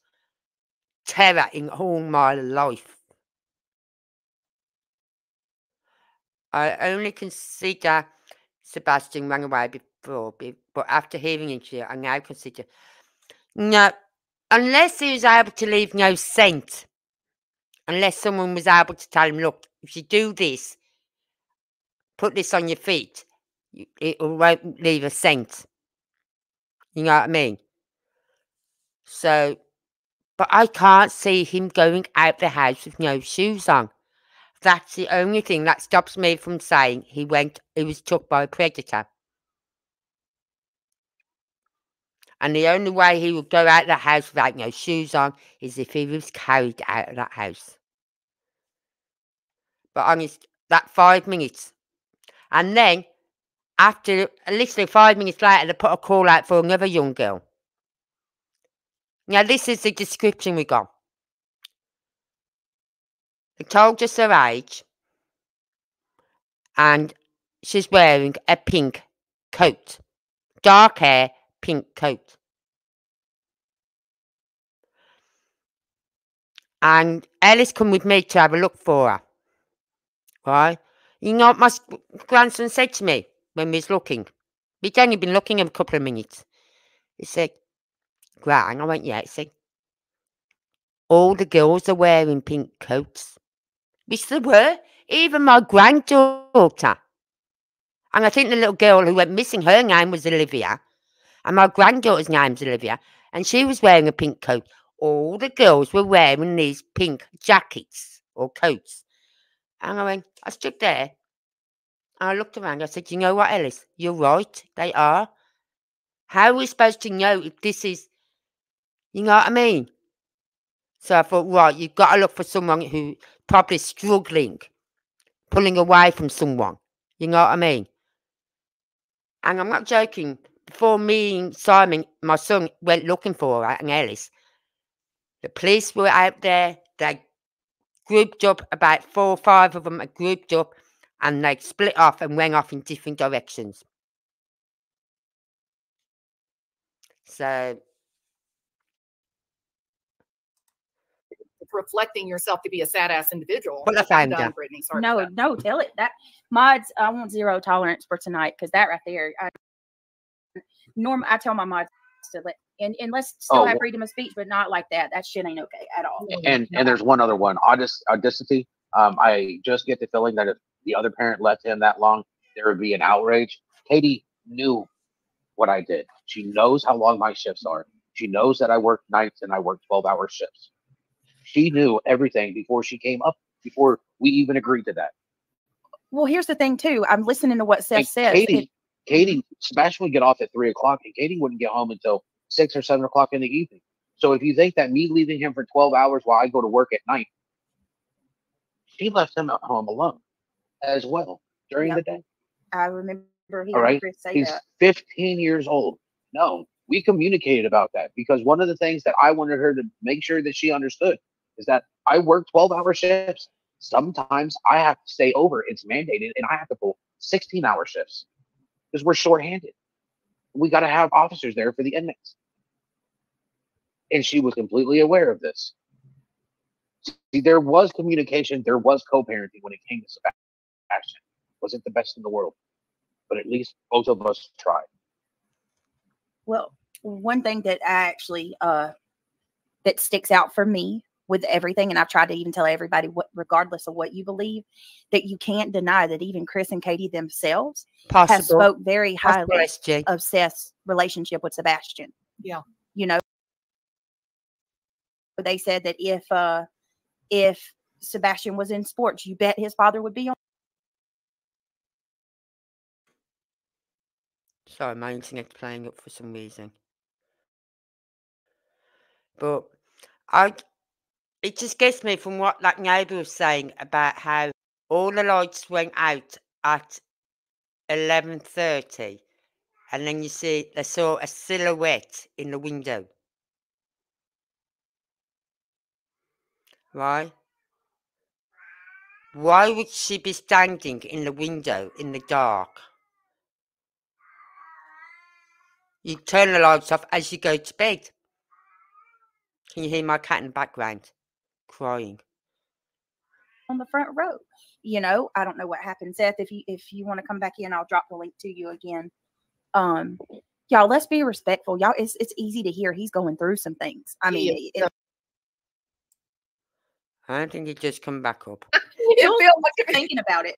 terror in all my life. I only consider Sebastian ran away before, but after hearing interview, I now consider no, unless he was able to leave no scent, unless someone was able to tell him, look, if you do this, put this on your feet, it won't leave a scent. You know what I mean? So, but I can't see him going out the house with no shoes on. That's the only thing that stops me from saying he went, he was took by a predator. And the only way he would go out of the house without no shoes on is if he was carried out of that house. But honest, that five minutes. And then, after literally five minutes later, they put a call out for another young girl. Now, this is the description we got. They told us her age, and she's wearing a pink coat, dark hair, pink coat. And Ellis come with me to have a look for her. Right? You know what my grandson said to me when we was looking? We'd only been looking a couple of minutes. He said, Gran, I went, yeah. He said, all the girls are wearing pink coats. Which they were. Even my granddaughter. And I think the little girl who went missing, her name was Olivia. And my granddaughter's name's Olivia. And she was wearing a pink coat. All the girls were wearing these pink jackets or coats. And I went, I stood there. And I looked around. I said, You know what, Ellis? You're right. They are. How are we supposed to know if this is, you know what I mean? So I thought, right, you've got to look for someone who probably struggling, pulling away from someone. You know what I mean? And I'm not joking. Before me and Simon, my son, went looking for her and Ellis, the police were out there. They grouped up, about four or five of them are grouped up, and they split off and went off in different directions. So reflecting yourself to be a sad ass individual. Well, I I'm found done. Brittney. Sorry. No, no, tell it that mods. I want zero tolerance for tonight because that right there. I, norm, I tell my mods to let and, and let's still Oh, have well- freedom of speech, but not like that. That shit ain't okay at all. and and there's one other one Audis, audacity um i just get the feeling that if the other parent left him that long there would be an outrage katie knew what i did she knows how long my shifts are she knows that i work nights and i work 12 hour shifts she knew everything before she came up before we even agreed to that Well, here's the thing too. I'm listening to what Seth And says. katie It- katie sebastian would get off at three o'clock and katie wouldn't get home until six or seven o'clock in the evening so if you think that me leaving him for 12 hours while i go to work at night she left him at home alone as well during Yep. the day. I remember he All right. He's that. 15 years old. No, we communicated about that because one of the things that I wanted her to make sure that she understood is that I work 12 hour shifts. Sometimes I have to stay over. It's mandated and I have to pull 16 hour shifts because we're shorthanded. We got to have officers there for the inmates. And she was completely aware of this. See, there was communication, there was co-parenting when it came to Sebastian. Wasn't the best in the world, but at least both of us tried. Well, one thing that I actually uh that sticks out for me with everything, and I've tried to even tell everybody what regardless of what you believe, that you can't deny that even Chris and Katie themselves have spoke very highly Possible, of Seth's relationship with Sebastian. Yeah. You know, they said that if uh if Sebastian was in sports, you bet his father would be on. Sorry, my internet's playing up for some reason. But I, it just gets me from what that neighbour was saying about how all the lights went out at eleven thirty, and then you see they saw a silhouette in the window. Right? Why would she be standing in the window in the dark? You turn the lights off as you go to bed. Can you hear my cat in the background crying? on the front row. You know, I don't know what happened, Seth. If you if you want to come back in, I'll drop the link to you again. Um, y'all, let's be respectful. Y'all, it's it's easy to hear he's going through some things. I mean, He it, it I don't think he just come back up. it Don't feels like it- thinking about it.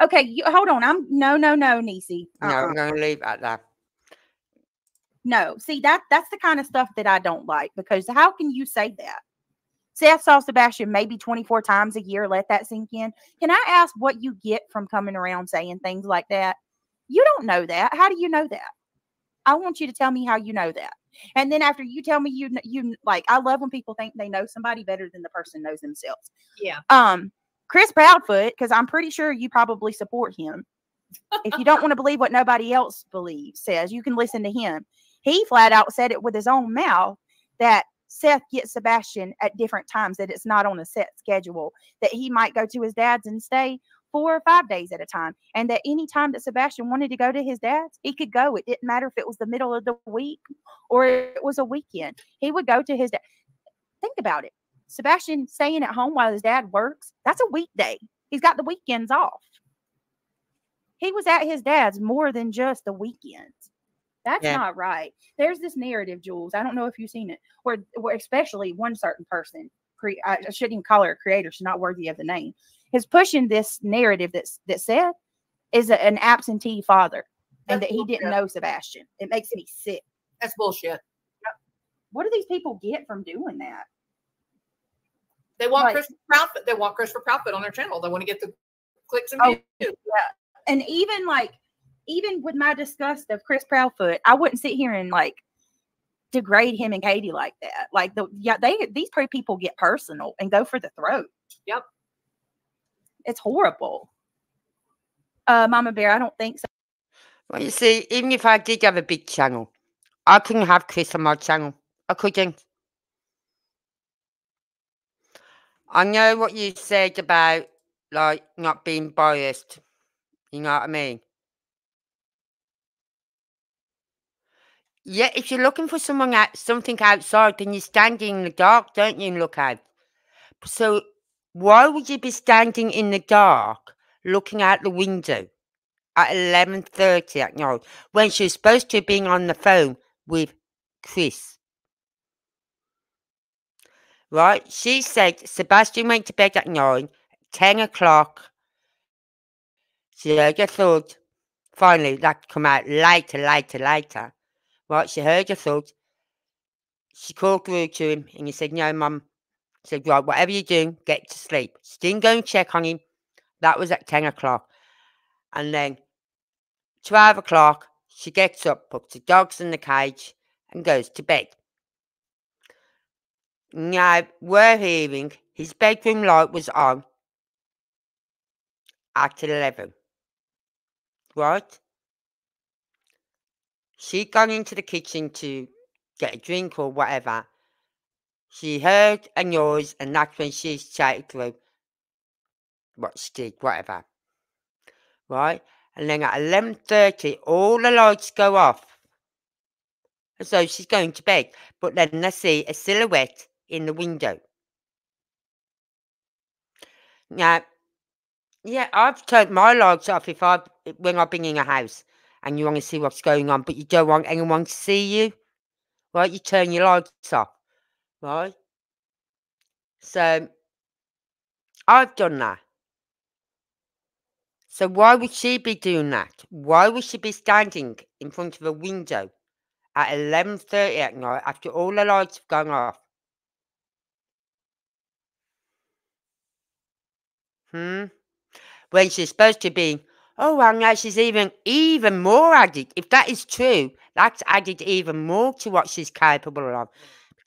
Okay, you, hold on. I'm no, no, no, Nisi. No, Uh-uh. I'm going to leave at that. No, see that that's the kind of stuff that I don't like because how can you say that? Seth saw Sebastian maybe 24 times a year. Let that sink in. Can I ask what you get from coming around saying things like that? Because how can you say? I don't think he just come back up. Seth saw Sebastian maybe 24 times a year. Let that sink in. Can I ask what you get from coming around saying things like that? You don't know that. How do you know that? I want you to tell me how you know that. And then after you tell me you you like, I love when people think they know somebody better than the person knows themselves. Yeah. Um, Chris Proudfoot, because I'm pretty sure you probably support him. if you don't want to believe what nobody else believes, says you can listen to him. He flat out said it with his own mouth that Seth gets Sebastian at different times, that it's not on a set schedule, that he might go to his dad's and stay four or five days at a time. And that any time that Sebastian wanted to go to his dad's, he could go. It didn't matter if it was the middle of the week or it was a weekend. He would go to his dad. Think about it. Sebastian staying at home while his dad works, that's a weekday. He's got the weekends off. He was at his dad's more than just the weekends. That's Yeah. not right. There's this narrative, Jules. I don't know if you've seen it, where, where especially one certain person, cre- I I shouldn't even call her a creator. She's not worthy of the name. Is pushing this narrative that's that Seth is a- an absentee father and That's that he didn't know Sebastian. It makes me sick. That's bullshit. What do these people get from doing that? They want Right. Christopher Proudfoot. They want Christopher Proudfoot on their channel. They want to get the clicks and Oh, views. and even like even with my disgust of Chris Proudfoot, I wouldn't sit here and like degrade him and Katie like that. Like the yeah, they these three people get personal and go for the throat. Yep. It's horrible. Uh Mama Bear, I don't think so. Well, you see, even if I did have a big channel, I couldn't have Chris on my channel. I couldn't. I know what you said about like not being biased. You know what I mean? Yeah, if you're looking for someone out something outside, then you stand in the dark, don't you, and look out. So why would you be standing in the dark looking out the window at eleven thirty at night when she's supposed to be on the phone with Chris? Right? She said Sebastian went to bed at nine, ten o'clock. She heard a thud. Finally, that come out later, later, later. Right? She heard a thud. She called through to him and he said, No, mum. Said, Right, whatever you do, get to sleep. She didn't go and check on him. That was at 10 o'clock. And then 12 o'clock, she gets up, puts the dogs in the cage, and goes to bed. Now, we're hearing his bedroom light was on at 11. Right? She'd gone into the kitchen to get a drink or whatever. She heard a noise, and that's when she shouted through what did, whatever. Right? And then at 11.30, all the lights go off. As though she's going to bed. But then they see a silhouette in the window. Now, yeah, I've turned my lights off if I when I've been in a house and you want to see what's going on, but you don't want anyone to see you. Right? You turn your lights off. Right? So I've done that. So why would she be doing that? Why would she be standing in front of a window at eleven thirty at night after all the lights have gone off? Hmm. When she's supposed to be, oh well, now she's even even more added. If that is true, that's added even more to what she's capable of,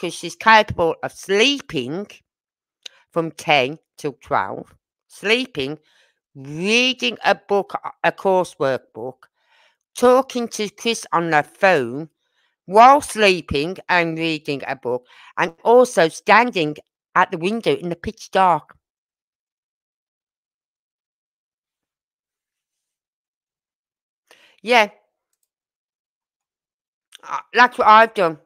because she's capable of sleeping from ten till twelve, sleeping, reading a book, a coursework book, talking to Chris on the phone while sleeping and reading a book, and also standing at the window in the pitch dark. Yeah. That's what I've done.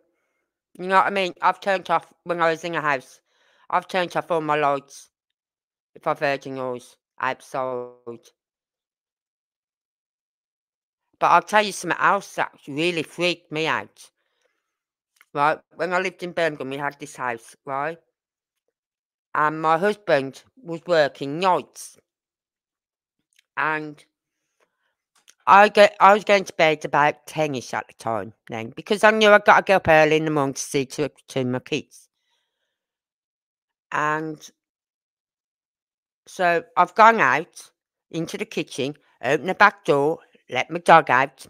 You know what I mean? I've turned off when I was in a house. I've turned off all my lights if I've a noise outside. But I'll tell you something else that really freaked me out. Right? When I lived in Birmingham, we had this house, right? And my husband was working nights. And I get I was going to bed about ten-ish at the time then because I knew I got to get up early in the morning to see to, to my kids. And so I've gone out into the kitchen, opened the back door, let my dog out.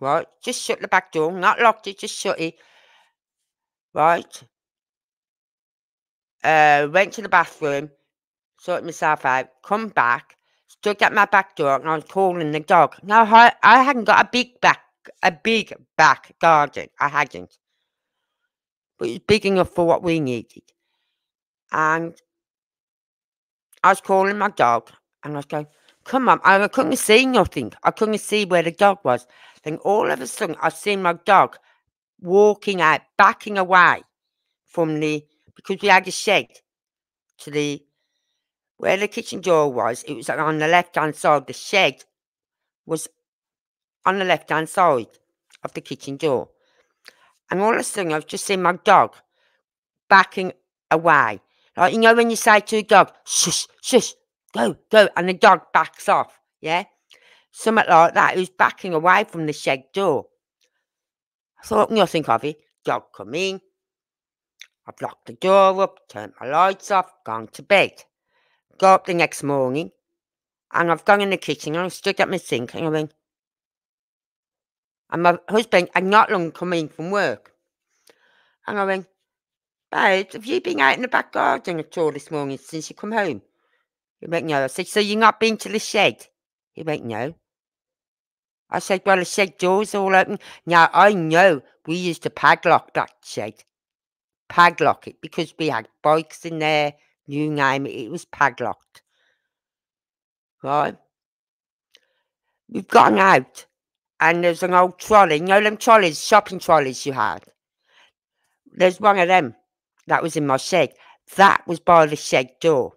Right? Just shut the back door, not locked it, just shut it. Right? Uh, went to the bathroom, sorted myself out, come back, stood at my back door, and I was calling the dog. Now, I, I hadn't got a big back, a big back garden. I hadn't. But it was big enough for what we needed. And I was calling my dog, and I was going, come on. I couldn't see nothing. I couldn't see where the dog was. Then all of a sudden, I seen my dog walking out, backing away from the because we had a shed to the where the kitchen door was. It was on the left hand side. The shed was on the left hand side of the kitchen door, and all of a sudden, I've just seen my dog backing away. Like you know when you say to a dog, "Shush, shush, go, go," and the dog backs off. Yeah, something like that. He was backing away from the shed door. I thought nothing of it. Dog come in. I've locked the door up, turned my lights off, gone to bed. Got up the next morning, and I've gone in the kitchen and I stood at my sink and I went, and my husband had not long come in from work. And I went, Babe, have you been out in the back garden at all this morning since you come home? He went, No. I said, So you not been to the shed? He went, No. I said, Well, the shed door's all open. Now, I know we used to padlock that shed. Padlock it because we had bikes in there, you name it, it was padlocked. Right? We've gone out and there's an old trolley. You know them trolleys, shopping trolleys you had? There's one of them that was in my shed. That was by the shed door.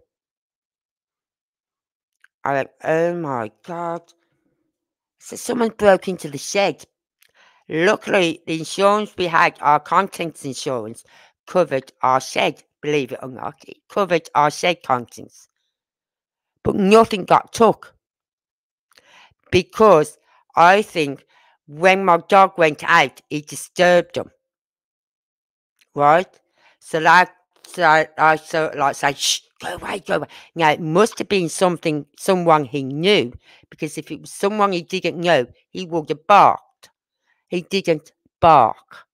I went, oh my God. So someone broke into the shed. Luckily, the insurance we had, our contents insurance, covered our shed, believe it or not. It covered our shed contents. But nothing got took. Because I think when my dog went out, it disturbed them. Right? So like so I so like say, shh, go away, go away. Now it must have been something someone he knew, because if it was someone he didn't know, he would have barked. He didn't bark.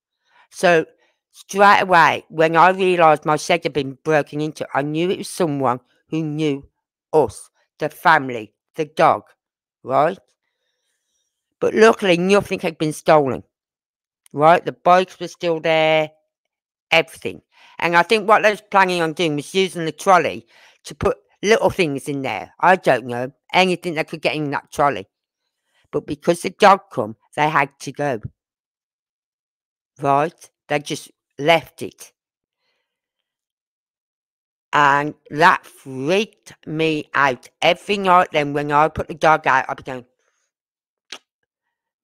So straight away, when I realised my shed had been broken into, I knew it was someone who knew us, the family, the dog, right? But luckily nothing had been stolen. Right? The bikes were still there, everything. And I think what they was planning on doing was using the trolley to put little things in there. I don't know. Anything they could get in that trolley. But because the dog come, they had to go. Right? They just left it. And that freaked me out. Every night then when I put the dog out, I'd be going,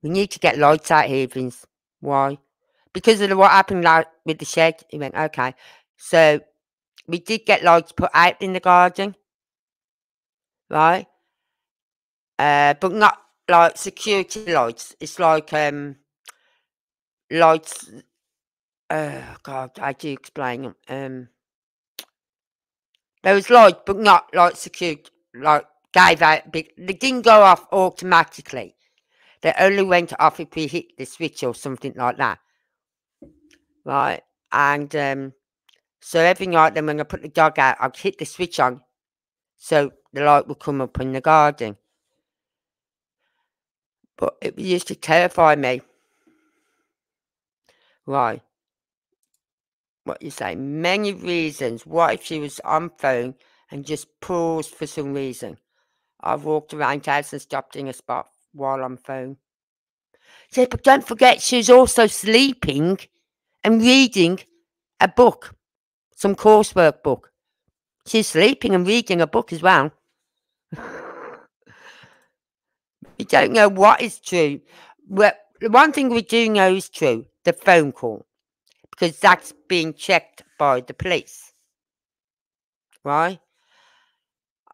we need to get lights out here, Vince. Why? because of what happened like with the shed, he went, okay. So we did get lights put out in the garden, right? Uh, but not like security lights. It's like um lights. Oh God, how do explain them? Um, there was lights, but not like security. Like gave out big. They didn't go off automatically. They only went off if we hit the switch or something like that right? And um, so every night, then when I put the dog out, I'd hit the switch on, so the light would come up in the garden. But it used to terrify me. Right. What you say? Many reasons. What if she was on phone and just paused for some reason? I've walked around house and stopped in a spot while on phone. So, but don't forget she's also sleeping and reading a book, some coursework book. She's sleeping and reading a book as well. we don't know what is true. Well, the one thing we do know is true the phone call, because that's being checked by the police. Right?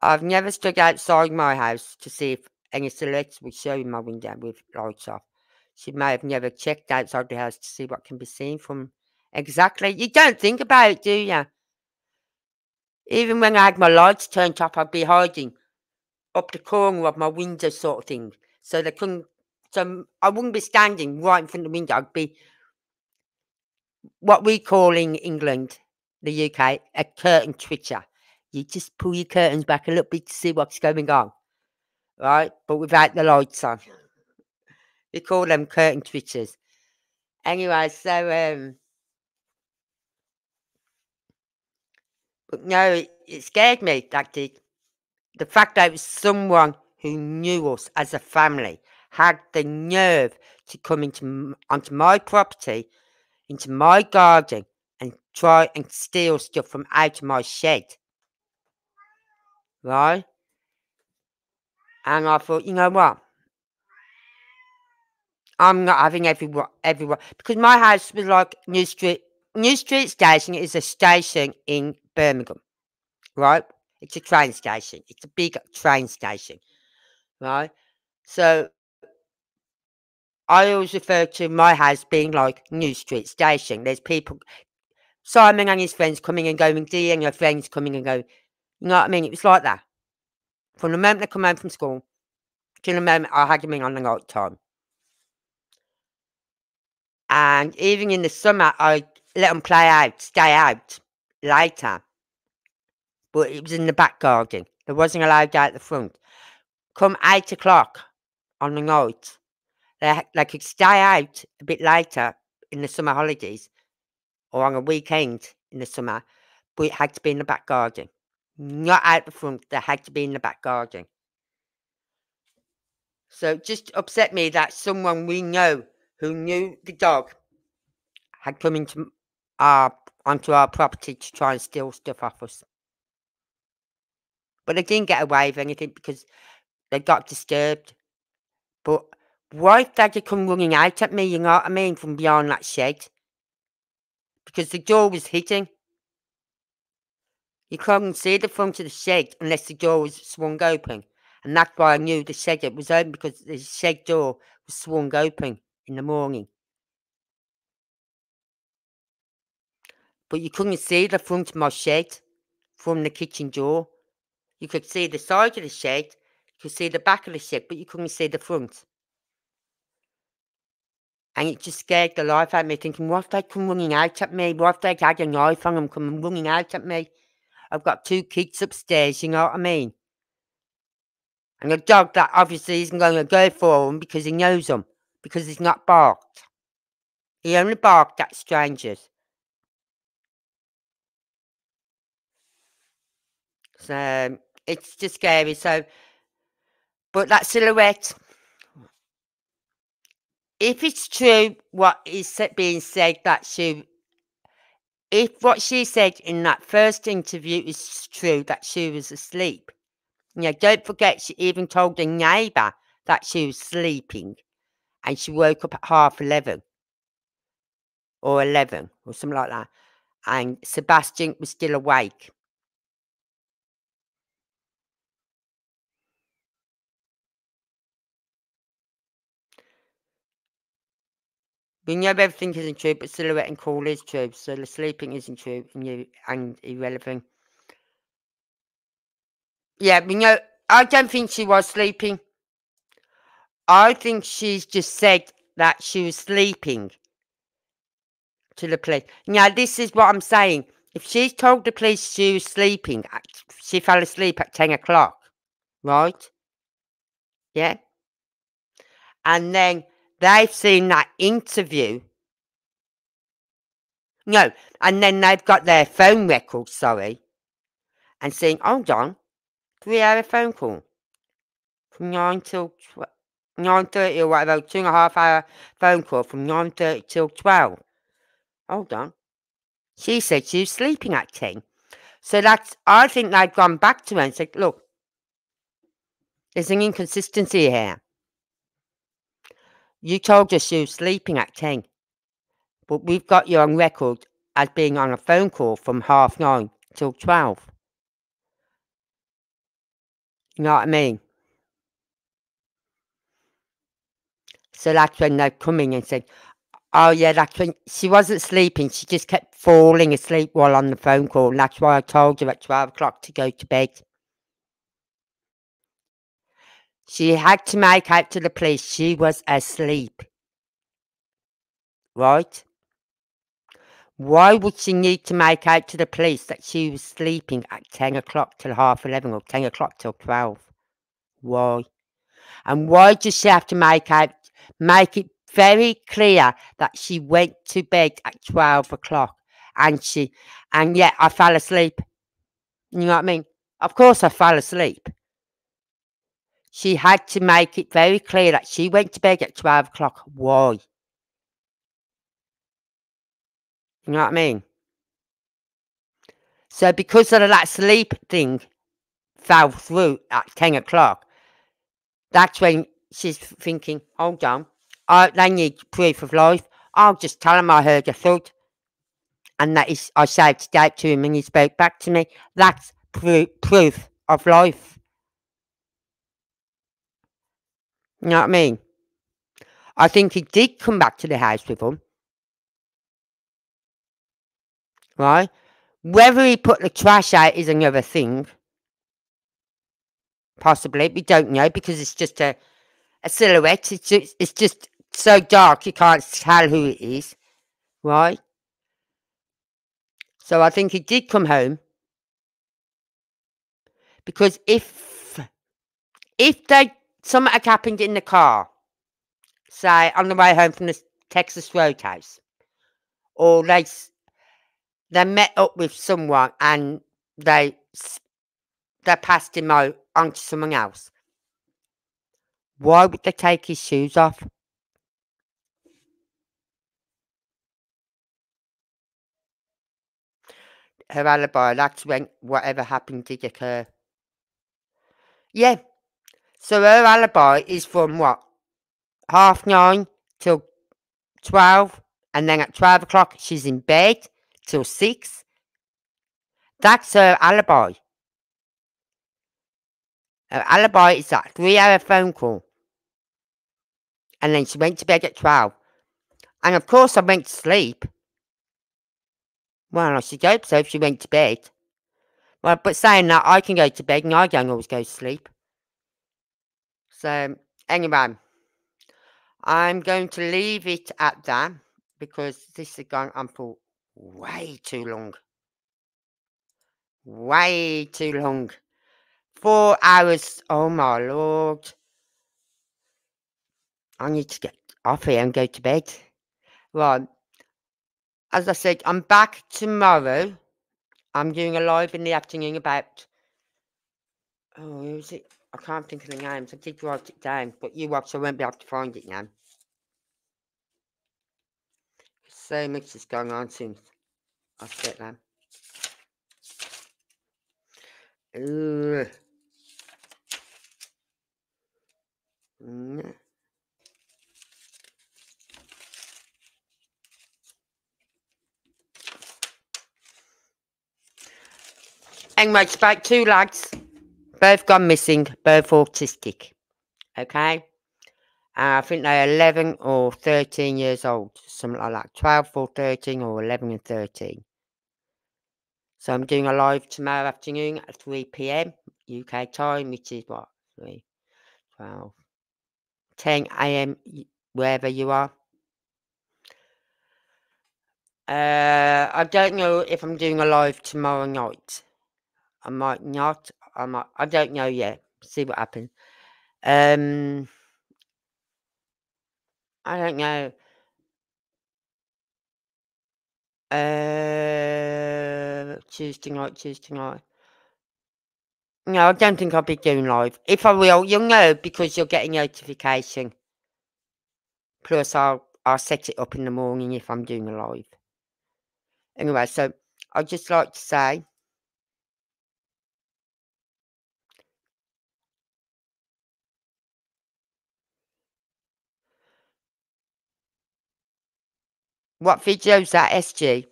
I've never stood outside my house to see if any silhouettes will show in my window with lights off. She may have never checked outside the house to see what can be seen from exactly. You don't think about it, do you? Even when I had my lights turned up, I'd be hiding up the corner of my window, sort of thing, So they couldn't. So I wouldn't be standing right in front of the window. I'd be what we call in England, the UK, a curtain twitcher. You just pull your curtains back a little bit to see what's going on, right? But without the lights on. We call them curtain twitchers. Anyway, so um, but no, it, it scared me. That did. The fact that it was someone who knew us as a family had the nerve to come into onto my property, into my garden, and try and steal stuff from out of my shed. Right? And I thought, you know what? I'm not having everyone, everyone, because my house was like New Street. New Street Station is a station in Birmingham, right? It's a train station. It's a big train station, right? So I always refer to my house being like New Street Station. There's people, Simon and his friends coming and going, Dee and your friends coming and going. You know what I mean? It was like that. From the moment I come home from school to the moment I had them in on the night time. And even in the summer, I let them play out, stay out later. But it was in the back garden. They wasn't allowed out the front. Come eight o'clock on the night, they, they could stay out a bit later in the summer holidays or on a weekend in the summer, but it had to be in the back garden. Not out the front, they had to be in the back garden. So it just upset me that someone we know who knew the dog had come into our onto our property to try and steal stuff off us. But they didn't get away with anything because they got disturbed. But why did they come running out at me, you know what I mean, from beyond that shed? Because the door was hidden. You couldn't see the front of the shed unless the door was swung open. And that's why I knew the shed was open because the shed door was swung open in the morning. But you couldn't see the front of my shed from the kitchen door. You could see the side of the shed, you could see the back of the shed, but you couldn't see the front. And it just scared the life out of me, thinking, what if they come running out at me? What if they had a knife on them coming running out at me? I've got two kids upstairs, you know what I mean? And a dog that obviously isn't going to go for them because he knows them, because he's not barked. He only barked at strangers. So it's just scary. So, but that silhouette, if it's true what is being said that she, if what she said in that first interview is true that she was asleep, know, don't forget she even told a neighbour that she was sleeping, and she woke up at half eleven or eleven or something like that, and Sebastian was still awake. We know everything isn't true, but silhouette and call is true. So the sleeping isn't true and you and irrelevant. Yeah, we know. I don't think she was sleeping. I think she's just said that she was sleeping to the police. Now, this is what I'm saying. If she's told the police she was sleeping, she fell asleep at 10 o'clock, right? Yeah. And then they've seen that interview. No, and then they've got their phone records, sorry, and saying, hold on, three hour phone call from 9 till 9.30 or whatever, two and a half hour phone call from 9.30 till 12. Hold on. She said she was sleeping at 10. So that's, I think they've gone back to her and said, look, there's an inconsistency here. You told us you were sleeping at 10, but we've got you on record as being on a phone call from half nine till 12. You know what I mean? So that's when they come in and said, Oh, yeah, that's when she wasn't sleeping. She just kept falling asleep while on the phone call. And that's why I told her at 12 o'clock to go to bed. She had to make out to the police she was asleep. Right? Why would she need to make out to the police that she was sleeping at 10 o'clock till half 11 or 10 o'clock till 12? Why? And why does she have to make out, make it very clear that she went to bed at 12 o'clock and she, and yet I fell asleep? You know what I mean? Of course I fell asleep. She had to make it very clear that she went to bed at 12 o'clock. Why? You know what I mean? So because of that sleep thing fell through at 10 o'clock, that's when she's thinking, hold on, I, they need proof of life. I'll just tell them I heard a thud. And that is, I shouted out to him and he spoke back to me. That's pro- proof of life. You know what I mean? I think he did come back to the house with them. right? Whether he put the trash out is another thing. Possibly, we don't know because it's just a, a silhouette. It's just, it's just so dark you can't tell who it is, right? So I think he did come home because if if they something had happened in the car, say on the way home from the Texas Roadhouse, or they they met up with someone and they they passed him out onto someone else. Why would they take his shoes off? Her alibi, that's when whatever happened did occur. Yeah. So her alibi is from what? Half nine till 12. And then at 12 o'clock, she's in bed till six. That's her alibi. Her alibi is that three hour phone call. And then she went to bed at 12. And of course, I went to sleep. Well, I should hope so if she went to bed. Well, but saying that, I can go to bed and I don't always go to sleep. So, anyway, I'm going to leave it at that because this is going on for way too long. Way too long. Four hours. Oh my lord. I need to get off here and go to bed. Right. As I said, I'm back tomorrow. I'm doing a live in the afternoon about. Oh, who is it? I can't think of the names. I did write it down, but you I won't be able to find it now so much is going on since I said that. Ugh. Mm. Anyway, it's about two lads, both gone missing, both autistic. Okay? Uh, I think they're 11 or 13 years old, something like that. 12 or 13 or 11 and 13. So I'm doing a live tomorrow afternoon at 3 p.m. UK time, which is what? 3, 12, 10 a.m. wherever you are. Uh, I don't know if I'm doing a live tomorrow night. I might not. I might. I don't know yet. See what happens. Um. I don't know. Uh, Tuesday night, Tuesday night. No, I don't think I'll be doing live. If I will, you'll know because you'll get a notification. Plus, I'll I'll set it up in the morning if I'm doing a live. Anyway, so I'd just like to say What video's that, SG?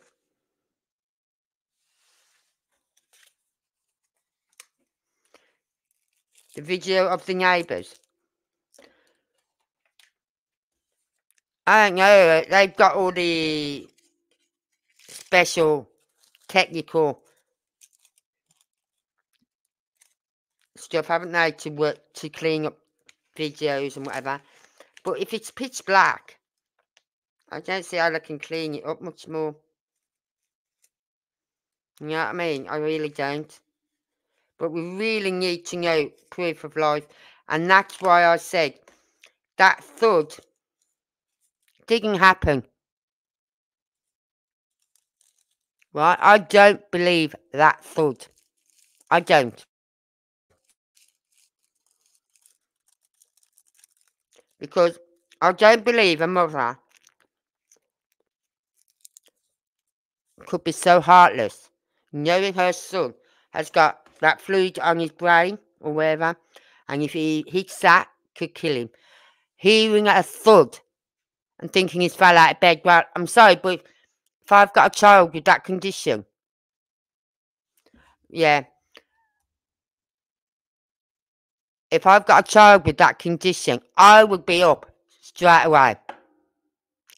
The video of the neighbours. I don't know. They've got all the special technical stuff, haven't they, to work to clean up videos and whatever. But if it's pitch black, I don't see how they can clean it up much more. You know what I mean? I really don't. But we really need to know proof of life. And that's why I said that thud didn't happen. Right? I don't believe that thud. I don't. Because I don't believe a mother could be so heartless, knowing her son has got that fluid on his brain or wherever, and if he hits that, could kill him. Hearing a thud and thinking he's fell out of bed. Well, I'm sorry, but if I've got a child with that condition, yeah. If I've got a child with that condition, I would be up straight away.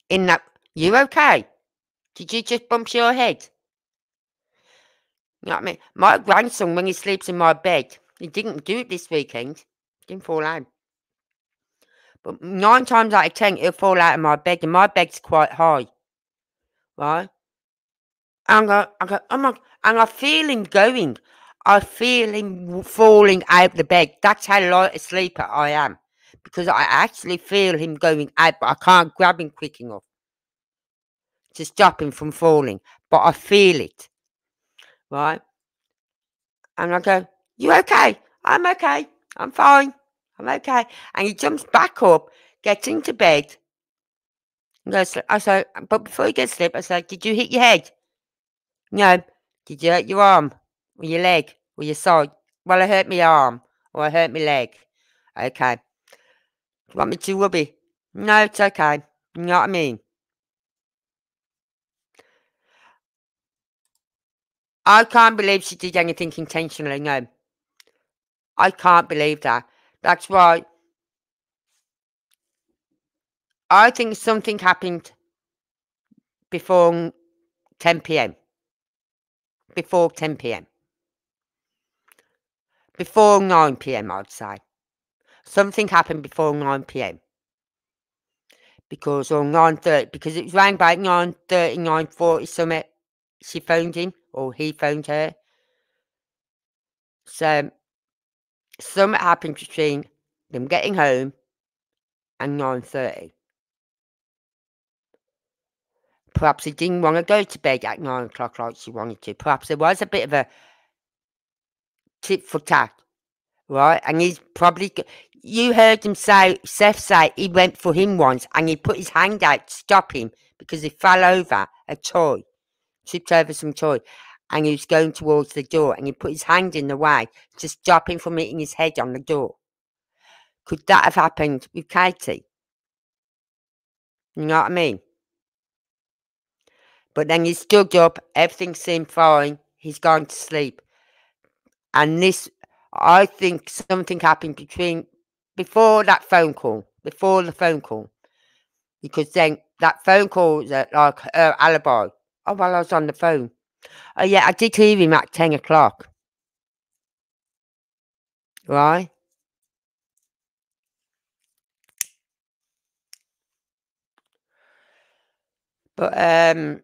In that, you okay? Did you just bump your head? You know what I mean? My grandson, when he sleeps in my bed, he didn't do it this weekend. Didn't fall out. But nine times out of ten, he'll fall out of my bed, and my bed's quite high. Right? And I, I go, oh my, and I feel him going. I feel him falling out of the bed. That's how light a sleeper I am. Because I actually feel him going out, but I can't grab him quick enough to stop him from falling. But I feel it. Right? And I go, You okay? I'm okay. I'm fine. I'm okay. And he jumps back up, gets into bed. And goes, I said, but before he gets asleep, I say, Did you hit your head? No. Did you hurt your arm? Or your leg? Or your side? Well, I hurt my arm. Or I hurt my leg. Okay. Do you want me to rub it? No, it's okay. You know what I mean? I can't believe she did anything intentionally, no. I can't believe that. That's why I think something happened before 10 p.m. Before 10 p.m. Before 9 p.m., I'd say. Something happened before 9 p.m. Because, or 9.30, because it was around about 9.30, 9.40 something, she phoned him, or he phoned her. So, something happened between them getting home and 9.30. Perhaps he didn't want to go to bed at 9 o'clock like she wanted to. Perhaps there was a bit of a tit for tat, right? And he's probably... You heard him say, Seth say, he went for him once and he put his hand out to stop him because he fell over a toy, tripped over some toy, and he was going towards the door and he put his hand in the way stop him from hitting his head on the door. Could that have happened with Katie? You know what I mean? But then he stood up, everything seemed fine, he's gone to sleep. And this, I think something happened between, before that phone call, before the phone call. Because then that phone call was like her alibi. Oh, well, I was on the phone. Oh, yeah, I did hear him at 10 o'clock. Right? But um,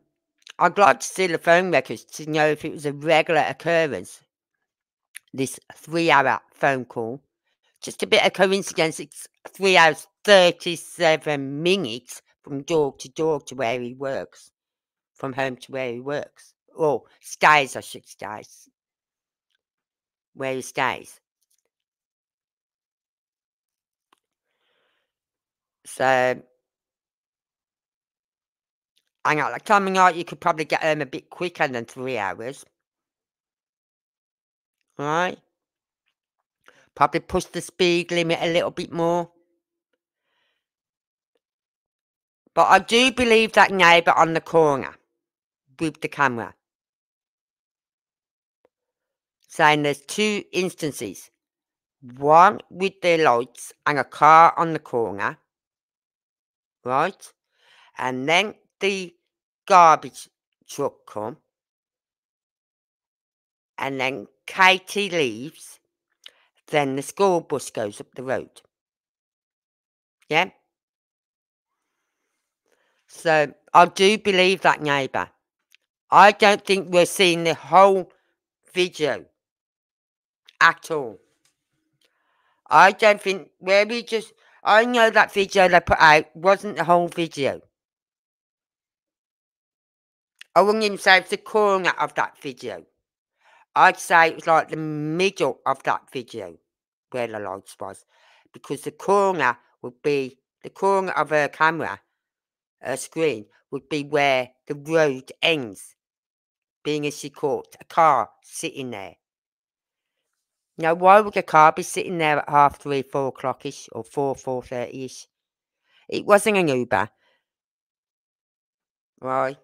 I'd like to see the phone records to know if it was a regular occurrence. This three hour phone call. Just a bit of coincidence, it's three hours, 37 minutes from door to door to where he works, from home to where he works. Or stays, I should say. Where he stays. So Hang on, like timing out, you could probably get home a bit quicker than three hours. Right? Probably push the speed limit a little bit more. But I do believe that neighbour on the corner with the camera. Saying there's two instances. One with the lights and a car on the corner. Right? And then the garbage truck come and then Katie leaves, then the school bus goes up the road. Yeah. So I do believe that neighbour. I don't think we're seeing the whole video at all. I don't think where we just I know that video they put out wasn't the whole video. I wouldn't even say it's the corner of that video. I'd say it was like the middle of that video where the lights was. Because the corner would be the corner of her camera, her screen, would be where the road ends. Being as she caught a car sitting there. Now, why would a car be sitting there at half three, four o'clock ish, or four, four thirty ish? It wasn't an Uber. Right.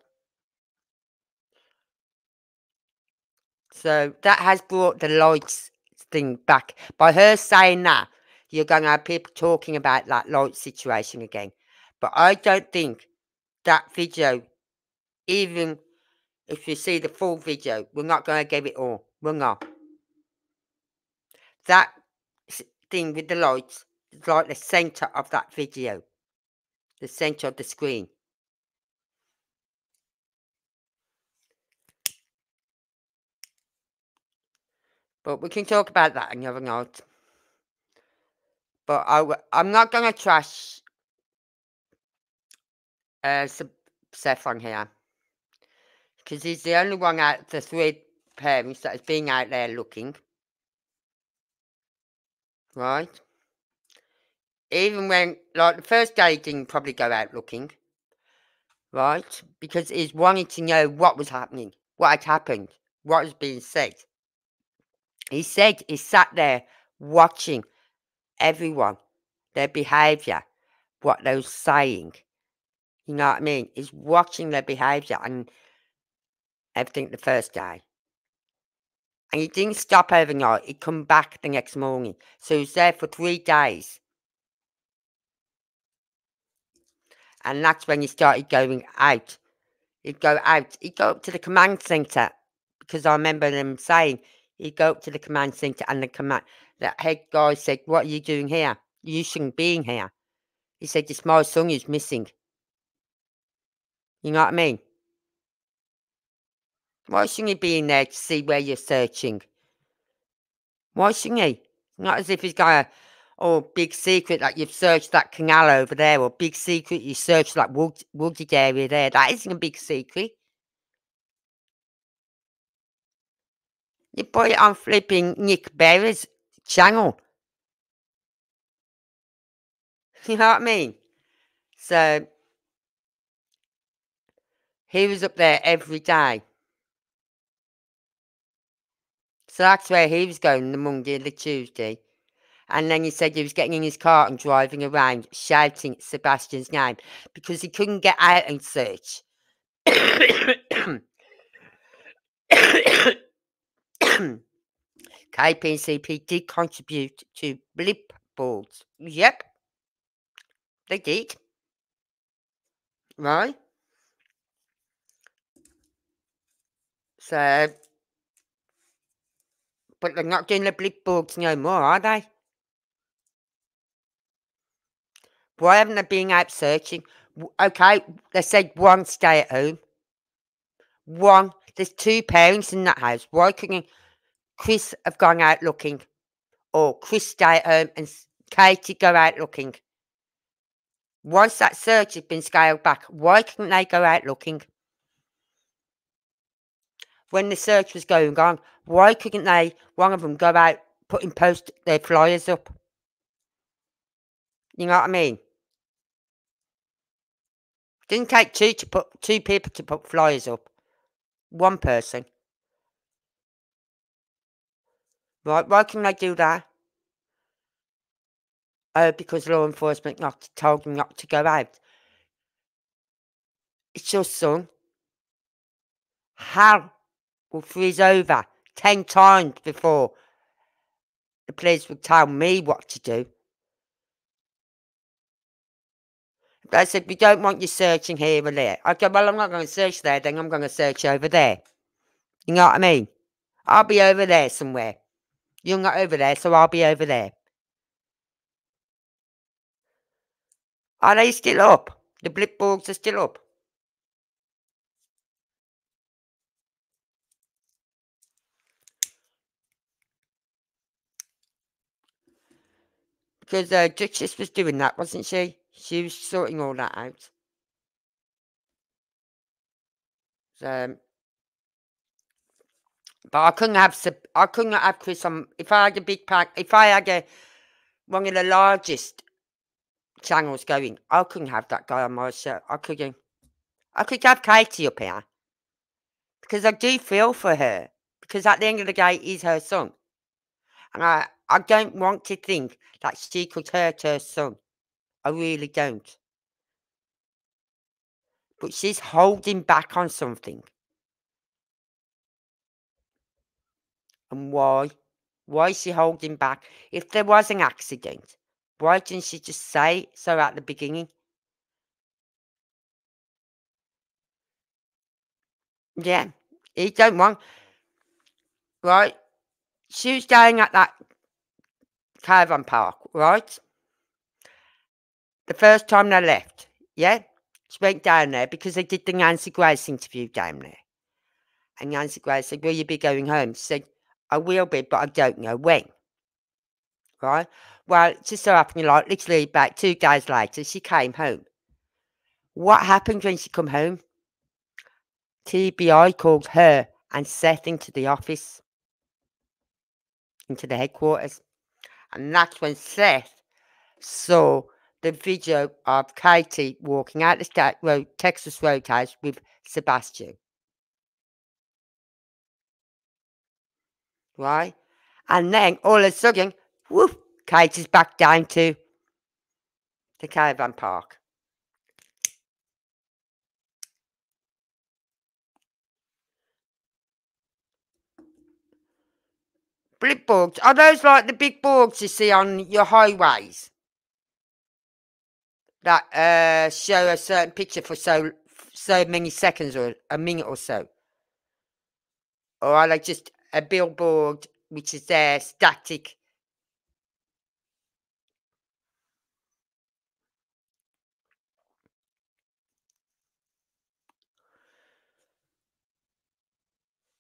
So that has brought the lights thing back. By her saying that, you're going to have people talking about that light situation again. But I don't think that video, even if you see the full video, we're not going to give it all. We're not. That thing with the lights is like the center of that video, the center of the screen. But we can talk about that another night. But I, I'm not going to trash uh, on here. Because he's the only one out of the three parents that has been out there looking. Right? Even when, like, the first day he didn't probably go out looking. Right? Because he's wanting to know what was happening, what had happened, what was being said. He said he sat there watching everyone, their behaviour, what they were saying. You know what I mean? He's watching their behaviour and everything the first day. And he didn't stop overnight. He'd come back the next morning. So he was there for three days. And that's when he started going out. He'd go out. He'd go up to the command centre. Because I remember them saying he'd go up to the command centre and the command that head guy said, What are you doing here? You shouldn't be in here. He said, It's my son who's missing. You know what I mean? Why shouldn't he be in there to see where you're searching? Why shouldn't he? Not as if he's got a oh big secret that you've searched that canal over there, or big secret you searched that wood, wooded area there. That isn't a big secret. You put it on flipping Nick Berry's channel. You know what I mean? So he was up there every day. So that's where he was going the Monday and the Tuesday. And then he said he was getting in his car and driving around shouting Sebastian's name because he couldn't get out and search. KPCP did contribute to blip boards. Yep. They did. Right? So but they're not doing the boards no more, are they? Why haven't they been out searching? Okay, they said one stay at home. One. There's two parents in that house. Why couldn't Chris have gone out looking? Or Chris stay at home and Katie go out looking? Once that search has been scaled back, why couldn't they go out looking? when the search was going on, why couldn't they, one of them, go out putting post their flyers up? You know what I mean? Didn't take two to put two people to put flyers up. One person. Right, why can they do that? Oh, because law enforcement not told them not to go out. It's your son. How will freeze over 10 times before the police would tell me what to do. They said, we don't want you searching here or there. I go, well, I'm not going to search there, then I'm going to search over there. You know what I mean? I'll be over there somewhere. You're not over there, so I'll be over there. Are they still up? The Blipborgs are still up. Because uh, Duchess was doing that, wasn't she? She was sorting all that out. So, um, but I couldn't have I couldn't have Chris on if I had a big pack if I had a one of the largest channels going, I couldn't have that guy on my show. I couldn't. I could have Katie up here. Because I do feel for her. Because at the end of the day, he's her son. And I, I don't want to think that she could hurt her son. I really don't. But she's holding back on something. And why? Why is she holding back? If there was an accident, why didn't she just say so at the beginning? Yeah, he don't want. Right? She was staying at that caravan park, right? The first time they left, yeah? She went down there because they did the Nancy Grace interview down there. And Nancy Grace said, Will you be going home? She said, I will be, but I don't know when. Right? Well, it just so happened, like, literally about two days later, she came home. What happened when she come home? TBI called her and Seth into the office, into the headquarters. And that's when Seth saw the video of Katie walking out the state road, Texas Roadhouse with Sebastian. Right? And then all of a sudden, whoop, Katie's back down to the caravan park. Blipborgs. Are those like the big boards you see on your highways? That uh, show a certain picture for so so many seconds or a minute or so? Or are they just a billboard which is there static?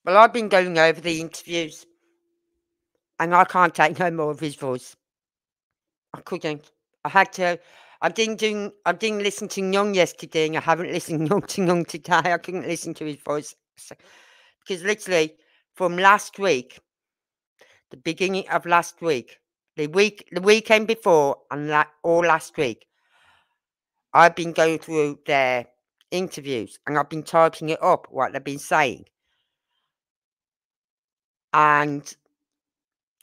Well, I've been going over the interviews and I can't take no more of his voice. I couldn't. I had to. I didn't do. I didn't listen to Young yesterday, and I haven't listened to Young today. I couldn't listen to his voice because literally from last week, the beginning of last week, the week, the weekend before, and that all last week, I've been going through their interviews and I've been typing it up what they've been saying, and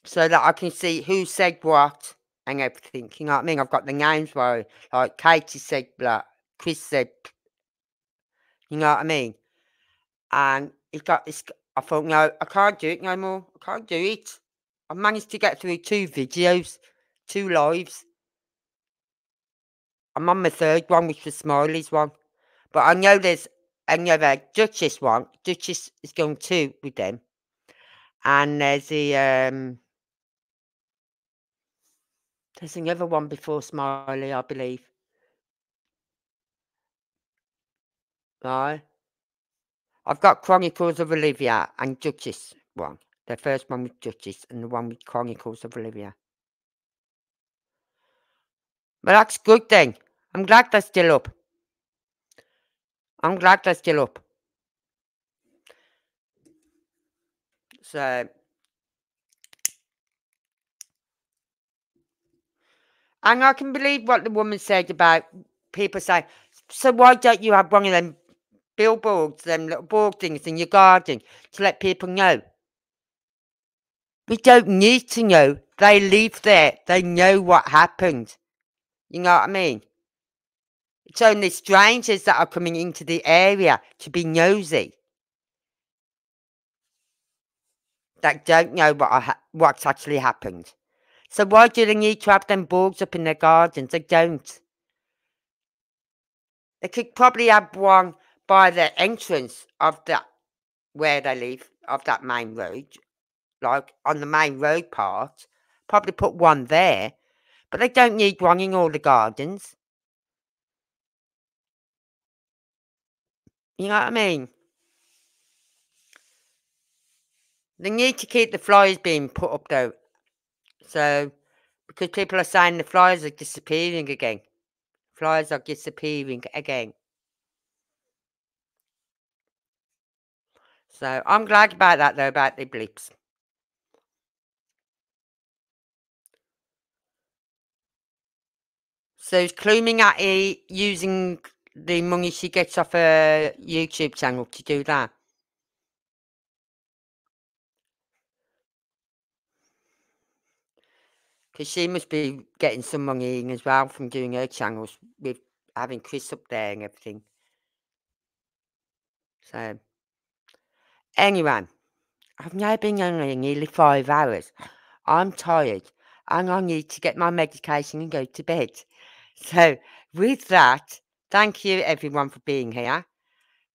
so that I can see who said what and everything. You know what I mean? I've got the names where, like, Katie said blah, Chris said, you know what I mean? And it got this. I thought, no, I can't do it no more. I can't do it. I managed to get through two videos, two lives. I'm on my third one, which was Smiley's one. But I know there's another Duchess one. Duchess is going too with them. And there's the um there's another one before Smiley, I believe. Right. I've got Chronicles of Olivia and Duchess one. The first one with Duchess and the one with Chronicles of Olivia. But that's good then. I'm glad they're still up. I'm glad they're still up. So And I can believe what the woman said about people saying, so why don't you have one of them billboards, them little board things in your garden to let people know? We don't need to know. They live there. They know what happened. You know what I mean? It's only strangers that are coming into the area to be nosy. That don't know what what's actually happened. So why do they need to have them bugs up in their gardens? They don't. They could probably have one by the entrance of that, where they live of that main road, like on the main road part. Probably put one there, but they don't need one in all the gardens. You know what I mean? They need to keep the flies being put up though so, because people are saying the flyers are disappearing again. Flyers are disappearing again. So, I'm glad about that though, about the blips. So, Cluming at it using the money she gets off her YouTube channel to do that. Because she must be getting some money in as well from doing her channels with having Chris up there and everything. So, anyway, I've now been on here nearly five hours. I'm tired and I need to get my medication and go to bed. So, with that, thank you everyone for being here.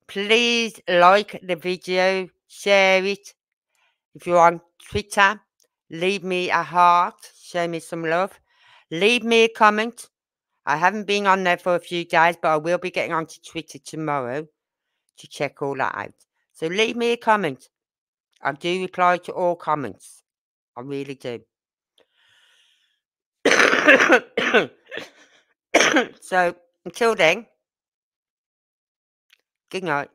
Please like the video, share it. If you're on Twitter, leave me a heart, show me some love. Leave me a comment. I haven't been on there for a few days, but I will be getting onto Twitter tomorrow to check all that out. So leave me a comment. I do reply to all comments. I really do. so until then, good night.